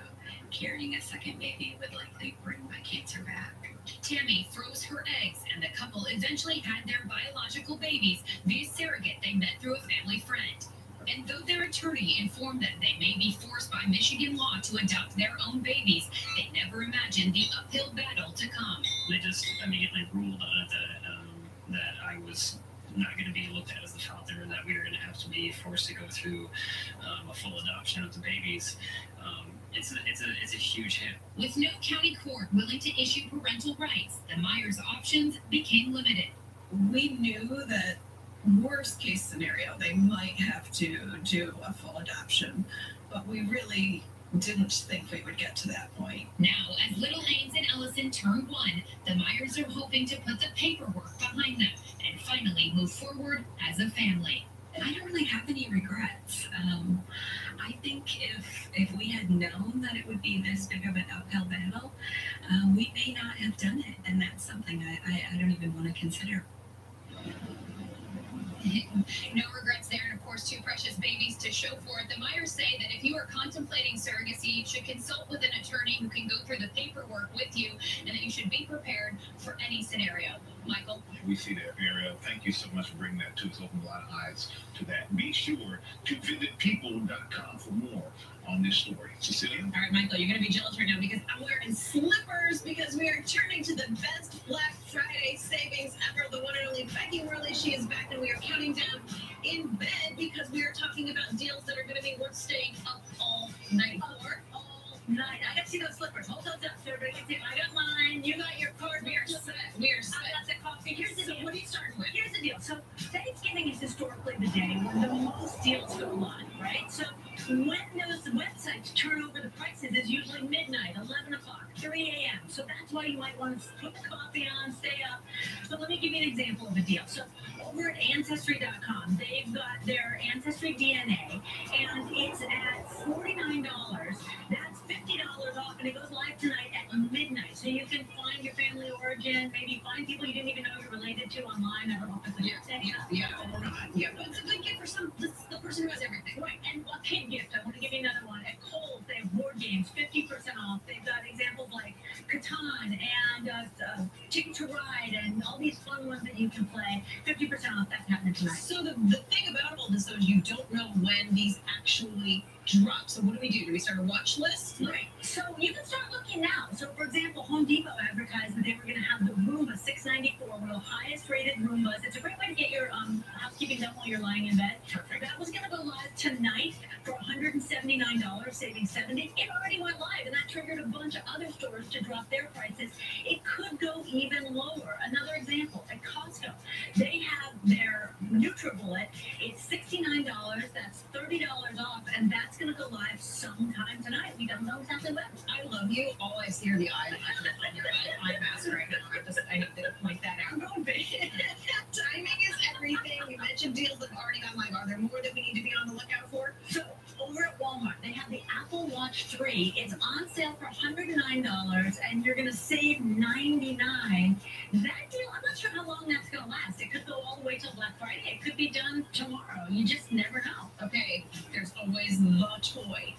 carrying a second baby would likely bring my cancer back. Tammy froze her eggs, and the couple eventually had their biological babies via surrogate they met through a family friend. And though their attorney informed them they may be forced by Michigan law to adopt their own babies, they never imagined the uphill battle to come. They just immediately ruled on it that, um, that I was not going to be looked at as the father and that we were going to have to be forced to go through um, a full adoption of the babies. Um, it's a, it's a it's a huge hit. With no county court willing to issue parental rights, the Myers options became limited. We knew that worst case scenario, they might have to do a full adoption, but we really didn't think we would get to that point. Now, as little Haynes and Ellison turn one, the Myers are hoping to put the paperwork behind them and finally move forward as a family. I don't really have any regrets. Um, I think if if we had known that it would be this big of an uphill battle, um, we may not have done it, and that's something I, I, I don't even want to consider. (laughs) no regrets there, and of course, two precious babies to show for it. The Myers say that if you are contemplating surrogacy, you should consult with an attorney who can go through the paperwork with you, and that you should be prepared for any scenario. Michael? We see that, Ariel. Thank you so much for bringing that to us. Open a lot of eyes to that. Be sure to visit people.com for more on this story. Cecilia? All right, Michael, you're going to be jealous right now because I'm wearing slippers because we are turning to the best Black Friday savings ever. The one and only Becky Worley, she is back, and we are counting down in bed because we are talking about deals that are going to be worth staying up all night for. All night. I got to see those slippers. Hold those up so everybody can see them. I got mine. You got your card. We are set. We are set. I got the coffee. Here's the So deal. what are you starting with? Here's the deal. So Thanksgiving is historically the day when the most deals go on, right? So when those websites turn over the prices is usually midnight, 11 o'clock, 3 a.m. So that's why you might want to put the coffee on, stay up. But let me give you an example of a deal. So over at Ancestry.com, they've got their Ancestry DNA, and it's at $49. That's $50 off, and it goes live tonight at midnight. So you can find your family origin, maybe find people you didn't even know you're related to online. I don't know if it's a good thing. Yeah, yeah, but it's a good gift for some the, the person who has everything. Right, and a kid gift. I want to give you another one. At Kohl's, they have board games, 50% off. They've got examples like Catan and uh, uh, Ticket to Ride and all these fun ones that you can play. 50% off. That's happening tonight. So the, the thing about all this though is you don't know when these actually drop. So what do we do? Do we start a watch list? Right. So you can start looking now. So for example, Home Depot advertised that they were going to have the Roomba 694, one of the highest rated Roombas. It's a great way to get your um, housekeeping done while you're lying in bed. Perfect. That was going to go live tonight for $179, saving 70. It already went live, and that triggered a bunch of other stores to drop their prices. It could go even lower. Another example at Costco, they have their NutriBullet. It's $69. That's $30 off, and that's going to go live sometime tonight. We don't know exactly when. I love you. Always hear the eye on your eye mask right now. I just I need to point that out. (laughs) Oh, going (laughs) big. Timing is everything. We mentioned deals that have already gone live. Are there more that we need to be on the lookout for? So over at Walmart, they have the Apple Watch 3. It's on sale for $109 and you're gonna save 99. That deal, I'm not sure how long that's gonna last. It could go all the way till Black Friday. It could be done tomorrow. You just never know. Okay, toy.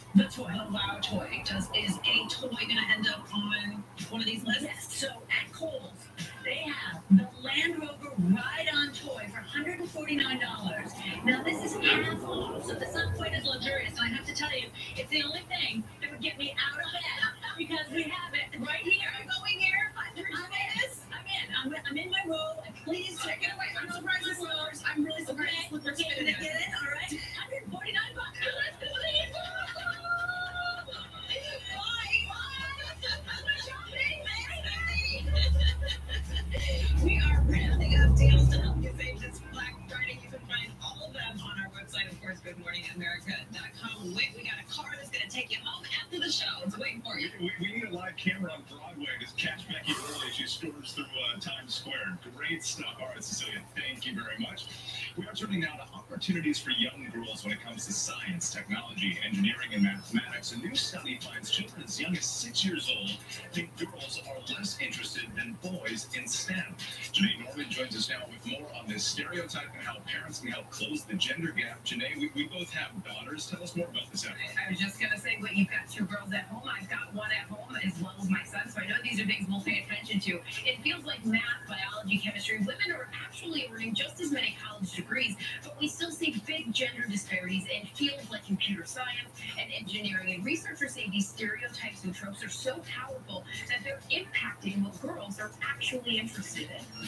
Daughters. Tell us more about this effort. I was just going to say, but you've got two girls at home. I've got one at home as well as my son, so I know these are things we'll pay attention to. It feels like math, biology, chemistry, women are actually earning just as many college degrees, but we still see big gender disparities in fields like computer science and engineering. And researchers say these stereotypes and tropes are so powerful that they're impacting what girls are actually interested in.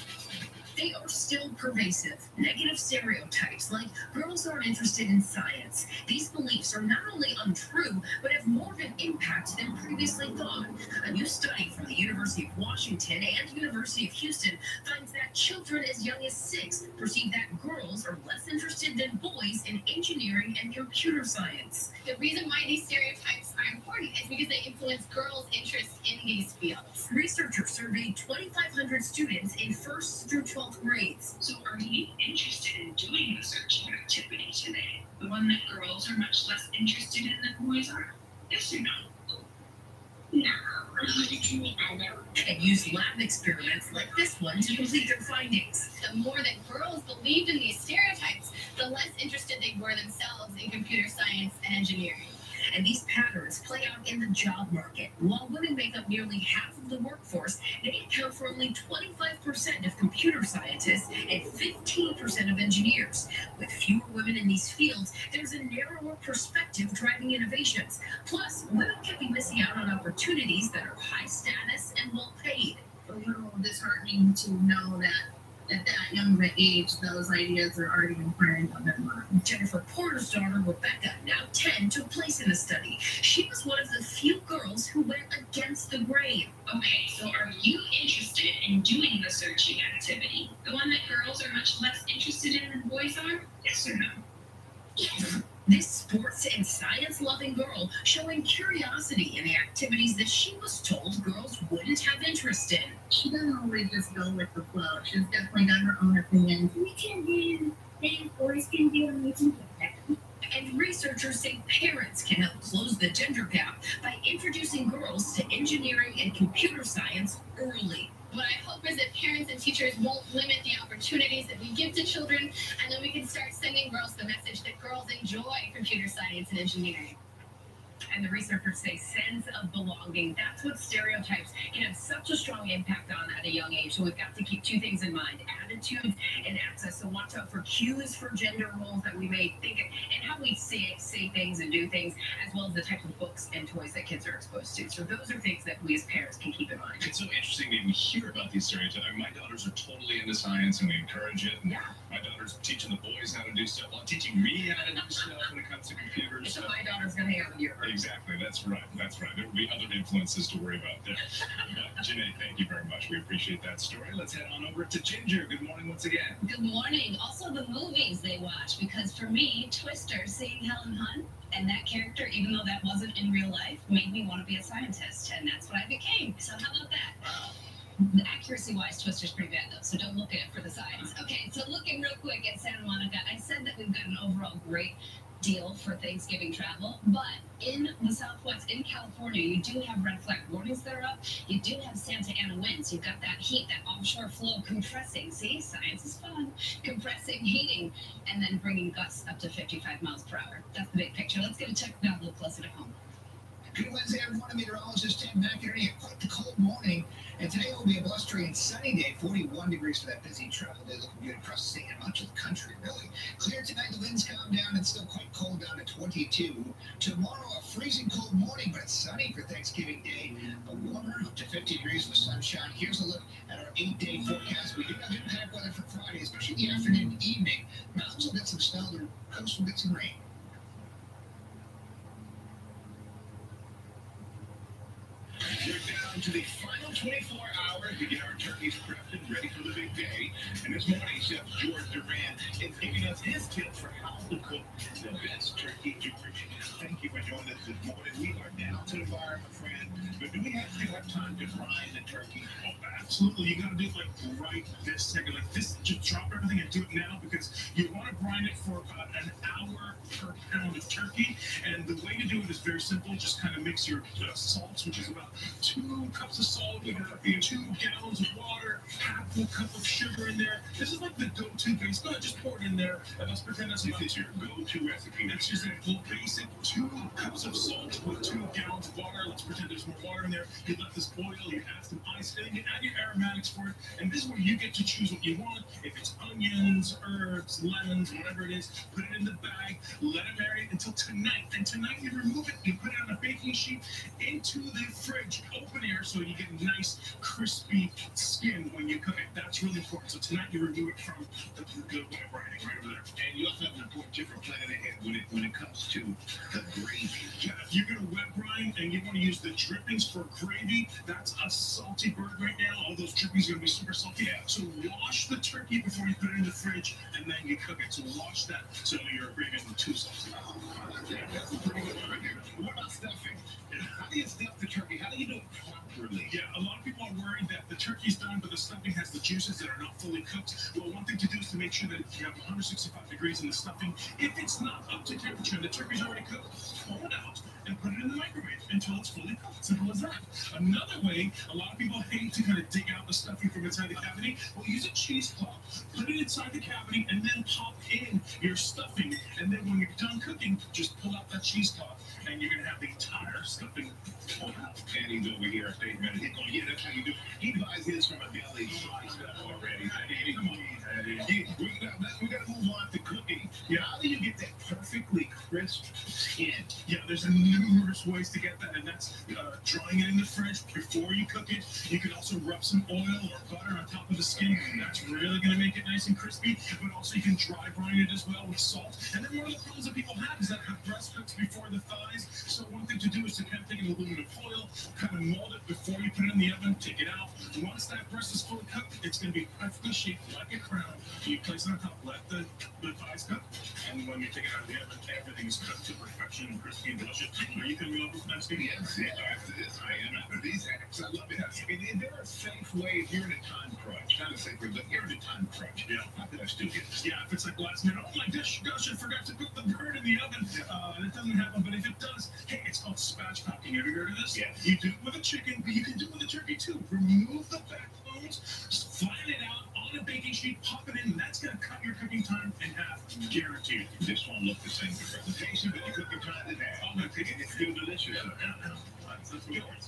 They are still pervasive. Negative stereotypes like girls aren't interested in science. University of Houston finds that children as young as six perceive that girls are less interested than boys in engineering and computer science. The reason why these stereotypes are important is because they influence girls' interests in these fields. Researchers surveyed 2,500 students in first through 12th grades. So are you interested in doing the searching activity today? The one that girls are much less interested in than boys are? Yes or no? And use lab experiments like this one to complete their findings. The more that girls believed in these stereotypes, the less interested they were themselves in computer science and engineering. And these patterns play out in the job market. While women make up nearly half of the workforce, they account for only 25% of computer scientists and 15% of engineers. With fewer women in these fields, there's a narrower perspective driving innovations. Plus, women can be missing out on opportunities that are high status and well paid. A little disheartening to know that at that young of an age, those ideas are already imprinted on their mind. Jennifer Porter's daughter, Rebecca, now 10, took place in the study. She was one of the few girls who went against the grain. Okay, so are you interested in doing the searching activity? The one that girls are much less interested in than boys are? Yes or no? Yes. (laughs) This sports and science loving girl showing curiosity in the activities that she was told girls wouldn't have interest in. She doesn't always just go with the flow. She's definitely got her own opinions. We can do things boys can do and we can do that. And researchers say parents can help close the gender gap by introducing girls to engineering and computer science early. What I hope is that parents and teachers won't limit the opportunities that we give to children, and then we can start sending girls the message that girls enjoy computer science and engineering. And the researchers say sense of belonging. That's what stereotypes can have such a strong impact on at a young age. So we've got to keep two things in mind attitudes and access. So watch out for cues for gender roles that we may think of, and how we say, say things and do things, as well as the types of books and toys that kids are exposed to. So those are things that we as parents can keep in mind. It's so interesting that we hear about these stereotypes. I mean, my daughters are totally into science and we encourage it. And Yeah. My daughter's teaching the boys how to do stuff, while teaching me how to do (laughs) stuff when it comes to computers. So my daughter's going to hang out with you. Exactly. That's right. That's right. There will be other influences to worry about there. But, Janae, thank you very much. We appreciate that story. Let's head on over to Ginger. Good morning once again. Good morning. Also, the movies they watch, because for me, Twister, seeing Helen Hunt and that character, even though that wasn't in real life, made me want to be a scientist, and that's what I became. So, how about that? The accuracy wise, Twister's pretty bad though, so don't look at it for the size. Okay, so looking real quick at Santa Monica, I said that we've got an overall great deal for Thanksgiving travel, but in the Southwest, in California, you do have red flag warnings that are up. You do have Santa Ana winds. You've got that heat, that offshore flow compressing. See, science is fun. Compressing, heating, and then bringing gusts up to 55 miles per hour. That's the big picture. Let's get a check down a little closer to home. Good Wednesday, everyone. Meteorologist Tim McInerney. Quite the cold morning. And today will be a blustery and sunny day. 41 degrees for that busy travel day. Looking good across the state and much of the country, really. Clear tonight. The winds calm down. It's still quite cold down to 22. Tomorrow, a freezing cold morning, but it's sunny for Thanksgiving Day. A warmer, up to 50 degrees with sunshine. Here's a look at our eight-day forecast. We do have impact weather for Friday, especially the afternoon and evening. Mountains will get some snow. The coast will get some rain. We're down to the final 24 hours to get our turkeys prepped and ready for the big day. And this morning, Chef George Duran is giving us his tips for how to cook the best turkey George. Thank you for joining us this morning. We are down to the wire, my friend. But do we actually have time to brine the turkey? Absolutely. You got to do it like right this second. Like this, just drop everything and do it now because you want to brine it for about an hour per pound of turkey. And the way to do it is very simple. Just kind of mix your uh, salts, which is about two cups of salt with uh, two gallons of water, half a cup of sugar in there. This is like the go-to base. Go ahead, just pour it in there. And let's pretend that's This is your go-to recipe. it's just a full basic two cups of salt with two gallons of water. Let's pretend there's more water in there. You let this boil, you add some ice, and you add your aromatics for it. And this is where you get to choose what you want. If it's onions, herbs, lemons, whatever it is, put it in the bag, let it marinate until tonight. And tonight you remove it, you put it on a baking sheet into the fridge, open air, so you get a nice crispy skin when you cook it. That's really important. So tonight you remove it from the, the wet brining right over there. And you also have an important tip for planning ahead when it when it comes to the gravy. Yeah, if you're gonna wet brine and you want to use the drippings for gravy, that's a salty bird right now. All those are gonna be super salty. Yeah. So wash the turkey before you put it in the fridge, and then you cook it. So wash that so your gravy isn't too salty. Oh, yeah, that's pretty good right there. What about stuffing? How do you stuff the turkey? How do you do it properly? Yeah, a lot of people are worried that the turkey's done, but the stuffing has the juices that are not fully cooked. Well, one thing to do is to make sure that you have 165 degrees in the stuffing. If it's not up to temperature and the turkey's already cooked, pull it out and put it in the microwave until it's fully cooked. Simple as that. Another way, a lot of people hate to kind of dig out the stuffing from inside the cavity. Well, use a cheesecloth, put it inside the cavity, and then pop in your stuffing. And then when you're done cooking, just pull out that cheesecloth, and you're gonna have the entire stuffing pulled out. He's over here at. He's going, yeah, that's how you do it. He buys his from a deli stuff already. Hey, come on. We got we got to move on to cooking. Yeah, how do you get that perfectly crisp skin? Yeah, there's numerous ways to get that, and that's uh, drying it in the fridge before you cook it. You can also rub some oil or butter on top of the skin. That's really to make it nice and crispy. But also, you can dry brine it as well with salt. And then one of the problems that people have is that have breast hooks before the thighs. So one thing to do is to kind of take an aluminum foil, kind of mold it before you put it in the oven, take it out. Once that breast is fully cooked, it's to be perfectly shaped like a crown. You place it on top, let the, the thighs cook, and when you take it out of the oven, everything is cooked to perfection and crispy and delicious. Are you coming up with Thanksgiving? Yes, yeah, after this, I am after these acts. I love it. And is there a safe way you're in a time crunch? Not a safe way, but you're in a time crunch. Yeah. I still get? Yeah, if it's like last minute, oh my gosh, gosh, I forgot to cook the bird in the oven. Uh, it doesn't happen, but if it does, hey, it's called spatchcocking. Have you heard of this? Yeah. You do it with a chicken, but you can do it with a turkey too. Remove the backbones, flatten it out on a baking sheet, pop it in, and that's going to cut your cooking time in half, guaranteed. This won't look the same for presentation, but you cook your time in half. I'm going to take it. It's still delicious.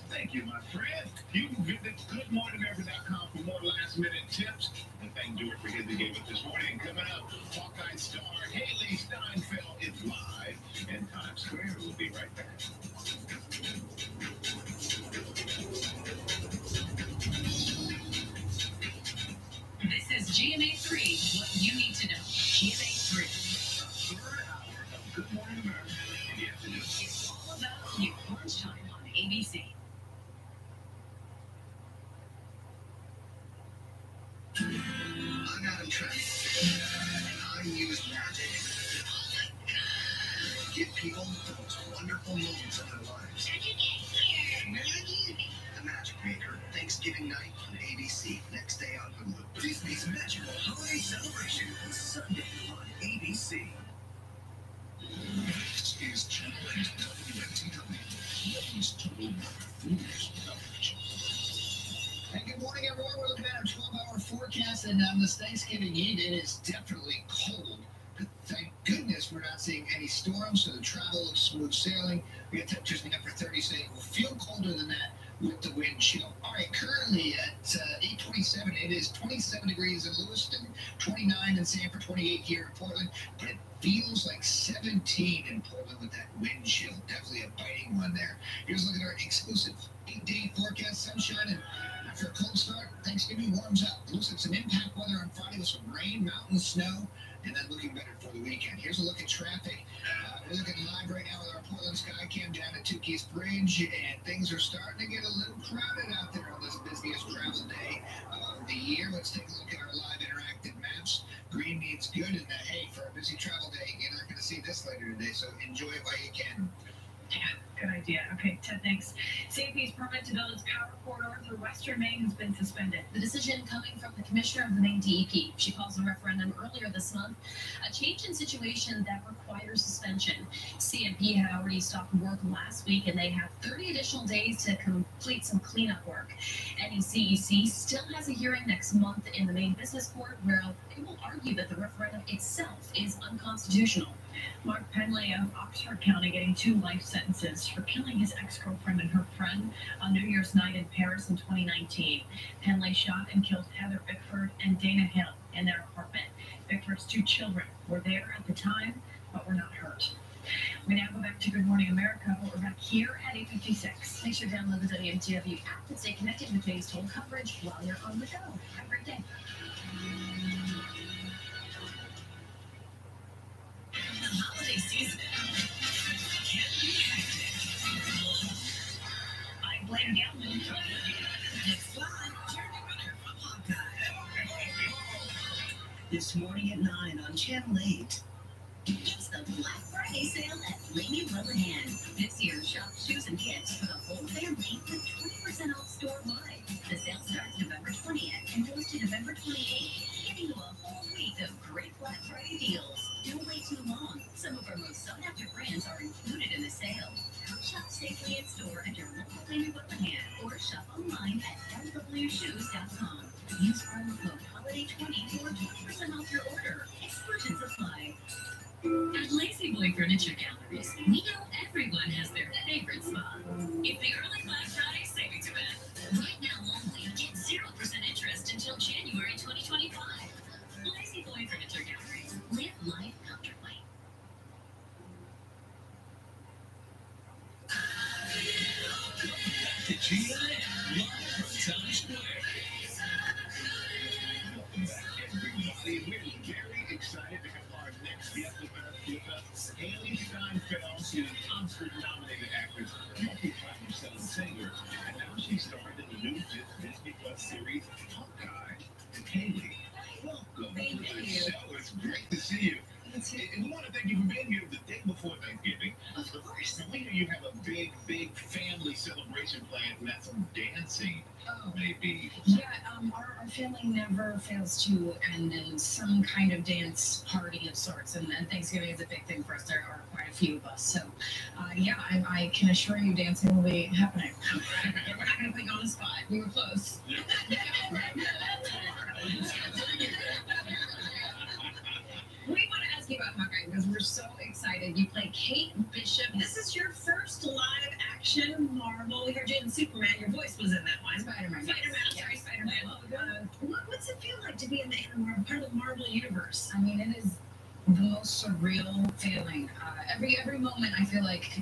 Thank you, my friend. You can visit goodmorningamerica.com for more last minute tips. And thank George for his us this morning. Coming up, Hawkeye star Hailee Steinfeld is live in Times Square. We'll be right back. GMA3, what you need to know. GMA3. Third hour of Good Morning America. And you have to. It's all about you. Lunchtime on ABC. I'm Adam Trent, on this Thanksgiving Eve, it is definitely cold. But thank goodness we're not seeing any storms, so the travel looks smooth sailing. We got temperatures in the upper 30s, so it will feel colder than that with the wind chill. All right, currently at uh, 8:27, it is 27 degrees in Lewiston, 29 in Sanford, 28 here in Portland, but it feels like 17 in Portland with that wind chill. Definitely a biting one there. Here's a look at our exclusive eight-day forecast: sunshine and after a cold Thanksgiving warms up. Looks like some impact weather on Friday with some rain, mountain snow, and then looking better for the weekend. Here's a look at traffic. Uh, we're looking live right now with our Portland Sky Cam down at Tukey's Bridge, and things are starting to get a little crowded out there on this busiest travel day of the year. Let's take a look at our live interactive maps. Green means good, and hey, for a busy travel day, you're not going to see this later today, so enjoy it while you can. Yeah, good idea. Okay, Ted, thanks. CMP's permit to build its power corridor through western Maine has been suspended. The decision coming from the commissioner of the Maine DEP. She calls a referendum earlier this month a change in situation that requires suspension. CMP had already stopped work last week and they have 30 additional days to complete some cleanup work. NECEC still has a hearing next month in the Maine Business Court where they will argue that the referendum itself is unconstitutional. Mark Penley of Oxford County getting two life sentences for killing his ex-girlfriend and her friend on New Year's night in Paris in 2019. Penley shot and killed Heather Bickford and Dana Hill in their apartment. Bickford's two children were there at the time, but were not hurt. We now go back to Good Morning America, we're back here at 8.56. Make sure to download the WMTW app and stay connected with today's toll coverage while you're on the go. Have a great day. This morning at 9 on Channel 8. It's the Black Friday sale at Lamey Wellehan. This year, shop shoes and kids for the whole family with 20% off store-wide. The sale starts November 20th and goes to November 28th, giving you a whole week of great Black Friday deals. Brands are included in the sale. Shop safely in store at your local Lamey Wellehan or shop online at lwshoes.com. Use promo code HOLIDAY20 for 20% off your order. Exclusions apply. At La-Z-Boy Furniture Galleries, we know everyone has their favorite spot. If the early that's dancing, maybe. Yeah, um, our, our family never fails to end in some kind of dance party of sorts, and, and Thanksgiving is a big thing for us. There are quite a few of us, so uh, yeah, I, I can assure you, dancing will be happening. (laughs) We're not going to put you on the spot. We were close. (laughs) (laughs) We want to ask you about Hawkeye because we're so excited. You play Kate Bishop. This is your first live action Marvel. We heard you in Superman. Your voice was in that one. Spider-Man. Spider-Man. I'm sorry, Spider-Man. Uh, what, what's it feel like to be in the, in the Marvel, part of the Marvel universe? I mean, it is the most surreal feeling. Uh, every every moment, I feel like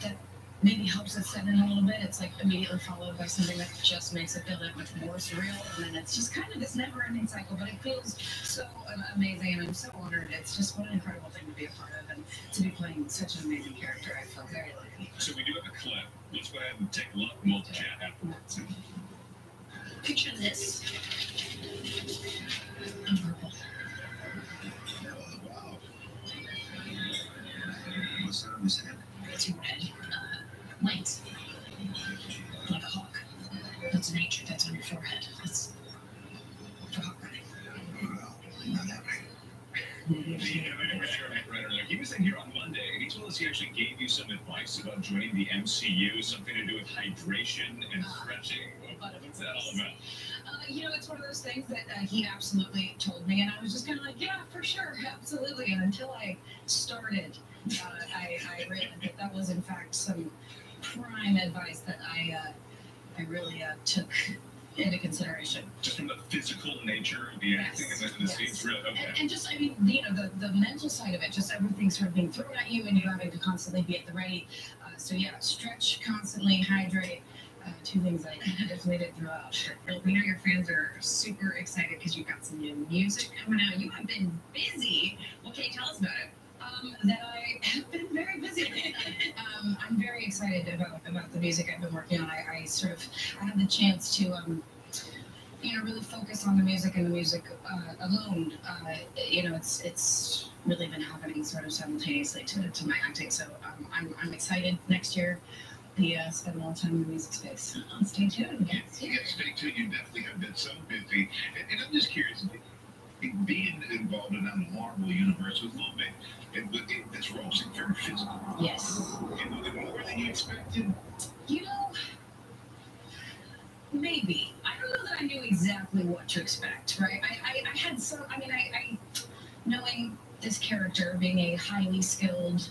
that maybe helps it set in a little bit. It's like immediately followed by something that just makes it feel that much more surreal, and then it's just kind of this never-ending cycle. But it feels so uh, amazing, and I'm so honored. It's just what an incredible thing to be a part of, and to be playing such an amazing character. I feel very lucky. So we do have a clip. Let's go ahead and take a look and we'll chat afterwards. Picture this. Wow. What's on his head? It's red, light, like a hawk. That's an nature that's on your forehead. That's for Hawkeye. Wow. Not that way. He was in here on Monday, and he told us he actually gave you some advice about joining the MCU, something to do with hydration and stretching. What- What's that all about? Uh, you know, it's one of those things that uh, he absolutely told me, and I was just kind of like, yeah, for sure, absolutely. And until I started, uh, I, I realized that that was, in fact, some prime advice that I, uh, I really uh, took into consideration. Just from the physical nature of the acting and the, the yes. scenes, really? Okay. And, and just, I mean, you know, the, the mental side of it, just everything sort of being thrown at you and you having to constantly be at the ready. Uh, so, yeah, stretch constantly, hydrate. Uh, two things I (laughs) definitely did throughout. Well, we know your fans are super excited because you've got some new music coming out. You have been busy. What can you tell us about it? um, that I have been very busy. (laughs) um, I'm very excited about, about the music I've been working on. I, I sort of I had the chance to um, you know really focus on the music and the music uh, alone. Uh, you know, it's it's really been happening sort of simultaneously to, to my acting. So um, I'm I'm excited next year. to uh, spend a lot of time in the music space. Stay tuned. Yeah, yeah, stay tuned. You definitely have been so busy. And, and I'm just curious, being involved in that Marvel universe was a little bit, it, but it, this role seemed very physical. Yes. It was more than you expected. You know, maybe. I don't know that I knew exactly what to expect, right? I, I, I had some, I mean, I, I knowing this character being a highly skilled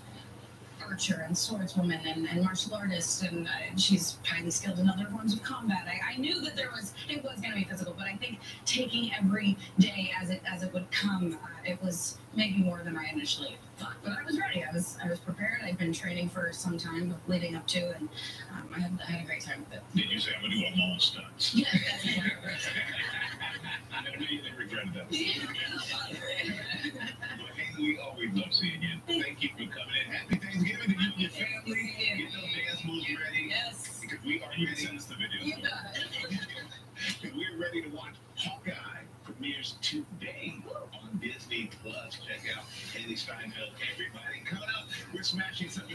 archer and swordswoman and, and martial artist, and uh, she's highly skilled in other forms of combat. I, I knew that there was it was going to be physical, but I think taking every day as it as it would come, uh, it was maybe more than I initially thought. But I was ready. I was I was prepared. I'd been training for some time leading up to, and um, I, had, I had a great time with it. Did you say I'm going to do a mall stunts? Yeah. that's exactly right. and immediately regretted that we always love seeing you. Thank you for coming in. Happy Thanksgiving to you and your family. Get those dance moves ready. Yes. Because we are ready. Send us the video. We're ready to watch Hawkeye premieres today on Disney Plus. Check out Hailee Steinfeld. Everybody, coming up. We're smashing some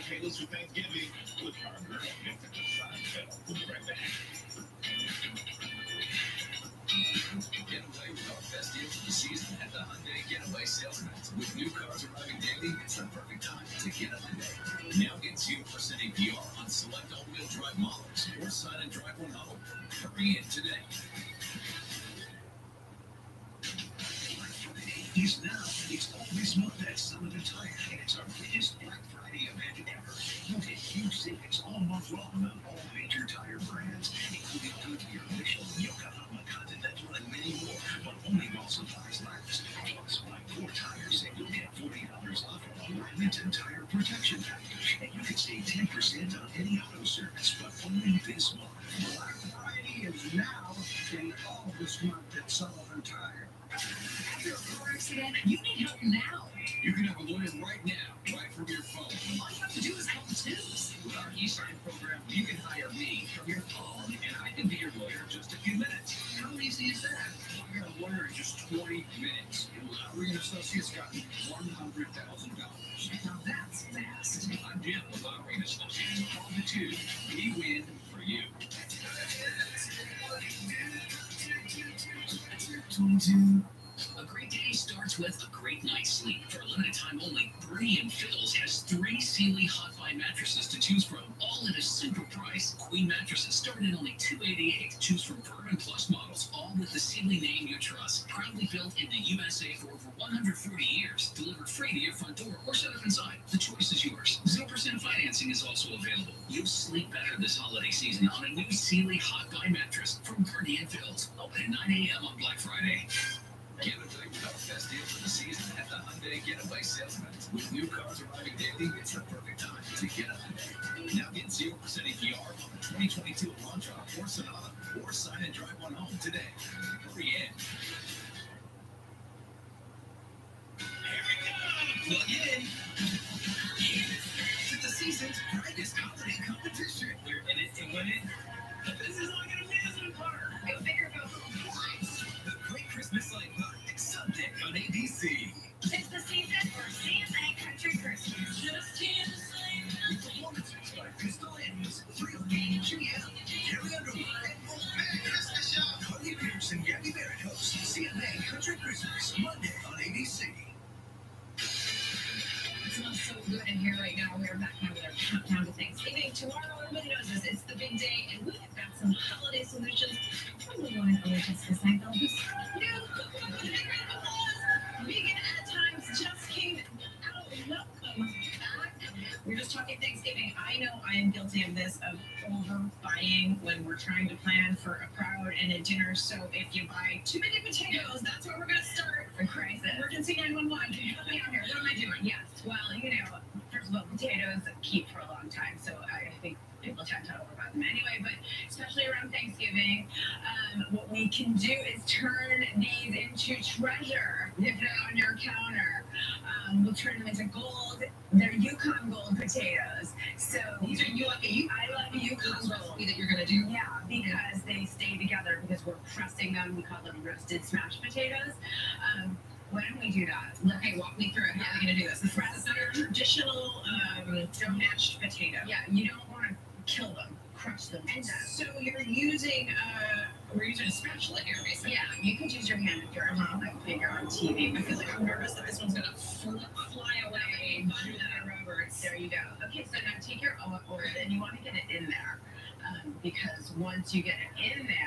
Okay, walk me through it. How are we going to do this? This a traditional um, mashed potato. Yeah, you don't want to kill them, crush them. And so you're using, uh, we're using a spatula here, basically. Yeah, you could use your hand if you're a mom like figure on TV, I feel like I'm nervous that this one's going to flip, fly away, bundle that. There you go. Okay, so now take your olive oil, and you want to get it in there, um, because once you get it in there,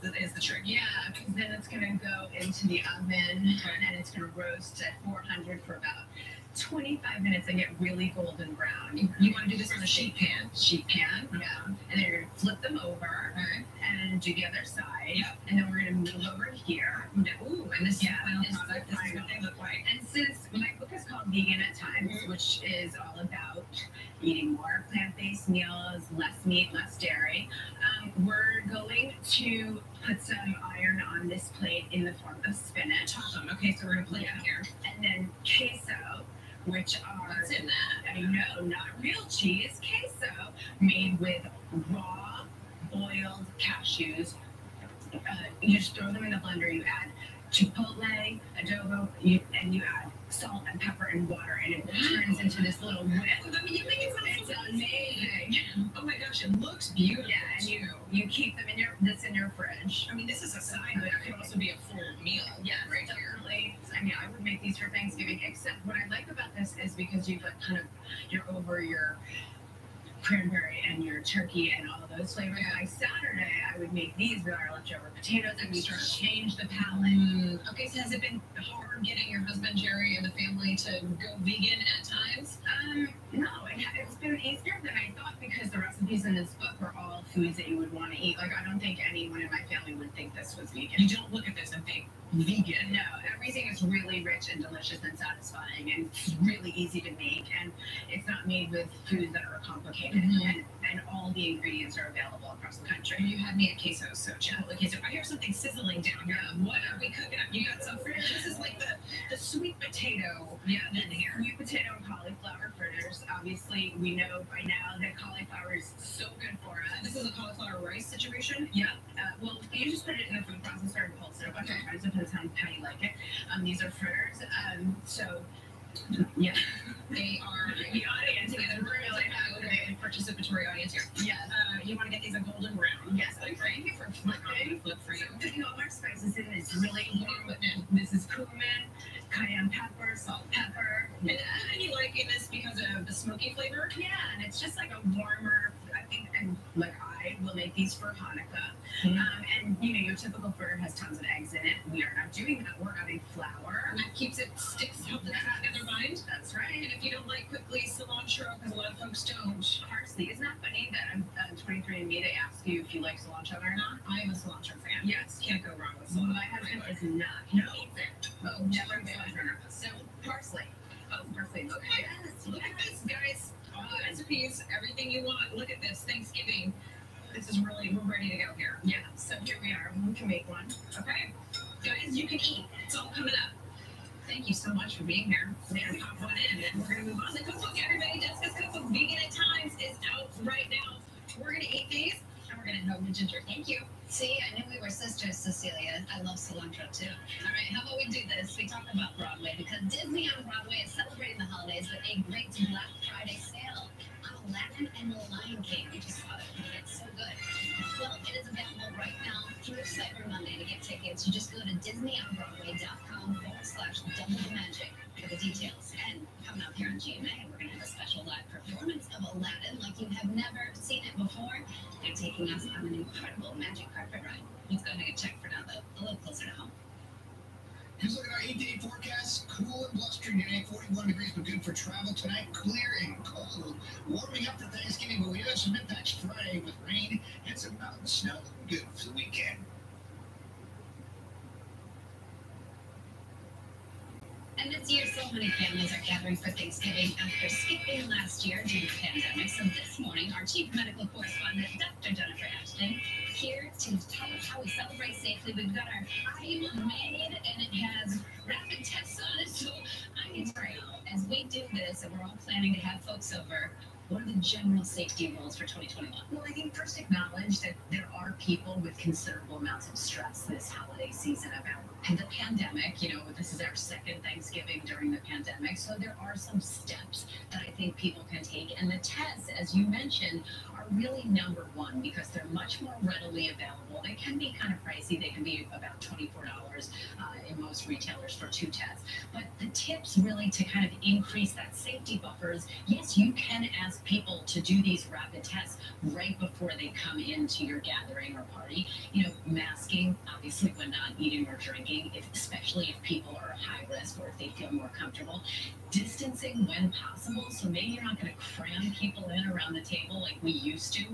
the, is the trick. Yeah, because then it's gonna go into the oven and it's gonna roast at 400 for about 25 minutes and get really golden brown. You, you want to do this on a sheet pan? Sheet pan, yeah. And then you're gonna flip them over and do the other side. Yeah. And then we're gonna move over here. Ooh, and this Yeah, is this is what they look like. And since my book is called Vegan at Times, which is all about eating more plant-based meals, less meat, less dairy, um, we're going to put some iron on this plate in the form of spinach. Awesome. Okay, so we're gonna plate it here. And then queso, which are What's in that? I know, not real cheese, queso, made with raw boiled cashews. Uh, you just throw them in the blender. You add chipotle, adobo, you, and you add salt and pepper and water, and it turns into this little whip. I mean, you make it sound It's amazing. Oh my gosh, it looks beautiful. Yeah, and you you keep them in your this in your fridge. I mean, this is a side, but it could also be a full meal. Yeah, right here. definitely. I mean, I would make these for Thanksgiving. Except what I like about this is because you've got kind of you're over your cranberry and your turkey and all those flavors. By Saturday, I would make these with our leftover potatoes, and we Extra. change the palate. Mm, okay, so has it been hard getting your husband Jerry and the family to go vegan at times? Um, no, it, it's been easier than I thought because the recipes in this book are all foods that you would want to eat. Like, I don't think anyone in my family would think this was vegan. You don't look at this and think vegan. No, everything is really rich and delicious and satisfying and it's really easy to make and it's not made with foods that are complicated Mhm. and, and all the ingredients are available across the country. You had me at queso, so chipotle queso. I hear something sizzling down here. What are we cooking up? You got some fritters. This is like the, the sweet potato. Yeah, in here. Sweet potato and cauliflower fritters. Obviously, we know by now that cauliflower is so good for us. This is a cauliflower rice situation. Yeah. Uh, well, you just put it in the food processor and pulse it a bunch of times. On how you like it. Um, these are fritters. Um, so, yeah. They are the audience. Yeah, they're really the participatory audience here. Yes. Uh, you want to get these a golden brown. Yes, you for flipping. Flip for you. Putting all our spices in is really important. This is cumin, cayenne pepper, salt, pepper. And, and you like this because of the smoky flavor? Yeah, and it's just like a warmer. I think, and like I will make these for Hanukkah. Um, and you know, your typical fritter has tons of eggs in it. We are not doing that. We're adding flour. And that keeps it sticks to the together bind. That's right. And if you don't like quickly cilantro, because a lot of folks don't, Parsley. Isn't that funny that on uh, 23andMe they ask you if you like cilantro or not? I am a cilantro fan. Yes. Can't go wrong with cilantro. My husband is not. No. Oh, never cilantro. So parsley. Oh, parsley. Okay. Yes. Look at this, guys. All the recipes, everything you want. Look at this. Thanksgiving. This is really, we're ready to go here. Yeah. So here we are. We can make one. Okay. Guys, you can eat. It's all coming up. Thank you so much for being here. We're gonna pop one in and we're gonna move on to the cookbook. Everybody, Jessica's cookbook Vegan at Times is out right now. We're gonna eat these and we're gonna help with Ginger. Thank you. See, I knew we were sisters, Cecilia. I love cilantro too. All right, how about we do this? We talk about Broadway because Disney on Broadway is celebrating the holidays with a great Black Friday sale on Aladdin and the Lion King. We just saw it. It's good. Well, it is available right now through Cyber Monday to get tickets. You just go to DisneyOnBroadway.com forward slash double magic for the details. And coming up here on GMA, we're going to have a special live performance of Aladdin like you have never seen it before. They're taking us on an incredible magic carpet ride. Let's go take a check for now, though, a little closer to home. Here's a look at our eight-day forecast. Cool and blustery today, 41 degrees, but good for travel tonight. Clear and cold. Warming up for Thanksgiving, but we have some impacts Friday with rain and some mountain snow. Good for the weekend. And this year, so many families are gathering for Thanksgiving after skipping last year due to the pandemic. So this morning, our chief medical correspondent, Dr. Jennifer Ashton, here to tell us how we celebrate safely. We've got our made, and it has rapid tests on it. So I can to know, as we do this, and we're all planning to have folks over, what are the general safety rules for 2021? Well, I think first acknowledge that there are people with considerable amounts of stress this holiday season about the pandemic. You know, this is our second Thanksgiving during the pandemic, so there are some steps that I think people can take. And the tests, as you mentioned, are really number one because they're much more readily available. They can be kind of pricey. They can be about $24 uh, in most retailers for two tests. But the tips really to kind of increase that safety buffer is yes, you can ask people to do these rapid tests right before they come into your gathering or party. You know, masking, obviously, when not eating or drinking, if, especially if people are high risk or if they feel more comfortable. Distancing when possible. So maybe you're not going to cram people in around the table like we used to.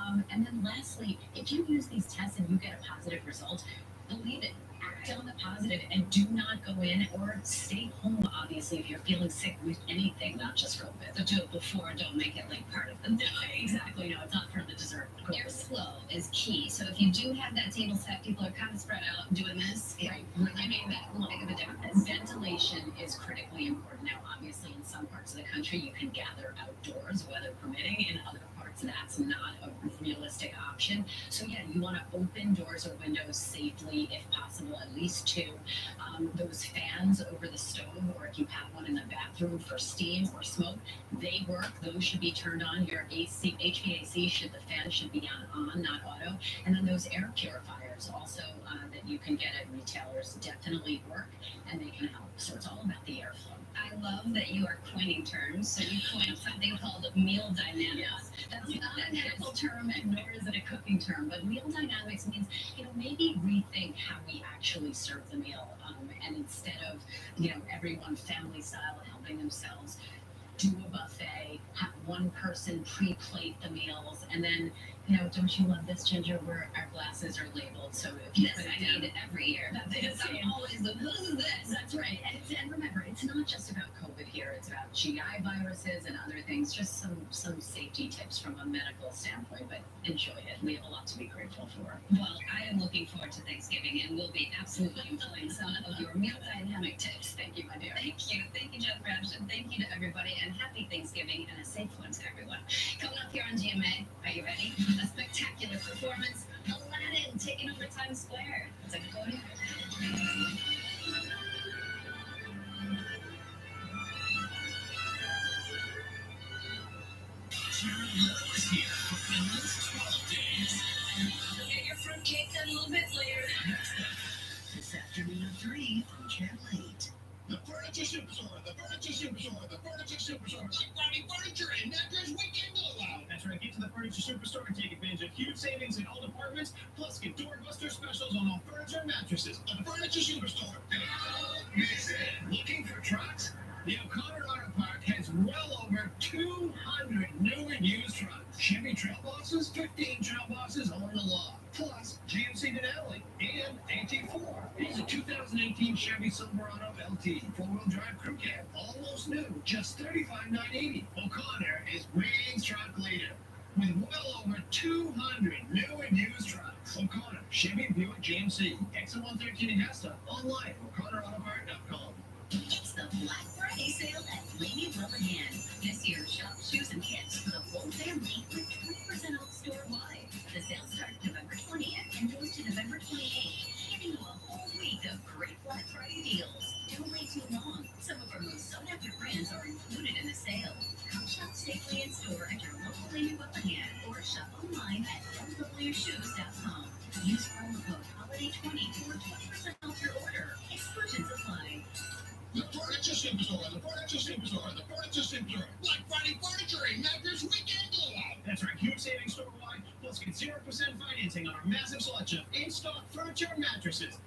Um, and then lastly, if you use these tests and you get a positive result, believe it, act on the positive and do not go in or stay home, obviously, if you're feeling sick with anything, not just COVID. So do it before, and don't make it like part of the (laughs) day. Exactly, no, it's not for the dessert. Airflow is key. So if you do have that table set, people are kind of spread out doing this. Right. I mean, that will make a difference. Ventilation is critically important. Now, obviously, in some parts of the country, you can gather outdoors, weather permitting. In other parts, that's not a realistic option. So, yeah, you want to open doors or windows safely if possible, at least two. Um, those fans over the stove, or if you have one in the bathroom for steam or smoke, they work. Those should be turned on. Your AC, HVAC should, the fan should be on, on not auto. And then those air purifiers also uh, that you can get at retailers definitely work and they can help. So, it's all about the airflow. I love that you are coining terms. So you coined something called meal dynamics. That's not a medical term, and nor is it a cooking term. But meal dynamics means, you know, maybe rethink how we actually serve the meal, um, and instead of, you know, everyone family style helping themselves, do a buffet, have one person pre-plate the meals, and then, you know, don't you love this, Ginger, where our glasses are labeled? So if you Yes, put it down, need it every year. That's it. Always the, who's this? That's right. And, and remember, it's not just about COVID here. It's about GI viruses and other things. Just some some safety tips from a medical standpoint. But enjoy it. We have a lot to be grateful for. Well, I am looking forward to Thanksgiving and we'll be absolutely employing some of your meal dynamic tips. Thank you, my dear. Thank you. Thank you, Rash, and thank you to everybody, and happy Thanksgiving and a safe one to everyone. Coming up here on GMA, are you ready? A spectacular performance. Aladdin taking over Times Square. It's a Plus, get doorbuster specials on all furniture mattresses. Jackson 113 in online. Our massive selection of in-stock furniture and mattresses.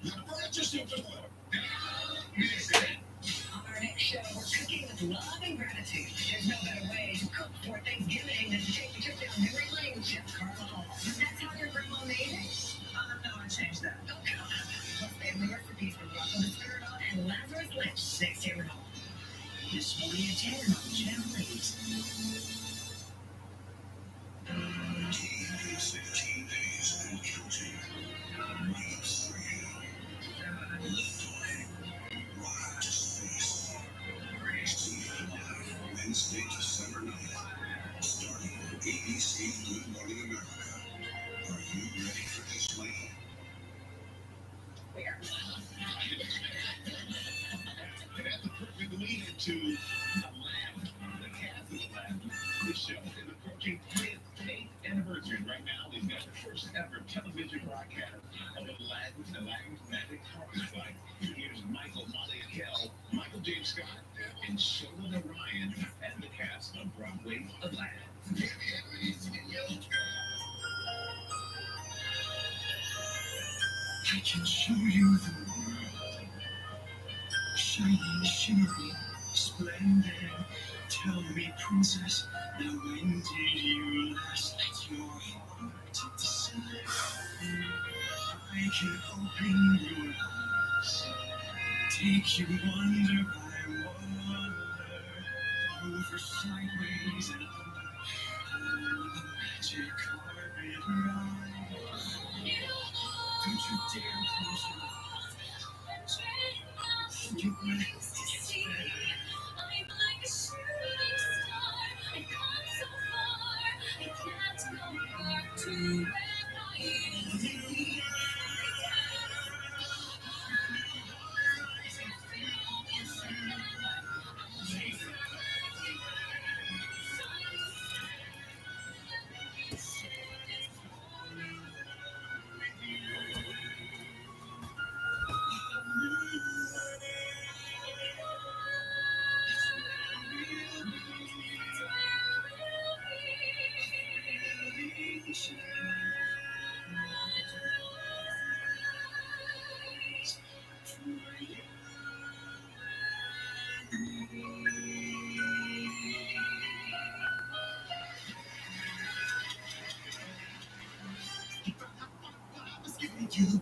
you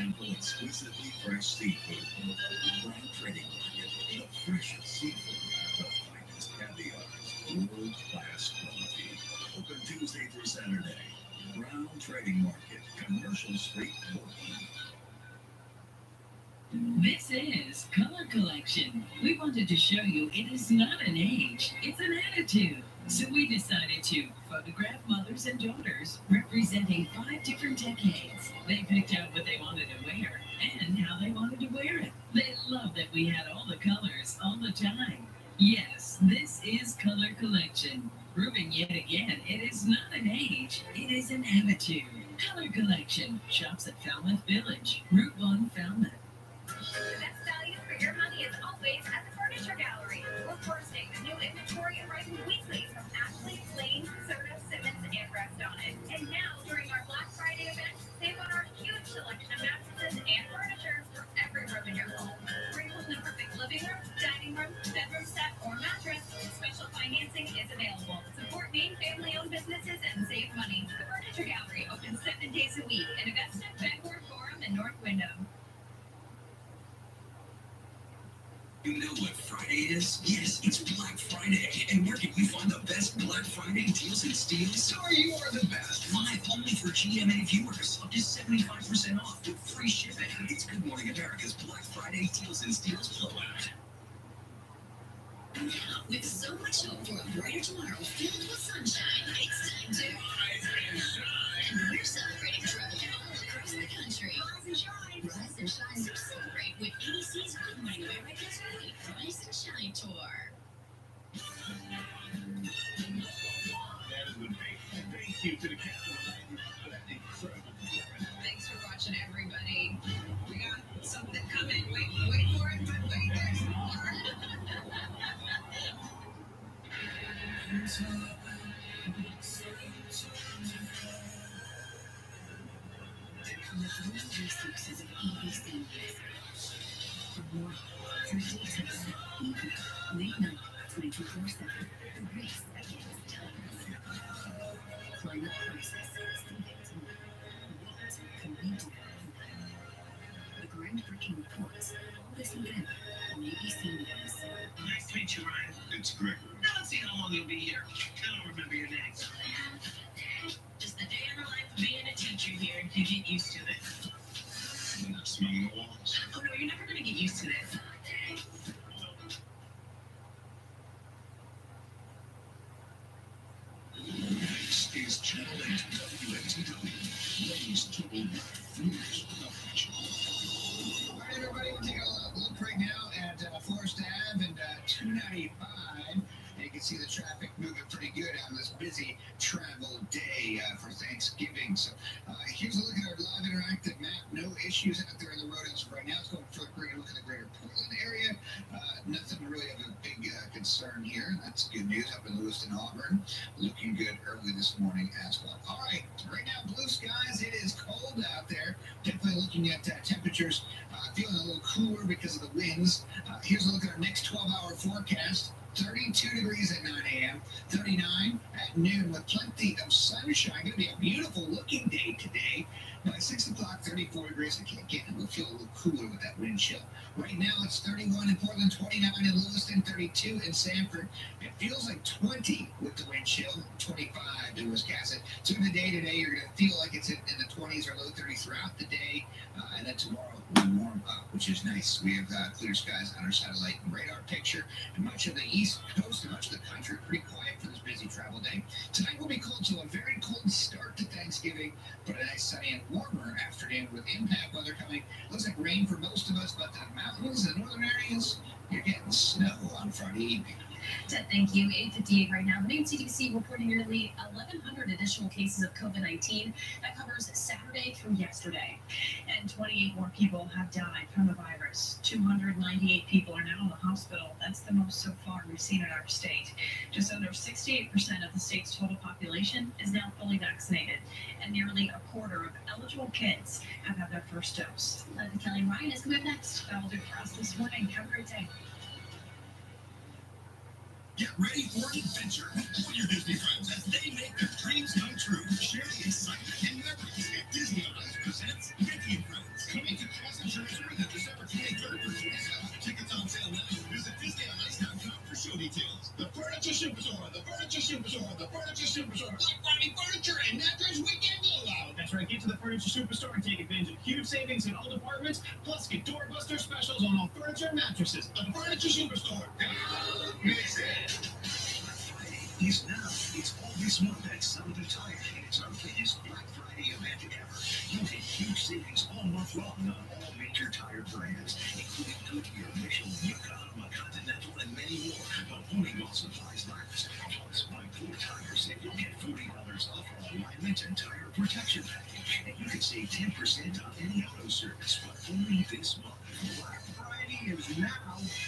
sample exquisitely fresh seafood. Brown Trading Market, the freshest seafood, the finest caviar, world-class quality. Open Tuesday through Saturday. Brown Trading Market, Commercial Street, Portland. This is Color Collection. We wanted to show you it is not an age, it's an attitude. So we decided to photograph Shops at Falmouth Village, Route Deals and? Sorry, you are the best. Live only for GMA viewers. Up to 75% off with free shipping. It's Good Morning America's Black Friday deals and steals blowout. With so much hope for a brighter tomorrow forecast. 32 degrees at 9 a.m., 39 at noon with plenty of sunshine. Going to be a beautiful looking day today. By 6 o'clock, 34 degrees. Again, we'll feel a little cooler with that wind chill. Right now, it's 31 in Portland, 29 in Lewiston, 32 in Sanford. It feels like 20 with the wind chill, 25 in Wiscasset. Through the day today, you're going to feel like it's in, in the 20s or low 30s throughout the day. Uh, and then tomorrow, we warm which is nice. We have uh, clear skies on our satellite and radar picture. And much of the east coast and much of the country pretty quiet for this busy travel day. Tonight will be cold to a very cold start to Thanksgiving, but a nice sunny and warmer afternoon with impact weather coming. Looks like rain for most of us, but the mountains and northern areas, you're getting snow on Friday evening. To uh, Thank you. 858 right now. The Maine CDC reporting nearly 1,100 additional cases of COVID 19. That covers Saturday through yesterday. And 28 more people have died from the virus. 298 people are now in the hospital. That's the most so far we've seen in our state. Just under 68% of the state's total population is now fully vaccinated, and nearly a quarter of eligible kids have had their first dose. Kelly Ryan is coming up next. That'll do for us this morning. Have a great day. Get ready for an adventure. Join your Disney friends as they make their dreams come true. Share the excitement and memories at Disney on Ice presents Mickey and Friends. Coming to Insurance Arena December 23rd through 27th. Tickets on sale now. Visit DisneyOnIce.com for show details. The Furniture Superstore, the Furniture Superstore, the Furniture Superstore. Black Friday Furniture and Mattress. That's right. Get to the Furniture Superstore and take advantage of huge savings in all departments. Plus, get doorbuster specials on all furniture and mattresses. The Furniture Superstore. Is now. It's all this month at Sullivan Tire. It's our biggest Black Friday event ever. You get huge savings all month long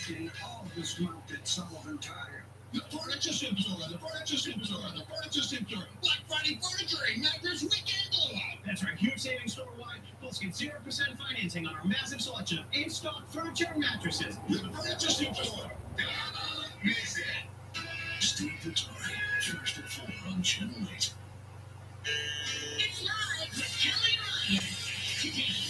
in all this month at Sullivan. The Furniture Superstore, the Furniture Superstore, the Furniture Superstore. Black Friday Furniture Mattress Weekend Blowout. That's right. Huge savings store-wide. Plus, get 0% financing on our massive selection of in-stock furniture and mattresses. The Furniture Superstore. Miss it. Steve first and four on Channel 8. It's live with Kelly Ryan.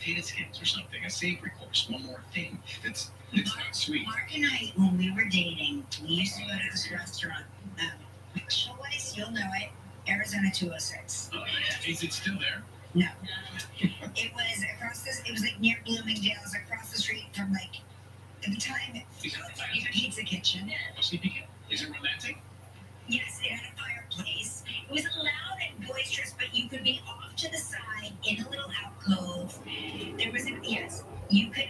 For potato skins or something, a savory course, one more thing that's not sweet. Mark and I, when we were dating, we used to go to this restaurant. Um, Choice, you'll know it. Arizona 206. Uh, is it still there? No. It was across this, it was like near Bloomingdale's, across the street from like, at the time, it a pizza kitchen. A sleepy cat? Is it romantic? Yes, it had a fireplace. It was loud and boisterous, but you could be off to the side in a little you could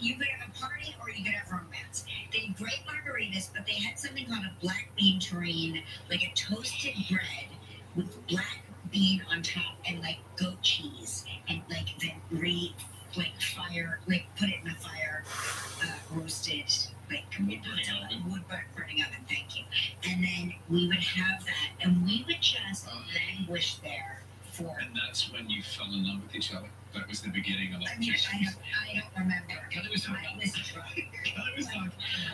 you could have a party or you could have romance. They had great margaritas, but they had something called a black bean terrine, like a toasted bread with black bean on top and like goat cheese and like the re like fire like put it in the fire uh, roasted like wood burning wood burning oven. Thank you. And then we would have that and we would just oh. languish there for and that's when you fell in love with each other? That was the beginning of I mean, I don't, I don't remember. Kelly was, talking I was. (laughs) Kelly was.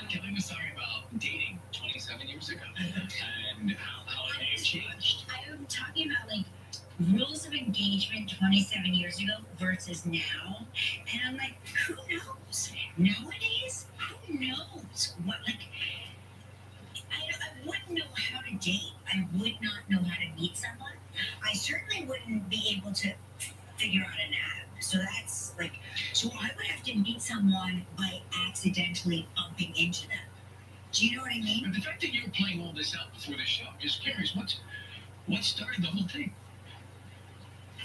Kelly was about dating 27 years ago (laughs) and how, how it had changed. I'm talking about like rules of engagement 27 years ago versus now. And I'm like, who knows? Nowadays, who knows? What, like, I, I wouldn't know how to date. I would not know how to meet someone. I certainly wouldn't be able to figure out an app. So that's like, so I would have to meet someone by accidentally bumping into them. Do you know what I mean? The fact that you're playing all this out before the show, I'm just curious, what's, what started the whole thing?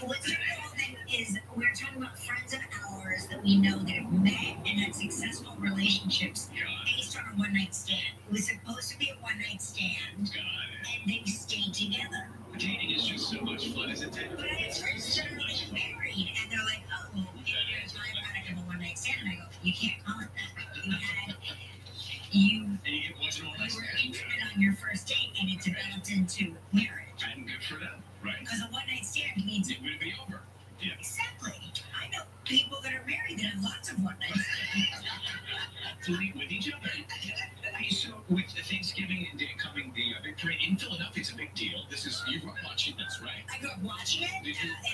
What started the whole thing is we're talking about friends of ours that we know that have met and had successful relationships based on a one night stand. It was supposed to be a one night stand, and they stayed together. Dating is just so much fun, isn't it? But it's for so much married, And they're like, oh, here's my product of a one night stand. And I go, you can't call it that. You had, you, and you get one more night on your first date, and it developed into marriage. And good for them, right? Because a one night stand means it would be over. Yeah. Exactly. I know people that are married that have lots of one night stands. (laughs) Fleet with each other. I saw with the Thanksgiving and coming the uh, big in Philadelphia. Did you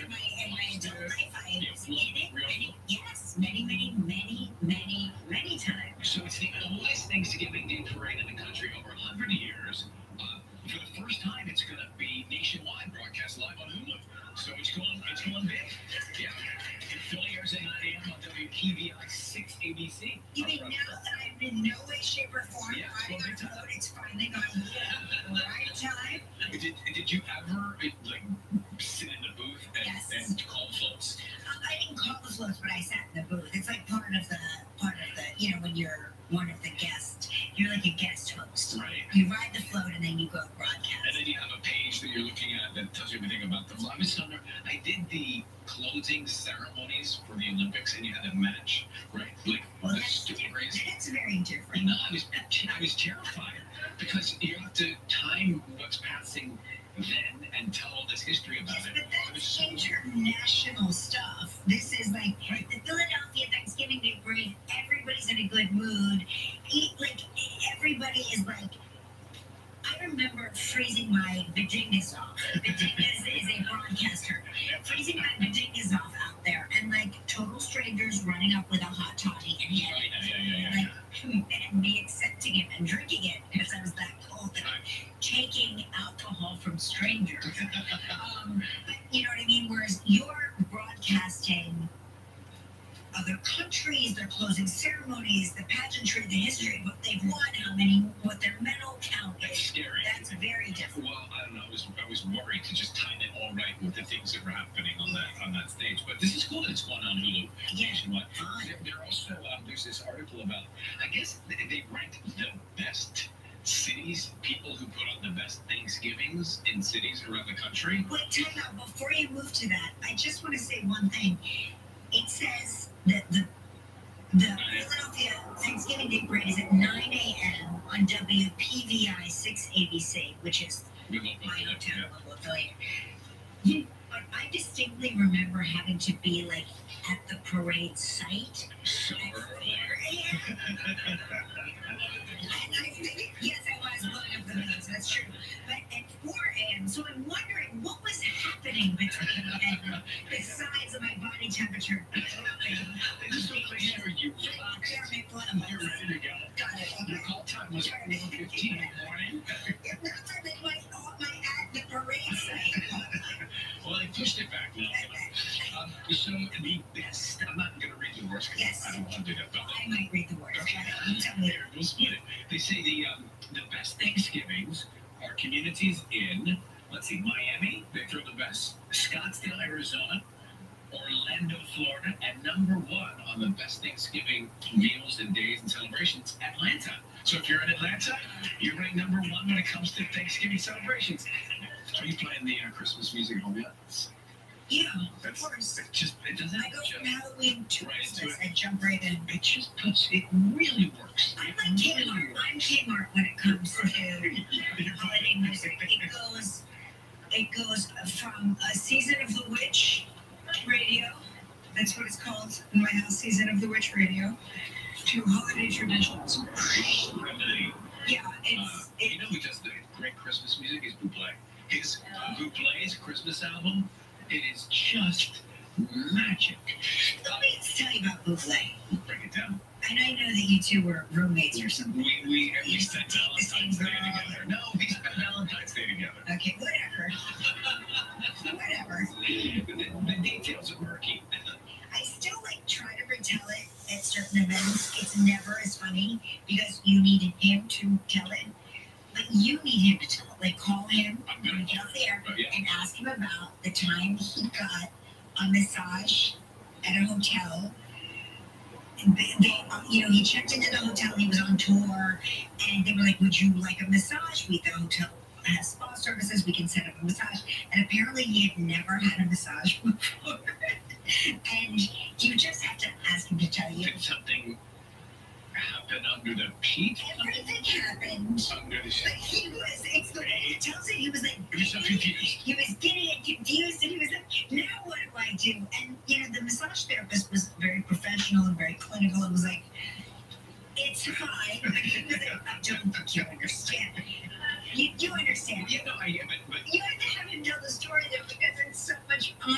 be like to holiday traditions. Remedy. Yeah, Uh, it's you know who does the great Christmas music is Buble. His Buble's Christmas album, it is just magic. Let me tell you about Buble. Break it down. And I know that you two were roommates or something. We we we spent Valentine's Day together. A massage at a hotel. And they, they, you know, he checked into the hotel. He was on tour, and they were like, "Would you like a massage?" We the hotel has spa services. We can set up a massage. And apparently, he had never had a massage (laughs) before. and you just have to ask him to tell you. Something happen under the sheet? Everything happened. Under the But he was, way he tells it, he was like, He was so confused. he was getting it confused, and he was like, now what do I do? And, you know, the massage therapist was very professional and very clinical and was like, it's fine. (laughs) But he was like, I don't think you understand. You, you understand. You know, I but, but You have to have him tell the story though, because it's so much fun.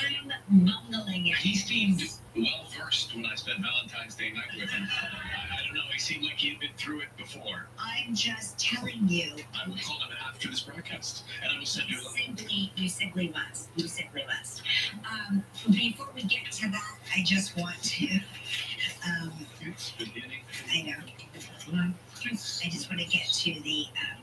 I'm mumbling it. he seemed well versed when I spent Valentine's Day night with him. I, I don't know. He seemed like he had been through it before. I'm just telling you. I will call him after this broadcast, and I will send you. a Simply, you simply must. You simply must. Um, before we get to that, I just want to. Um, It's beginning. I know. I just want to get to the. Um,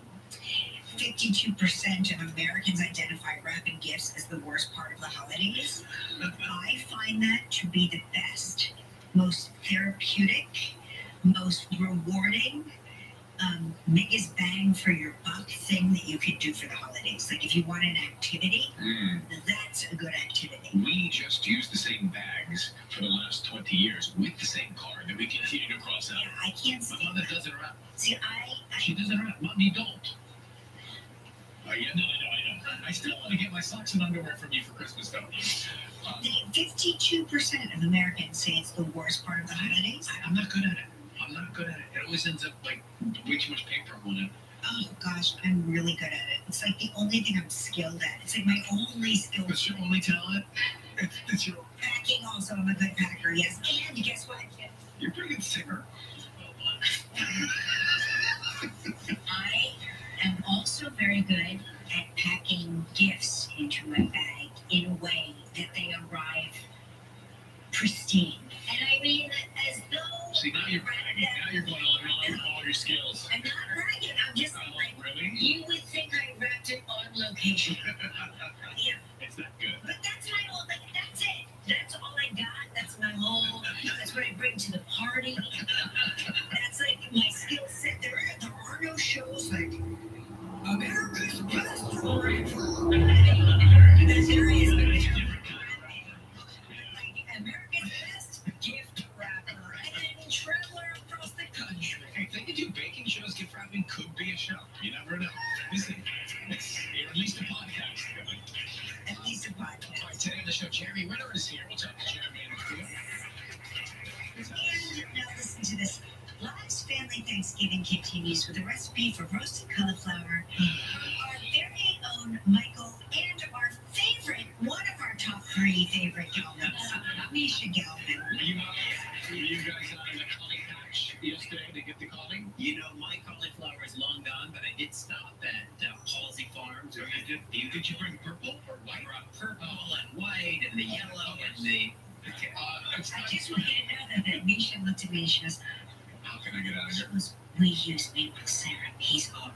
52% of Americans identify wrapping gifts as the worst part of the holidays. I find that to be the best, most therapeutic, most rewarding, um, biggest bang for your buck thing that you can do for the holidays. Like if you want an activity, Mm. that's a good activity. We just use the same bags for the last 20 years with the same card that we continue to cross out. Yeah, I can't My see. mother does it around. See, I, I She doesn't around. Mom, you don't. Oh, yeah, no, I I still want to get my socks and underwear from you for Christmas, though. Um, the 52% of Americans say it's the worst part of the holidays. I, I'm not good at it. I'm not good at it. It always ends up like way too much paper on it. Oh gosh, I'm really good at it. It's like the only thing I'm skilled at. It's like my only skill. That's your only talent. It's, (laughs) it's your. (laughs) Packing also, I'm a good packer, yes. And guess what? You're a pretty good singer. (laughs) I am also very good at packing gifts into my bag in a way that they arrive pristine. And I mean as though See, now you're bragging. Now you're going on and all your skills. I'm not bragging, I'm just Oh, like really? you would think I wrapped it on location. (laughs) Yeah. It's not good. But that's my whole like that's it. That's all I got. That's my whole that's what I bring to the party. Thanksgiving continues with a recipe for roasted cauliflower. Our very own Michael and our favorite, one of our top three favorite Gelmans, Misha Gelman. Were you, were you guys out in the collie hatch yesterday to get the collie? You know, my cauliflower is long gone, but I did stop at uh, Halsey Farms. So you did, you, did you bring purple or white? brought purple and white and the yellow and the. Uh, I just want you to know that, that Misha looked at me and she goes, How can I get out of here? We use maple syrup. He's already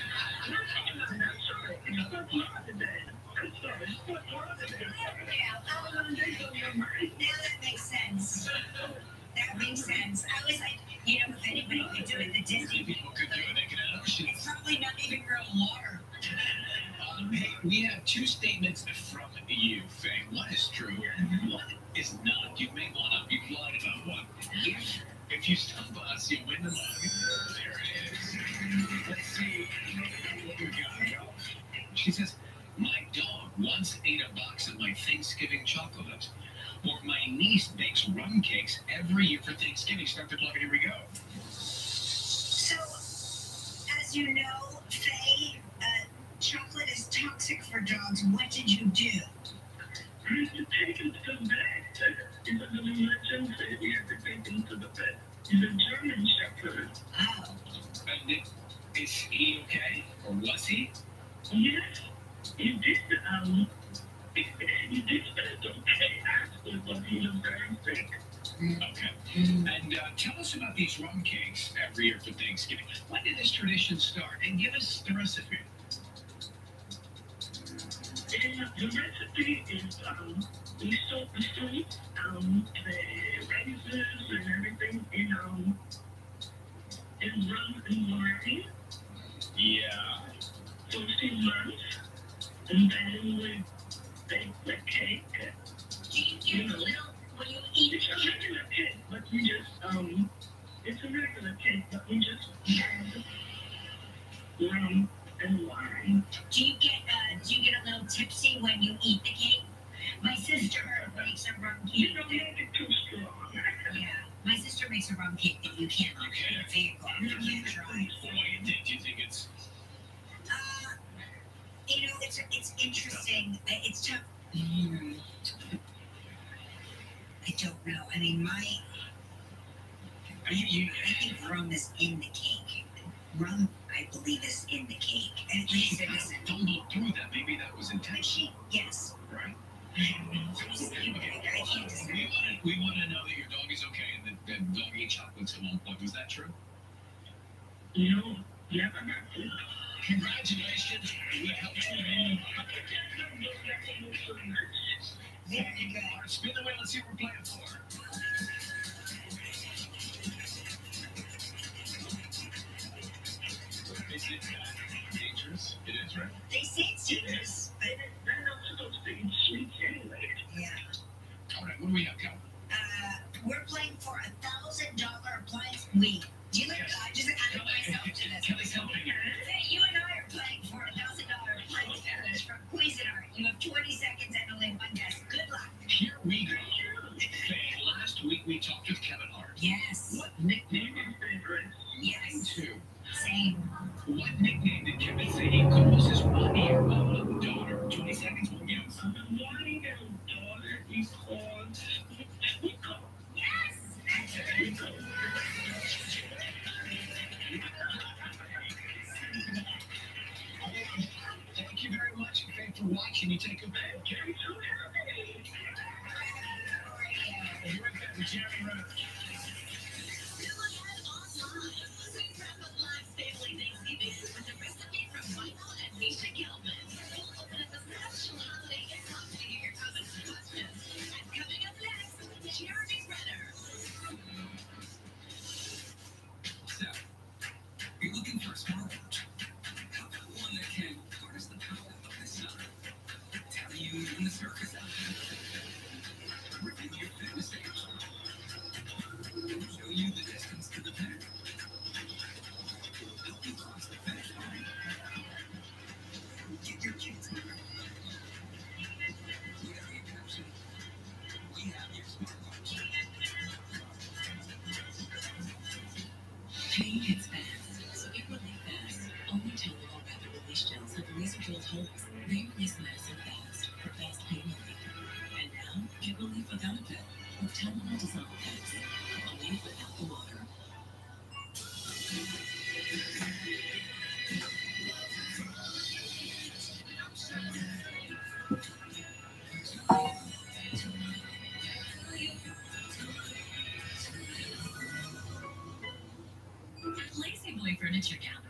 La-Z-Boy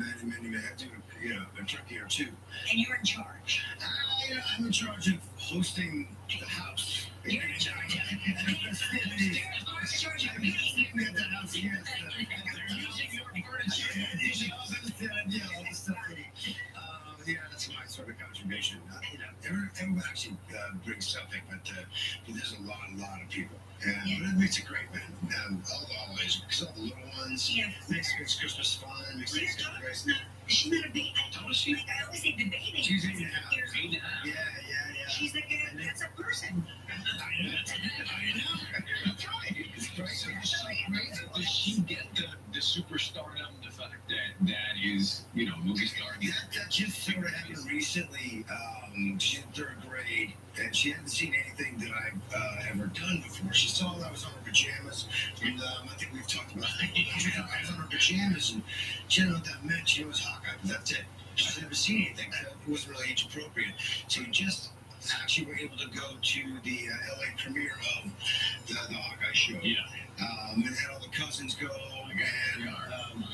many, many, many. I you know, a turkey or two. And you're in charge. Uh, I'm in charge of hosting the house. You're in charge of it. You're in charge of everything. Get that house here. They're using your furniture. Yeah, using all this, yeah, all this stuff. Uh, yeah, that's my sort of contribution. Uh, you know, every- everyone actually uh, brings something, but, uh, but there's a lot, a lot of people. And but it makes it great, man. Um, all the holidays, because all the little ones. Yeah. Makes, makes Christmas she's not a baby. How old is she? Like, I always say the baby. She's eight and a half. Years old. Yeah, yeah, yeah. She's like a, that's a person. I know. I know. That's right. It's crazy. It's so crazy. Does she get the, the superstardom, the fact that that is, you know, movie star? That, that just sort of happened recently. Um, she's in third grade, and she hadn't seen anything that I've uh, ever done before. She saw that I was on her pajamas, and um, I think we've talked about it. (laughs) I was on her pajamas, and she didn't know what that meant. She was Hawkeye, but that's it. She's never seen anything, so it wasn't really age appropriate. So just actually were able to go to the uh, LA premiere of the, the Hawkeye show. Yeah. Um, and had all the cousins go, and um,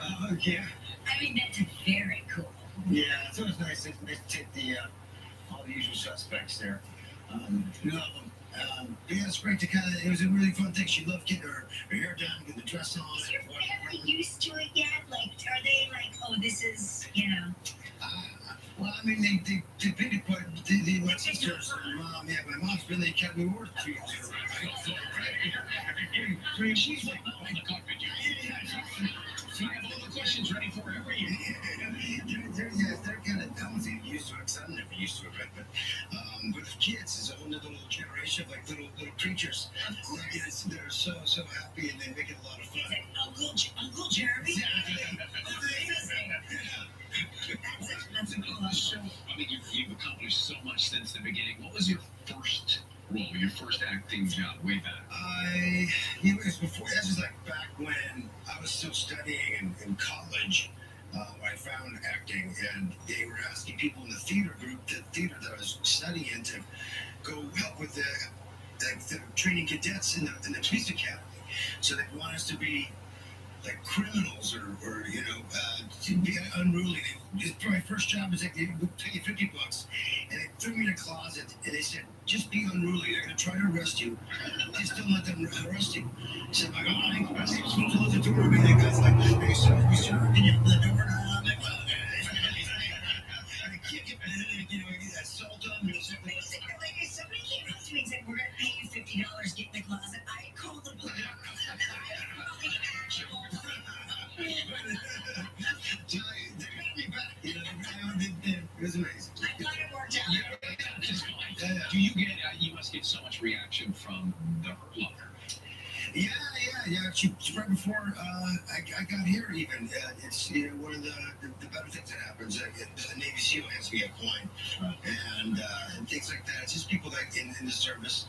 uh, yeah. I mean, that's very cool. Yeah, it's always nice to, nice to take the uh, all the usual suspects there. Um, love them. Um, yeah, it's great to kind of. It was a really fun thing. She loved getting her, her hair done, getting the dress on. Is your family used to it yet? Like, are they like, oh, this is, you know? Uh, well, I mean, they they they paid it quite. They, they my sisters, and mom. Yeah, my mom's been the Academy Award three years in a row, right? So, right? She's like, oh my God, did you? So you have all the questions ready for every year. bunch of like little little creatures. Of course. Yes, they're so so happy and they make it a lot of fun. It's like Uncle, J- Uncle Jeremy. Exactly. That's, that's an awesome show. I mean, you've, you've accomplished so much since the beginning. What was your first role, your first acting job way back? I, you know, it was before, this was like back when I was still studying in, in college. Uh, I found acting, and they were asking people in the theater group, the theater that I was studying, in, to go help with the training cadets in the, in the police academy. So they want us to be like criminals or, or you know, uh, to be unruly. They, my first job was like they would pay you 50 bucks and they threw me in a closet and they said, just be unruly. They're going to try to arrest you. Just don't let them arrest you. So I'm like, all right, I'm supposed to let the door be. They got like, hey, sir, you sir, can you the door? Right before uh, I, I got here, even uh, it's you know, one of the, the, the better things that happens. Uh, the Navy SEAL hands me a coin, and, uh, and things like that. It's just people that in, in the service,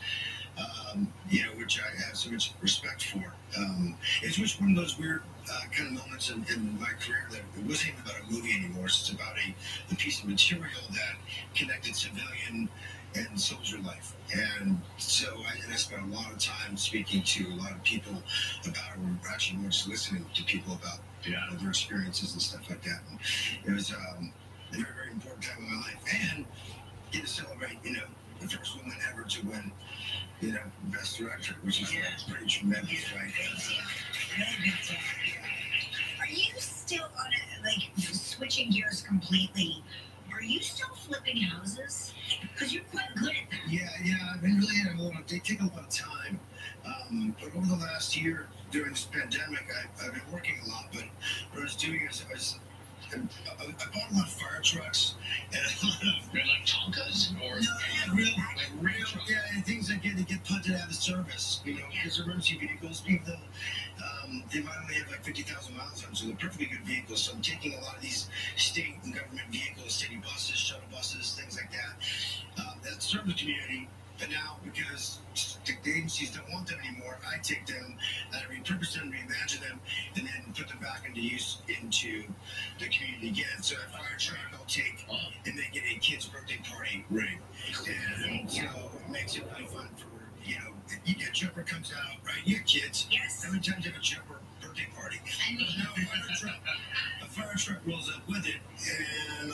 um, you know, which I have so much respect for. Um, it's just one of those weird uh, kind of moments in, in my career that it wasn't even about a movie anymore. It's about a, a piece of material that connected civilian and so is your life. And so I, and I spent a lot of time speaking to a lot of people about, or actually more just listening to people about you know, their experiences and stuff like that. And it was um, a very, very important time in my life. And get to celebrate, you know, the first woman ever to win, you know, Best Director, which is pretty tremendous, right? Are you still on it, like switching gears completely? Are you still flipping houses? Because you're quite good at that. Yeah, yeah, I've been really in a lot. They take a lot of time. Um, but over the last year, during this pandemic, I, I've been working a lot. But what I was doing is I was. I, bought a lot of fire trucks and a lot of They're like Tonkas or no, yeah, real, like real, yeah, and things that get that get punted out of service, you know, because emergency vehicles. People, um, they might only have like fifty thousand miles on, them, so they're perfectly good vehicles. So I'm taking a lot of these state and government vehicles, city buses, shuttle buses, things like that. Um, that serve the community. But now, because the the agencies don't want them anymore, I take them, I repurpose them, reimagine them, and then put them back into use into the community again. So a fire truck I'll take and make it a kid's birthday party ring. And so it makes it really fun for, you know, you get jumper comes out, right? You have kids. Yes. How many times you have a jumper birthday party? A fire truck, a fire truck rolls up with it, and,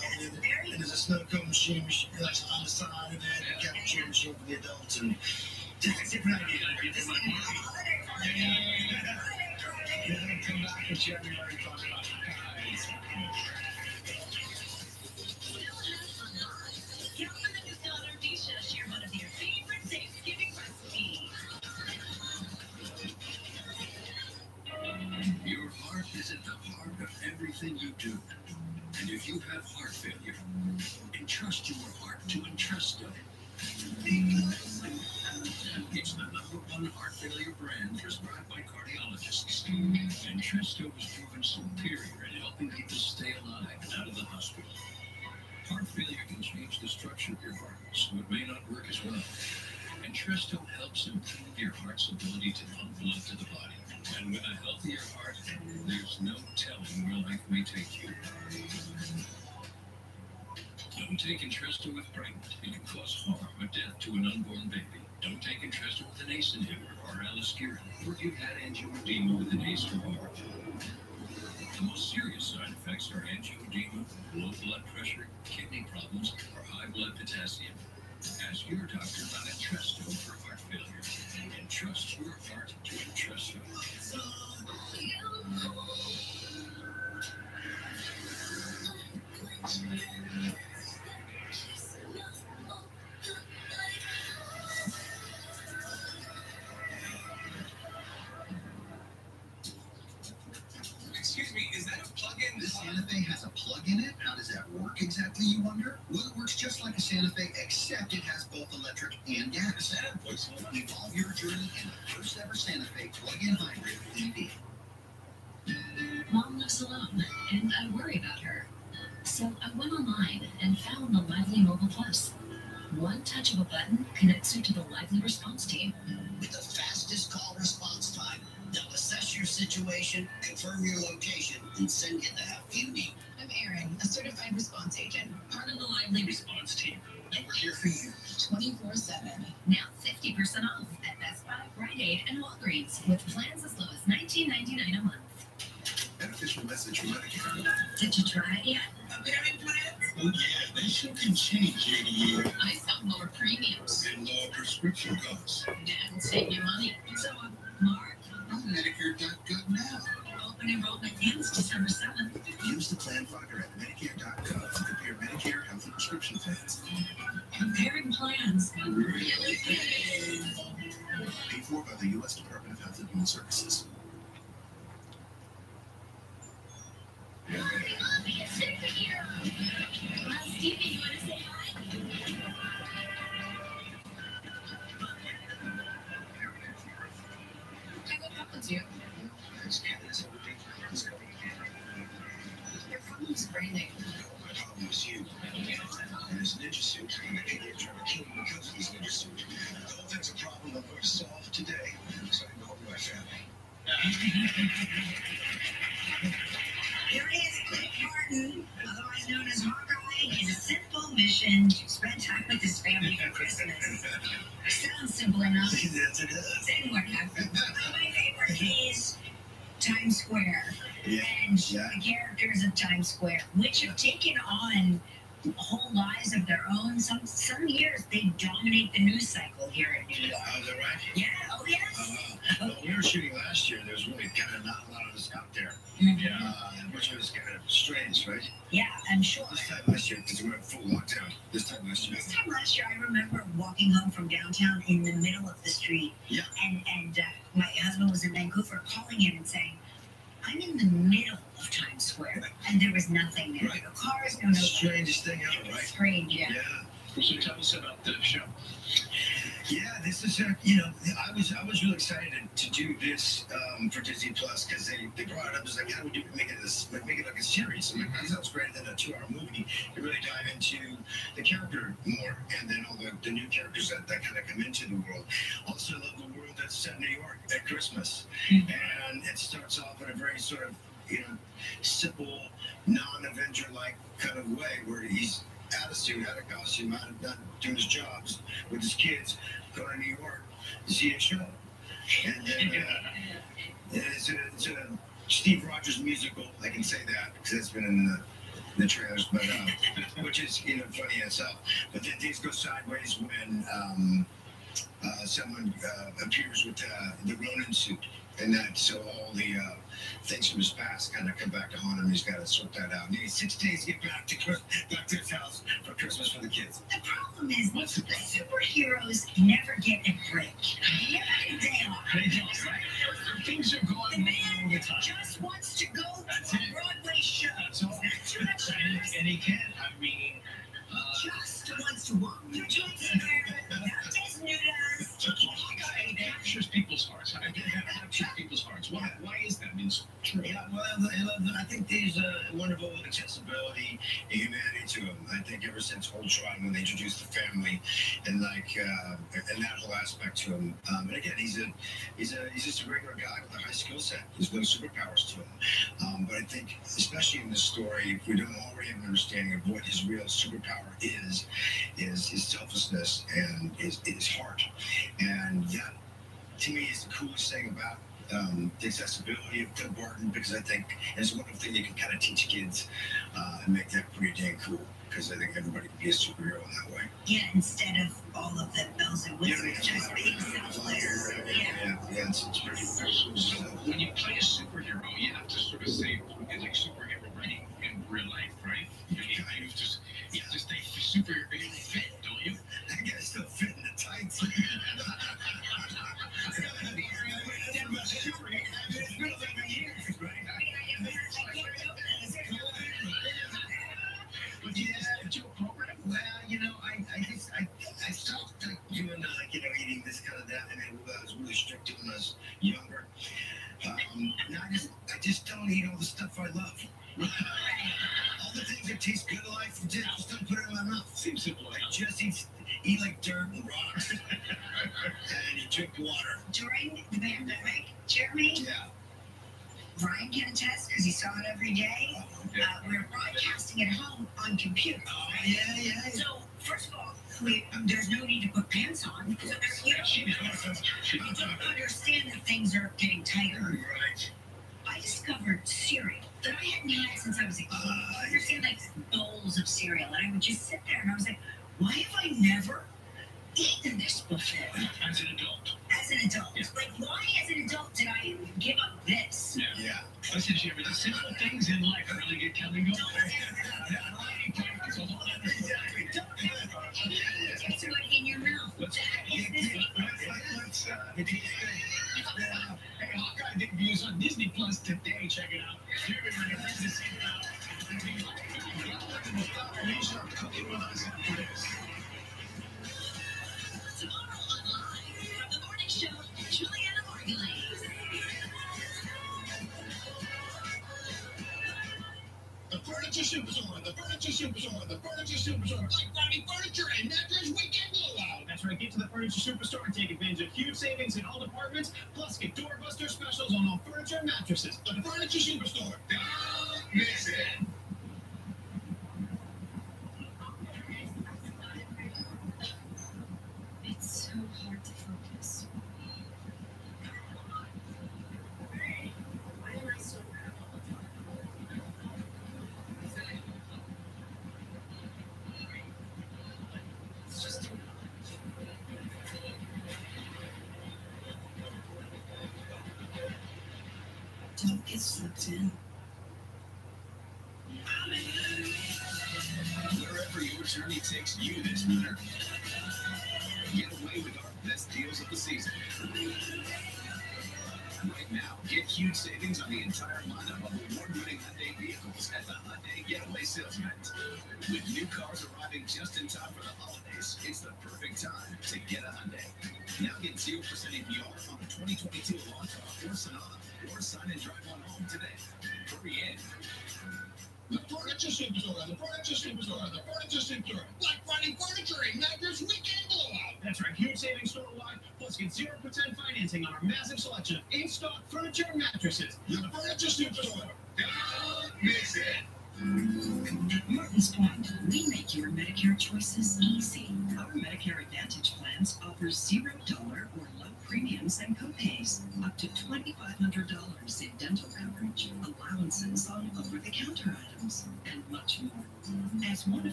and there's a snow cone machine, machine that's on the side of it, and a cappuccino machine for the adults, and just a different idea. This is You're gonna come back in January entrust your heart to entrust Entresto. It's the number one heart failure brand prescribed by cardiologists. Entresto is proven superior in helping people stay alive and out of the hospital. Heart failure can change the structure of your heart, so it may not work as well. Entresto helps improve your heart's ability to pump blood to the body. And with a healthier heart, there's no telling where life may take you. Take Entresto with pregnant. It can cause harm or death to an unborn baby. Don't take Entresto with an ACE inhibitor or aliskiren, or if you've had angioedema with an ACE or ARB. The most serious side effects are angioedema, low blood pressure, kidney problems, or high blood potassium. Ask your doctor about Entresto for heart failure. And trust Santa Fe, except it has both electric and gas. Evolve your journey in the first ever Santa Fe plug-in hybrid EV. Mom lives alone, and I worry about her. So I went online and found the Lively Mobile Plus. One touch of a button connects her to the Lively response team. With the fastest call response time, they'll assess your situation, confirm your location, and send you the help you need. I'm Erin, a certified response agent, part of the Lively response team. And we're here for you 24 7. Now 50% off at Best Buy, Rite Aid, and Walgreens with plans as low as $19.99 a month. Beneficial message from Medicare. Did you try it yet? Cycle here they brought it up as like how do we do make it this like make it like a series. I'm like that sounds great. And then a two hour movie to really dive into the character more and then all the, the new characters that, that kind of come into the world. Also, I love the world that's set in New York at Christmas, and it starts off in a very sort of you know simple, non-Avenger like kind of way where he's out of suit, out of costume, out of not doing his jobs with his kids, going to New York to see a show. And then uh, (laughs) it's, a, it's a Steve Rogers musical. I can say that because it's been in the, the trailers, but uh, (laughs) which is you know funny in itself. But then things go sideways when um, uh, someone uh, appears with uh, the Ronin suit, and that so all the uh, things from his past kind of come back to haunt him. He's got to sort that out. Needs six days to get back to back to his house for Christmas for the kids. The problem is What's the the superheroes never get a break. Never get a day off. They don't, right? Things are The going all man the time. just wants to go That's to it. Broadway show. That's all. That's too much And he, and he can. I mean, uh, just wants to walk through Times Square, not just nudas. Captures people's hearts. I think there's a wonderful accessibility and humanity to him. I think ever since Ultron, when they introduced the family, and like, uh, and that whole aspect to him. Um, and again, he's a, he's a, he's just a regular guy with a high skill set. There's no superpowers to him. Um, but I think, especially in this story, if we don't already have an understanding of what his real superpower is, is his selflessness and his, his heart. And that, to me, is the coolest thing about um, the accessibility of Clint Barton because I think it's one thing you can kind of teach kids uh, and make that pretty dang cool because I think everybody can be a superhero in that way. Yeah, instead of all of the bells and whistles, just being selfless. Yeah. Yeah, yeah, it's, it's pretty So, so when you play a superhero, you have to sort of say it's like superhero writing in real life, right? You, you, you just you have to stay superhero eat all the I love. (laughs) all the things that taste good in life, I just just don't put it in my mouth. Seems simple I enough. just eat eat like dirt and rocks, (laughs) and you drink water. During the pandemic, Jeremy, Yeah. Brian can attest because he saw it every day. Uh, Uh, we're broadcasting at home on computer. oh yeah, yeah. yeah. So, first of all, we, there's no need to put pants on. So there, you, don't, you don't understand that things are getting tighter. Right. I discovered cereal I hadn't had since I was a kid. I used to like bowls of cereal, and I would just sit there and I was like, why have I never eaten this before? As an adult. As an adult. Yeah. Like, why as an adult did I give up this? Yeah. yeah. Listen, Jimmy, the simple things in life really get Kelly going. Don't views on Disney Plus today. Check it out. You're going to friends to see it out. Make sure to cook it with us after this. Tomorrow on Live, the morning show, Julianna Margulies. The furniture superstore, the furniture superstore, the furniture superstore, Black Friday furniture and that that's right. Get to the Furniture Superstore and take advantage of huge savings in all departments, plus get doorbuster specials on all furniture and mattresses. The Furniture Superstore. Don't miss it.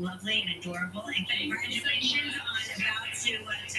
lovely and adorable. And congratulations on about to. Uh,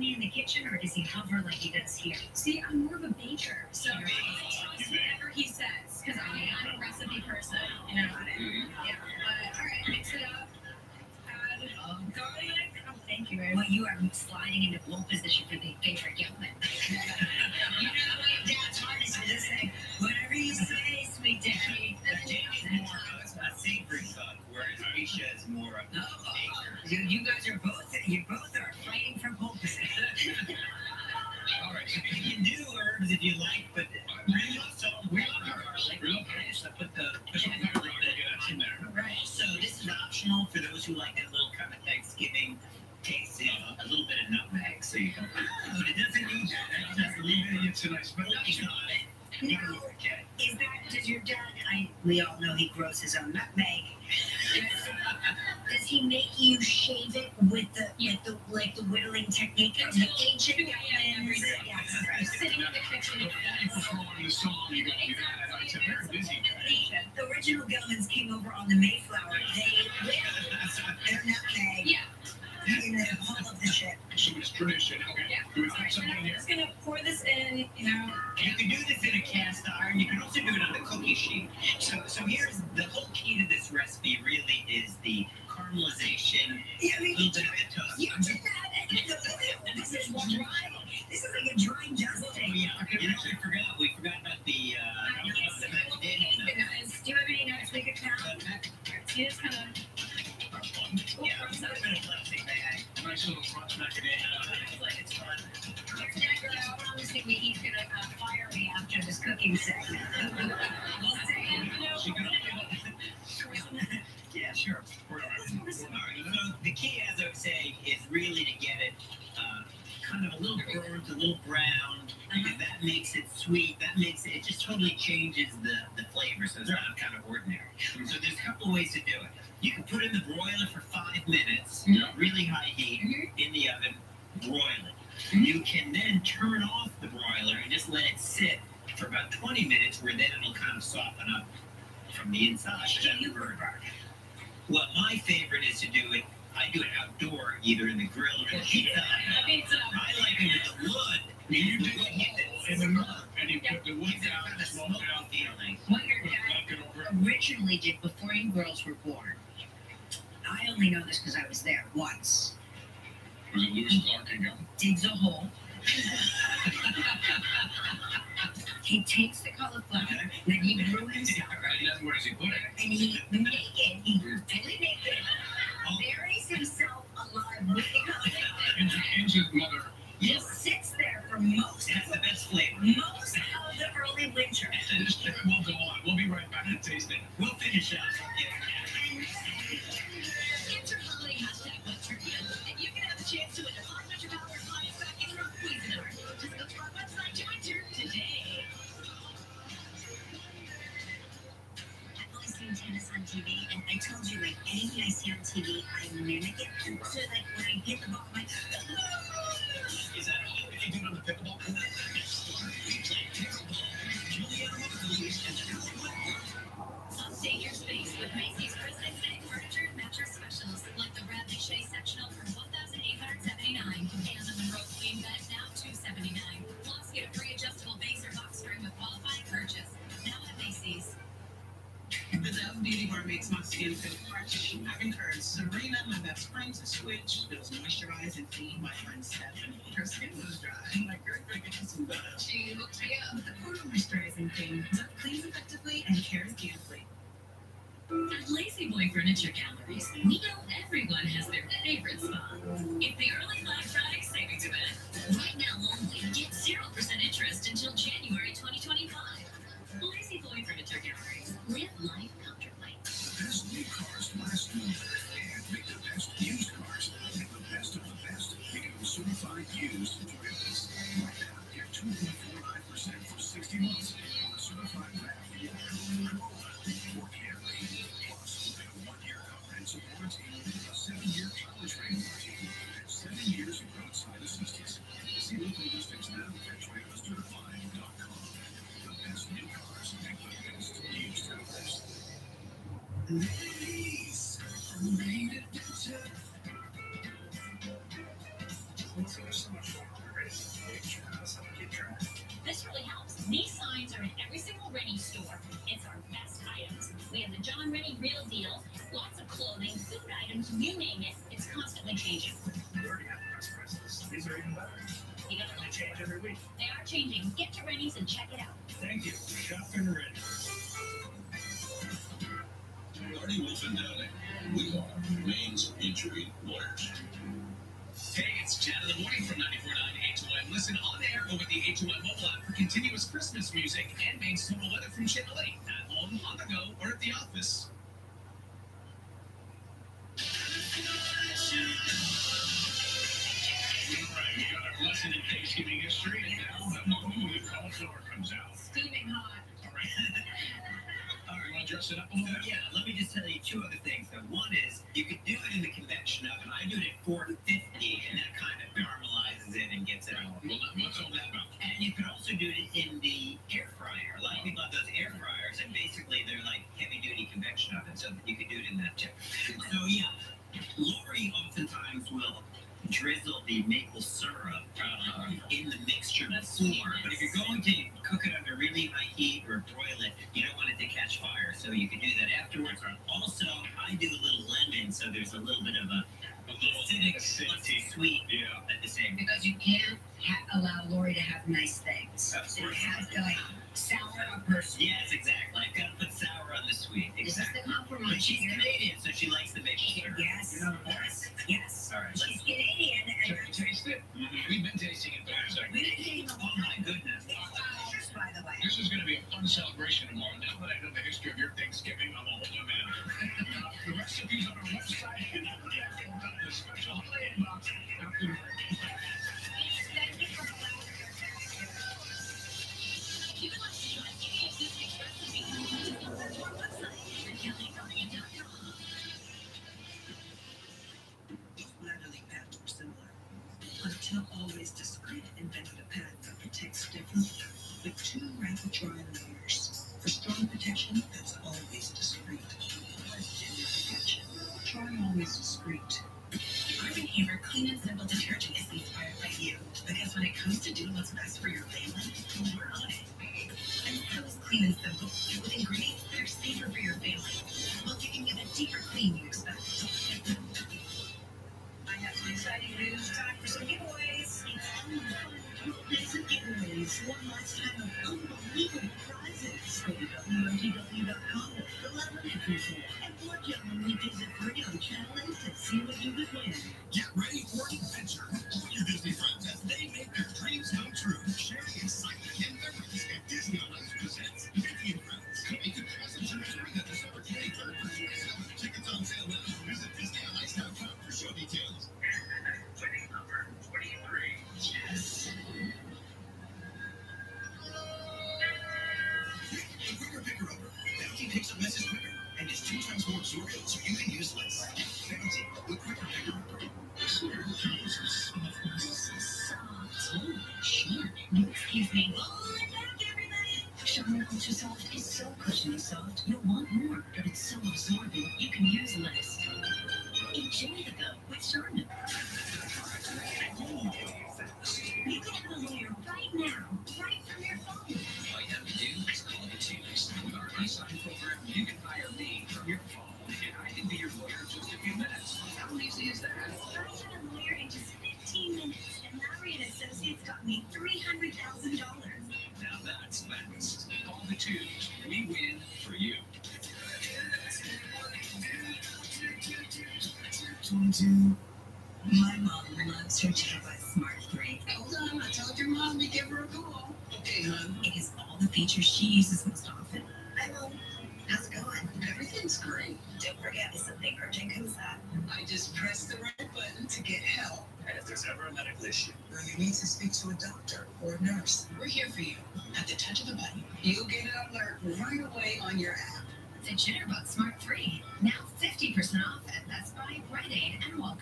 me in the kitchen or does he hover like he does here? See, I'm we all know he grows his own nutmeg. once. Was it Lewis Clark again? Digs a hole. June. My mom loves her Java Smart 3. Hold on, I told your mom to give her a call. Okay, hon. it has all the features she uses most often. Hi, Mom. How's it going? Everything's great. Don't forget, if something urgent comes up, I just press the red button to get help. And if there's ever a medical issue, or you need to speak to a doctor or a nurse, we're here for you. At the touch of a button, you'll get an alert right away on your app. The Jitterbug Smart 3, now 50% off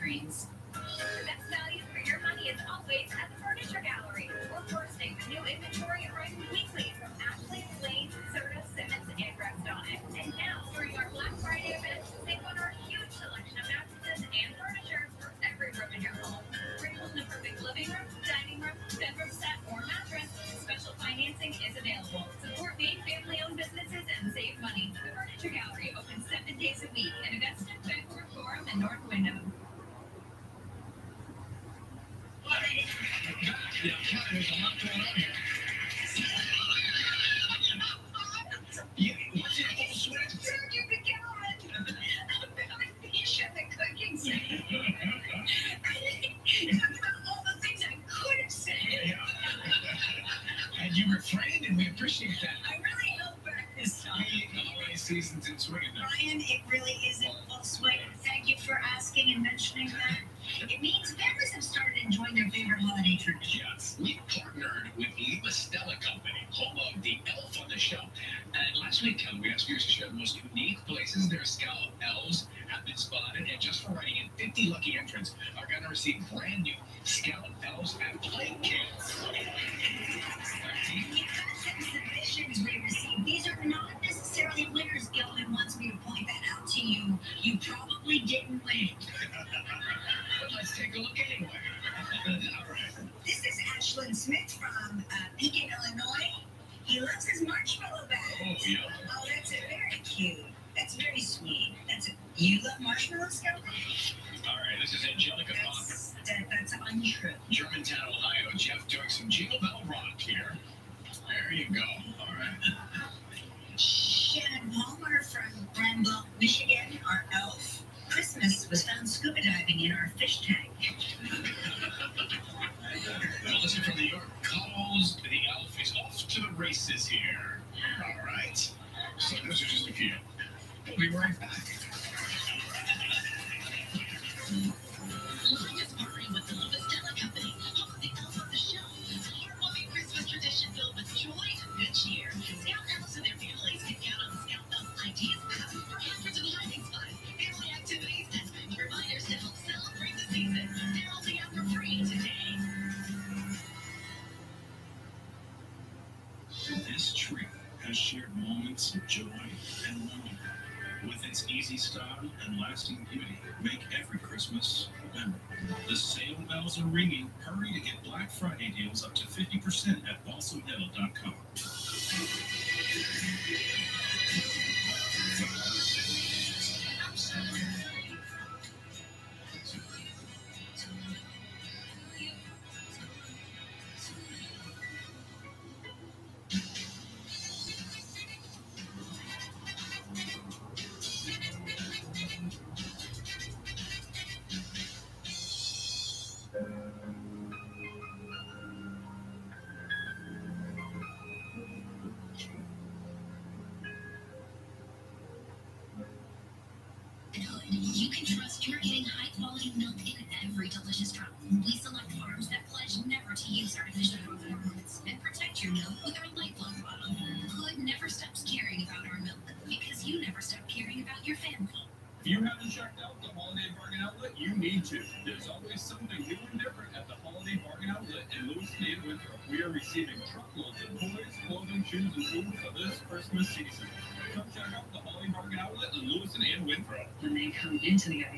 screens.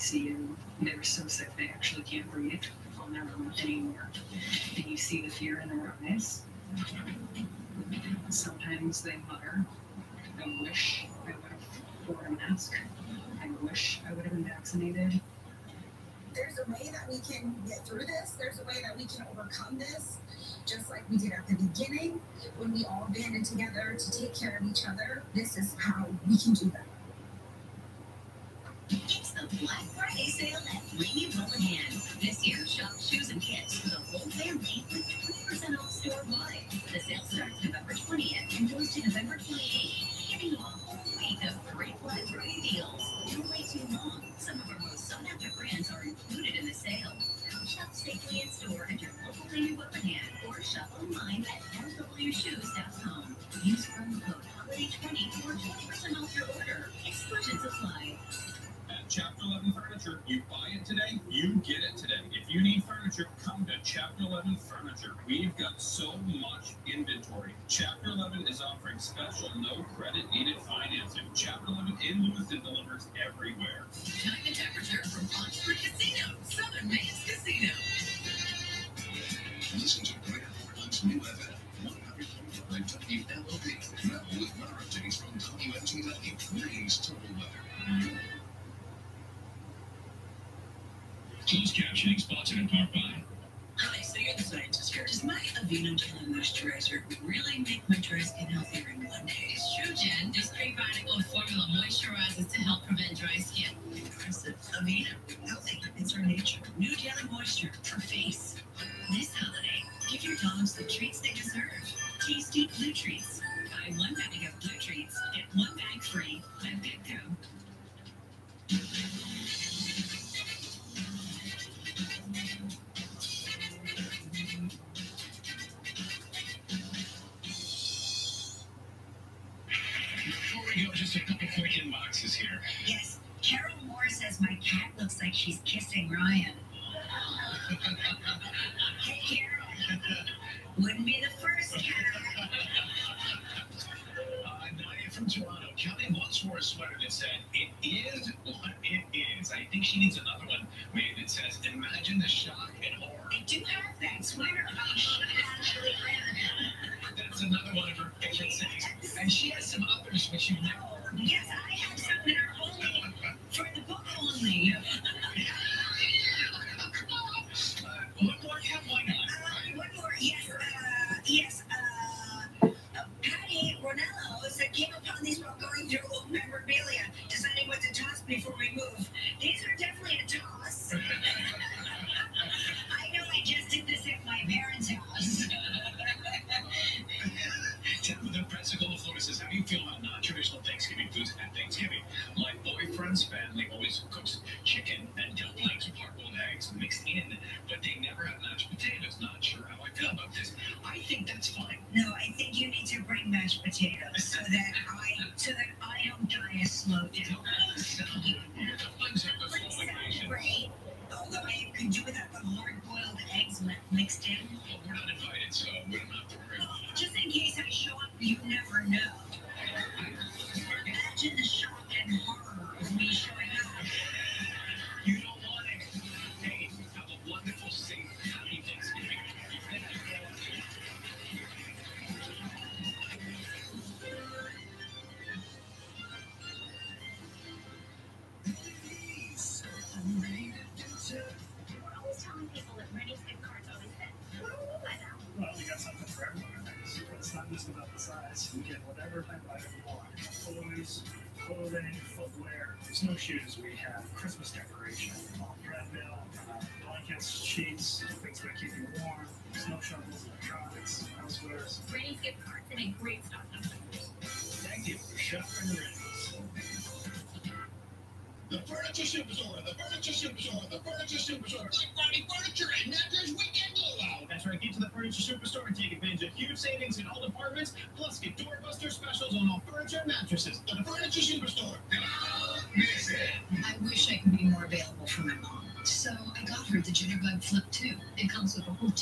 ICU, they're so sick they actually can't breathe on their own anymore. And you see the fear in their eyes. Sometimes they mutter, I wish I would have worn a mask. I wish I would have been vaccinated. There's a way that we can get through this. There's a way that we can overcome this, just like we did at the beginning when we all banded together to take care of each other. This is how we can do that. It's the Black Friday sale at Lamey Wellehan. This year, shop shoes and kits for the whole family with 20% off store-wide. The sale starts November 20th and goes to November We've got so much inventory. Chapter 11 is offering special no credit needed financing. Chapter 11 in Lewiston delivers everywhere. Tonight the temperature from Palm Springs Casino, Southern Maine's Casino. Listen to Bright Report New FM. 100.5 WLOP. Now with weather updates from WMTW, Maine's Total Weather. Closed captioning sponsored in part by phenol moisturizer really make my dry skin healthier. you just a couple quick inboxes here. Yes, Carol Moore says my cat looks like she's kissing Ryan. (laughs)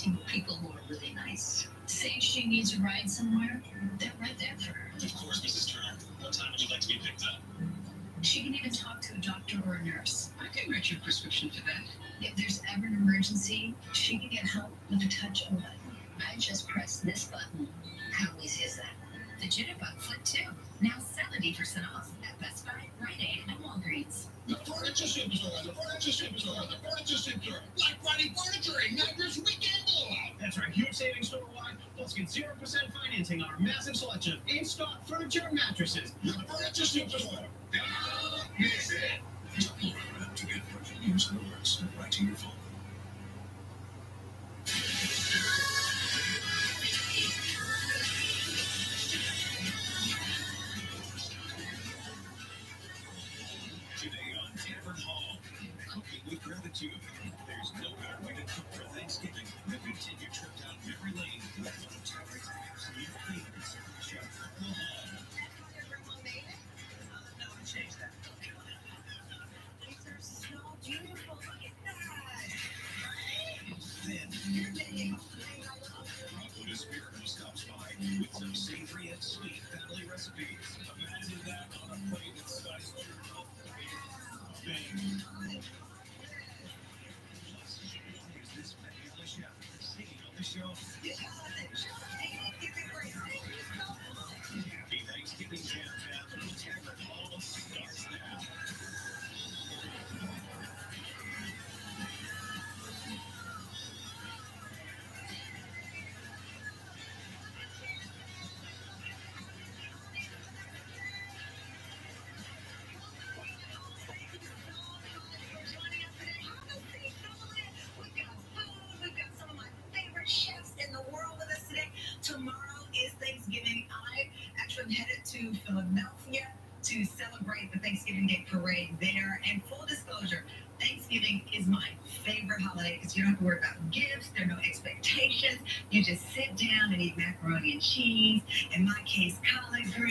comes with a whole team of people who are really nice. Say she needs a ride somewhere, they're right there for her. Of course, Mrs. Turner. What time would you like to be picked up? She can even talk to a doctor or a nurse. I can write you a prescription for that. If there's ever an emergency, she can get help with a touch of a button. I just press this button. How easy is that? The Jitterbug Flip 2. Now 70% off at Best Buy, Rite Aid, and Walgreens. The Furniture Superstore, the Furniture Superstore, the Furniture Superstore. Black Friday furniture igniters weekend blowout. That's right, huge savings store-wide. Plus, get 0% financing on our massive selection of in-stock furniture and mattresses. Furniture Superstore. Cheese. In my case, collard greens,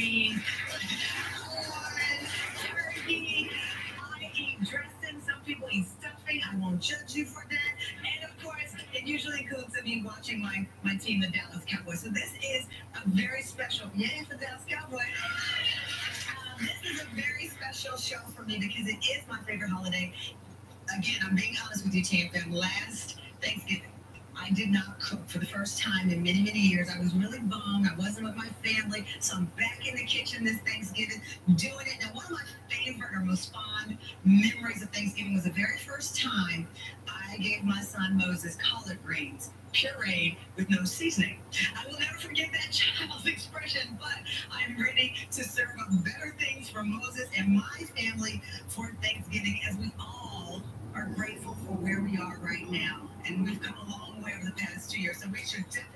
So I'm back in the kitchen this Thanksgiving doing it. Now, one of my favorite or most fond memories of Thanksgiving was the very first time I gave my son Moses collard greens pureed with no seasoning. I will never forget that (laughs) child's expression, but I'm ready to serve up better things for Moses and my family for Thanksgiving as we all are grateful for where we are right now. And we've come a long way over the past two years, so we should definitely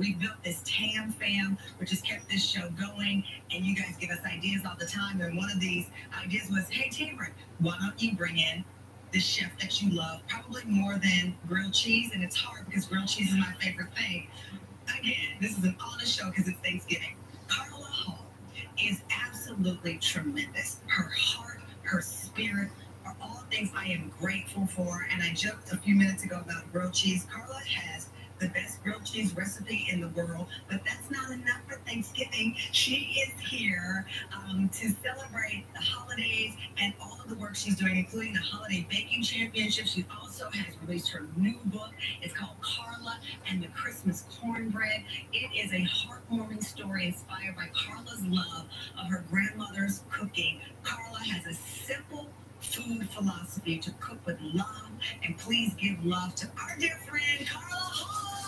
We built this TAM fam, which has kept this show going. And you guys give us ideas all the time. And one of these ideas was, hey, Tamron, why don't you bring in the chef that you love, probably more than grilled cheese. And it's hard because grilled cheese is my favorite thing. Again, this is an honest show because it's Thanksgiving. Carla Hall is absolutely tremendous. Her heart, her spirit are all things I am grateful for. And I joked a few minutes ago about grilled cheese. Carla has the best grilled cheese recipe in the world, but that's not enough for Thanksgiving. She is here um, to celebrate the holidays and all of the work she's doing, including the Holiday Baking Championship. She also has released her new book. It's called Carla and the Christmas Cornbread. It is a heartwarming story inspired by Carla's love of her grandmother's cooking. Carla has a simple food philosophy to cook with love, and please give love to our dear friend Carla Hall.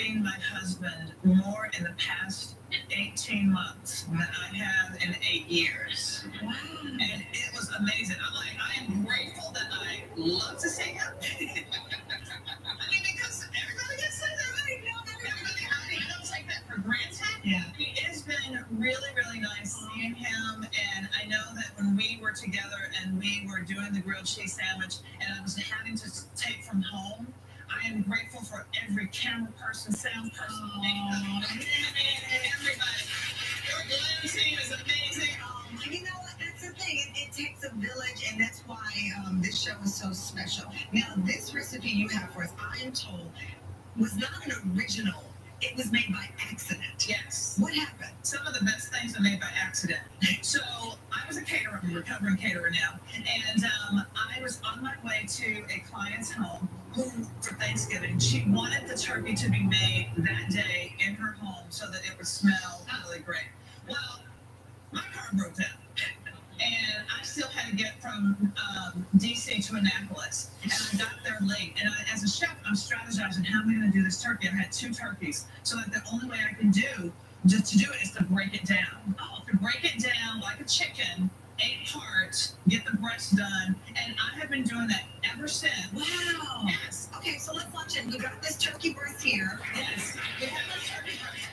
Seen my husband more in the past 18 months than I have in eight years. Have for us, I am told, was not an original. It was made by accident. Yes. What happened? Some of the best things are made by accident. So I was a caterer, a recovering caterer now, and um, I was on my way to a client's home for Thanksgiving, she wanted the turkey to be made that day in her home so that it would smell really great. Well, my car broke down. From um, DC to Annapolis. And I got there late. And I, as a chef, I'm strategizing how am I going to do this turkey? I had two turkeys. So that the only way I can do just to do it is to break it down. Oh, to break it down like a chicken, eight parts, get the breast done. And I have been doing that ever since. Wow. Yes. Okay, so let's launch it. We got this turkey breast here. Yes. We have a turkey breast.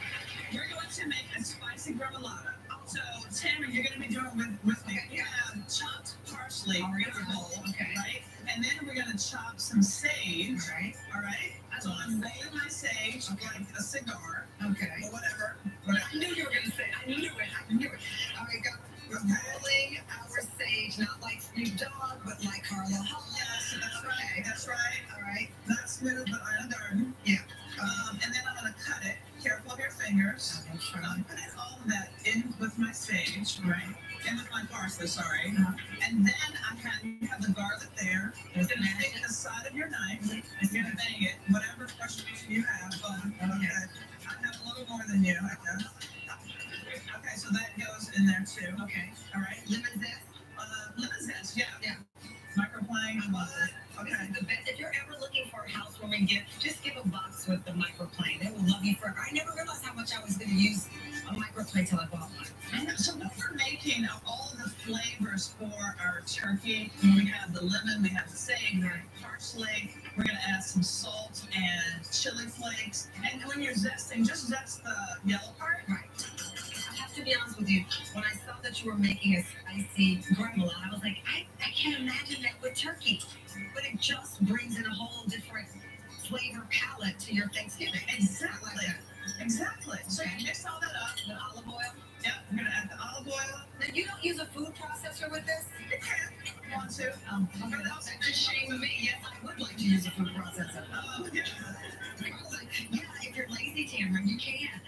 We're going to make a spicy gremolata. So, Tamron, you're going to be doing with, with me. Have chopped parsley in a bowl, Okay. right? And then we're going to chop some sage, Right. all right? So I'm rolling my sage like a cigar Okay. or whatever. whatever. I knew you were going to say it. I knew it. I knew it. All right, got we're rolling our sage, not like Snoop Dogg, but like Carla Hall. Yes, that's right. That's right. All right. Not smooth, but iron garden. Yeah. Um, and then I'm going to cut it. Careful of your fingers. I'm putting all of that in with my sage, right? With my parsley, sorry. And then I have, you have the garlic there. Going to take the side of your knife. and to bang it. Whatever frustration you have. Um, okay. I have a little more than you, I guess. Okay, so that goes in there too. Okay. All right. Lemon zest. Uh, lemon zest, yeah. Yeah. Microplane. I love it. Okay. This is the best. If you're ever looking for a housewarming gift, just give a box with the microplane. They will love you forever. I never realized how much I was going to use a microplane till I bought one. And so when we're making all the flavors for our turkey, mm-hmm. we have the lemon, we have the sage, we have parsley, we're gonna add some salt and chili flakes. And when you're zesting, just zest the yellow part. Right. I have to be honest with you. When I saw that you were making a spicy gremolata, I was like, I, I can't imagine that with turkey. But it just brings in a whole different flavor palette to your Thanksgiving. Exactly. I like that. Exactly. So you mix all that up. The olive oil. Yep, we're gonna add the olive oil. Now, you don't use a food processor with this? You can, if you want to. Um, that's that just shame me. Yes, I would like to use a food processor. Oh, yeah. I was like, yeah, if you're lazy, Tamron, you can.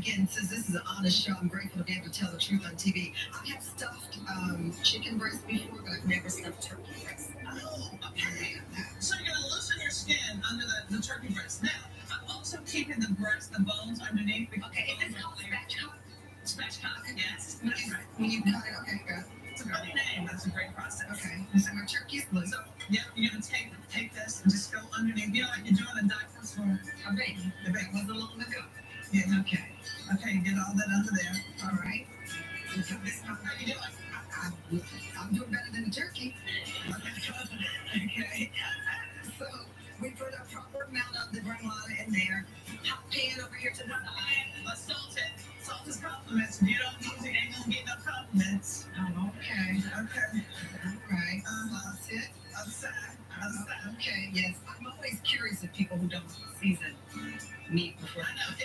Again, since this is an honest show, I'm grateful to be able to tell the truth on TV. I've had stuffed um, chicken breast before, but I've never stuffed turkey breast. Oh, okay. So you're gonna loosen your skin under the, the turkey breast. Now, I'm also keeping the breast, the bones underneath. because Okay, is bones called spatchcock? Spatchcock, yes. When That's you, right. when you cut it, okay, good. It's a funny name, but it's a great process. Okay, so my turkey's loose. So, yeah, you're gonna take take this and just go underneath. You know, like you're doing a diapers for A baby. the baby. Wasn't long ago. Yeah. Okay, Okay, get all that under there. all right. So this How you doing? I'm, I'm doing better than the turkey. Okay. So we put a proper amount of the gremolata in there. Hot pan over here to the side. But salt it. Salt is compliments. You don't use it, ain't gonna get no compliments. Oh, okay. Okay. All right. Uh-huh. That's it. Upside. Upside. okay, yes. I'm always curious of people who don't season meat before. I know.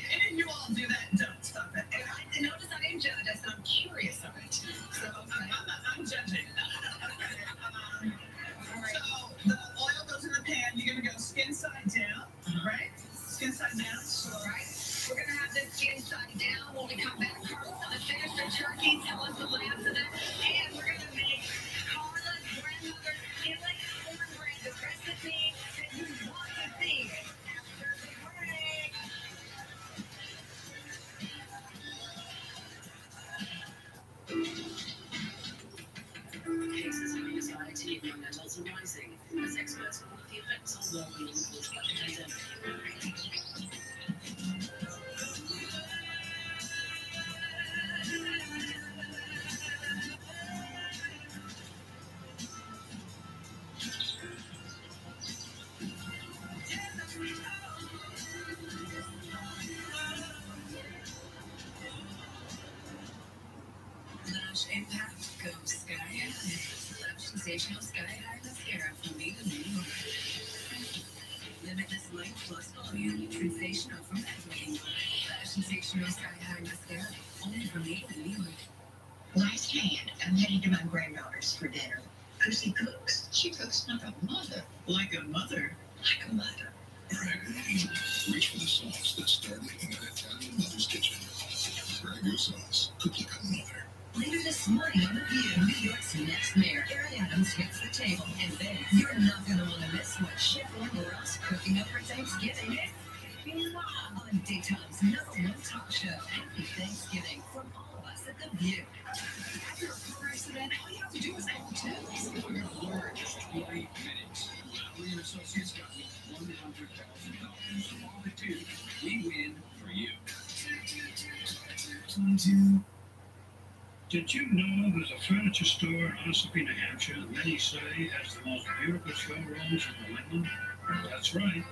Did you know there's a furniture store in Ossipee, New Hampshire that many say has the most beautiful showrooms in New England? Oh, that's right.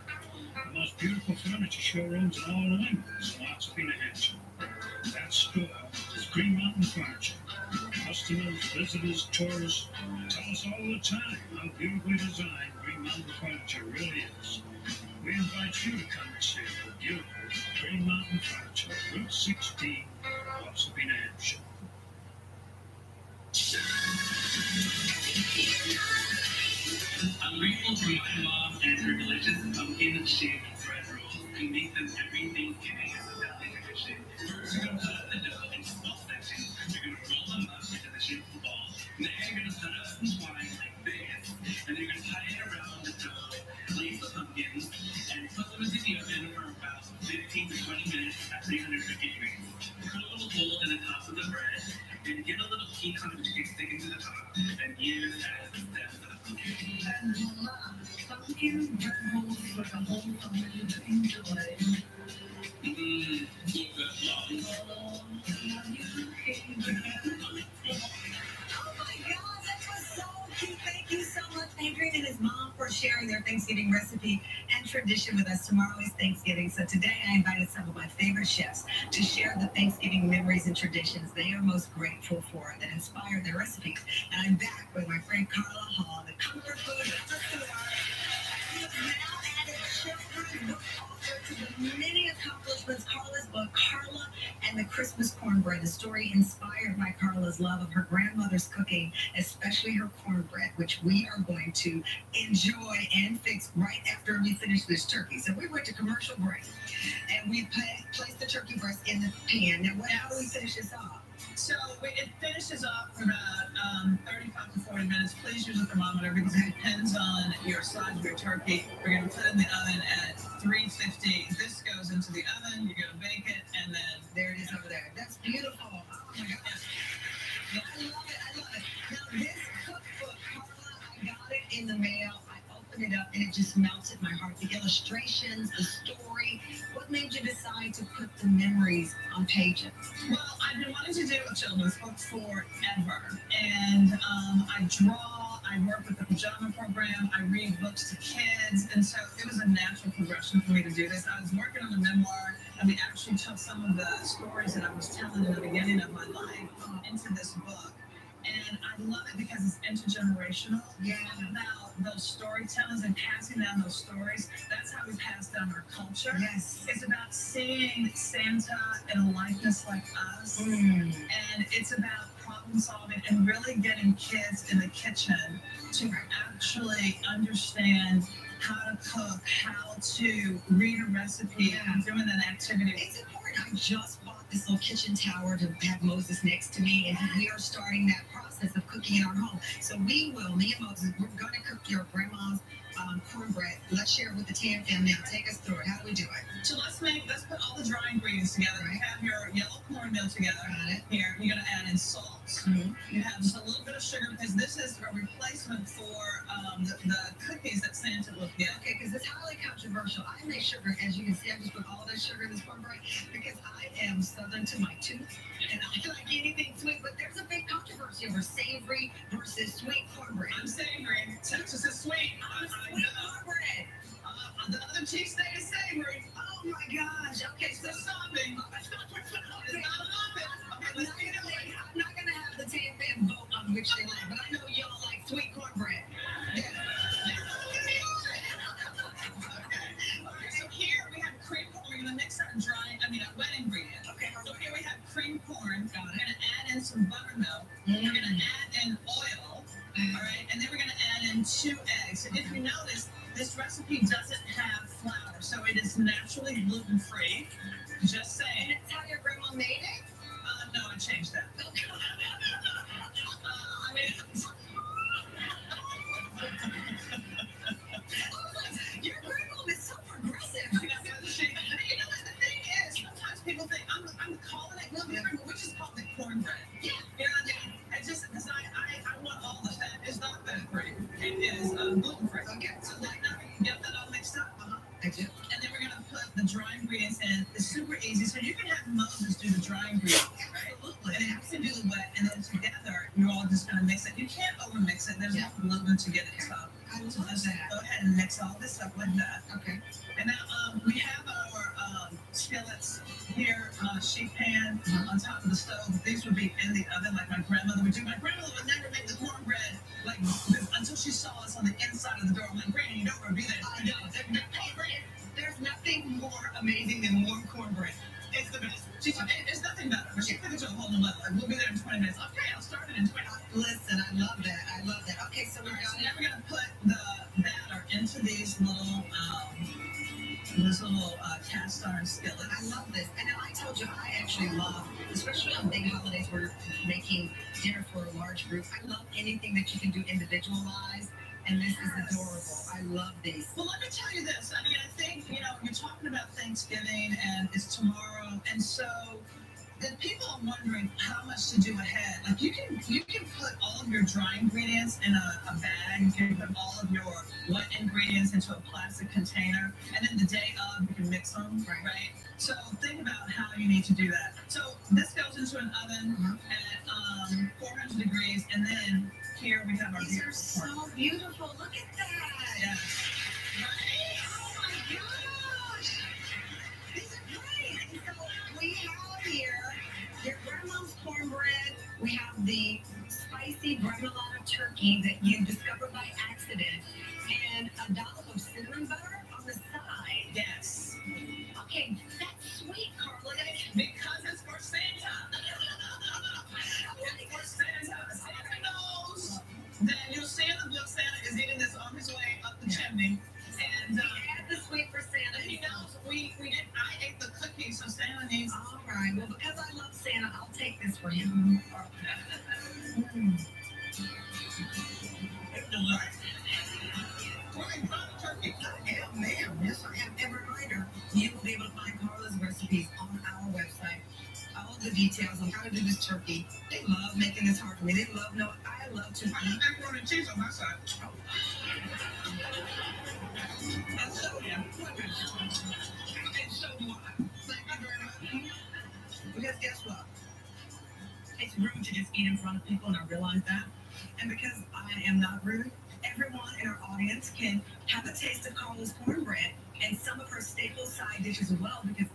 The most beautiful furniture showrooms in all of England is in Ossipee, New Hampshire. That store Green Mountain Furniture. Customers, visitors, tourists tell us all the time how beautifully designed Green Mountain Furniture really is. We invite you to come and see the beautiful Green Mountain Furniture, Route 16, Ossipee, New Hampshire. For my mom and her delicious pumpkin shaped bread rolls. We make them every Thanksgiving as a family tradition. Sharing their Thanksgiving recipe and tradition with us. Tomorrow is Thanksgiving, so today I invited some of my favorite chefs to share the Thanksgiving memories and traditions they are most grateful for that inspired their recipes. And I'm back with my friend Carla Hall, the comfort food and the Christmas Cornbread, the story inspired by Carla's love of her grandmother's cooking, especially her cornbread, which we are going to enjoy and fix right after we finish this turkey. So we went to commercial break and we placed the turkey breast in the pan. Now, what, how do we finish this off? So it finishes off for about um, 35 to 40 minutes. Please use a thermometer because it depends on your size of your turkey. We're going to put it in the oven at 350. This goes into the oven. You're going to bake it, and then There it is over there. That's beautiful. Oh my gosh. I love it. I love it. Now, this cookbook, Carla, I got it in the mail. I opened it up and it just melted my heart. The illustrations, the story. What made you decide to put the memories on pages? Well, I've been wanting to do a children's book forever, and um, I draw. I work with the pajama program. I read books to kids, and so it was a natural progression for me to do this. I was working on a memoir, and we actually took some of the stories that I was telling in the beginning of my life uh, into this book. And I love it because it's intergenerational. Yeah. About those storytellers and passing down those stories. That's how we pass down our culture. Yes. It's about seeing Santa in a likeness like us. Mm. And it's about problem solving and really getting kids in the kitchen to actually understand how to cook, how to read a recipe, yeah. and doing that activity. It's important. I just bought this little kitchen tower to have Moses next to me, and we are starting that process of cooking in our home. So we will, me and Moses, we're going to cook your grandma's um, cornbread. Let's share it with the TAM fam now. Take us through it. How do we do it? So let's make, let's put all the dry ingredients together. Right. You have your yellow cornmeal together. Got it. Here, you're going to add in salt. Mm -hmm. You have just a little bit of sugar because this is a replacement for um, the, the, cookies that Santa will get. Okay, because it's highly controversial. I make sugar, as you can see, I just put all that sugar in this cornbread because I am southern to my tooth. And I like anything sweet, but there's a big controversy over savory versus sweet cornbread. I'm savory. Texas is sweet. I'm sweet cornbread. Uh, the other savory. Oh my gosh. Okay, so something. (laughs) It's not an. Okay, I'm not going to have the vote on which. two eggs. And if you notice, this recipe doesn't have flour, so it is naturally gluten free. easy. So you can have mothers do the drying room, right? Absolutely. And it has to do wet, and then together, you're all just going to mix it. You can't overmix it. There's yeah. nothing living together. So, so let's go ahead and mix all this up with that. to be. Because guess what? It's rude to just eat in front of people, and I realize that. And because I am not rude, everyone in our audience can have a taste of Carla's cornbread and some of her staple side dishes as well, because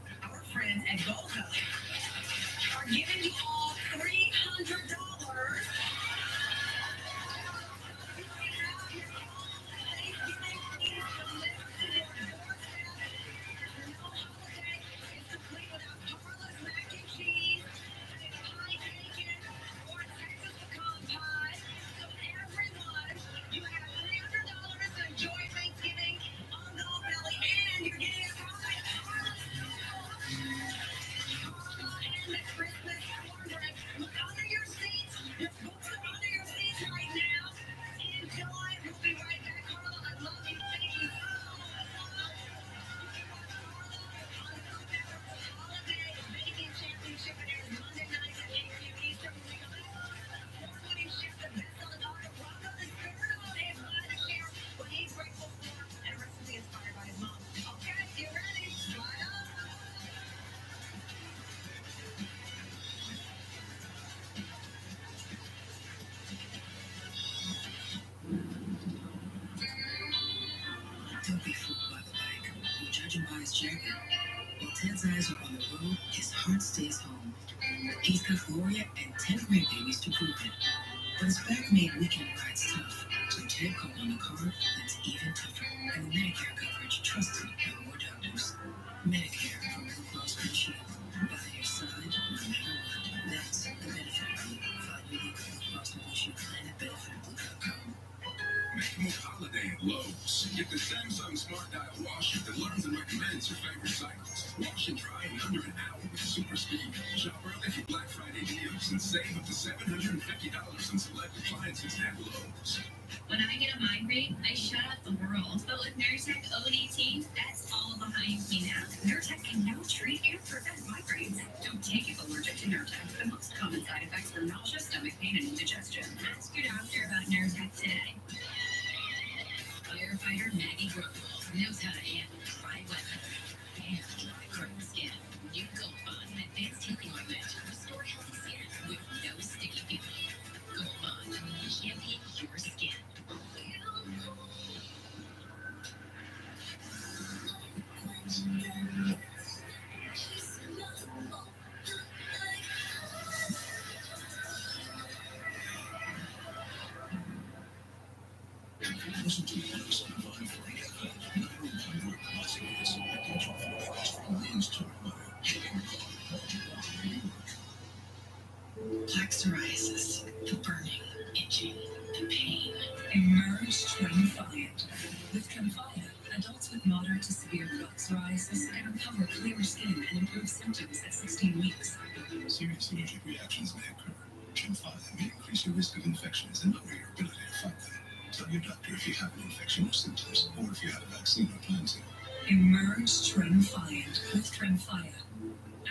Tremfya with Tremfya.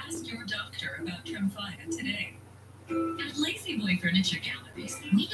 Ask your doctor about Tremfya today. At La-Z-Boy Furniture Galleries, we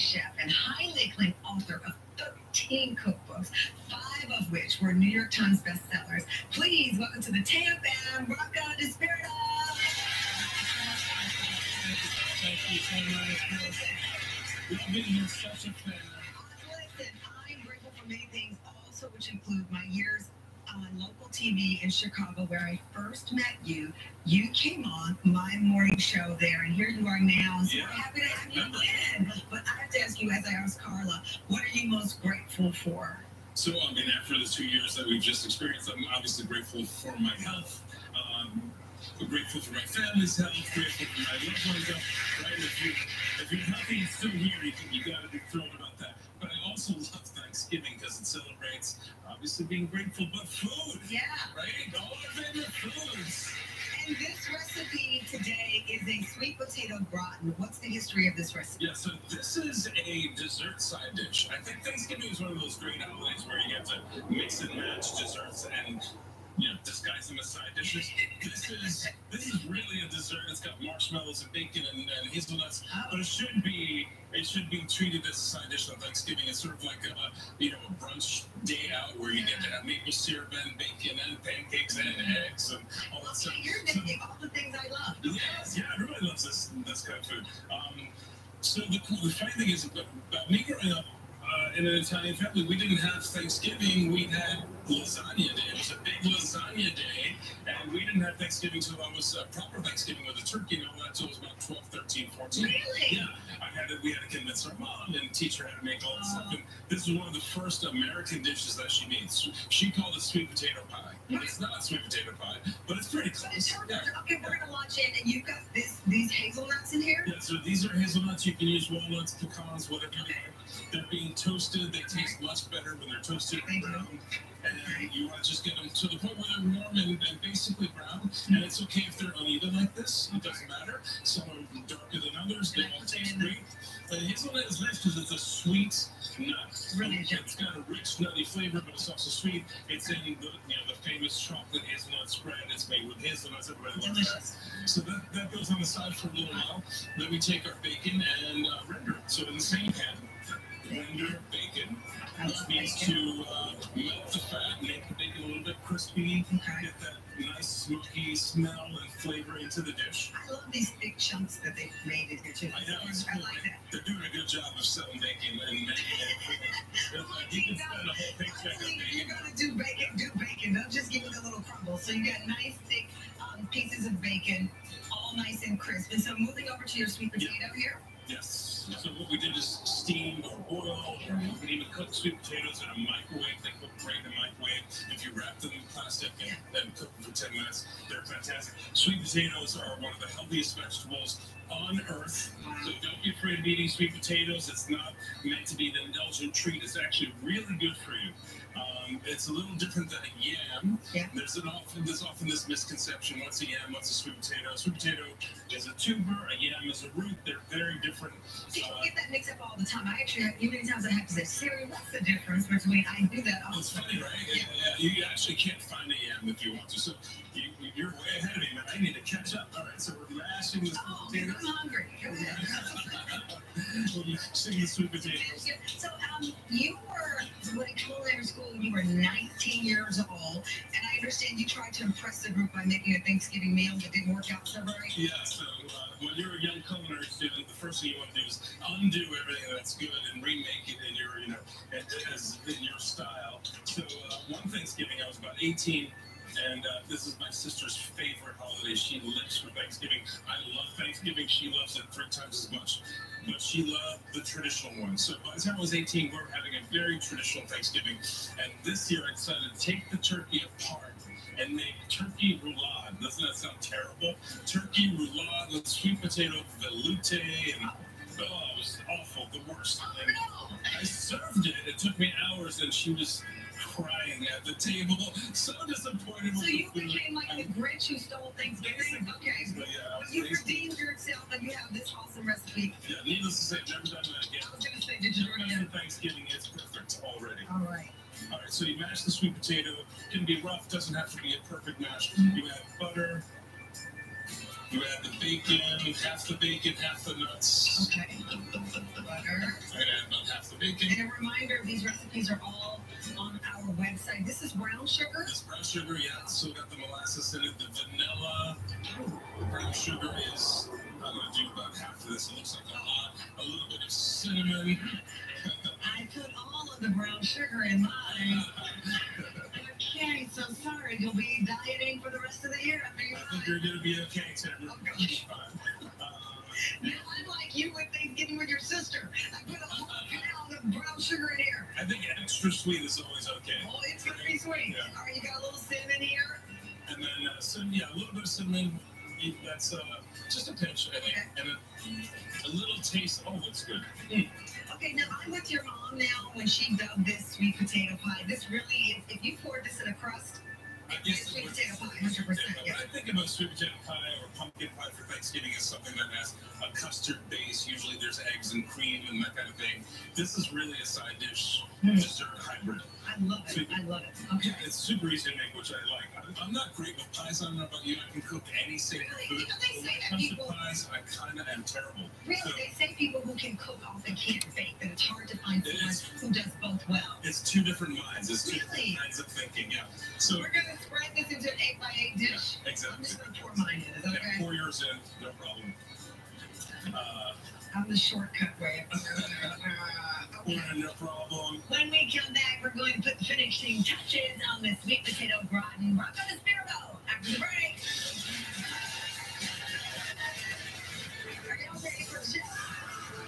chef and highly acclaimed author of 13 cookbooks, five of which were New York Times bestsellers. Please welcome to the Tamp and Rocco DiSpirito. Thank you so much. Love being here, such a fan. Listen, I'm grateful for many things, also which include my years on local TV in Chicago, where I first met you. You came on my morning show there, and here you are now. So Yeah. happy to have you again. But I have to ask you, as I asked Carla, what are you most grateful for? So, I mean, after the two years that we've just experienced, I'm obviously grateful for my health. Um, I'm grateful for my family's health, grateful for my loved ones' health. Right? If you if you're healthy and still here, you, you got to be thrilled about that. But I also love Thanksgiving because it celebrates obviously being grateful, but food. Yeah. Right? All our favorite foods. Potato gratin. What's the history of this recipe? Yeah, so this is a dessert side dish. I think Thanksgiving is one of those great holidays where you get to mix and match desserts and you know disguise them as side dishes. This is this is really a dessert. It's got marshmallows and bacon and, and hazelnuts, but it should be it should be treated as a side dish on Thanksgiving. It's sort of like a you know a brunch day out where you get to have maple syrup and bacon and pancakes and eggs and all that stuff. You're naming all the things I love. Yes, yeah, everybody loves this this kind of food. Um, so the, the funny thing is about me growing up uh, in an Italian family, we didn't have Thanksgiving. We had lasagna day. It was a big lasagna day, and we didn't have Thanksgiving until I was uh, proper Thanksgiving with a turkey and all that until it was about 12, 13, 14. Really? Yeah. I had to, we had to convince our mom and teach her how to make all this stuff. And this was one of the first American dishes that she made. She called it sweet potato pie. But it's not sweet potato pie, but it's pretty close. Yeah. Okay, we're gonna launch in, and you've got this these hazelnuts in here. Yeah, so these are hazelnuts. You can use walnuts, pecans, whatever you they're being toasted. They taste much better when they're toasted and brown. And you want to just get them to the point where they're warm and, and basically brown. And it's okay if they're uneven like this. It doesn't matter. Some are darker than others. They all taste great. But hazelnut is nice because it's a sweet nut. Really It's got a rich nutty flavor, but it's also sweet. It's in the you know the famous chocolate hazelnut spread. It's made with hazelnuts. Everybody loves Delicious. So that, that goes on the side for a little while. Then we take our bacon and uh, render it. So in the same pan, render bacon. Which means to uh, melt the fat, make the bacon a little bit crispy, get that nice smoky smell and flavor into the dish. I love these big chunks that they've made in the. I know, it's I like that. They're doing a good job of selling bacon and making it. (laughs) Like you can spend a whole paycheck on If you're bacon. gonna do bacon, do bacon. Don't just give it a little crumble. So you got nice thick um, pieces of bacon, all nice and crisp. And so moving over to your sweet potato here. Yes. So what we did is steam or boil, or you can even cook sweet potatoes in a microwave. They cook great in a microwave. If you wrap them in plastic and then cook them for 10 minutes, they're fantastic. Sweet potatoes are one of the healthiest vegetables on earth. So don't be afraid of eating sweet potatoes. It's not meant to be an indulgent treat. It's actually really good for you. Um, it's a little different than a yam. Yeah. There's an often there's often this misconception: what's a yam? What's a sweet potato? A sweet potato is a tuber. A yam is a root. They're very different. People Uh, get that mixed up all the time. I actually, you many times I have to say, Siri, what's the difference between? I do that all It's the time. funny, right? Yeah, yeah. You actually can't find a yam if you want to. So you, you're way ahead of me, man. I need to catch up. All right, so we're mashing the Oh, I'm hungry. (laughs) We're mashing the sweet potatoes. (laughs) So, um, you were when in culinary school. You were 19 years old, and I understand you tried to impress the group by making a Thanksgiving meal that didn't work out so very. Yeah, so uh, when you're a young culinary student, the first thing you want to do is undo everything that's good and remake it in your, you know, as in your style. So uh, one Thanksgiving, I was about 18, and uh, this is my sister's favorite holiday. She lives for Thanksgiving. I love Thanksgiving. She loves it three times as much. But she loved the traditional one. So by the time I was 18, we were having a very traditional Thanksgiving. And this year I decided to take the turkey apart and make turkey roulade. Doesn't that sound terrible? Turkey roulade with sweet potato veloute and oh, it was awful, the worst. And I served it. It took me hours, and she was crying at the table, so disappointed. So with you became like the Grinch who stole Thanksgiving. Okay. But yeah, You redeemed yourself, and you have this awesome recipe. Yeah, needless to say, never done that again. I was gonna say, did you do it again? Thanksgiving is perfect already. All right. All right, so you mash the sweet potato. It Can be rough, doesn't have to be a perfect mash. Mm-hmm. You add butter. You add the bacon, half the bacon, half the nuts. Okay. Butter. I add about half the bacon. And a reminder, these recipes are all on our website. This is brown sugar. This brown sugar, yeah, still got the molasses in it. The vanilla The brown sugar is, I'm going to do about half of this. It looks like a lot. A little bit of cinnamon. I put all of the brown sugar in mine. (laughs) Okay, so sorry, you'll be dieting for the rest of the year. I mean, I think you're going to be okay, Tim. You're gonna be fine. Uh, now I'm like you with Thanksgiving with your sister. I put a whole pound of brown sugar in here. I think extra sweet is always okay. Oh, it's gonna be sweet. Yeah. All right, you got a little cinnamon here. And then, uh, so, yeah, a little bit of cinnamon. That's uh, just a pinch, I think. And a, a little taste. Oh, that's good. Mm. Okay, now I'm with your mom now when she dubbed this sweet potato pie. This really is, if you poured this in a crust, I it's sweet potato pie, 100%. Yeah, I think about sweet potato pie or pumpkin pie for Thanksgiving as something that has a custard base. Usually there's eggs and cream and that kind of thing. This is really a side dish hmm. dessert hybrid. I love it. I love it. Okay. It's super easy to make, which I like. I'm not great with pies. I don't know about you. I can cook any savory food. You know, they But when say it that comes to people- pies, I kind of am terrible. Really, So they say people who can cook often can't bake, that it's hard to find someone who does both well. it's two different minds. It's two Really? different kinds of thinking. Yeah. So We're gonna spread this into an eight by eight dish. I'm exactly. just gonna pour mine in, that Yeah, okay? pour yours in. No problem. Uh, I'm the shortcut way. of doing it. Okay. yeah, no problem. When we come back, we're going to put the finishing touches on the sweet potato gratin. Rocco DiSpirito after the break. Are y'all ready for the show?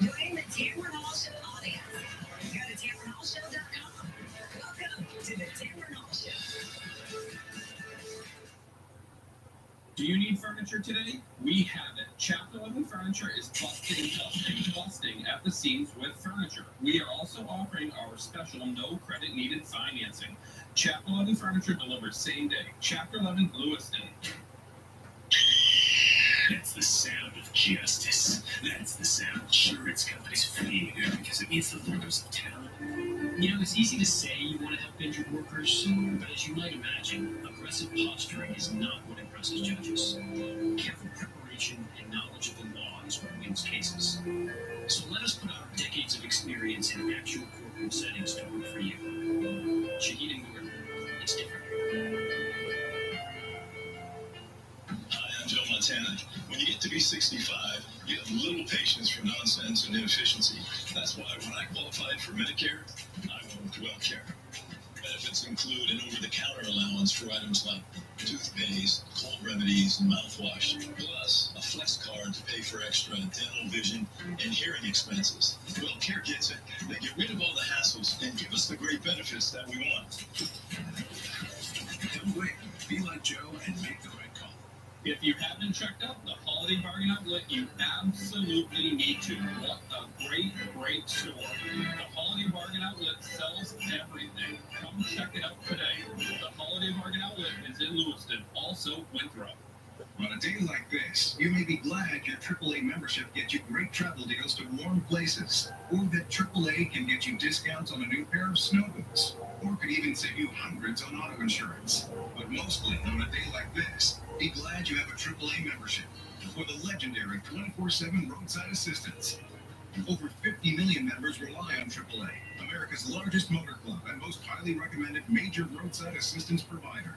Join the Tamron Hall Show audience. Go to TamronHallShow.com. Welcome to the Tamron Hall Show. Do you need furniture today? We have Chapter 11 Furniture is busting, busting, busting at the seams with furniture. We are also offering our special no credit needed financing. Chapter 11 furniture delivered same day. Chapter 11 Lewiston. That's the sound of justice. That's the sound insurance companies good because it means the lawyers of town. You know, it's easy to say you want to help injured workers, but as you might imagine, aggressive posturing is not what impresses judges. Careful preparation knowledge of the law what wins cases. So let us put our decades of experience in actual courtroom settings to work for you. Shahid and Gordon, it's different. Hi, I'm Joe Montana. When you get to be 65, you have little patience for nonsense and inefficiency. That's why when I qualified for Medicare, I went with WellCare. Benefits include an over-the-counter allowance for items like toothpaste, cold remedies, and mouthwash, plus a flex card to pay for extra dental, vision, and hearing expenses. WellCare gets it. They get rid of all the hassles and give us the great benefits that we want. Don't wait. Be like Joe and make the. If you haven't checked out the Holiday Bargain Outlet, you absolutely need to. What a great, great store. The Holiday Bargain Outlet sells everything. Come check it out today. The Holiday Bargain Outlet is in Lewiston, also Winthrop. On a day like this, you may be glad your AAA membership gets you great travel deals to warm places, or that AAA can get you discounts on a new pair of snow boots, or could even save you hundreds on auto insurance. But mostly, on a day like this, be glad you have a AAA membership for the legendary 24-7 roadside assistance. Over 50 million members rely on AAA, America's largest motor club and most highly recommended major roadside assistance provider.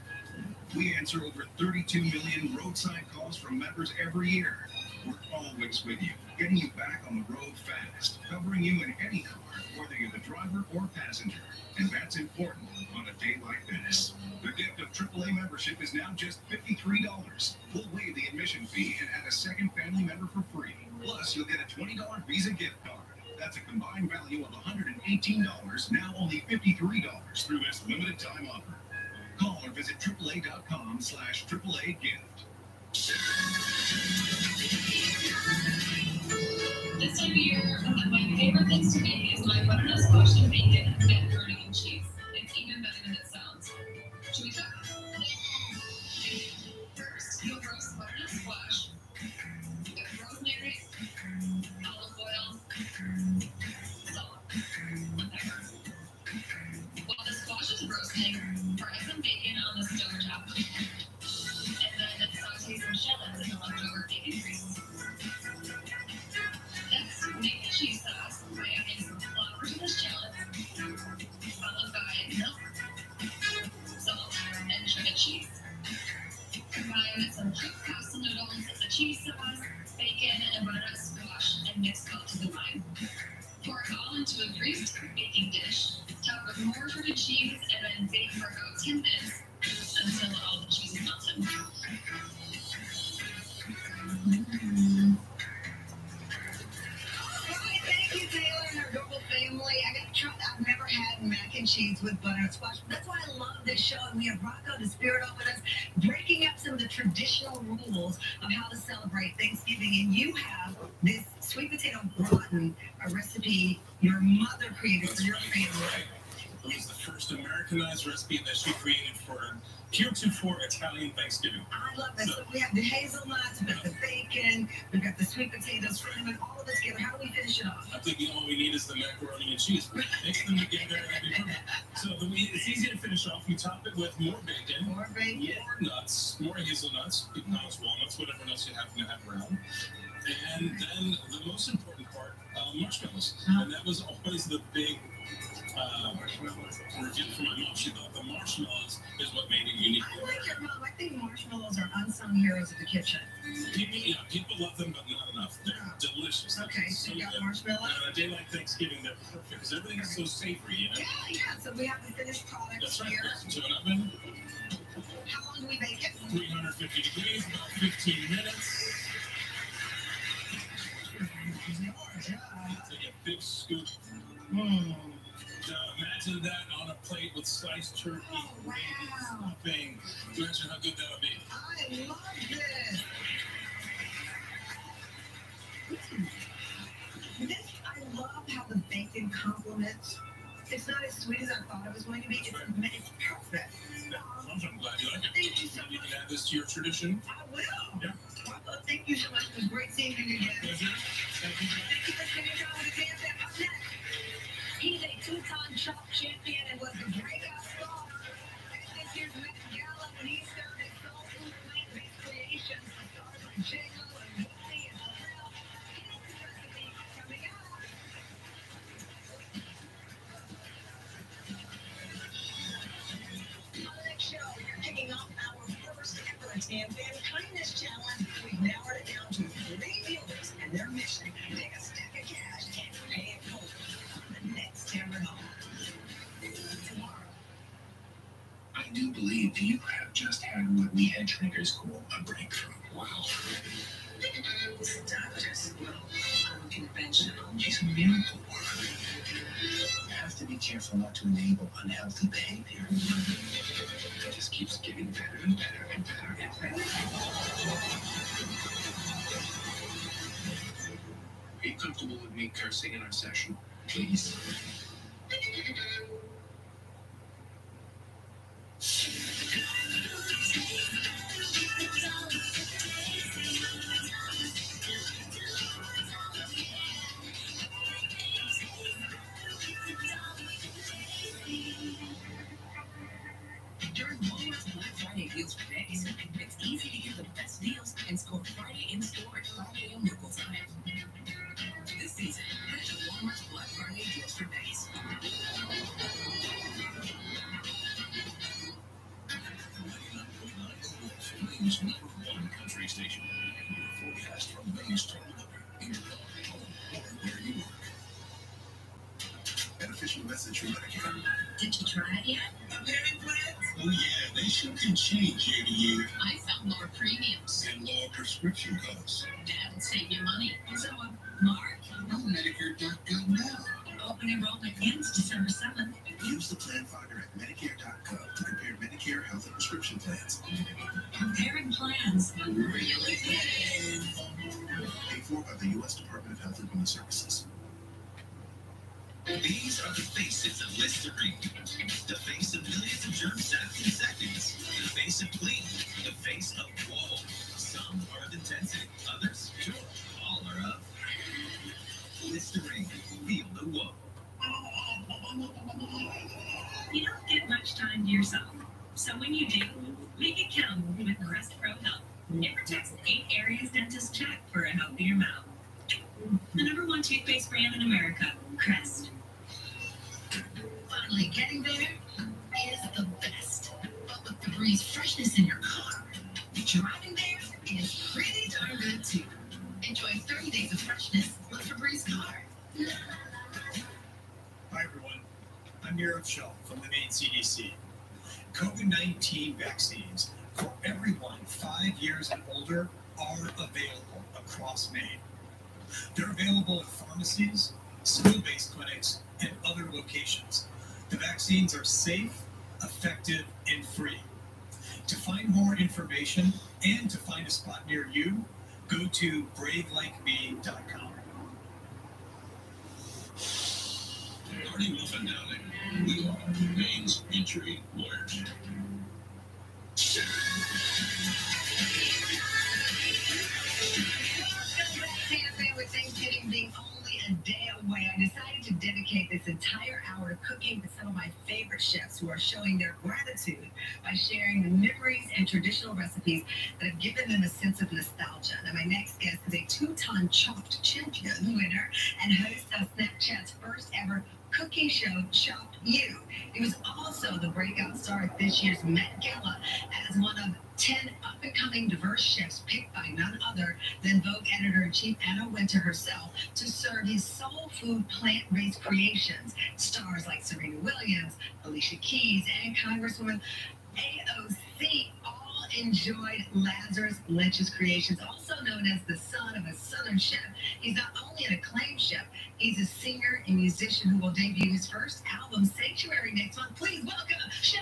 We answer over 32 million roadside calls from members every year. We're always with you, getting you back on the road fast, covering you in any car, whether you're the driver or passenger. And that's important on a day like this. The gift of AAA membership is now just $53. We'll the admission fee and add a second family member for free. Plus, you'll get a $20 Visa gift card. That's a combined value of $118, now only $53 through this limited time offer. Call or visit AAA.com slash AAA gift. This time of year, my favorite things to make is my butternut squash and bacon Americanized recipe that she created for heretofore Italian Thanksgiving. I love this. So we have the hazelnuts, we've got the bacon, we've got the sweet potatoes, cinnamon, all of this together. How do we finish it off? I think all we need is the macaroni and cheese. Mix them together and be. So the, it's easy to finish off. You top it with more bacon, more bacon, more nuts, more hazelnuts, nuts, walnuts, whatever nuts you happen to have around. And then the most important part, uh, marshmallows. And that was always the big uh, review from my heroes of the kitchen. People, yeah, people love them, but not enough. They're delicious. Okay, so you got marshmallows? On a day like Thanksgiving, they're perfect because everything is so savory, you know? Yeah, yeah. So we have the finished product That's right. here. To an oven, How long do we bake it? 350 degrees, about 15 minutes. Take a big scoop. Mm. Now imagine that on a plate with sliced turkey, Oh, wow. stuffing. Imagine how good that would be. I love this. I love how the bacon complements. It's not as sweet as I thought it was going to be. It's, it's perfect. I'm glad you like it. Thank you so You can add this to your tradition. I will. Yeah. Well, thank you so much. It was great seeing you again. What we head drinkers call a breakthrough. Wow. Doctors, well, unconventional. It's a miracle work. You have to be careful not to enable unhealthy behavior. It just keeps getting better and better and better and better. Are you comfortable with me cursing in our session? Please. They're available at pharmacies, school based clinics, and other locations. The vaccines are safe, effective, and free. To find more information and to find a spot near you, go to bravelikeme.com. Hardy Wolf and Downing. We are Maine's injury lawyers. Dedicate this entire hour to cooking with some of my favorite chefs who are showing their gratitude by sharing the memories and traditional recipes that have given them a sense of nostalgia. Now, my next guest is a two-time chopped champion winner and host of Snapchat's first ever cooking show, Chopped U. He was also the breakout star at this year's Met Gala as one of 10 up-and-coming diverse chefs picked by none other than Vogue editor-in-chief Anna Wintour herself to serve his soul food plant-based creations. Stars like Serena Williams, Alicia Keys, and Congresswoman AOC all enjoyed Lazarus Lynch's creations, also known as the son of a Southern chef. He's not only an acclaimed chef, he's a singer and musician who will debut his first album, Sanctuary, next month. Please welcome Chef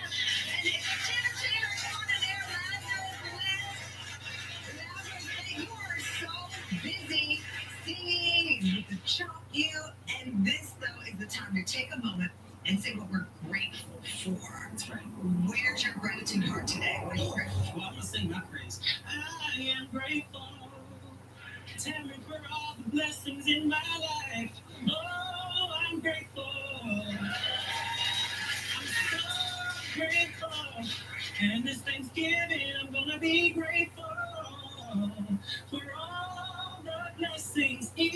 to you. And this, though, is the time to take a moment and say what we're grateful for. That's right. Where's your gratitude heart today? What are you grateful for? Well, I'm going to sing my praise. I am grateful. Tell me for all the blessings in my life. Oh, I'm grateful. I'm so grateful. And this Thanksgiving, I'm going to be grateful for all the blessings in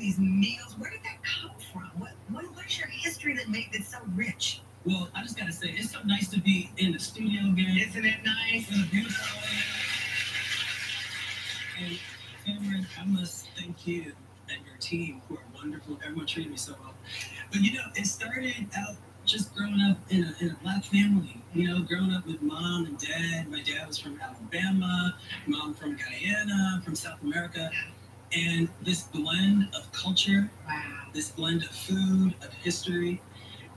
these meals, where did that come from? What, what What's your history that made this so rich? well, I just gotta say, it's so nice to be in the studio again. Isn't it nice? a beautiful. And Tamron, I must thank you and your team who are wonderful. Everyone treated me so well. But you know, it started out just growing up in a, in a black family. You know, growing up with mom and dad. My dad was from Alabama, mom from Guyana, from South America. And this blend of culture, Wow. this blend of food, of history.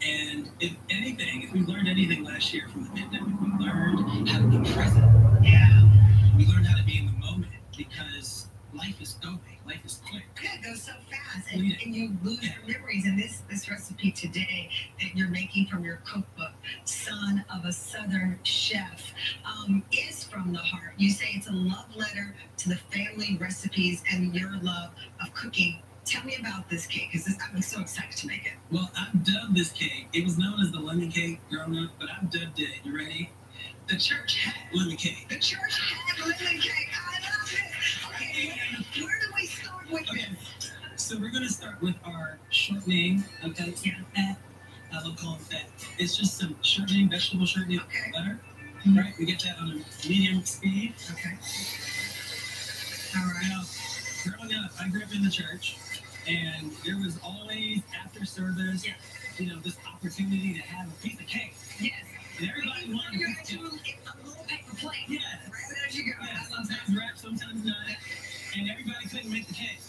And if anything, if we learned anything last year from the pandemic, we learned how to be present. Yeah. We learned how to be in the moment because life is going, life is quick. It goes so fast, and, Yeah. and you lose your memories. And this this recipe today that you're making from your cookbook, "Son of a Southern Chef," um, is from the heart. You say it's a love letter to the family recipes and your love of cooking. Tell me about this cake, because I'm so excited to make it. Well, I've dubbed this cake. It was known as the lemon cake growing up, but I've dubbed it. You ready? The church hat lemon cake. The church had lemon cake. I love it. Okay, where do we start with this? So we're gonna start with our shortening. Okay, yeah. Fat. I love calling it fat. It's just some shortening, vegetable shortening Okay. butter. Mhm. Right? We get that on a medium speed. Okay. All right. Now, growing up, I grew up in the church, and there was always after service, Yeah. you know, this opportunity to have a piece of cake. Yes. And everybody wanted You a had piece of your cake. little, paper plate. Yeah. Right there you go. Yeah, I love that. sometimes wrapped, sometimes not. And everybody couldn't make the cakes.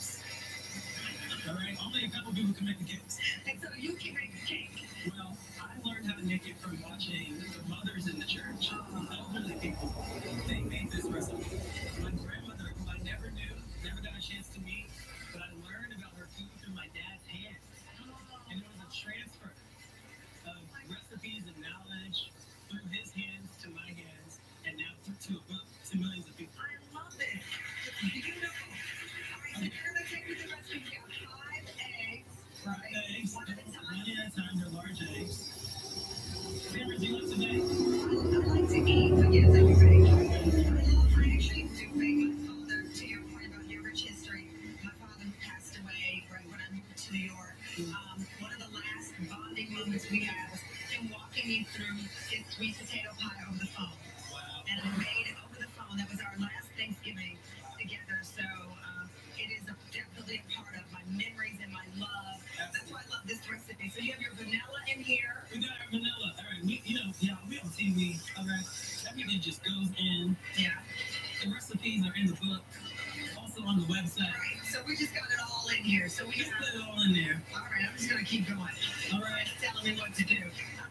And so you can everything just goes in. Yeah. The recipes are in the book, also on the website. So we just got it all in here. So we Just put it all in there. All right. I'm just gonna keep going. All right. Telling me what to do.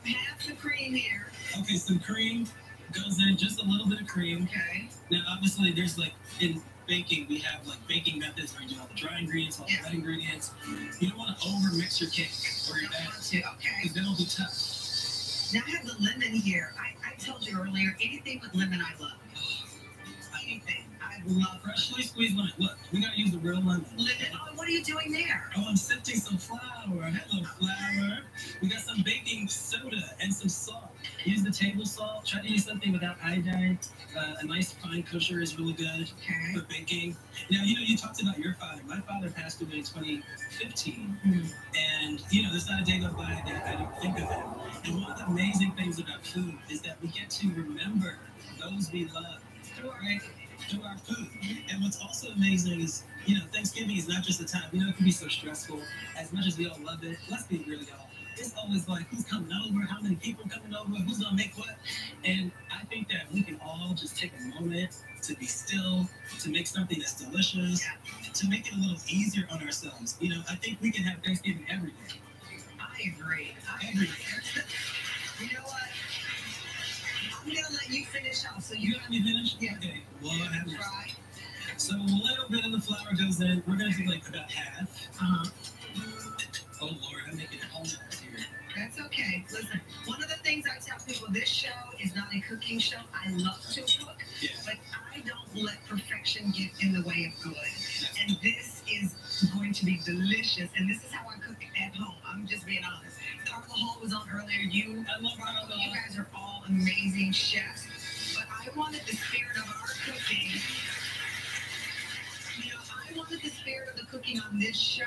Half the cream here. Okay, some cream goes in, just a little bit of cream. Okay. Now, obviously, there's like in baking, we have like baking methods where you do all the dry ingredients, all the Yeah. wet ingredients. You don't want to over mix your cake or your batter to. Okay. because then it'll be tough. Now I have the lemon here. I told you earlier, anything with lemon I love. Anything. I love Freshly squeezed lemon. Look, we gotta use the real lemon. lemon. Oh, what are you doing there? Oh, I'm sifting some flour. Hello, flour. We got some baking soda and some salt. Use the table salt. Try to use something without iodine. Uh, a nice fine kosher is really good Okay. for baking. Now, you know, you talked about your father. My father passed away in 2015. Mm. And, you know, there's not a day goes by that I don't think of him. And one of the amazing things about food is that we get to remember those we love through our, through our food. And what's also amazing is, you know, Thanksgiving is not just a time, you know, it can be so stressful. As much as we all love it, let's be really y'all. It's always like who's coming over, how many people coming over, who's gonna make what. And I think that we can all just take a moment to be still, to make something that's delicious, to make it a little easier on ourselves. You know, I think we can have Thanksgiving every day. I agree. I agree. You know what? I'm gonna let you finish off. So You you let me finish? Yeah. Okay. Well, I have try. So a little bit of the flour goes in. We're gonna do like about half. Uh-huh. Oh Lord, I'm making That's okay. Listen, one of the things I tell people, this show is not a cooking show. I love to cook, Yeah. but I don't let perfection get in the way of good. And this is going to be delicious. And this is how I cook at home. I'm just being honest. Carla Hall was on earlier. You, I love Carla. You guys are all amazing chefs. But I wanted the spirit of our cooking. You know, I wanted the spirit of the cooking on this show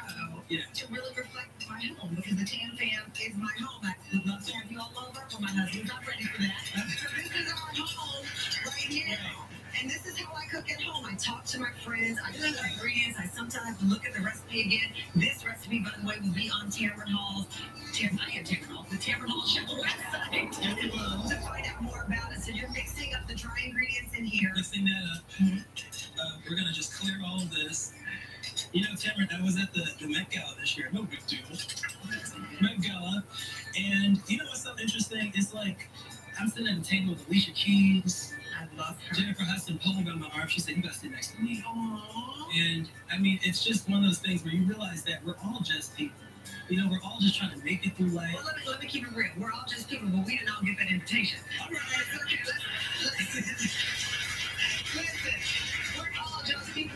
Yeah. to really reflect my home because the Tam Fam is my home. I would love to have you all over, but my husband's not ready for that. This is our home right now. And this is how I cook at home. I talk to my friends. I at the ingredients. I sometimes look at the recipe again. This recipe, by the way, will be on Tamron Hall's, Tam, I am Tamron Hall, the Tamron Hall Chef website (laughs) to find out more about it. So you're mixing up the dry ingredients in here. Mixing that up. Uh, we're gonna just clear all of this. You know, Tamron, I was at the, the Met Gala this year. No big deal. Met Gala. And you know what's so interesting? It's like I'm sitting at a table with Alicia Keys. I love her. Jennifer Hudson pulled on my arm. She said, You gotta sit next to me. Aww. And I mean, it's just one of those things where you realize that we're all just people. You know, we're all just trying to make it through life. Well, let me, let me keep it real. We're all just people, but we didn't get that invitation. All right. (laughs) Listen, we're all just people,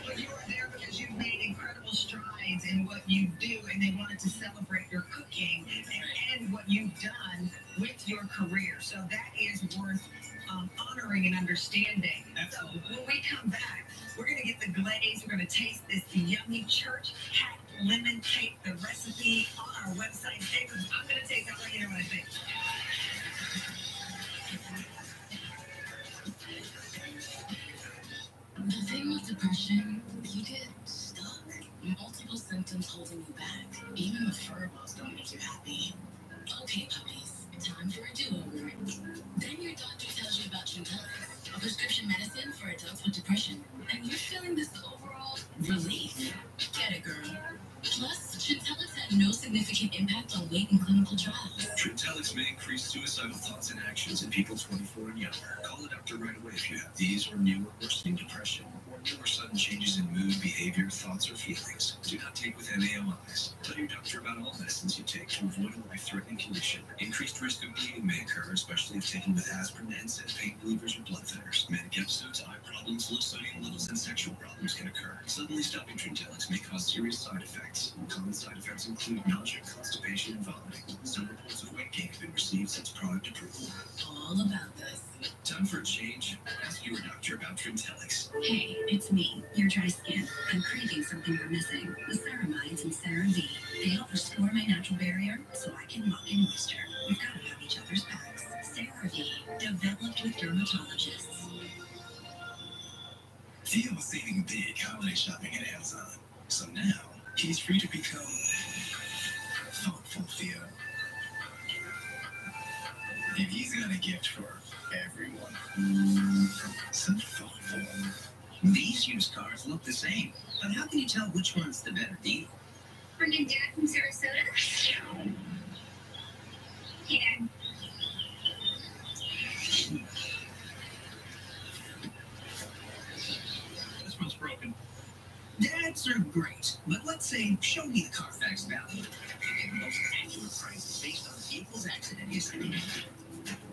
strides in what you do, and they wanted to celebrate your cooking and, and what you've done with your career. So that is worth um, honoring and understanding. So when we come back, we're going to get the glaze. We're going to taste this yummy church hat lemon cake, the recipe on our website. I'm going to take that right here what I think. The thing with depression, you get stuck. Multiple symptoms holding you back. Even the fur balls don't make you happy. Okay, puppies, time for a do-over. Then your doctor tells you about Trintellix, a prescription medicine for adults with depression, and you're feeling this overall relief. Get it, girl. Plus, Trintellix had no significant impact on weight in clinical trials. Trintellix may increase suicidal thoughts and actions in people 24 and younger. Call a doctor right away if you have these or new or worsening depression or sudden changes in mood, behavior, thoughts, or feelings. Do not take with MAOIs. Tell your doctor about all medicines you take to avoid a life-threatening condition. Increased risk of bleeding may occur, especially if taken with aspirin, NSAID, pain relievers, or blood thinners. Manic episodes, eye problems, low sodium levels, and sexual problems can occur. Suddenly stopping Trintellix may cause serious side effects. Common side effects include nausea, constipation, and vomiting. Some reports of weight gain have been received since product approval. All about this. Time for a change? Ask your doctor about Trintellix. Hey, it's me, your dry skin. I'm craving something you're missing. The ceramides and CeraVe. They help restore my natural barrier so I can lock in moisture. We've got to have each other's backs. CeraVe, developed with dermatologists. Theo was saving big holiday shopping at Amazon. So now he's free to become thoughtful Theo. And he's got a gift for everyone. So thoughtful. These used cars look the same, but how can you tell which one's the better deal? Bringing Dad from Sarasota. Hey, Dad. This one's broken. Dads are great, but let's say show me the Carfax value. And most accurate prices based on vehicle's accident history.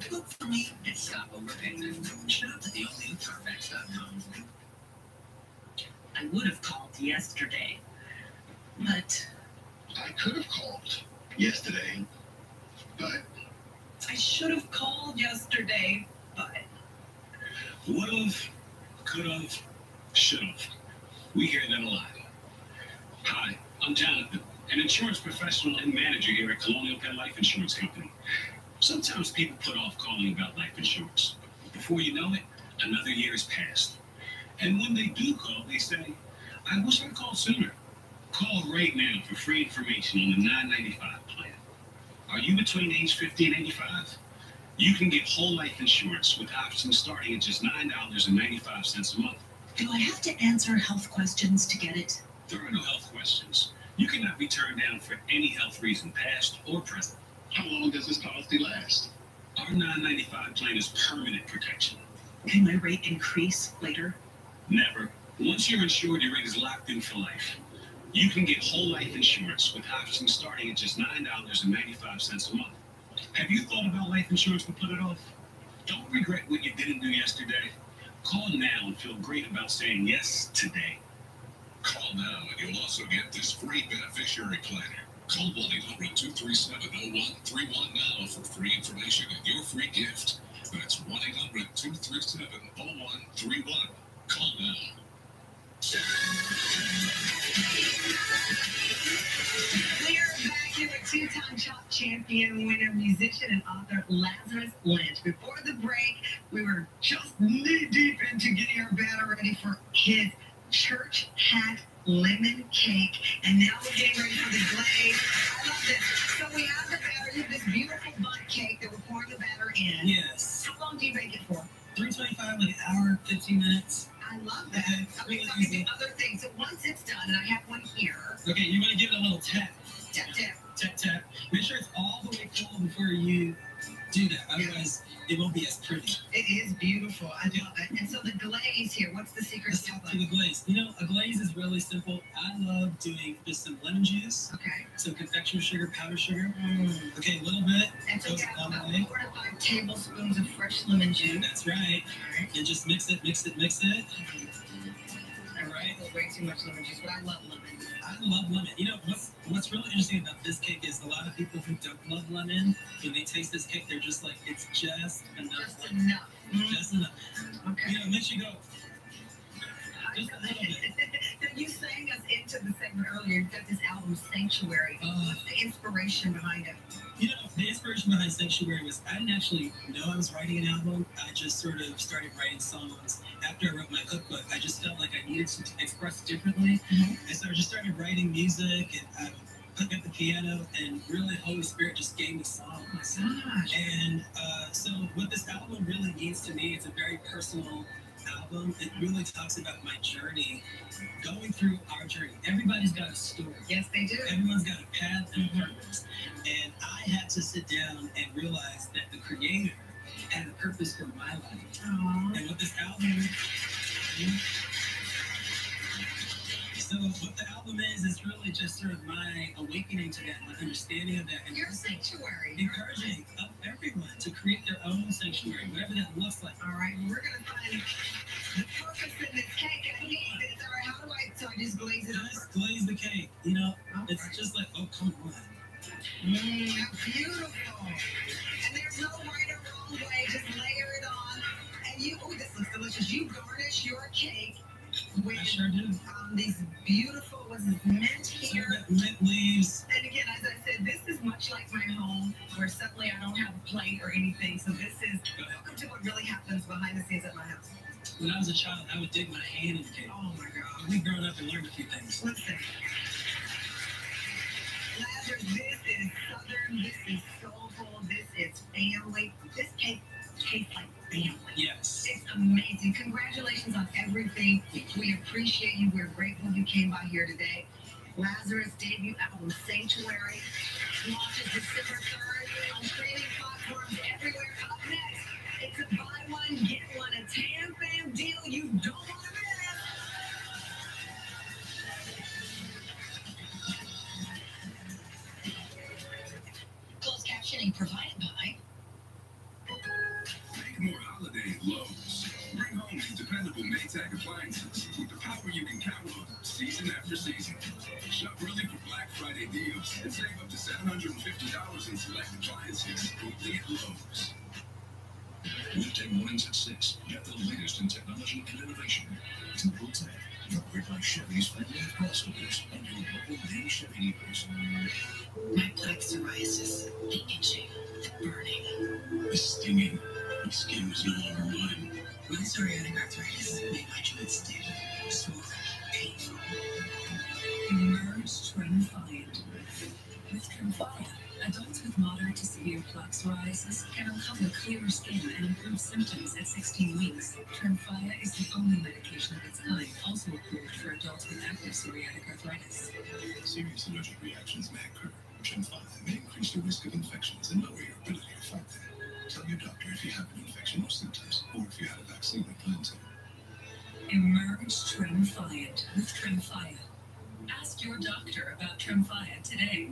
For me at Stop Overpayment. Shop at the only Carfax.com. I would have called yesterday, but I could have called yesterday, but I should have called yesterday, but Would have, could have, should have. We hear that a lot. Hi, I'm Jonathan, an insurance professional and manager here at Colonial Penn Life Insurance Company. Sometimes people put off calling about life insurance. Before you know it, another year has passed. And when they do call, they say, I wish I called sooner. Call right now for free information on the 995 plan. Are you between age 50 and 85? You can get whole life insurance with options starting at just $9.95 a month. do I have to answer health questions to get it? There are no health questions. You cannot be turned down for any health reason, past or present. How long does this policy last? Our 995 plan is permanent protection. Can my rate increase later? Never. Once you're insured, your rate is locked in for life. You can get whole life insurance with options starting at just $9.95 a month. Have you thought about life insurance but put it off? Don't regret what you didn't do yesterday. Call now and feel great about saying yes today. Call now and you'll also get this free beneficiary planner. Call 1 800 237 0131 now for free information and your free gift. That's 1 800 237 0131. Call now. We are back with two-time Chop champion, winner, musician, and author Lazarus Lynch. Before the break, we were just knee-deep into getting our batter ready for his church hat lemon cake. And now we're getting ready for the glaze. I love this. So we have the batter. You have this beautiful bun cake that we're pouring the batter in. Yes. How long do you bake it for? 325, like an hour, 15 minutes. I love that. Okay, so I can do other things. So once it's done, and I have one here. Okay, you're gonna give it a little tap. Tap, tap. Tap, tap. Make sure it's all the way full before you do that. Otherwise, it won't be as pretty. It is beautiful. I love it. And so the glaze here, what's the secret to the glaze. You know, a glaze is really simple. I love doing just some lemon juice. Okay. Some confectioner sugar, powder sugar. Mm. Okay, a little bit. And so goes you a long about way. four to five tablespoons of fresh lemon juice. That's right. And just mix it, mix it, mix it. Mm-hmm. All right. Way too much lemon juice, but I love lemon. I love lemon. You know what's what's really interesting about this cake is a lot of people who don't love lemon, when they taste this cake, they're just like, it's just enough. Just enough. Just enough. Mm-hmm. Okay. You know, it makes you go. (laughs) you sang us into the segment earlier. You've got this album, Sanctuary. What's the inspiration behind it? You know, the inspiration behind Sanctuary was I didn't actually know I was writing an album. I just sort of started writing songs. After I wrote my cookbook, I just felt like I needed to express differently. Mm-hmm. And so I just started writing music and um, I picked up the piano and really Holy Spirit just gave me songs. Oh and uh, so what this album really means to me, it's a very personal album. It really talks about my journey, going through our journey. Everybody's got a story. Yes, they do. Everyone's got a path and a mm-hmm. purpose. And I had to sit down and realize that the Creator had a purpose for my life. And what this album so what the album is is really just sort of my awakening to that, my understanding of that, and Your sanctuary. encouraging of everyone to create their own sanctuary, whatever that looks like. All right, we're gonna find the purpose in this cake. I need this. All right, how do I? So I just glaze it Just glaze the cake. You know, it's just like, oh come on. Mm, beautiful. And there's no right or wrong way. Just layer it on. And you, oh, this looks delicious. You garnish your cake with um, these beautiful, what's this, mint here. mint leaves. And again, as I said, this is much like my home, where suddenly I don't have a plate or anything. So this is welcome to what really happens behind the scenes at my house. When I was a child, I would dig my hand in the cake. Oh my God. We've grown up and learned a few things. Listen. Lazarus, this is southern, this is soulful, this is family. This cake tastes like Yes. It's amazing. Congratulations on everything. We appreciate you. We're grateful you came by here today. Lazarus debut album Sanctuary launches December 3rd on streaming platforms $750 in select appliances only at Lowe's. Weekday mornings at 6. Get the latest in technology and innovation. Typical Tech, powered by Chevy's family of crossovers and your local Maine Chevy dealers. My plaque psoriasis, the itching, the burning. The stinging. My skin was no longer mine. My psoriatic arthritis made my joints stiff, swollen, painful. Emerge Tremfyant. With Tremfya, severe plaque psoriasis can recover clearer skin and improve symptoms at 16 weeks. Tremfya is the only medication of its kind also approved for adults with active psoriatic arthritis. Serious allergic reactions may occur. Tremfya may increase your risk of infections and lower your ability to fight them. Tell your doctor if you have an infection or symptoms, or if you had a vaccine or plan to. Emerge Tremfyant with Tremfya. Ask your doctor about Tremfya today.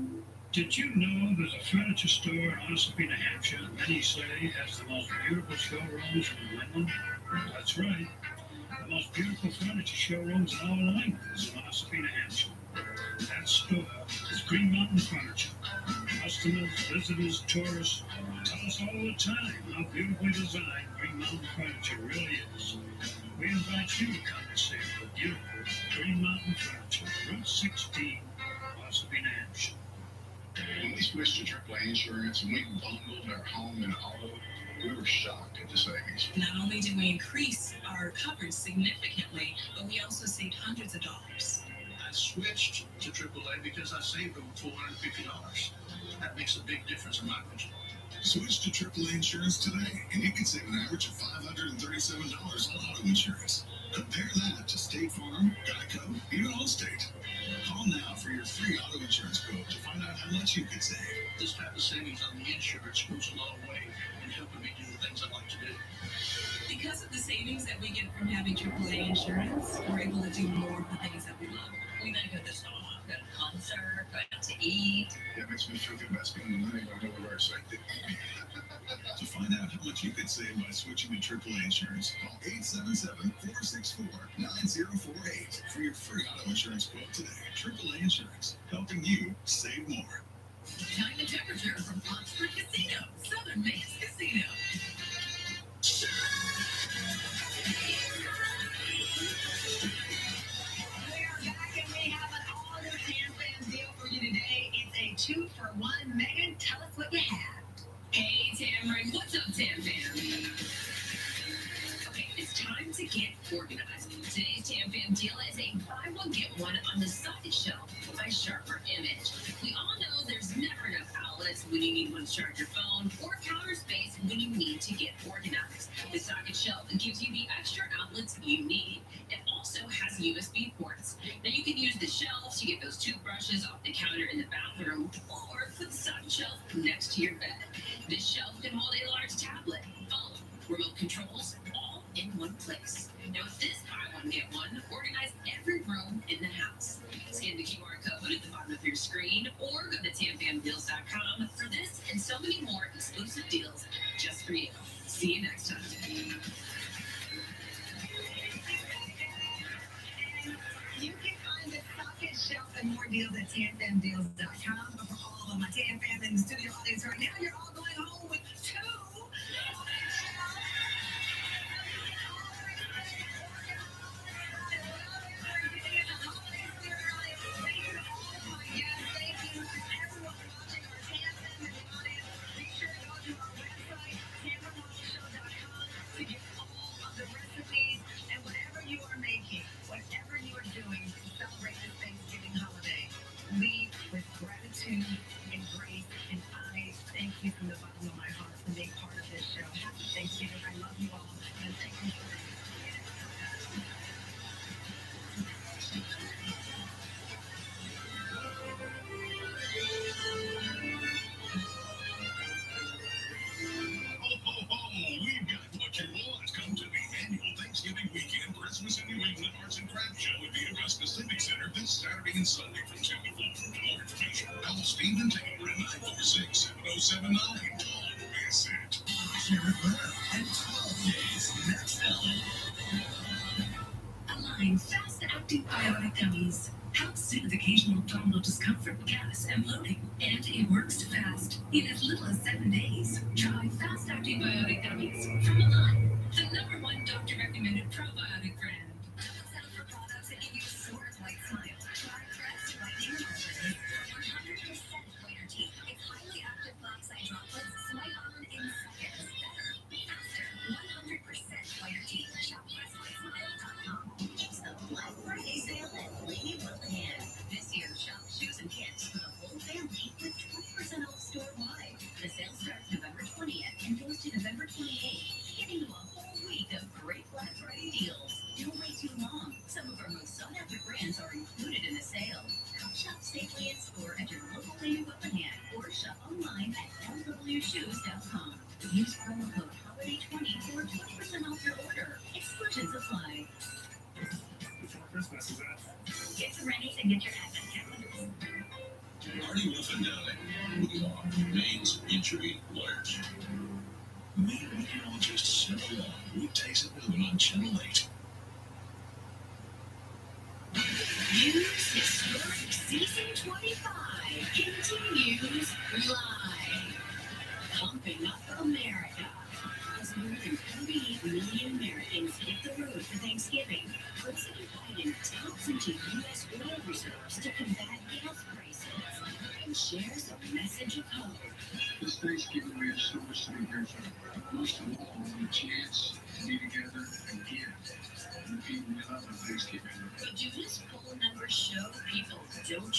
Did you know there's a furniture store in Ossipee, Hampshire that many say has the most beautiful showrooms in England? That's right. The most beautiful furniture showrooms in all of England is in Ossipee, Hampshire. That store is Green Mountain Furniture. Customers, visitors, tourists tell us all the time how beautifully designed Green Mountain Furniture really is. We invite you to come and see the beautiful Green Mountain Furniture, Route 16, Ossipee, Hampshire. When we switched to AAA insurance and we bundled our home and auto, we were shocked at the savings. Not only did we increase our coverage significantly, but we also saved hundreds of dollars. I switched to AAA because I saved over $450. That makes a big difference in my budget. Switch to AAA insurance today, and you can save an average of $537 on auto insurance. Compare that to State Farm, Geico, even Allstate. Call now for your free auto insurance quote to find out how much you could save. This type of savings on the insurance goes a long way in helping me do the things I like to do. Because of the savings that we get from having AAA insurance, we're able to do more of the things that we love. We might go to the store, go to concert, go out to eat. That makes me feel good about spending the money on nowhere I it. To find out how much you could save by switching to AAA insurance, call 877-464-9048 for your free auto insurance quote today. AAA Insurance, helping you save more. Time temperature from Oxford Casino, Southern Mass Casino. What's up, Tam Fam? Okay, it's time to get organized. Today's Tam Fam deal is a buy one, get one on the side shelf by Sharper Image. We all know there's never enough outlets when you need one to charge your phone or counter space when you need to get organized. The socket shelf gives you the extra outlets you need. It also has USB ports. Now you can use the shelf to get those toothbrushes off the counter in the bathroom or put the socket shelf next to your bed. Controls, all in one place. Now with this buy one get one, organize every room in the house. Scan the QR code at the bottom of your screen or go to tamfamdeals.com for this and so many more exclusive deals just for you. See you next time. You can find the shelf and more deals at TFMdeals.com. But for all of my TM fans in the studio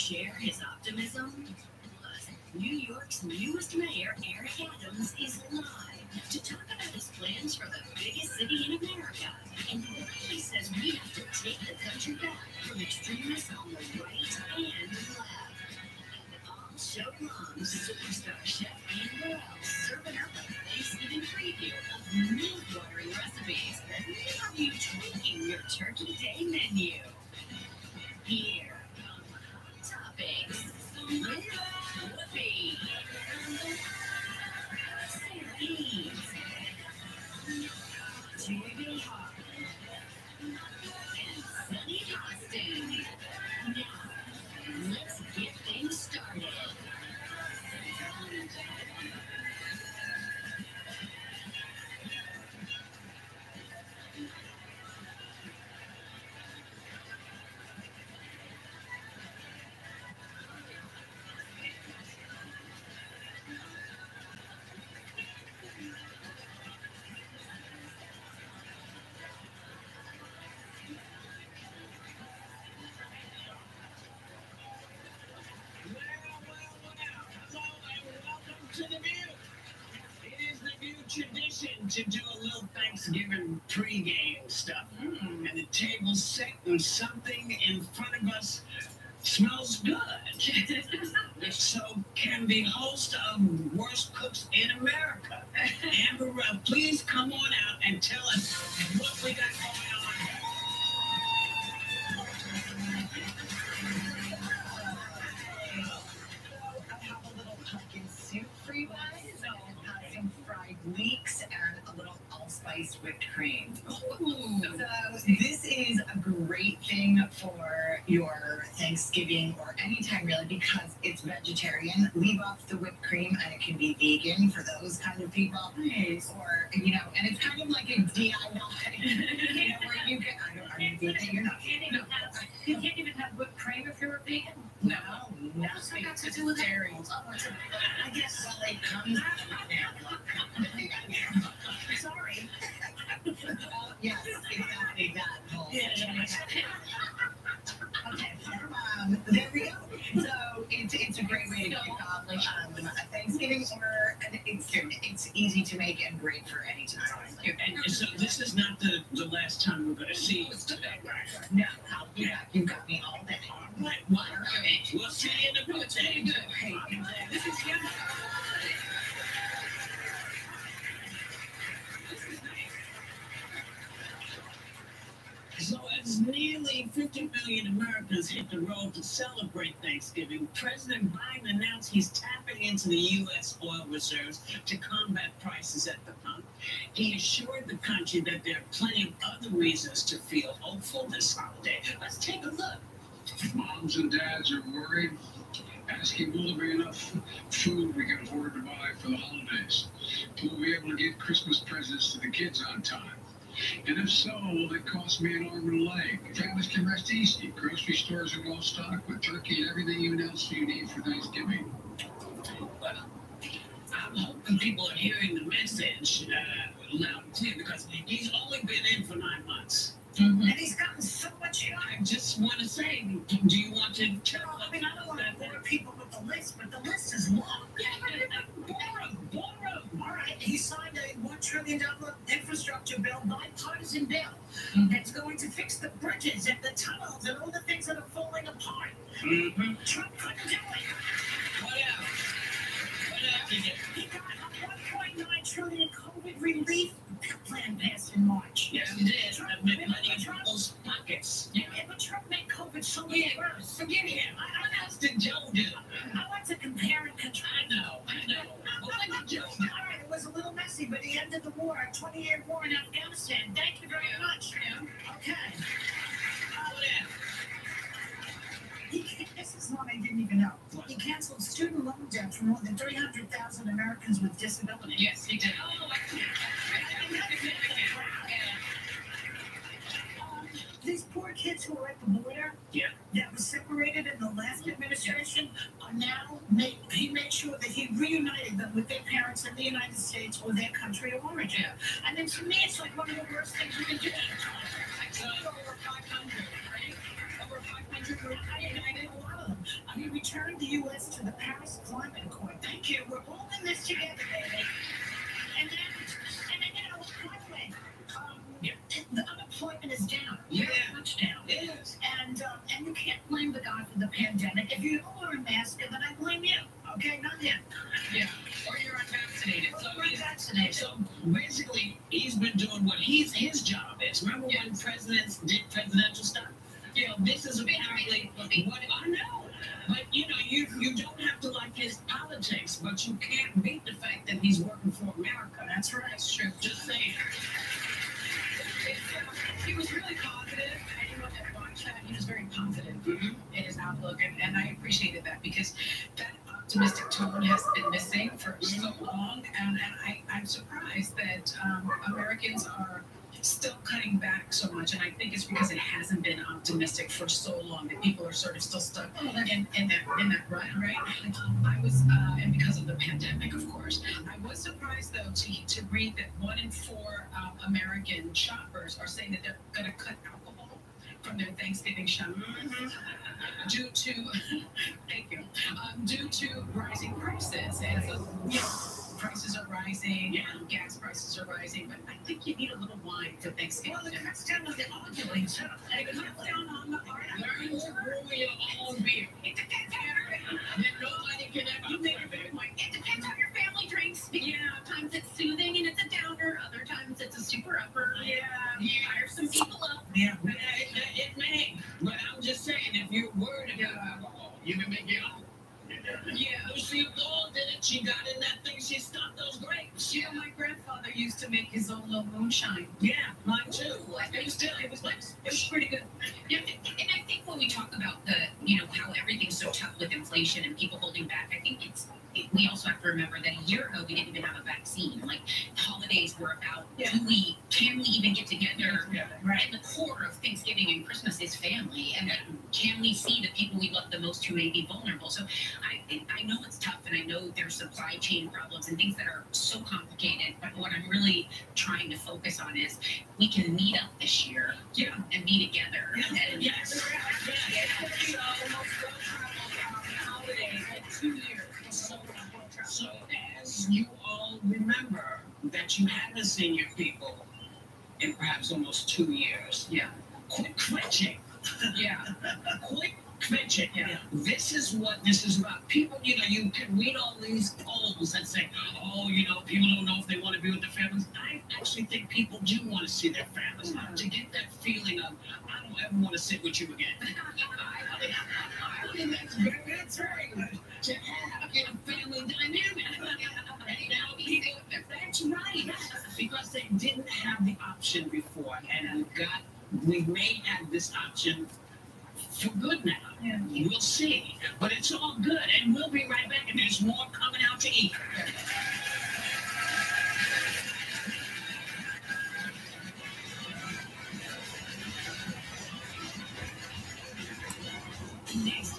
share his optimism? Plus, New York's newest mayor, something in front of us smells good. (laughs) so can the host President Biden announced he's tapping into the U.S. oil reserves to combat prices at the pump. He assured the country that there are plenty of other reasons to feel hopeful this holiday. Let's take a look. Moms and dads are worried, asking will there be enough food we can afford to buy for the holidays? Will we be able to get Christmas presents to the kids on time? And if so, will it cost me an arm and a leg? Families can rest easy. Grocery stores are well stocked with turkey and everything even else you need for Thanksgiving. Well, I'm hoping people are hearing the message uh, loud and clear because he's only been in for nine months. And he's gotten so much younger. I just want to say, do you want to tell No, I mean, I don't want to bore people with the list, but the list is long. (laughs) Boring, boring. All right, he signed a $1 trillion infrastructure bill, bipartisan bill, that's going to fix the bridges and the tunnels and all the things that are falling apart. Mm-hmm. Trump couldn't do it. What else? What else? He got a 1.9 trillion COVID relief plan passed in March. Yes, it is. I've been money in people's pockets. Yeah, but Trump Forget, forget him. What else did Joe do? I like to compare and contrast. I know, I know. But what did Joe do? All right, it was a little messy, but he ended the war, a 20-year war in Afghanistan. Thank you very much. Jim. Okay. He, this is one I didn't even know. He canceled student loan debt for more than 300,000 Americans with disabilities. Yes, he did. Oh. Um, These poor kids who were at the border Yeah. that was separated in the last administration are now made, he made sure that he reunited them with their parents in the United States or their country of origin. And then to me, it's like one of the worst things you can do. So over 500, right? Over 500 were reunited, a lot of them. He returned the U.S. to the Paris Climate Accord. Thank you. We're all in this together, baby. And then, and then, you know, by the way, um, Yeah. the unemployment is down. Yeah. Much down. Yes. And um, and you can't blame the guy for the pandemic. If you don't wear a mask, then I blame you. Okay, not him. Yeah. Or you're unvaccinated. So he's. So basically, he's been doing what he's his job is. Remember when presidents did presidential stuff? You know, this is apparently what I know. But you know, you you don't have to like his politics, but you can't beat the fact that he's working for America. That's right. That's true. Just saying. He was outlook, and, and I appreciated that because that optimistic tone has been missing for so long, and, and I, I'm surprised that um, Americans are still cutting back so much, and I think it's because it hasn't been optimistic for so long that people are sort of still stuck in, in that in that rut, right? I was, uh, and because of the pandemic, of course, I was surprised though to to read that one in four um, American shoppers are saying that they're going to cut alcohol from their Thanksgiving shopping due to, (laughs) thank you, um, due to rising prices, and so you know, prices are rising, and gas prices are rising, but I think you need a little wine for Thanksgiving. Well, it cuts down on the arguing. It cuts down on the Learn to brew your own beer. It depends on your Then nobody can ever You make a good point. It depends on your family drinks. Yeah, times it's soothing and it's a downer. Other times it's a super upper. Yeah, yeah. Some people up. Yeah, it, it, it may. But I'm just saying, if you're worried about you can make your own. Yeah, Lucille Ball did it. She got in that thing. She stopped those grapes. Yeah, my grandfather used to make his own little moonshine. Yeah, mine too. It was still, it was. It was pretty good. Inflation and people holding back, I think it's, it, we also have to remember that a year ago we didn't even have a vaccine. Like the holidays were about, yeah. do we, can we even get together? Yeah, Right. And the core of Thanksgiving and Christmas is family, and then can we see the people we love the most who may be vulnerable? So I, I know it's tough, and I know there's supply chain problems and things that are so complicated. But what I'm really trying to focus on is we can in perhaps almost two years. Yeah. Quit cringing. Yeah. (laughs) Quit cringing. Yeah. This is what this is about. People, you know, you can read all these polls that say, oh, you know, people don't know if they want to be with their families. I actually think people do want to see their families to get that feeling of, I don't ever want to sit with you again. (laughs) didn't have the option before, and we've got, we may have this option for good now. Yeah. We'll see, but it's all good, and we'll be right back, and there's more coming out to eat. Next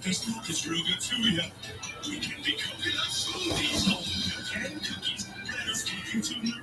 say when God does not. It's real good to you. We can be coconut smoothies, and cookies. Let us take you to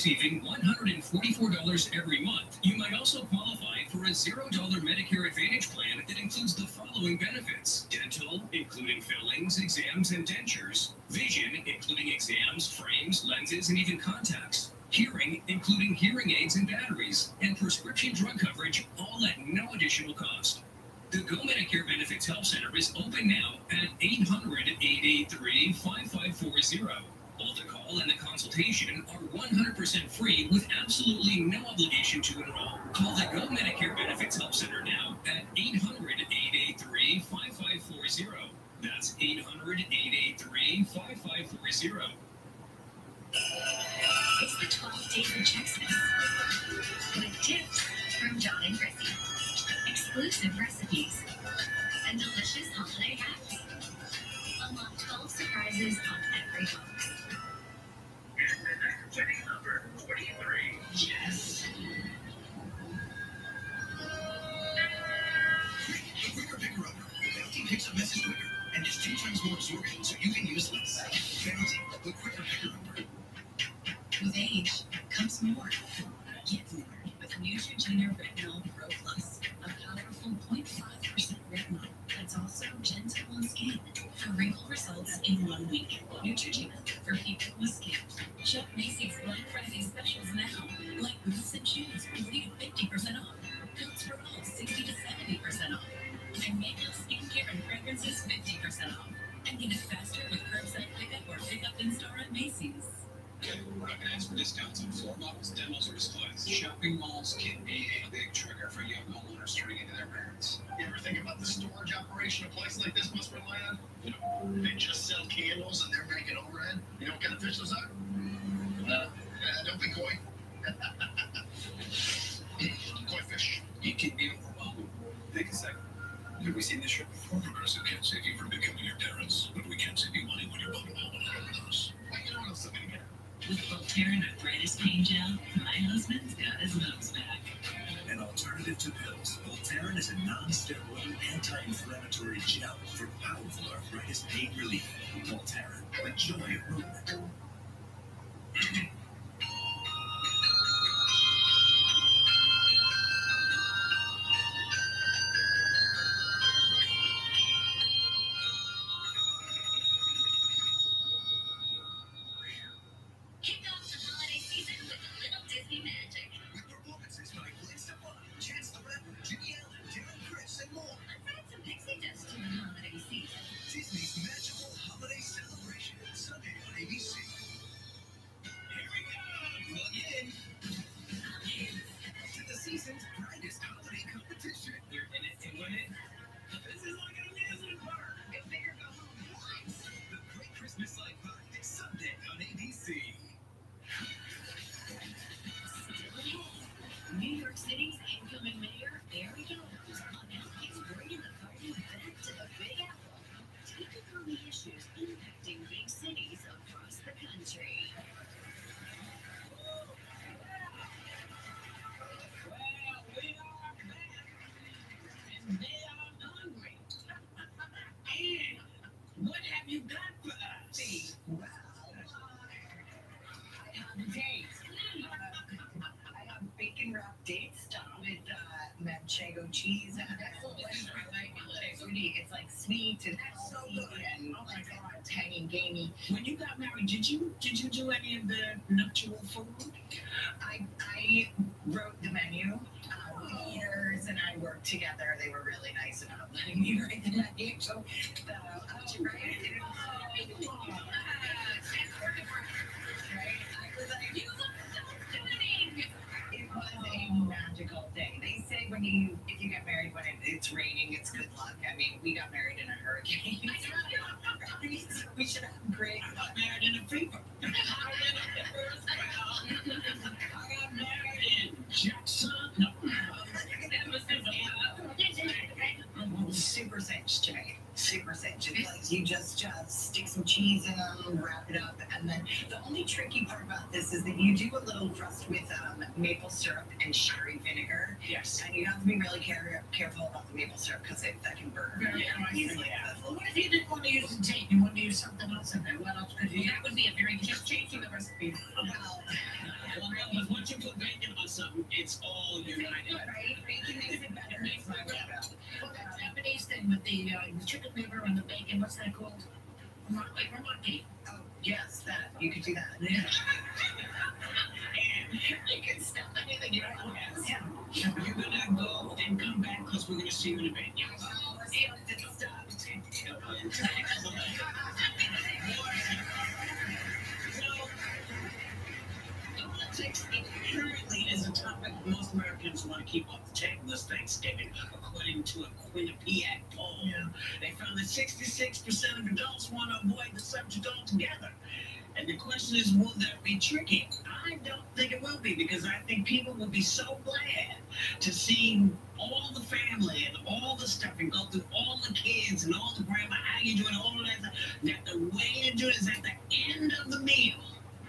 receiving $144 dates with uh, manchego cheese. Maple syrup and sherry vinegar. Yes. And you have to be really care- careful about the maple syrup because that can burn. Very Yeah, easily. Well, what if you didn't want to use the tape? You want to use something else in there? What else could you? That would be a very just changing the recipe. (laughs) Well, (laughs) Well, once you put bacon on something, it's all united. right? Bacon makes it better. Makes way better. Well, that Japanese thing with the, uh, the chicken liver and the bacon, what's that called? Rumaki. Rumaki. Oh, yes, that. You could do that. Yeah. Inherently is a topic most Americans want to keep off the table this Thanksgiving, according to a Quinnipiac poll. They found that 66% of adults want to avoid the subject altogether. And the question is, will that be tricky? I don't think it will be because I think people will be so glad to see all the family and all the stuff and go through all the kids and all the grandma, how you doing, all of that stuff. That the way to do it is at the end of the meal.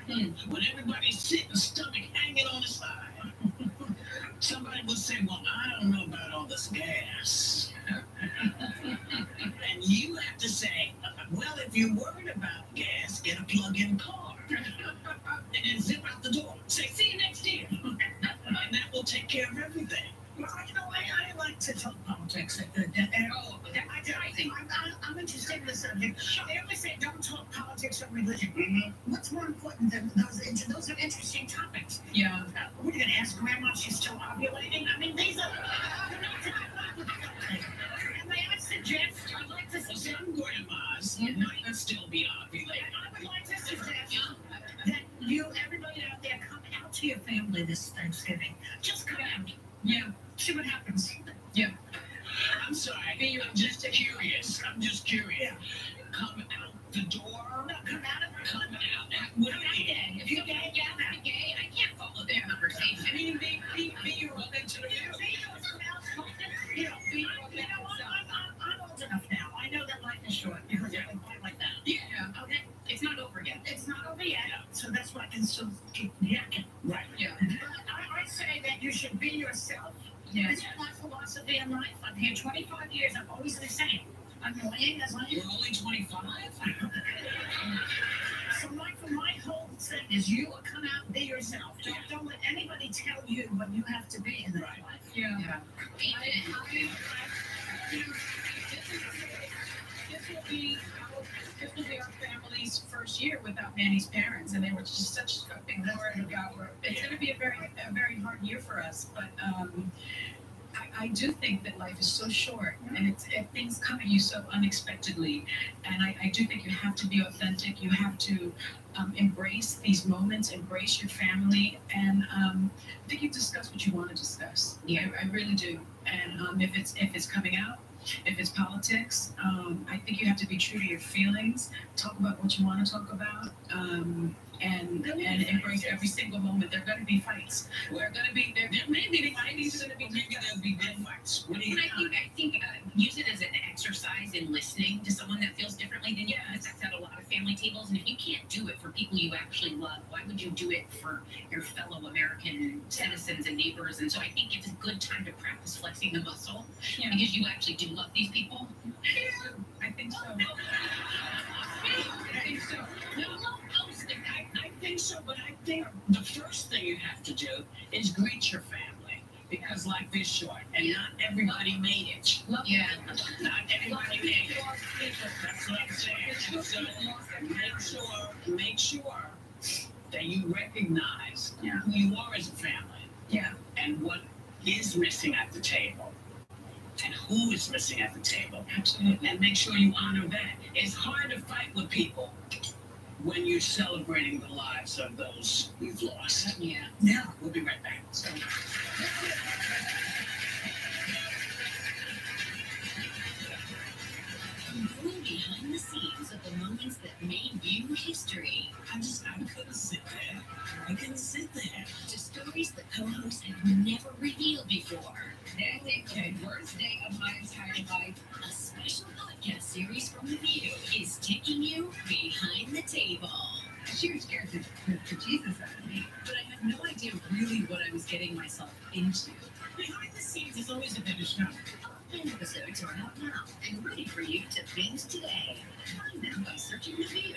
Hmm. When everybody's sitting, stomach hanging on the side. (laughs) Somebody will say, Well, I don't know about all this gas. (laughs) and you have to say, Well, if you're worried about gas, get a plug in car. (laughs) and then zip out the door. Say, See you next year. and that will take care of everything. Well, you know, I, I like to talk politics. And, oh, I, I think I'm, I'm, interested in the subject. They always say don't talk politics or religion. What's more important than those? Those are interesting topics. Yeah. Uh, we're you going to ask grandma if she's still ovulating. I mean, these are. May I suggest? I'd like to Some suggest. grandmas might still be ovulating. I would like to suggest that you, everybody out there, come out to your family this Thanksgiving. Just come out. Yeah. See what happens. I'm sorry. I'm just curious. I'm just curious. Come out the door. No, come out of Come out. What do you mean? If you're gay, yeah, I'm gay. I can't follow their conversation. I mean, be, be, be your own interview. You know, you know, you know, I'm, I'm, I'm old enough now. I know that life is short because of things like that. Yeah. Okay, It's not over yet. it's not over yet, so that's why I can still keep yakking. Right. Yeah. I, I say that you should be yourself. Yeah. In life. I'm here 25 years. I'm always the same. I'm annoying as I You're only 25? So my, my whole thing is you come out be yourself. Don't, don't let anybody tell you what you have to be in Right. life. Yeah. I, This will be our, this will be our family's first year without Manny's parents, and they were just such a big word about. It's going to be a very, a very hard year for us, but um, I, do think that life is so short, and it's it, things come at you so unexpectedly, and I, I do think you have to be authentic. You have to um, embrace these moments, embrace your family, and um, I think you discuss what you want to discuss. Yeah, I, I really do. And um, if it's if it's coming out, if it's politics, um, I think you have to be true to your feelings. Talk about what you want to talk about, um, and and embrace every single moment. There are going to be fights. There are going to be there, there may be fights. There's going to be Maybe there'll be big fights. What do you But I think, I think uh, use it as an exercise in listening to someone that feels differently than you. Because that's at a lot of family tables. And if you can't do it for people you actually love, why would you do it for your fellow American citizens and neighbors? And so I think it's a good time to practice flexing the muscle Yeah. because you actually do love these people. I think so. I think so. No, no, I, I think so, but I think the first thing you have to do is greet your family because life is short and not everybody made it. Yeah. (laughs) Not everybody made it. That's what I'm saying. So make sure, make sure that you recognize who you are as a family Yeah. and what is missing at the table and who is missing at the table. Absolutely. And make sure you honor that. It's hard to fight with people when you're celebrating the lives of those you've lost. Yeah. Yeah. We'll be right back. So. Behind the scenes of the moments that made you history. I just, I couldn't sit there. I couldn't sit there. To stories that co-hosts have never revealed before. They're the worst day of my entire life. A special podcast series taking you behind the table. She was scared to to Jesus out of me. But I had no idea really what I was getting myself into. Behind the scenes is always a better show. Ten episodes are out now and ready for you to binge today. Find them by searching The View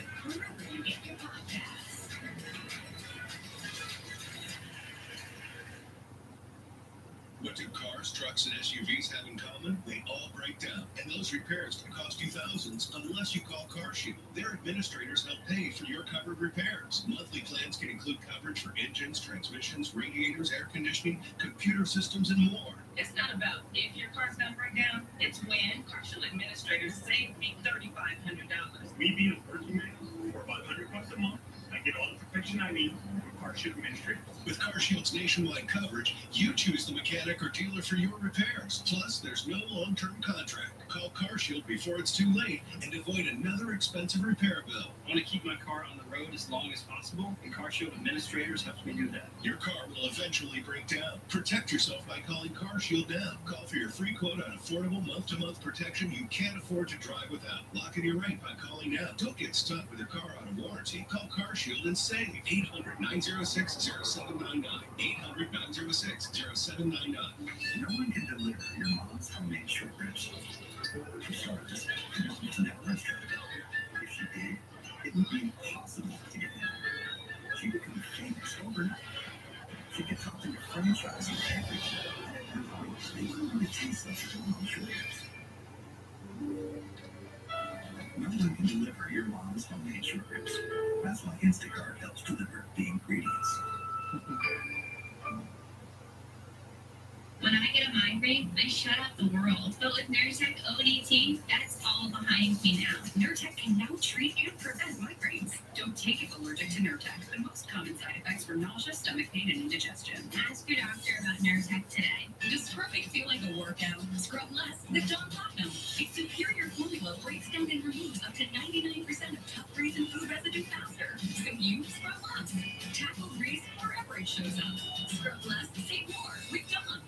cars, trucks, and SUVs have in common? They all break down, and those repairs can cost you thousands unless you call CarShield. Their administrators help pay for your covered repairs. Monthly plans can include coverage for engines, transmissions, radiators, air conditioning, computer systems, and more. It's not about if your car's gonna break down, it's when CarShield administrators saved me thirty-five hundred dollars. Me being a working man for about 100 bucks a month, I get all the protection I need CarShield Administrators. With CarShield's nationwide coverage, you choose the mechanic or dealer for your repairs. Plus, there's no long-term contract. Call CarShield before it's too late and avoid another expensive repair bill. I want to keep my car on the road as long as possible, and CarShield administrators help me do that. Your car will eventually break down. Protect yourself by calling CarShield now. Call for your free quote on affordable month-to-month protection you can't afford to drive without. Lock in your rate by calling now. Don't get stuck with your car out of warranty. Call CarShield and save. 800-906-0799. 800-906-0799. No one can deliver your mom's homemade an restaurant. If she did, it would be impossible to get them. She would famous overnight. She could talk to your franchise in every They wouldn't want to taste like your mom's short ribs. No one can deliver your mom's. That's why Instacart helps deliver the ingredients. When I get a migraine, I shut out the world. But with Nurtec ODT, that's all behind me now. Nurtec can now treat and prevent migraines. Don't take if allergic to Nurtec. The most common side effects were nausea, stomach pain, and indigestion. Ask your doctor about Nurtec today. Does scrubbing feel like a workout? Scrub less with Dawn Platinum. Its superior formula breaks down and removes up to 99% of tough grease and food residue faster. So you scrub less. Tackle grease wherever it shows up. Scrub less, save more with Dawn.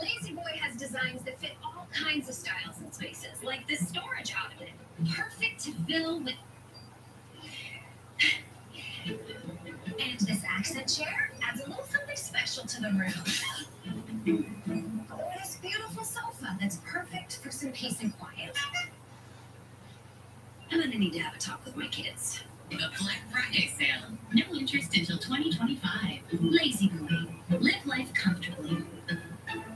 La-Z-Boy has designs that fit all kinds of styles and spaces, like this storage outlet. Perfect to fill with. And this accent chair adds a little something special to the room. Or this beautiful sofa that's perfect for some peace and quiet. I'm gonna need to have a talk with my kids. The Black Friday sale. No interest until 2025. La-Z-Boy. Live life comfortably.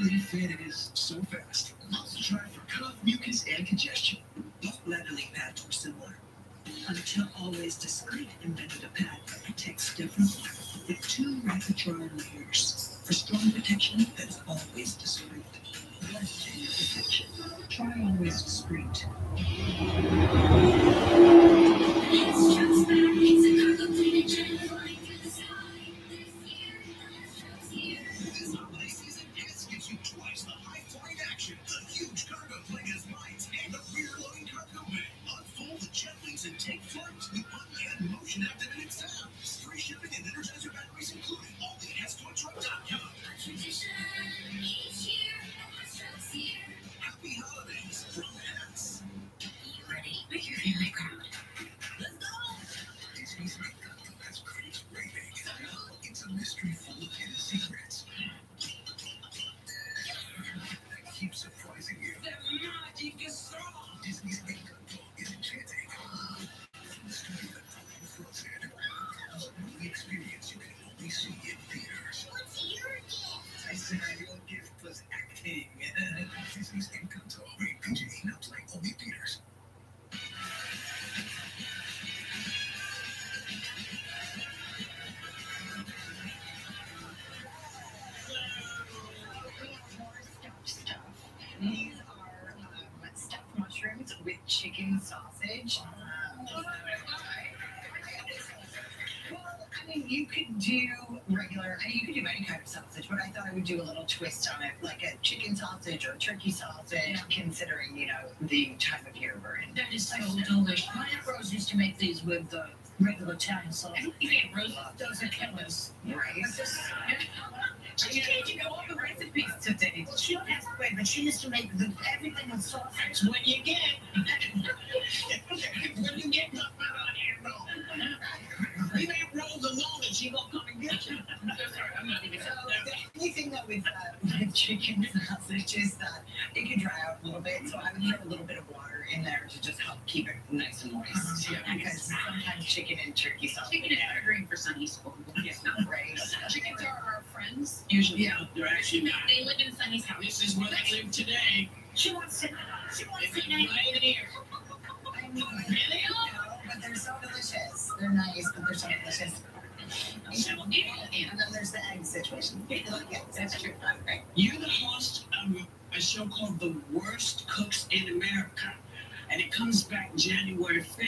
a relief it is so fast. Also try for cough, mucus, and congestion. Both ladderly pads were similar. Until Always Discreet invented a pad that protects differently with two rapid dry layers for strong these with the regular Italian sausage. Aunt Rose doesn't kill us. Right. She changing all the recipes today. She don't have to wait, but she used to make the, everything with sausage. What you get. (laughs) when you get the. You ain't rolled alone and she gonna come and get you. So the only thing that with, uh, with chicken sausage is that it can dry out a little bit, so I would put a little bit of water in there to chicken and turkey sausage. Chicken is not great for Sunny's school. It's not great. Chickens are our friends. Usually, Yeah. they're actually not. They live in Sunny's house. This is where they live today. She wants to, she wants It's to know. right here. (laughs) I mean, Really? no, but they're so delicious. They're nice, but they're so delicious. And then there's the egg situation. (laughs) Yeah, That's true. Okay. You're the host of a show called The Worst Cooks in America, and it comes back January 5th.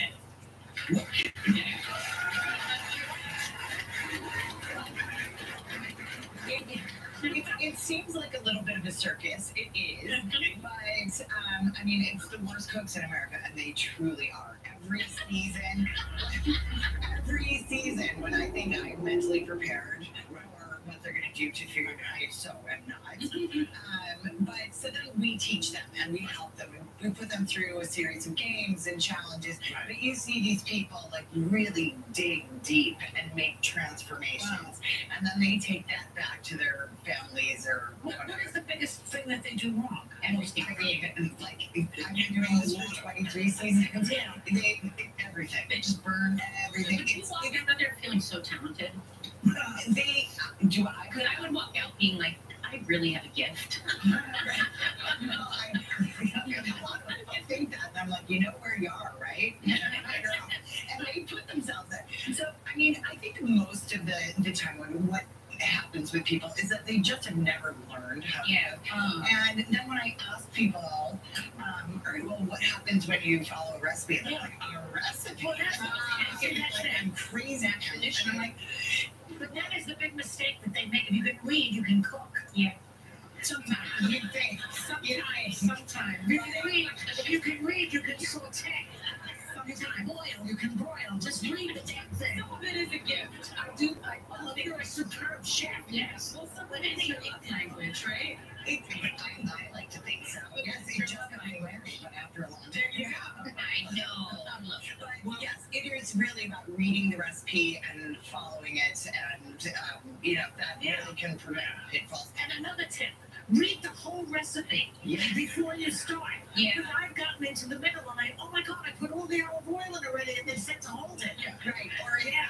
A circus. It is. But, um, I mean, it's the worst cooks in America, and they truly are. Every season, every season, when I think I'm mentally prepared for what they're going to do to food, I so am not. Um, but so then we teach them and we help. We put them through a series of games and challenges. But you see these people like really dig deep and make transformations, and then they take that back to their families or What, what is the biggest thing that they do wrong? Everything. I mean, like I've been doing this for 23 seasons. Yeah. They, everything. They just burn. Everything. But you walk out there feeling so talented. they uh, do I Because I would walk out being like, I really have a gift. (laughs) (laughs) I, think that, I'm like, you know where you are, right? (laughs) and they put themselves there. So, I mean, I think most of the, the time what happens with people is that they just have never learned how to Yeah. cook. And then when I ask people, um, or, well, what happens when you follow a recipe? And they're like, a recipe? Well, that's Ah, see, that's like. I'm crazy. And I'm like, But that is the big mistake that they make. If you can read, you can cook. Yeah. Sometimes. you think, Sometimes. Sometimes. If you can read, if you can read, you can saute. You can boil, you can broil. Just read the damn thing. Some of it is a gift. I do. I, well, you're a superb chef. Yes. Well, some of it is your love language, right? I, like to think so. Yes, it just married, but after a long time. Yeah. I know. But yes, it is really about reading the recipe and following it, and um, you know that Yeah. really can prevent pitfalls. And another tip: read the whole recipe Yeah. before you start. Yeah. Because I've gotten into the middle and I, oh my god, I put all the olive oil in already and then set to hold it. Right, or yeah,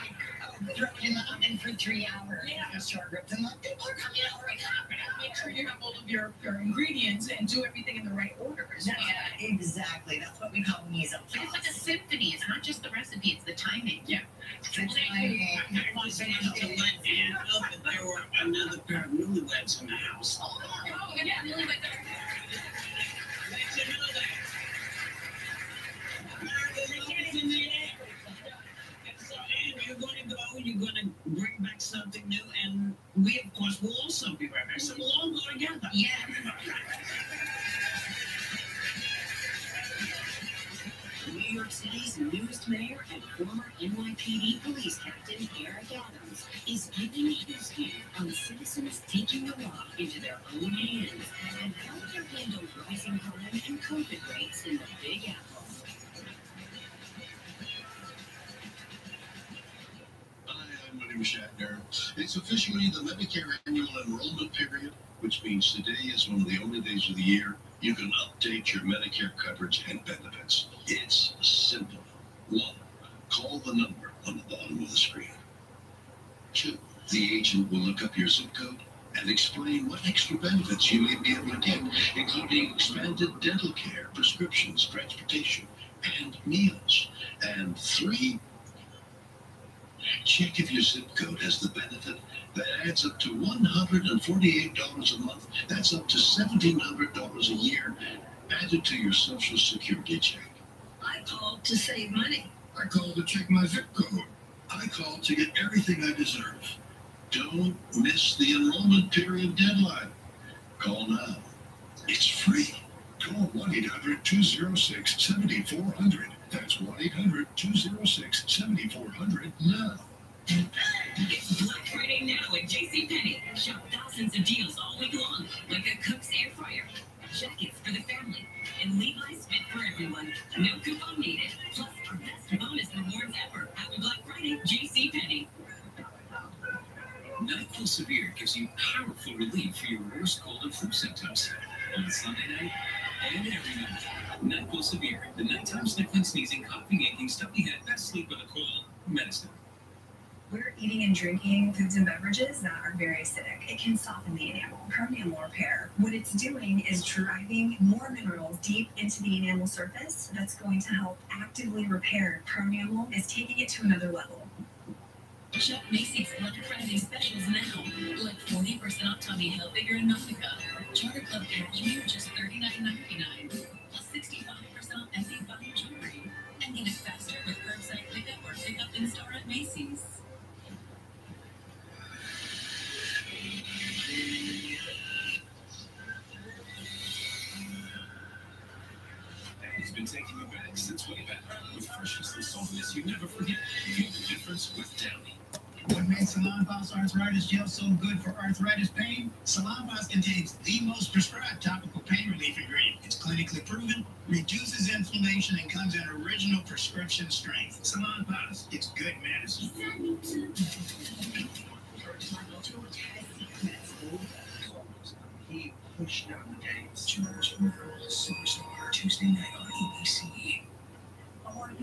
oh, throw it in the oven for three hours. Yeah. and short ribs, and like people are coming over and Make sure you have all of your, your ingredients and do everything in the right order as well. Yeah, exactly. That's what we call mise en But it's like a symphony. It's not just the recipe, it's the timing. Yeah. The timing. I was able to let Ann know that there were another pair of newlyweds in the house. Oh, yeah, really like you're going to bring back something new, and we, of course, will also be right back. So we'll all go together. Yeah. New York City's newest mayor and former NYPD police captain Eric Adams is giving his view on citizens taking the law into their own hands and how to handle rising crime and COVID rates in the Big Apple. William Shatner. It's officially the Medicare annual enrollment period, which means today is one of the only days of the year you can update your Medicare coverage and benefits. It's simple. One, call the number on the bottom of the screen. Two, the agent will look up your zip code and explain what extra benefits you may be able to get, including expanded dental care, prescriptions, transportation, and meals. And three, Check if your zip code has the benefit that adds up to $148 a month. That's up to $1,700 a year added to your Social Security check. I called to save money. I called to check my zip code. I called to get everything I deserve. Don't miss the enrollment period deadline. Call now. It's free. Call 1 800 206 7400. That's 1 800 206 7400 now. It's Black Friday now at JCPenney. Shop thousands of deals all week long, like a Cook's air fryer, jackets for the family, and Levi's fit for everyone. No coupon needed. Plus, our best bonus rewards ever. Happy Black Friday, JCPenney. NyQuil Severe gives you powerful relief for your worst cold and flu symptoms on Sunday night and every night. NyQuil Severe, the nighttime sniffling, sneezing, coughing, aching, stuffy head, best sleep with a cold medicine. We're eating and drinking foods and beverages that are very acidic. It can soften the enamel. Pronamel repair, what it's doing is driving more minerals deep into the enamel surface that's going to help actively repair. Pronamel is taking it to another level. Shop Macy's Black Friday specials now. Like 40% off Tommy Hilfiger and Nautica. Charter Club Cashmere just $39.99. Plus 65% off Effy Fine Jewelry. And get it faster with or store at Macy's. He's been taking you back since way back with freshness and softness you never forget. What made Salonpas arthritis gel so good for arthritis pain? Salonpas contains the most prescribed topical pain relief ingredient. It's clinically proven, reduces inflammation, and comes in original prescription strength. Salonpas, it's good medicine. He pushed down the days. Tuesday night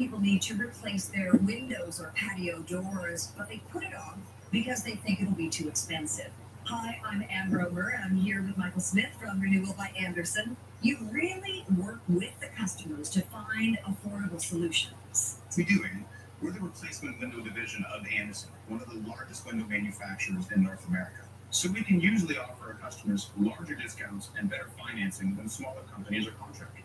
people need to replace their windows or patio doors, but they put it off because they think it'll be too expensive. Hi, I'm Ann Romer, I'm here with Michael Smith from Renewal by Andersen. You really work with the customers to find affordable solutions. We do. We're the replacement window division of Andersen, one of the largest window manufacturers in North America. So we can usually offer our customers larger discounts and better financing than smaller companies or contractors.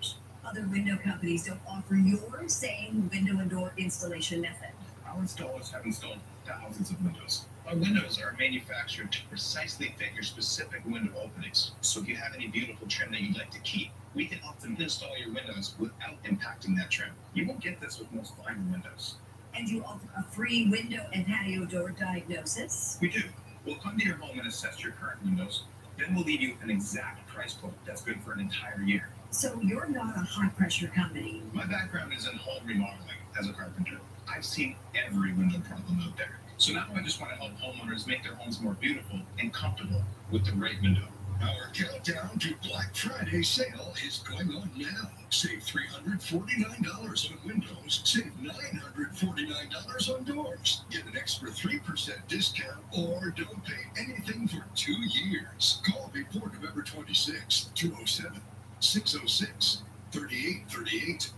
Other window companies don't offer your same window and door installation method. Our installers have installed thousands of windows. Our windows are manufactured to precisely fit your specific window openings. So if you have any beautiful trim that you'd like to keep, we can help them install your windows without impacting that trim. You won't get this with most vinyl windows. And you offer a free window and patio door diagnosis. We do. We'll come to your home and assess your current windows. Then we'll leave you with an exact price quote that's good for an entire year. So you're not a high pressure company. My background is in home remodeling as a carpenter. I've seen every window problem out there. So now I just want to help homeowners make their homes more beautiful and comfortable with the right window. Our countdown to Black Friday sale is going on now. Save $349 on windows, save $949 on doors. Get an extra 3% discount or don't pay anything for two years. Call before November 26, 207 606 3838.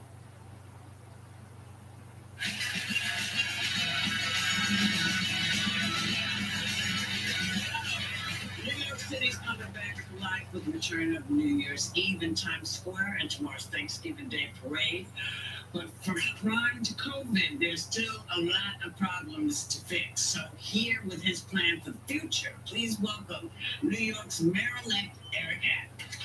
New York City's coming back life with the return of New Year's Eve in Times Square and tomorrow's Thanksgiving Day parade. But from crime to COVID, there's still a lot of problems to fix. So here with his plan for the future, please welcome New York's Mayor-elect Eric Adams.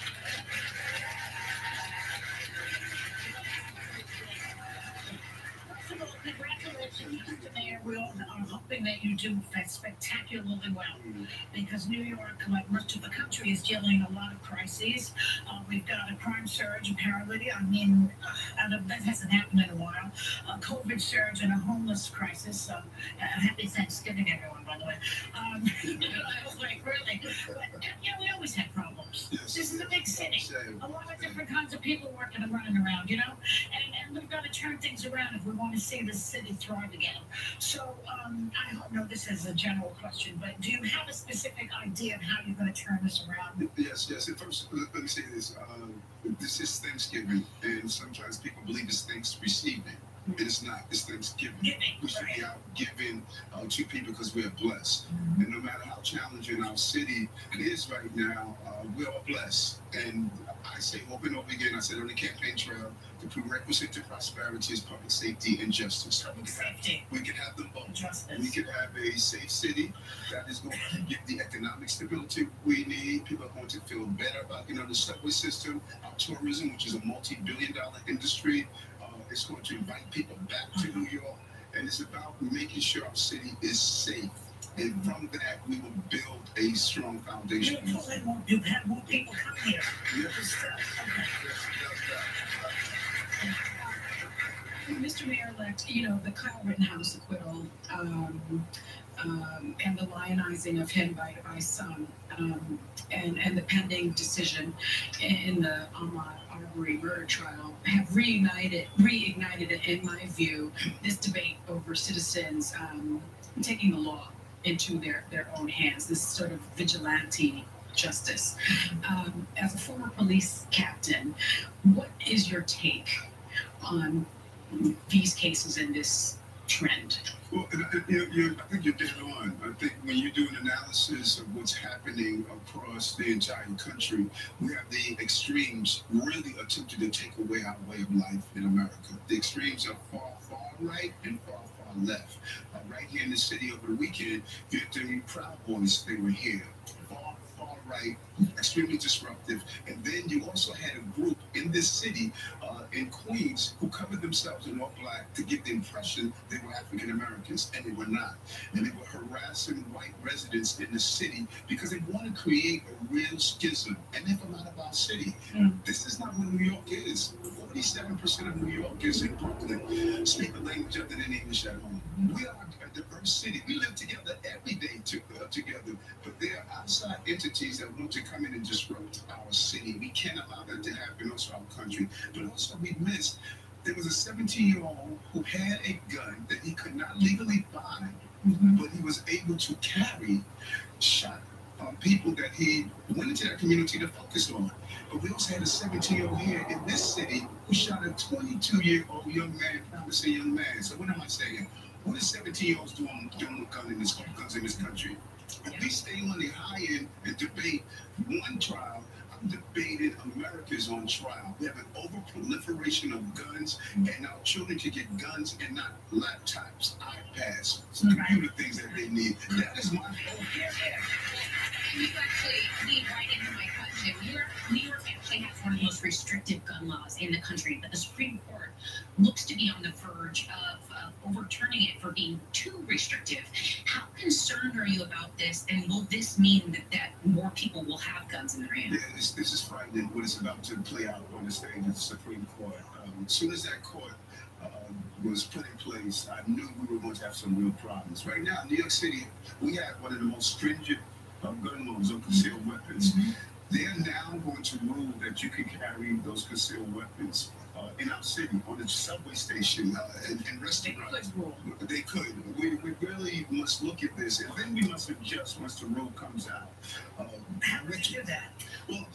Mr. Mayor. We all are hoping that you do spectacularly well because New York, like much of the country, is dealing a lot of crises. Uh, we've got a crime surge, apparently. I mean, uh, that hasn't happened in a while. A COVID surge and a homeless crisis. So, uh, happy Thanksgiving, everyone, by the way. Um, (laughs) like, really? But, yeah, we always have problems. This is a big city. A lot of different kinds of people working and running around, you know? And, and we've got to turn things around if we want to see the city thrive again. So um, I don't know this is a general question, but do you have a specific idea of how you're going to turn this around? Yes, yes. And first, let me say this. Um, this is Thanksgiving, and sometimes people believe it's Thanksgiving. It is not. It's Thanksgiving. we should be out giving uh, to people because we're blessed. And no matter how challenging our city is right now, uh, we're blessed. And I say over and over again, I said on the campaign trail, the prerequisite to prosperity is public safety and justice. Public safety. We can have them both. Justice. We can have a safe city that is going to give the economic stability we need. People are going to feel better about, you know, the subway system, our tourism, which is a multi-billion dollar industry. Uh, it's going to invite people back to New York. And it's about making sure our city is safe. And from that, we will build a strong foundation. You have more, have more people come here. You know, the Kyle Rittenhouse acquittal, um, um, and the lionizing of him by, by some, um, and, and the pending decision in the Ahmaud Arbery murder trial have reunited, reignited, in my view, this debate over citizens, um, taking the law into their, their own hands, this sort of vigilante justice. Um, as a former police captain, what is your take on these cases and this trend? Well, you you I think you're dead on. I think when you do an analysis of what's happening across the entire country, we have the extremes really attempting to take away our way of life in America. The extremes are far, far right and far, far left. Uh, right here in the city over the weekend, you had the Proud Boys, they were here. Far, far right, extremely disruptive. And then you also had a group in this city, in Queens, who covered themselves in all black to give the impression they were African Americans, and they were not. And they were harassing white residents in the city because they want to create a real schism. And they're from out of our city. Hmm. This is not what New York is. 47% of New York is in Brooklyn. Speak the language other than English at home. We are diverse city. We live together every day to, uh, together. But there are outside entities that want to come in and disrupt our city. We can't allow that to happen, also our country. But also we missed there was a 17 year old who had a gun that he could not legally buy, but he was able to carry, shot um, people that he went into that community to focus on. But we also had a 17 year old here in this city who shot a 22 year old young man, promising young man. So what am I saying? What is 17 year olds doing, doing in this, in this country? If we stay on the high end and debate one trial, I'm debating America's on trial. We have an over proliferation of guns, and our children can get guns and not laptops, iPads, computer things that they need. That is my You actually right into my question. Actually has one of the most restrictive gun laws in the country, but the Supreme Court looks to be on the verge of, of overturning it for being too restrictive. How concerned are you about this, and will this mean that, that more people will have guns in their hands? Yeah, this, this is frightening what is about to play out on the stage of the Supreme Court. Um, as soon as that court uh, was put in place, I knew we were going to have some real problems. Right now, in New York City, we have one of the most stringent uh, gun laws on concealed weapons. They are now going to rule that you can carry those concealed weapons uh, in our city, on the subway station, uh, and, and restaurants. They could. We, we really must look at this, and then we must adjust once the rule comes out. Uh, How would you do that? well,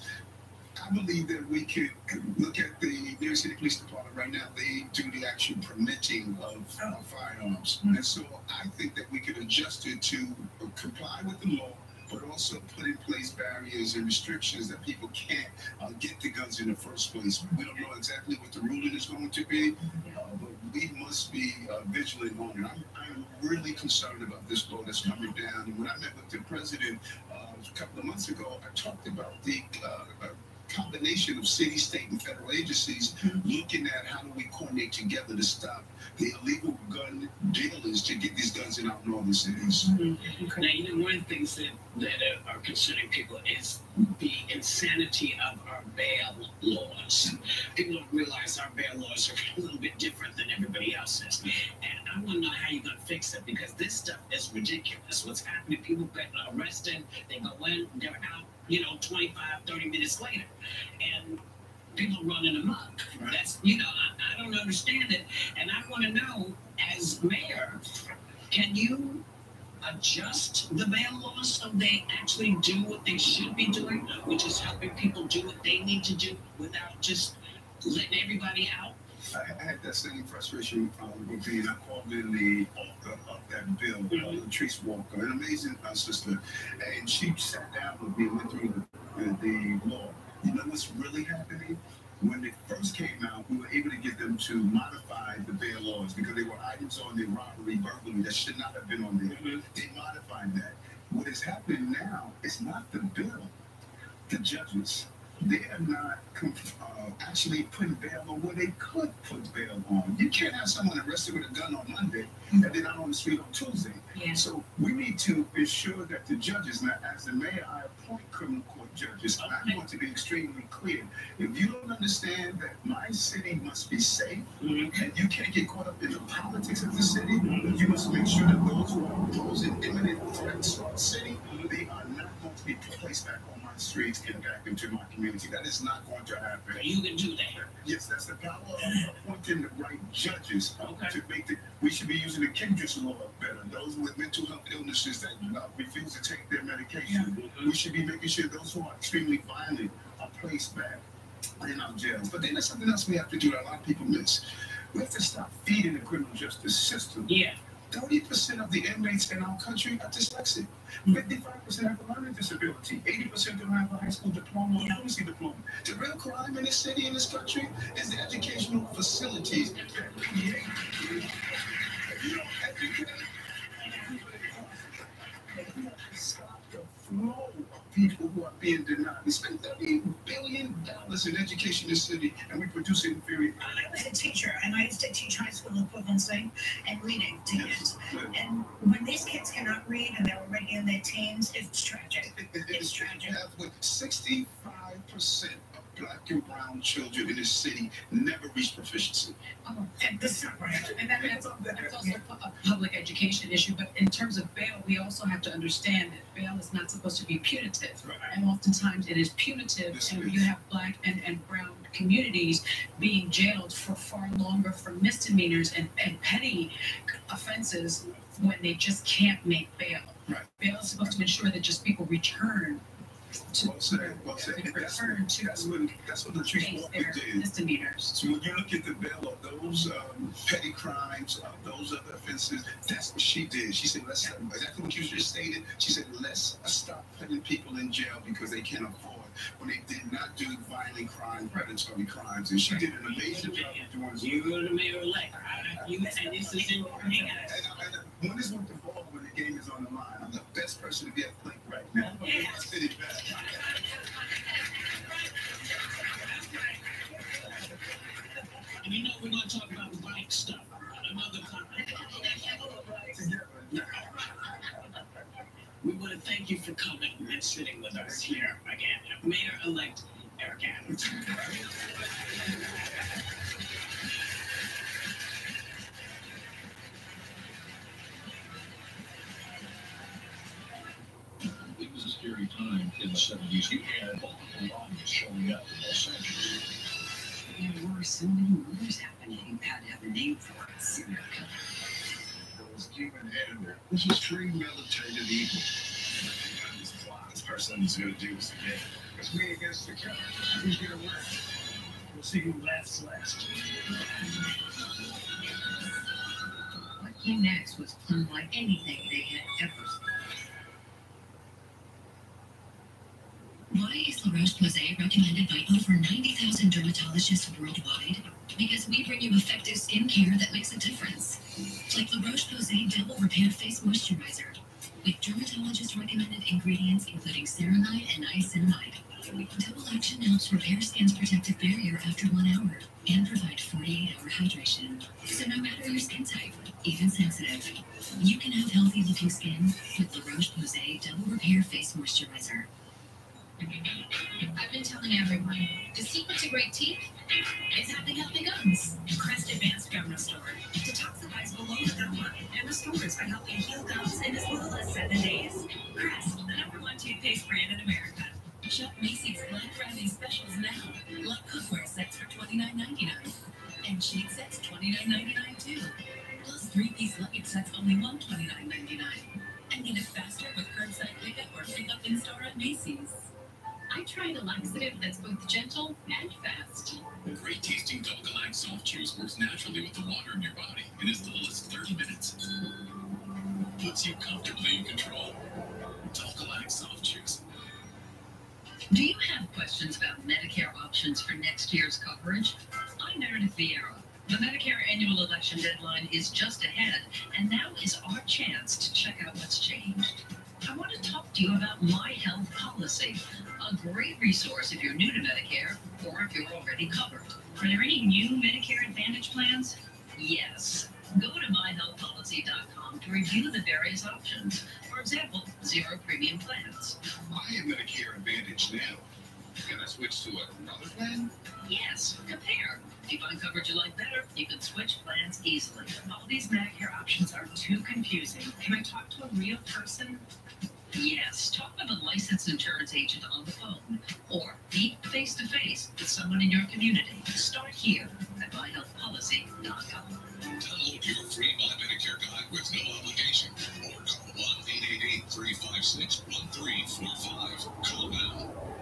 I believe that we could look at the New York City Police Department right now. They do the actual permitting of uh, firearms, and so I think that we could adjust it to comply with the law, but also put in place barriers and restrictions that people can't uh, get the guns in the first place. We don't know exactly what the ruling is going to be, uh, but we must be uh, vigilant on it. I'm, I'm really concerned about this law that's coming down. And when I met with the president uh, a couple of months ago, I talked about the uh, combination of city, state, and federal agencies looking at how do we coordinate together to stop the illegal gun dealers to get these guns in our northern cities. Now, you know, one of the things that, that uh, are concerning people is the insanity of our bail laws. People don't realize our bail laws are (laughs) a little bit different than everybody else's. And I want to know how you're going to fix it because this stuff is ridiculous. What's happening, people get arrested, they go in, they're out, you know, 25, 30 minutes later. And people running amok. That's, you know, I, I don't understand it. And I want to know, as mayor, can you adjust the bail laws so they actually do what they should be doing, which is helping people do what they need to do without just letting everybody out? I, had that same frustration um, with being, I called in the author of that bill, uh, Latrice Walker, an amazing uh, sister, and she sat down with me and went through the, the, the law. You know what's really happening? when they first came out, we were able to get them to modify the bail laws because there were items on there, robbery, burglary, that should not have been on there. Mm-hmm. They modified that. What is happening now is not the bill, the judges. They are not uh, actually putting bail on where they could put bail on. You can't have someone arrested with a gun on Monday and then out on the street on Tuesday. Yeah. So we need to ensure that the judges, now as the mayor, I appoint criminal court judges. And I want to be extremely clear. If you don't understand that my city must be safe and you can't get caught up in the politics of the city, you must make sure that those who are posing imminent threats to our city, they are not going to be placed back on streets and back into my community. That is not going to happen. You can do that. Yes, that's the power of appointing the right judges to make the. We should be using the Kendra's law better. Those with mental health illnesses that uh, refuse to take their medication. We should be making sure those who are extremely violent are placed back in our jails. But then there's something else we have to do that a lot of people miss. We have to stop feeding the criminal justice system. Yeah. 30% of the inmates in our country are dyslexic. 55% have a learning disability. 80% don't have a high school diploma or literacy diploma. The real crime in this city, in this country, is the educational facilities you don't stop the flow people who are being denied. We spend $30 billion in education in this city, and we produce inferior. I was a teacher, and I used to teach high school equivalency and reading to kids. And when these kids cannot read and they're already in their teens, it's tragic. (laughs) It's tragic. With 65% of black and brown children in this city never reach proficiency. Oh, and this is right. And that, that's, that's also a public education issue. But in terms of bail, we also have to understand that bail is not supposed to be punitive. And oftentimes it is punitive. and you have black and, and brown communities being jailed for far longer for misdemeanors and, and petty offenses when they just can't make bail. Right. Bail is supposed to ensure that just people return said, well said. And that's, that's what that's what the Chief face Walker their did. misdemeanors. So when you look at the bill of those um, petty crimes, uh, those other offenses, that's what she did. She said, let's, exactly what you just stated. She said, let's stop putting people in jail because they can't afford when they did not do violent crimes, predatory crimes. And she did an amazing job of doing You go to mayor elect. You and this is in your hands. and, and when this went to ball, when the game is on the line, I'm the best person to be at Blink right now. And you know we're gonna talk about bike stuff another time. We want to thank you for coming and sitting with us here again, Mayor-elect Eric Adams. Time in the 70s. You had lines showing up in Los Angeles. There were so many murders happening. You had to have a name for it. Serial killer. It was human animal. This was true military evil. This person is going to do this again. It's me against the killer. Who's going to win? We'll see who laughs last. What came next was unlike anything they had ever seen. Why is La Roche-Posay recommended by over 90,000 dermatologists worldwide? Because we bring you effective skincare that makes a difference. Like La Roche-Posay Double Repair Face Moisturizer. With dermatologist-recommended ingredients including ceramide and niacinamide. Double action helps repair skin's protective barrier after one hour and provide 48-hour hydration. So no matter your skin type, even sensitive, you can have healthy-looking skin with La Roche-Posay Double Repair Face Moisturizer. I've been telling everyone, the secret to great teeth is having healthy gums. Crest Advanced Gum Restorer detoxifies below the gum line and restores by helping heal gums in as little as seven days. Crest, the number one toothpaste brand in America. Shop Macy's Black Friday specials now. Love cookware sets for $29.99. And sheet sets $29.99 too. Plus three-piece luggage sets only $129.99. And get it faster with curbside pickup or pickup in store at Macy's. I tried a laxative that's both gentle and fast. The Great tasting double Dulcolax soft chews works naturally with the water in your body in as little as 30 minutes. Puts you comfortably in control. Double Dulcolax soft chews. Do you have questions about Medicare options for next year's coverage? I'm Meredith Vieira. The Medicare annual election deadline is just ahead, and now is our chance to check out what's changed. I want to talk to you about My Health Policy, a great resource if you're new to Medicare or if you're already covered. Are there any new Medicare Advantage plans? Yes. Go to myhealthpolicy.com to review the various options. For example, zero premium plans. I have Medicare Advantage now. Can I switch to another plan? Yes, compare. If you find coverage you like better, you can switch plans easily. All these Medicare options are too confusing. Can I talk to a real person? Yes, talk with a licensed insurance agent on the phone or meet face to face with someone in your community. Start here at myhealthpolicy.com. Download your free My Medicare guide with no obligation or call 1 888 356 1345. Call now.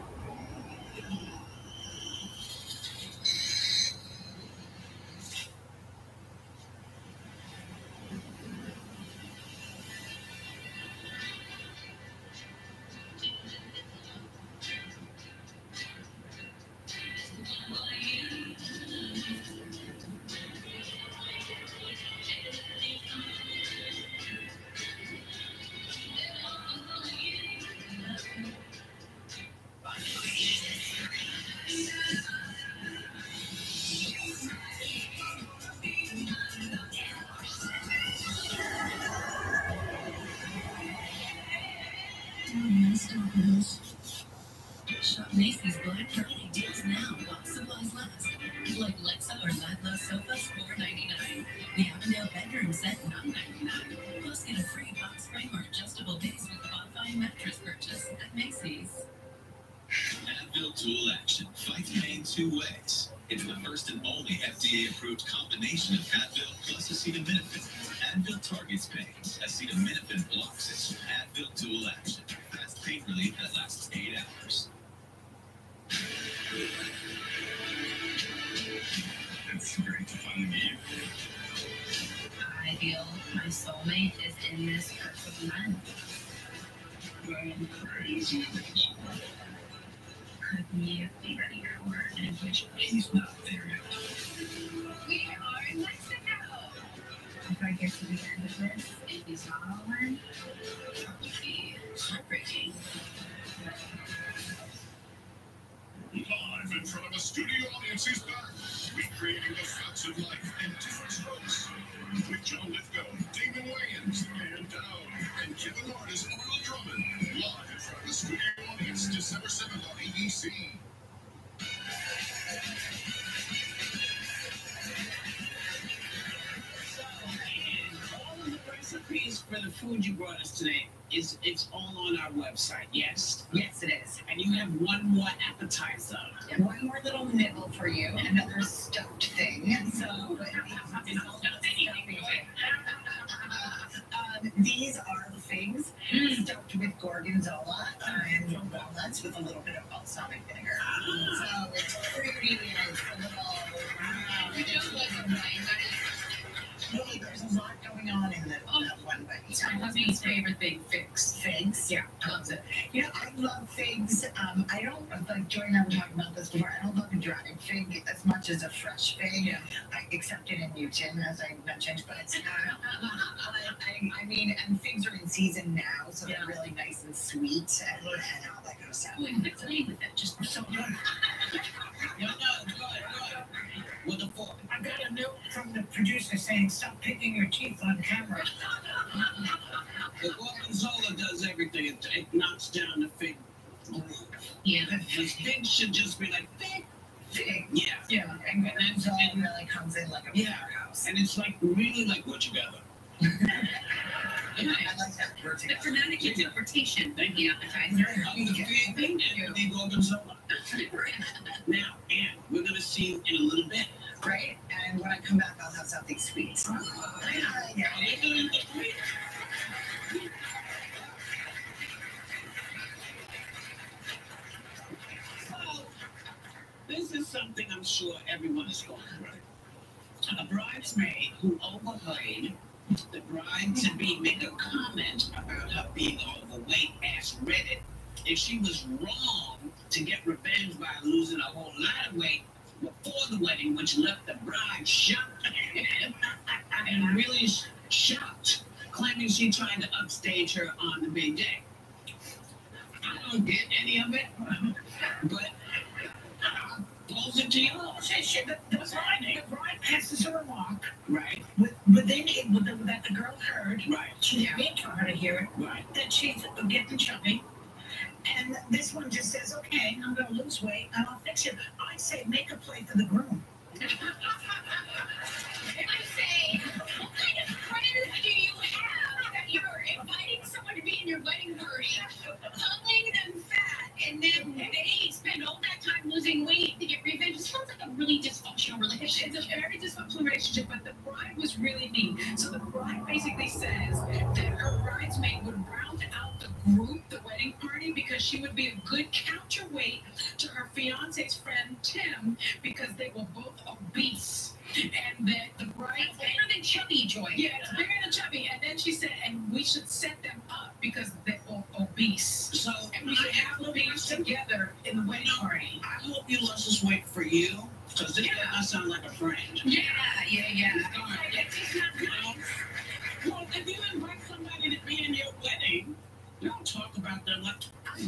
Website. Yes. Yes, it is. And you have one more appetizer. One more little nibble for you, another stuffed thing. So, (laughs) um, these are the figs stuffed with gorgonzola and walnuts with a little bit of balsamic Joy and I were talking about this before. I don't love a dried fig as much as a fresh fig. Yeah. I, except in Newton, as I mentioned, but it's not. I, I mean, and figs are in season now, so they're really nice and sweet and, and all that kind of stuff. Oh, and with it just so good. No, no, good, good. With the fork. I got a note from the producer saying, stop picking your teeth on camera. The gorgonzola does everything. It, it knocks down the fig. Yeah. The fig should just be like fig. Fig. Yeah. Yeah, and gorgonzola really comes in like a Yeah. powerhouse. And it's like really like what you got. (laughs) I like that word The together. phonetic interpretation of the appetizer. Of the fig and the gorgonzola. (laughs) Now, and we're gonna see you in a little bit. Right? And when I come back, I'll have something sweet. (laughs) yeah, yeah. So, this is something I'm sure everyone is going through. A bridesmaid who overheard the bride to be make a comment about her being overweight asked Reddit if she was wrong to get revenge by losing a whole lot of weight before the wedding, which left the bride shocked (laughs) and really shocked, claiming she tried to upstage her on the big day. I don't get any of it, (laughs) pose it to you. Say shit, the, the bride, the bride passes her along. Right. With, within it, with the, that the girl heard. Right. She didn't mean for her to hear it. Right. That she's getting chubby. And this one just says, okay, I'm going to lose weight and I'll fix it. I say, make a play for the groom. (laughs) I say, what kind of friends do you have that you're inviting someone to be in your wedding party, calling them fat, and then they spend all that time losing weight to get revenge? It sounds like a really dysfunctional relationship. It's (laughs) a very dysfunctional relationship, but the bride was really mean. So the bride basically says that her bridesmaid would round out the group, the wedding party, because she would be a good counterweight to her fiance's friend Tim, because they were both obese. And that the bride It's bigger than chubby, Joy. yeah, it's bigger than chubby. And then she said, and we should set them up because they're both obese. So And we should have them be together in the wedding party. I hope you lost this weight for you, this does not sound like a friend. Yeah, yeah, yeah. It's not good. Well, if you invite somebody to be in your wedding, don't talk about them like,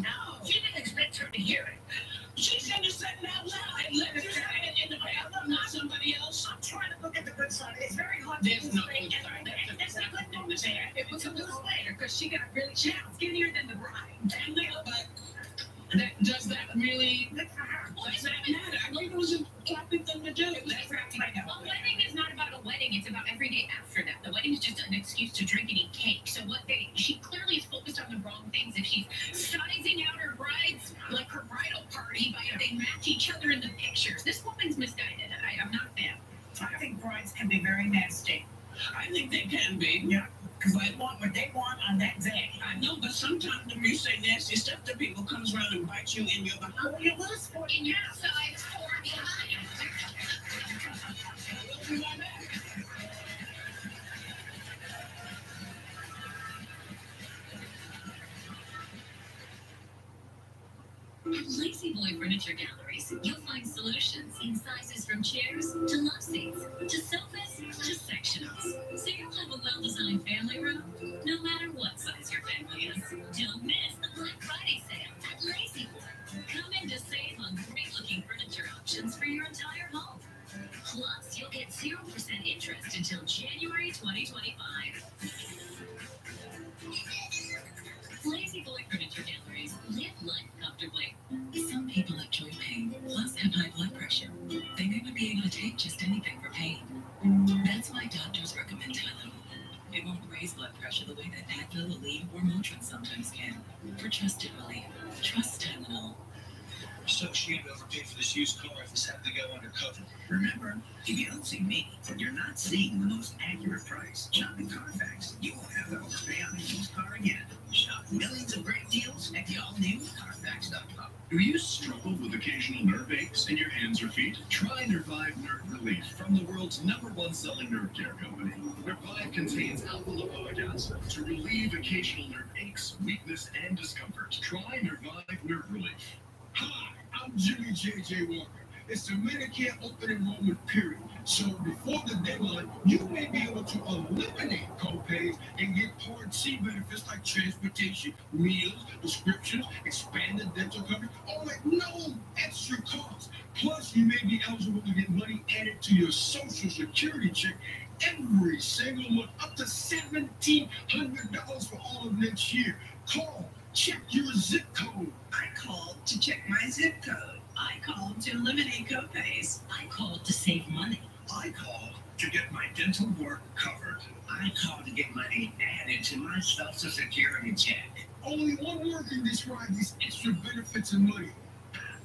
No, she didn't expect her to hear it. she said it said it out loud. Let her say it in the bathroom, not somebody else. I'm trying to look at the good side. It's very hard to There's no good side. There's a good thing to say. It was a little later because she got really skinnier than the bride. But that, does that really, Good for her. I to wedding is not about a wedding, it's about every day after that. The wedding is just an excuse to drink and eat cake. So what they she clearly is focused on the wrong things if she's sizing out her brides like her bridal party by if they match each other in the pictures. This woman's misguided. I'm not. I think brides can be very nasty. I think they can be. Yeah, because they want what they want on that day. I know, but sometimes when you say nasty stuff the people, comes around and bites you in your behind. Well, it was 40 now. So it's 40. (laughs) At La-Z-Boy Furniture Galleries, you'll find solutions in sizes from chairs to love seats to sofas to sectionals. So you'll have a well-designed family room, no matter what size your family is. Don't miss the Black Friday sale at La-Z-Boy. Come in to save on great-looking furniture options for your entire home. Plus, you'll get 0% interest until January 2025. Not be able to take just anything for pain. That's why doctors recommend Tylenol. It won't raise blood pressure the way that Advil, Aleve, or Motrin sometimes can. For trusted relief, trust Tylenol. So she had overpaid for this used car if this had to go undercover. Remember, if you don't see me, then you're not seeing the most accurate price. Shopping Carfax, you won't have to overpay on a used car again. Shop millions of great deals at the all-new Carfax.com. Do you struggle with occasional nerve aches in your hands or feet? Try Nervive Nerve Relief from the world's number one selling nerve care company. Nervive contains alpha lipoic acid to relieve occasional nerve aches, weakness, and discomfort. Try Nervive Nerve Relief. Hi, I'm Jimmy J.J. Walker. It's the Medicare open enrollment period. So before the deadline, you may be able to eliminate co-pays and get Part C benefits like transportation, meals, prescriptions, expanded dental coverage, all at no extra cost. Plus, you may be eligible to get money added to your Social Security check every single month, up to $1,700 for all of next year. Call, check your zip code. I called to check my zip code. I called to eliminate copays. I called to save money. I called to get my dental work covered. I called to get money added to my Social Security check. Only one word can describe these extra benefits and money.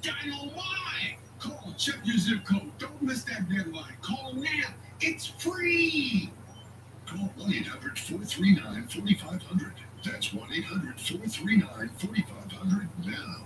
Dynamite! Call, check your zip code. Don't miss that deadline. Call now. It's free. Call 1 800 439 4500. That's 1 800 439 4500 now.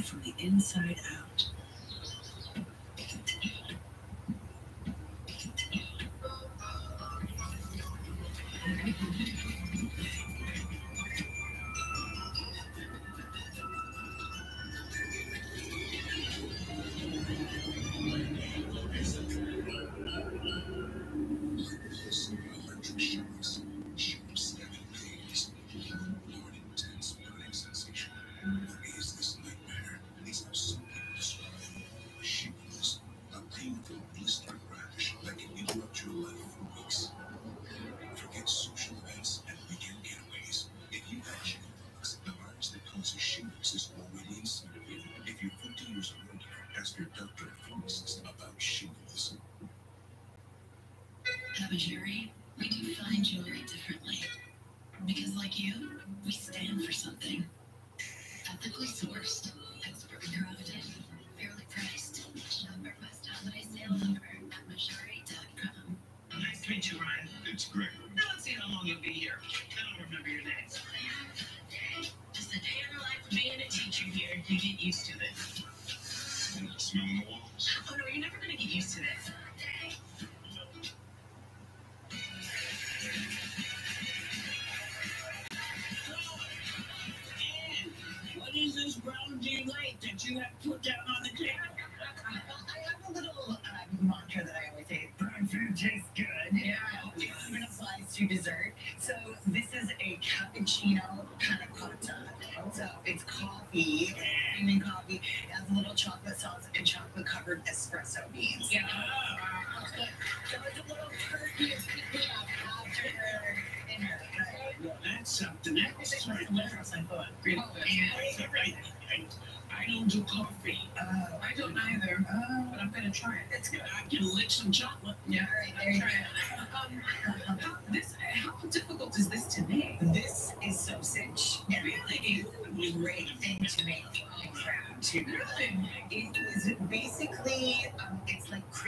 from the inside out.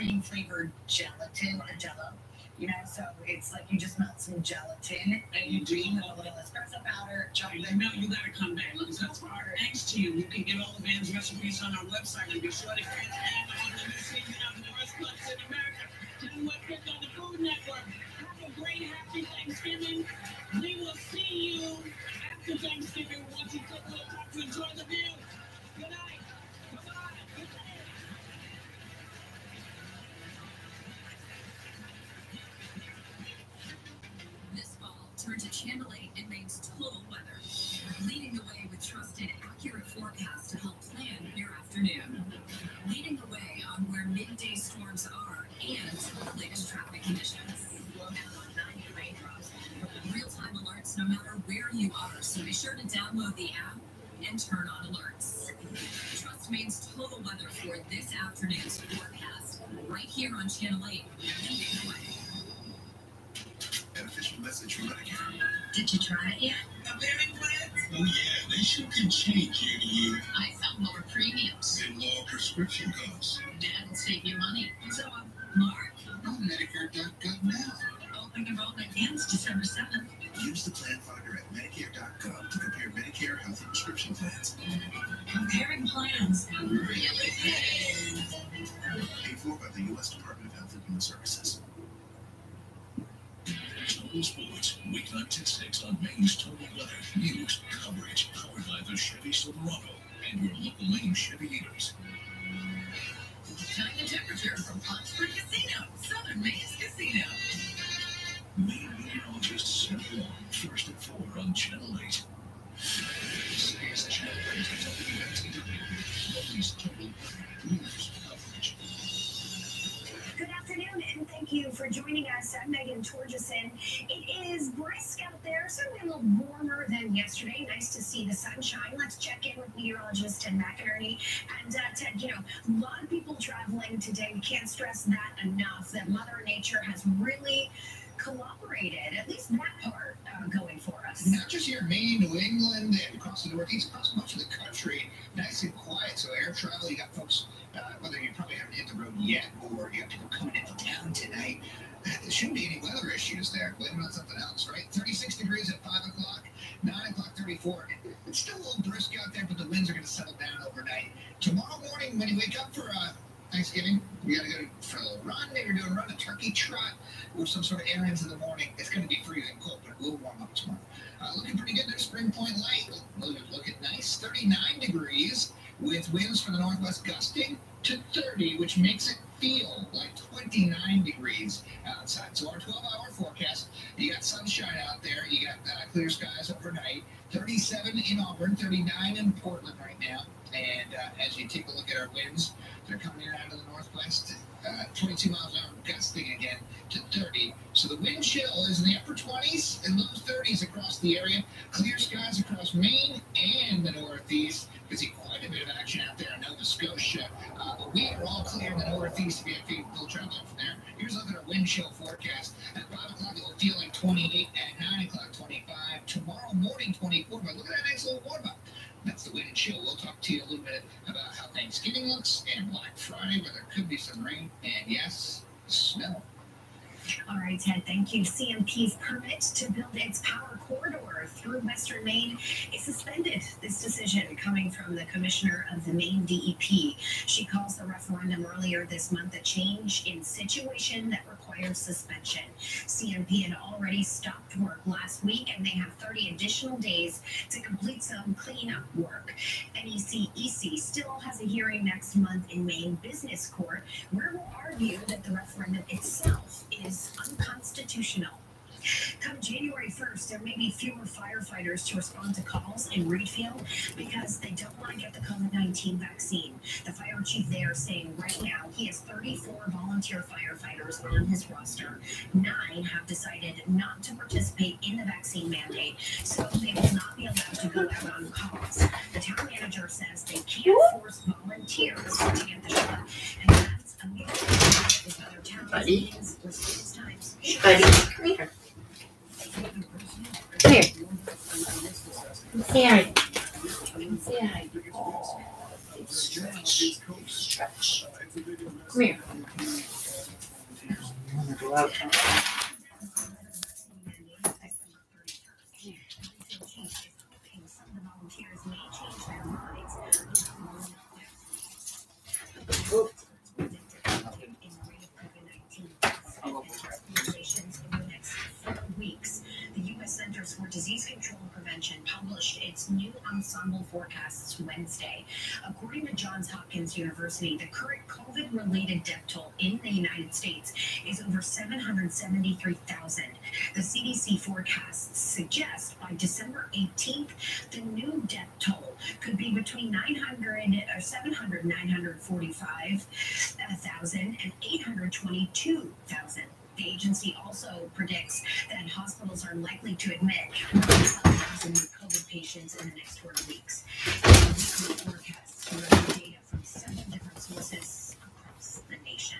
cream flavored gelatin or jello. You know, so it's like you just melt some gelatin and you do. a little espresso powder, chocolate. I know you gotta come back. Thanks to you. You can get all the band's recipes on our website and be sure to get them. here on Channel 8. An official message from Medicare. Did you try it yet? A payment plan? Oh, yeah, they sure can change year to year. I found lower premiums. And lower prescription costs. Dad will save you money. So, uh, Mark? On Medicare.gov now. Open enrollment ends December 7th. Use the plan finder at Medicare.gov to compare Medicare health and prescription plans. Comparing plans. Really? believe shit. and McInerney. And uh, Ted, you know, a lot of people traveling today. We can't stress that enough. That Mother Nature has really collaborated, at least that part, uh, going for us. Not just here in Maine, New England, and across the Northeast, across degrees outside. So our 12-hour forecast, you got sunshine out there. You got uh, clear skies overnight. 37 in Auburn, 39 in Portland right now. And uh, as you take a look at our winds, they're coming in out of the northwest, uh, 22 miles an hour, gusting again to 30. So the wind chill is in the upper 20s and low 30s across the area. Clear chill forecast. At 5 o'clock, it will feel like 28. At 9 o'clock, 25. Tomorrow morning, 24. But look at that nice little warm up. That's the wind chill. We'll talk to you a little bit about how Thanksgiving looks and Black Friday, where there could be some rain and, yes, snow. All right, Ted, thank you. CMP's permit to build its power corridor through Western Maine is suspended. This decision coming from the commissioner of the Maine DEP. She calls the referendum earlier this month a change in situation that requires suspension. CMP had already stopped work last week and they have 30 additional days to complete some cleanup work. NECEC still has a hearing next month in Maine Business Court where it will argue that the referendum itself is unconstitutional. Come January 1st, there may be fewer firefighters to respond to calls in Readfield because they don't want to get the COVID 19 vaccine. The fire chief there saying right now he has 34 volunteer firefighters on his roster. Nine have decided not to participate in the vaccine mandate, so they will not be allowed to go out on calls. The town manager says they can't force volunteers to get the shot, and that's a mutual with other towns Buddy. meetings with these times. Buddy, come here. Here. Oh, stretch. Stretch. Come here. I wanna go out. weeks, the U.S. Centers for Disease Control and Prevention published its new ensemble forecasts Wednesday. According to Johns Hopkins University, the current COVID related death toll in the United States is over 773,000. The CDC forecasts suggest by December 18th, the new death toll could be between 900 or 700, 945,000 and 822,000. The agency also predicts that hospitals are likely to admit 1,000 new COVID patients in the next 12 weeks. Data from different sources across the nation.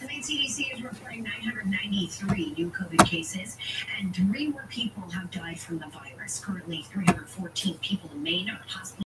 The Maine CDC is reporting 993 new COVID cases, and three more people have died from the virus. Currently, 314 people in Maine are hospitalized.